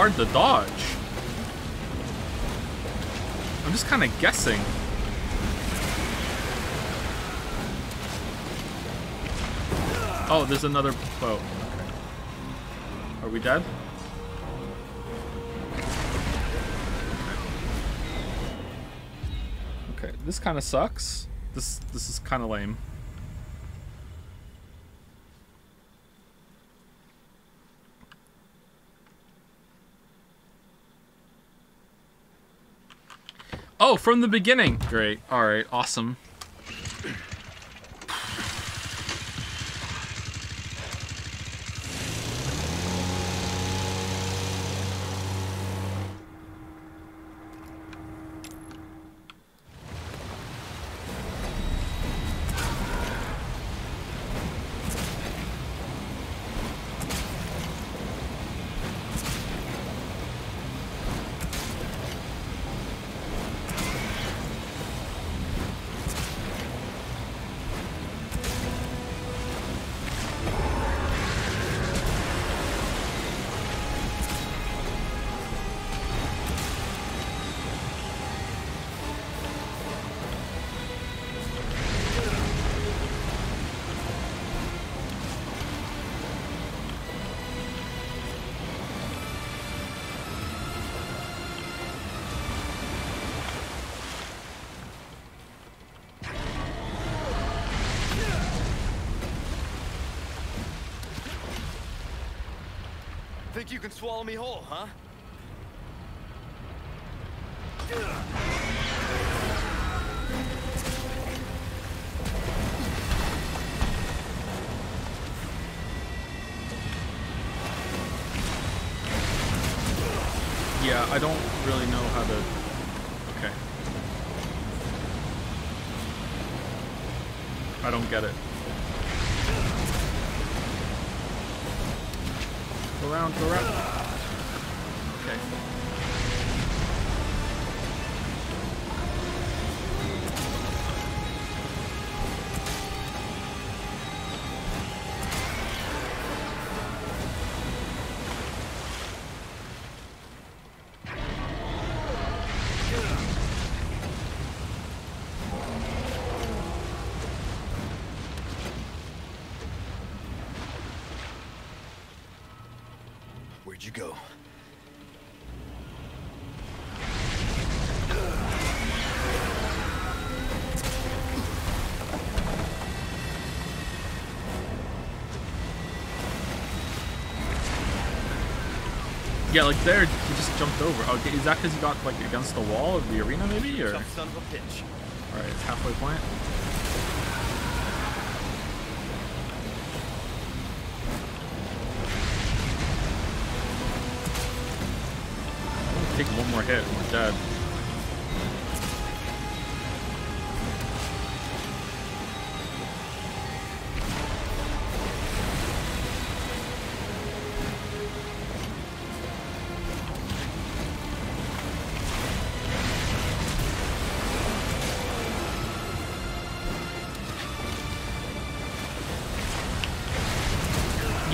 Speaker 1: Hard to dodge. I'm just kind of guessing. Oh, there's another boat. Are we dead? Okay, this kind of sucks. This this is kind of lame. Oh, from the beginning. Great. All right. Awesome.
Speaker 6: You can swallow me whole, huh?
Speaker 1: Yeah, I don't really know how to... Okay. I don't get it. Around, around. Yeah, like there, he just jumped over. Oh, okay, is that because he got like against the wall of the arena, maybe, or?
Speaker 6: Son of a bitch.
Speaker 1: All right, it's halfway point. Take one more hit and we're dead.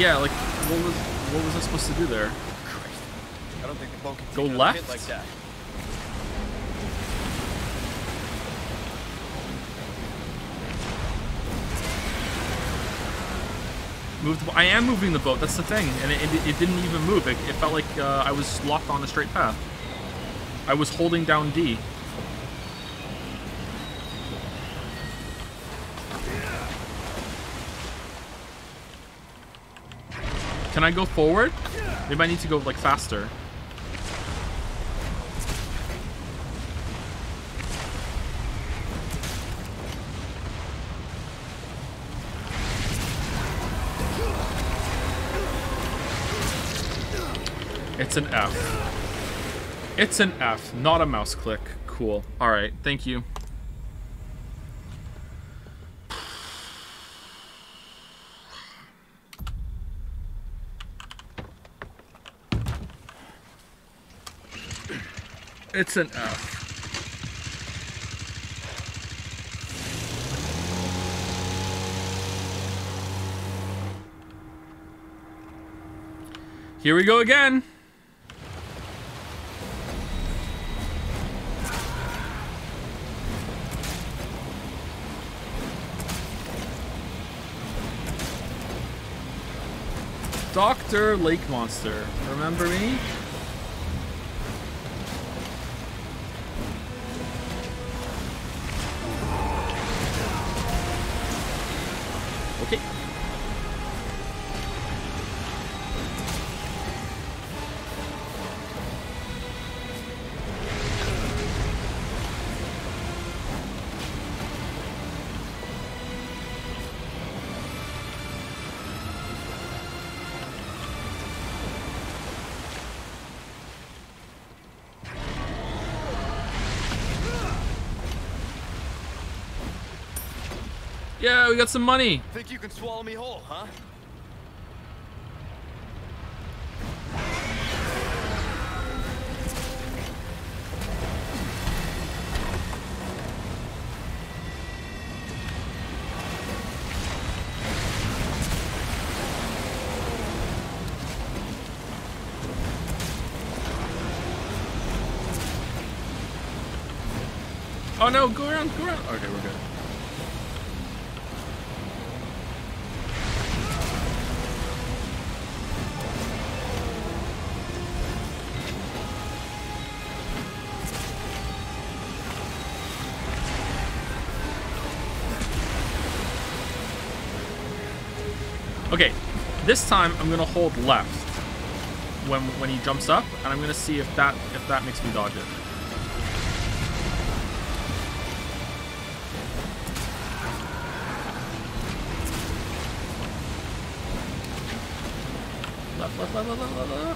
Speaker 1: Yeah, like what was what was I supposed to do there?
Speaker 6: I don't think the boat can
Speaker 1: Go left?
Speaker 6: like that.
Speaker 1: Move the, I am moving the boat. That's the thing, and it, it, it didn't even move. It, it felt like uh, I was locked on a straight path. I was holding down D. Can I go forward? Maybe I need to go like faster. It's an F. It's an F, not a mouse click. Cool. Alright, thank you. It's an F. Here we go again. Dr. Lake Monster. Remember me? We got some money.
Speaker 6: Think you can swallow me whole, huh?
Speaker 1: Oh no, go around, go around. Okay, we're good. This time I'm gonna hold left when when he jumps up, and I'm gonna see if that if that makes me dodge it. Left, left, left, left, left, left,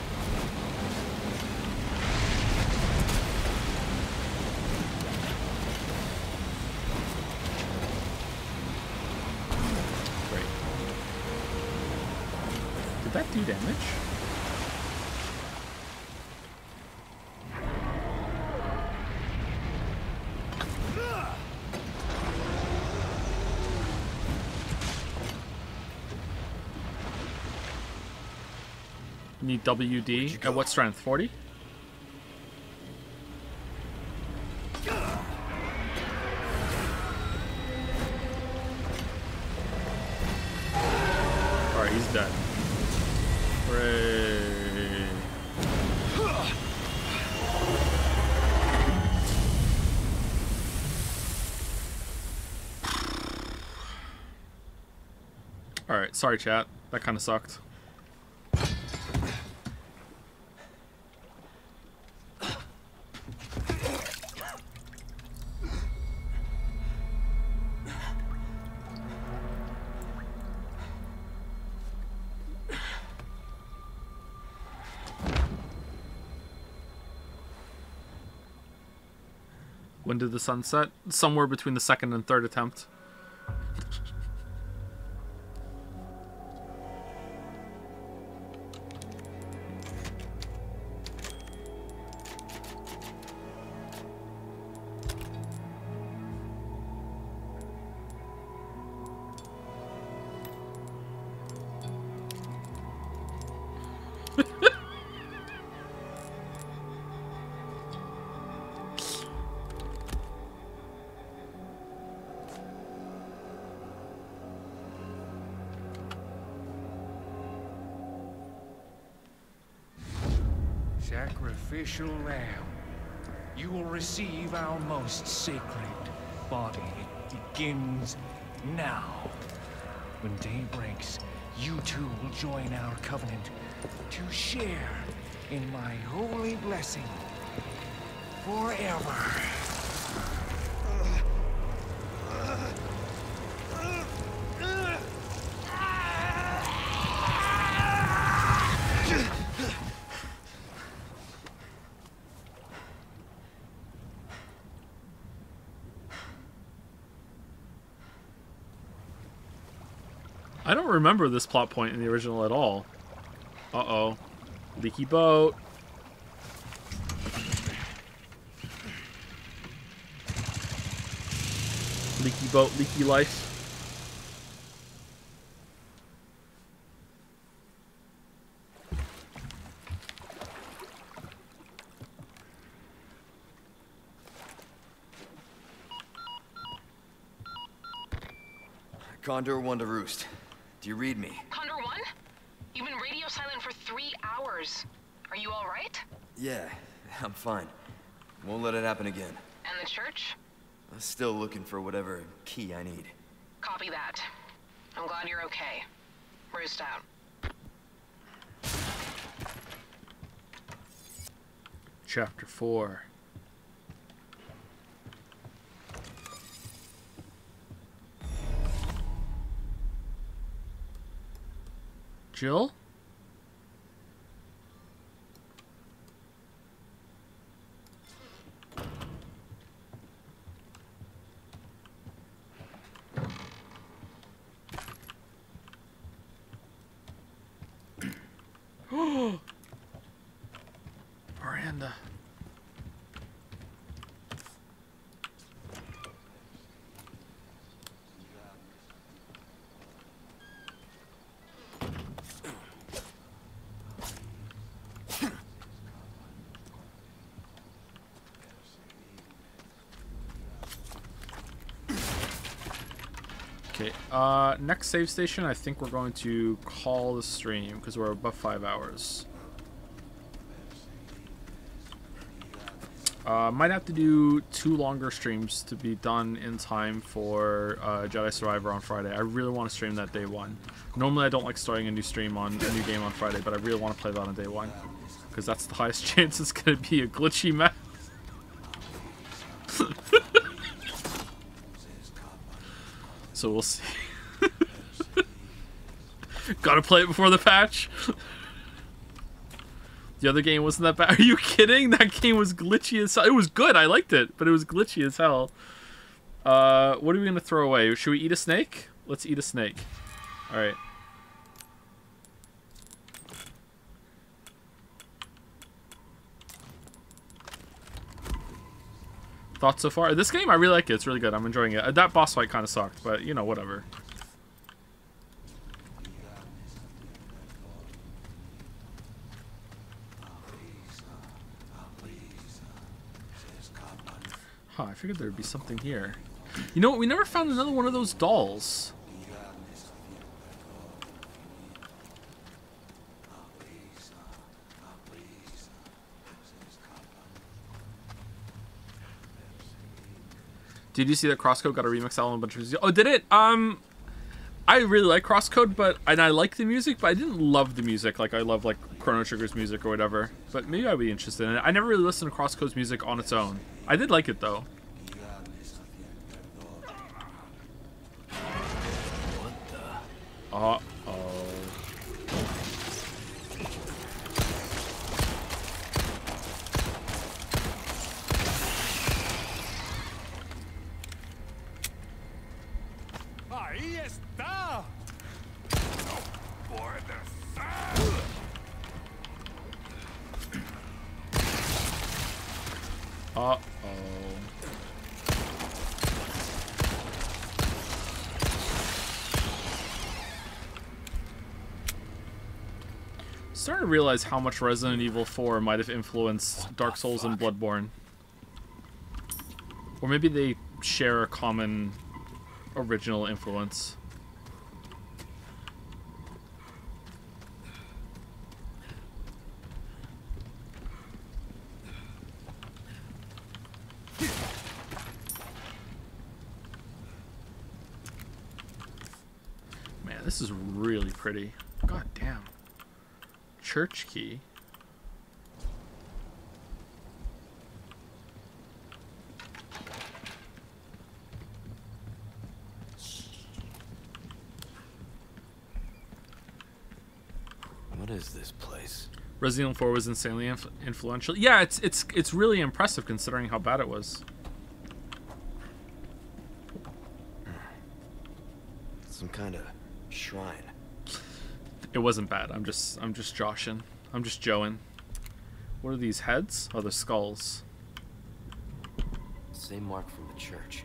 Speaker 1: need WD at uh, what strength? 40? Alright, he's dead. Alright, sorry chat. That kind of sucked. Did the sunset? Somewhere between the second and third attempt.
Speaker 13: Will join our covenant to share in my holy blessing forever.
Speaker 1: I don't remember this plot point in the original at all. Uh-oh. Leaky boat. Leaky boat, leaky life.
Speaker 6: Condor one to roost. Do you read me?
Speaker 8: Condor 1? You've been radio silent for three hours. Are you alright?
Speaker 6: Yeah, I'm fine. Won't let it happen again.
Speaker 8: And the church?
Speaker 6: I'm still looking for whatever key I need.
Speaker 8: Copy that. I'm glad you're okay. Roost out.
Speaker 1: Chapter 4. Jill? Miranda. Okay, uh, next save station, I think we're going to call the stream because we're above five hours. Uh, might have to do two longer streams to be done in time for uh, Jedi Survivor on Friday. I really want to stream that day one. Normally I don't like starting a new stream on a new game on Friday, but I really want to play that on day one. Because that's the highest chance it's going to be a glitchy map. So we'll see. Gotta play it before the patch. The other game wasn't that bad. Are you kidding? That game was glitchy as hell. It was good. I liked it, but it was glitchy as hell. Uh, what are we gonna throw away? Should we eat a snake? Let's eat a snake. All right. Thoughts so far? This game, I really like it. It's really good. I'm enjoying it. Uh, That boss fight kind of sucked, but you know, whatever. Huh, I figured there'd be something here. You know what? We never found another one of those dolls. Did you see that Crosscode got a remix album? A bunch of oh, did it? Um, I really like Crosscode, but and I like the music, but I didn't love the music like I love like Chrono Trigger's music or whatever. But maybe I'd be interested in it. I never really listened to Crosscode's music on its own. I did like it though. Uh oh.
Speaker 12: Ahí está. No puede ser.
Speaker 1: Uh oh. Starting to realize how much Resident Evil 4 might have influenced Dark Souls and Bloodborne. Or maybe they share a common original influence. Man, this is really pretty. Church key.
Speaker 2: What is this place?
Speaker 1: Resident Evil 4 was insanely influential. Yeah, it's it's it's really impressive considering how bad it was.
Speaker 2: Some kind of shrine.
Speaker 1: It wasn't bad. I'm just I'm just joshing. I'm just joeing. What are these heads? Oh, the skulls.
Speaker 2: Same mark from the church.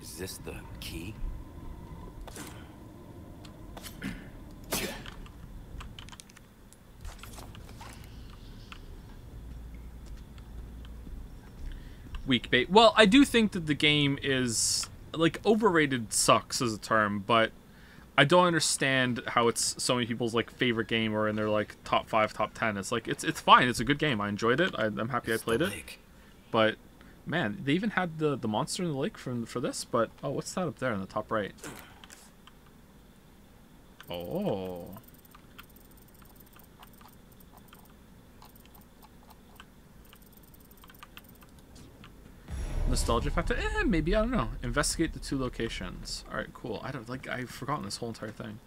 Speaker 2: Is this the key?
Speaker 1: weak bait. Well, I do think that the game is like overrated sucks as a term, but I don't understand how it's so many people's like favorite game or in their like top five, top ten. It's like it's it's fine. It's a good game. I enjoyed it. I, am happy I played it. But man, they even had the the monster in the lake from for this. But oh, what's that up there in the top right? Oh. Nostalgia factor? Eh, maybe i don't know. Investigate the two locations. All right cool. I don't like i've forgotten this whole entire thing.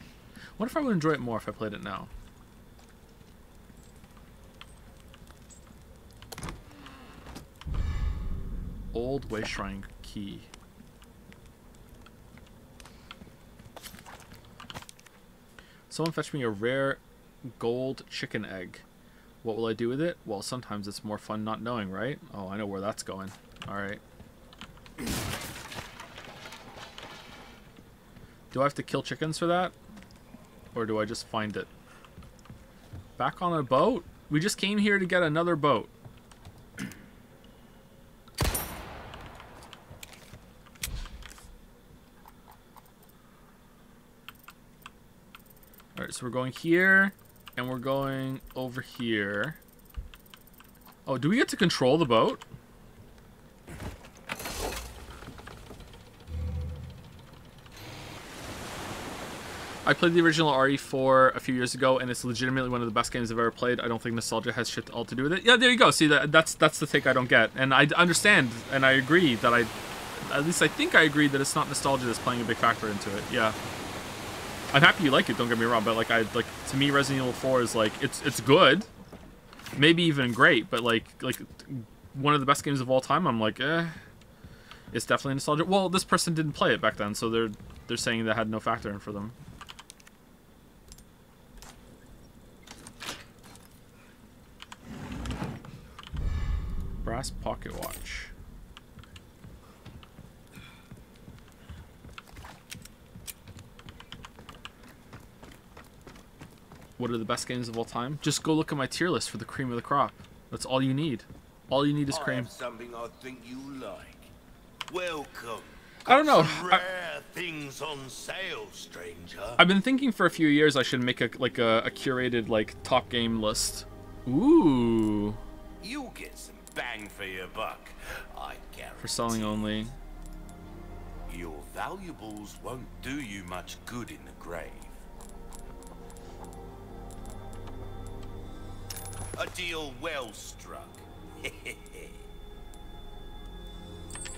Speaker 1: What if i would enjoy it more if i played it now? Old way shrine key. Someone fetch me a rare gold chicken egg. What will i do with it? Well sometimes it's more fun not knowing right? Oh i know where that's going. All right do I have to kill chickens for that? Or do I just find it? Back on a boat? We just came here to get another boat. Alright, so we're going here, and we're going over here. Oh, do we get to control the boat? I played the original RE4 a few years ago, and it's legitimately one of the best games I've ever played. I don't think nostalgia has shit all to do with it. Yeah, there you go. See, that that's that's the take I don't get, and I understand, and I agree that I, at least I think I agree that it's not nostalgia that's playing a big factor into it. Yeah, I'm happy you like it. Don't get me wrong, but like I like to me, Resident Evil 4 is like it's it's good, maybe even great, but like like one of the best games of all time. I'm like, eh, it's definitely nostalgia. Well, this person didn't play it back then, so they're they're saying that had no factor in for them. Brass pocket watch. What are the best games of all time? Just go look at my tier list for the cream of the crop. That's all you need. All you need is cream.
Speaker 3: something I think you like. Welcome.
Speaker 1: I don't know.
Speaker 3: Rare things on sale, stranger.
Speaker 1: I've been thinking for a few years I should make a like a, a curated like top game list. Ooh.
Speaker 3: You get some bang for your buck. I guarantee.
Speaker 1: For selling only.
Speaker 11: your valuables won't do you much good in the grave. A deal well struck.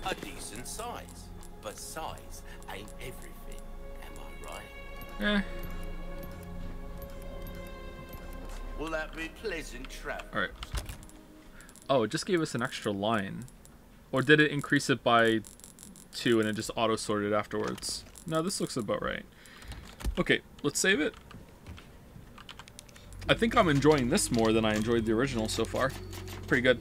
Speaker 11: A decent size, but size ain't everything, am I right?
Speaker 1: Eh.
Speaker 11: Will that be pleasant travel?
Speaker 1: Alright. Oh, it just gave us an extra line. Or did it increase it by two and it just auto-sorted afterwards? No, this looks about right. Okay, let's save it. I think I'm enjoying this more than I enjoyed the original so far. Pretty good.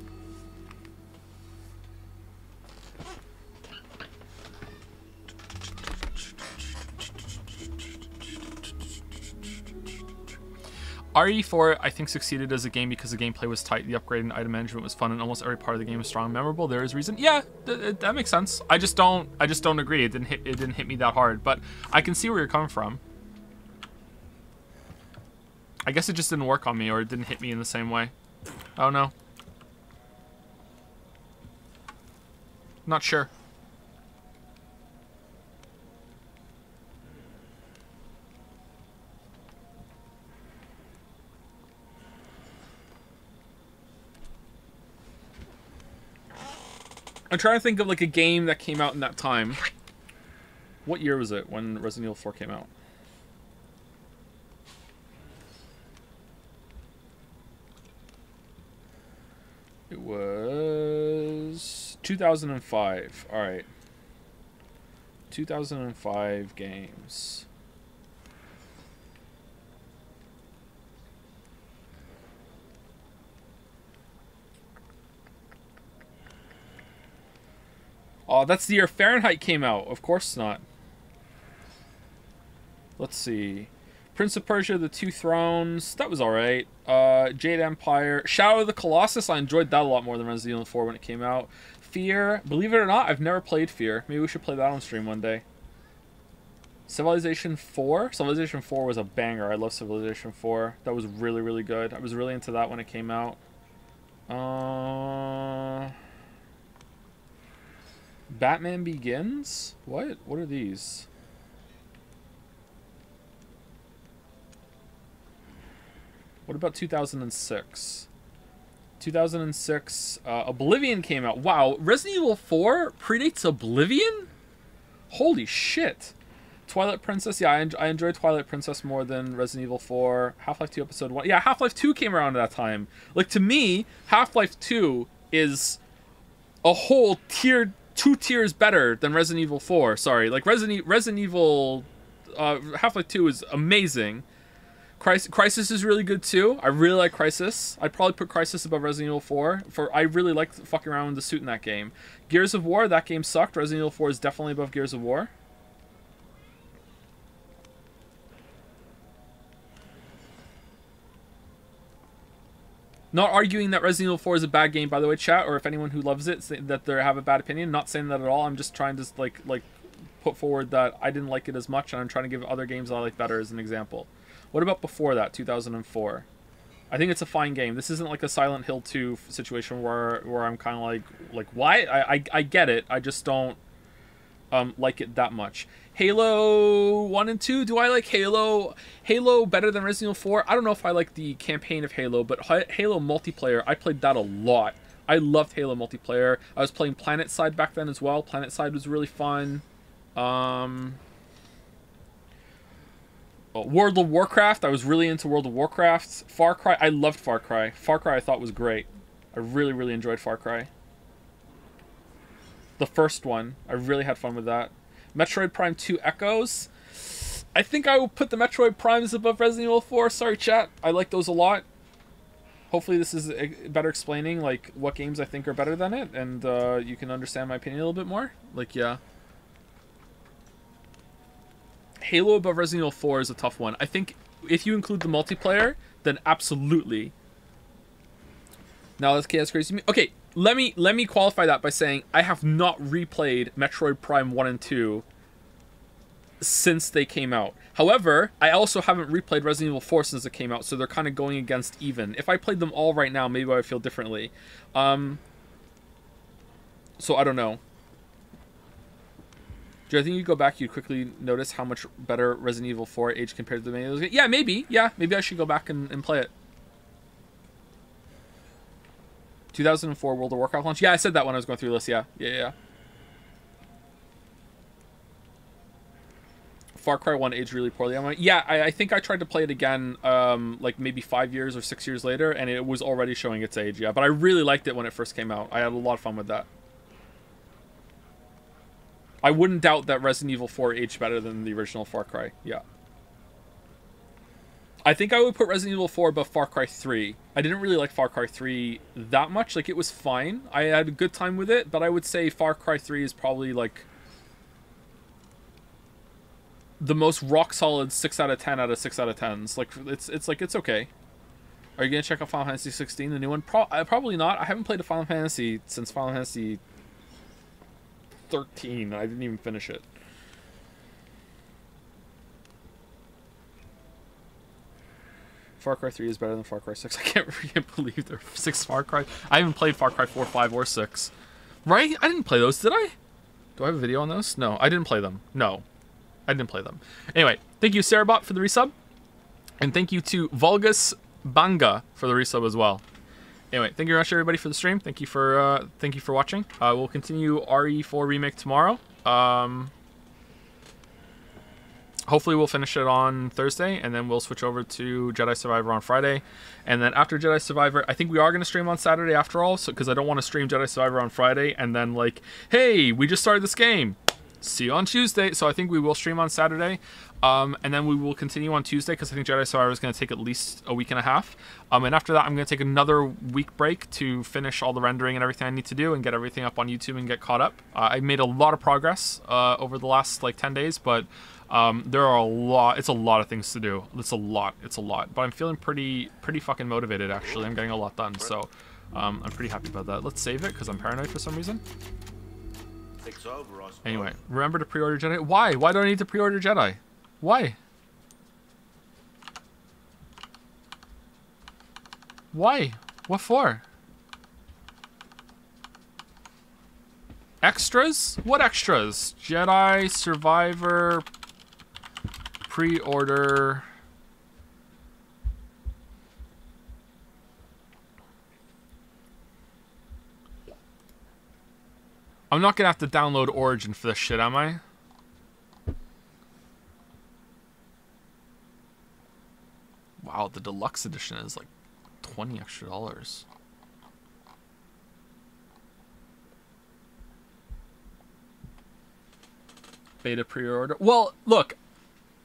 Speaker 1: RE4, I think, succeeded as a game because the gameplay was tight, the upgrade and item management was fun, and almost every part of the game was strong and memorable. There is reason. Yeah, th th that makes sense. I just don't. I just don't agree. It didn't hit. It didn't hit me that hard, but I can see where you're coming from. I guess it just didn't work on me, or it didn't hit me in the same way. Oh no. Not sure. I'm trying to think of like a game that came out in that time. What year was it when Resident Evil 4 came out? It was 2005. All right. 2005 games. Oh, that's the year Fahrenheit came out. Of course not. Let's see. Prince of Persia, The Two Thrones. That was alright. Uh, Jade Empire. Shadow of the Colossus. I enjoyed that a lot more than Resident Evil 4 when it came out. Fear. Believe it or not, I've never played Fear. Maybe we should play that on stream one day. Civilization 4? Civilization 4 was a banger. I love Civilization 4. That was really, really good. I was really into that when it came out. Uh... Batman Begins? What? What are these? What about 2006? 2006, uh, Oblivion came out. Wow, Resident Evil 4 predates Oblivion? Holy shit. Twilight Princess, yeah, I, en I enjoy Twilight Princess more than Resident Evil 4. Half-Life 2 Episode 1. Yeah, Half-Life 2 came around at that time. Like, to me, Half-Life 2 is a whole tier, two tiers better than Resident Evil 4. Sorry, like, Resident, Resident Evil uh, Half-Life 2 is amazing. Crisis, Crysis is really good too. I really like Crysis. I'd probably put Crysis above Resident Evil 4. For I really like fucking around with the suit in that game. Gears of War, that game sucked. Resident Evil 4 is definitely above Gears of War. Not arguing that Resident Evil 4 is a bad game, by the way, chat, or if anyone who loves it that they have a bad opinion. Not saying that at all. I'm just trying to like like put forward that I didn't like it as much, and I'm trying to give other games I like better as an example. What about before that, 2004? I think it's a fine game. This isn't like a Silent Hill 2 situation where where I'm kind of like like why I, I I get it. I just don't um like it that much. Halo 1 and 2, do I like Halo Halo better than Resident Evil 4? I don't know if I like the campaign of Halo, but Halo multiplayer, I played that a lot. I loved Halo multiplayer. I was playing PlanetSide back then as well. PlanetSide was really fun. Um World of Warcraft. I was really into World of Warcraft. Far Cry. I loved Far Cry. Far Cry I thought was great. I really, really enjoyed Far Cry. The first one. I really had fun with that. Metroid Prime 2 Echoes. I think I will put the Metroid Primes above Resident Evil 4. Sorry, chat. I like those a lot. Hopefully this is better explaining like what games I think are better than it, and uh, you can understand my opinion a little bit more. Like, yeah. Halo above Resident Evil 4 is a tough one. I think if you include the multiplayer, then absolutely. Now that's chaos crazy. Okay, let me let me qualify that by saying I have not replayed Metroid Prime 1 and 2 since they came out. However, I also haven't replayed Resident Evil 4 since it came out, so they're kind of going against even. If I played them all right now, maybe I would feel differently. Um, so I don't know. Do I think you go back, you'd quickly notice how much better Resident Evil 4 age compared to the many of games? Yeah, maybe. Yeah, maybe I should go back and, and play it. 2004 World of Warcraft launch. Yeah, I said that when I was going through this. Yeah, yeah, yeah. Far Cry 1 aged really poorly. I'm like, yeah, I, I, think I tried to play it again, um, like maybe five years or six years later, and it was already showing its age. Yeah, but I really liked it when it first came out. I had a lot of fun with that. I wouldn't doubt that Resident Evil 4 aged better than the original Far Cry. Yeah. I think I would put Resident Evil 4 above Far Cry 3. I didn't really like Far Cry 3 that much. Like, it was fine. I had a good time with it, but I would say Far Cry 3 is probably, like, the most rock solid 6 out of 10 out of 6 out of 10s. Like, it's, it's like, it's okay. Are you going to check out Final Fantasy 16, the new one? Pro uh, probably not. I haven't played a Final Fantasy since Final Fantasy 13. I didn't even finish it. Far Cry 3 is better than Far Cry 6. I can't, believe there are six Far Cry. I haven't played Far Cry 4, 5, or 6. Right? I didn't play those, did I? Do I have a video on those? No, I didn't play them. No. I didn't play them. Anyway, thank you, Sarabot, for the resub. And thank you to Vulgus Banga for the resub as well. Anyway, thank you very much, everybody, for the stream. Thank you for uh, thank you for watching. Uh, we'll continue RE4 remake tomorrow. Um, hopefully we'll finish it on Thursday, and then we'll switch over to Jedi Survivor on Friday. And then after Jedi Survivor, I think we are going to stream on Saturday after all, so because I don't want to stream Jedi Survivor on Friday and then like, hey, we just started this game. See you on Tuesday. So I think we will stream on Saturday. Um, and then we will continue on Tuesday because I think Jedi Survivor is going to take at least a week and a half. Um, and after that, I'm going to take another week break to finish all the rendering and everything I need to do and get everything up on YouTube and get caught up. Uh, I made a lot of progress uh, over the last like 10 days, but um, there are a lot. It's a lot of things to do. It's a lot. It's a lot. But I'm feeling pretty, pretty fucking motivated. Actually, I'm getting a lot done. So um, I'm pretty happy about that. Let's save it because I'm paranoid for some reason. Anyway, remember to pre-order Jedi. Why? Why do I need to pre-order Jedi? Why? Why? What for? Extras? What extras? Jedi Survivor pre-order I'm not gonna have to download Origin for this shit, am I? Wow, the deluxe edition is like 20 extra dollars. Beta pre-order. Well, look,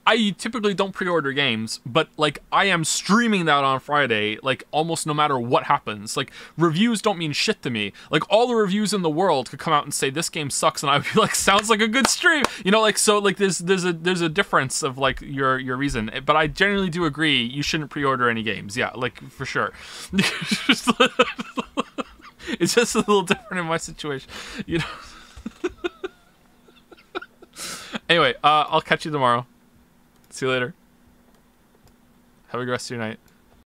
Speaker 1: I typically don't pre-order games, but like I am streaming that on Friday, like almost no matter what happens. Like reviews don't mean shit to me. Like all the reviews in the world could come out and say this game sucks, and I would be like, sounds like a good stream, you know. Like so, like there's there's a there's a difference of like your your reason, but I generally do agree you shouldn't pre-order any games. Yeah, like for sure. it's just a little different in my situation, you know. anyway, uh, I'll catch you tomorrow. See you later. Have a good rest of your night.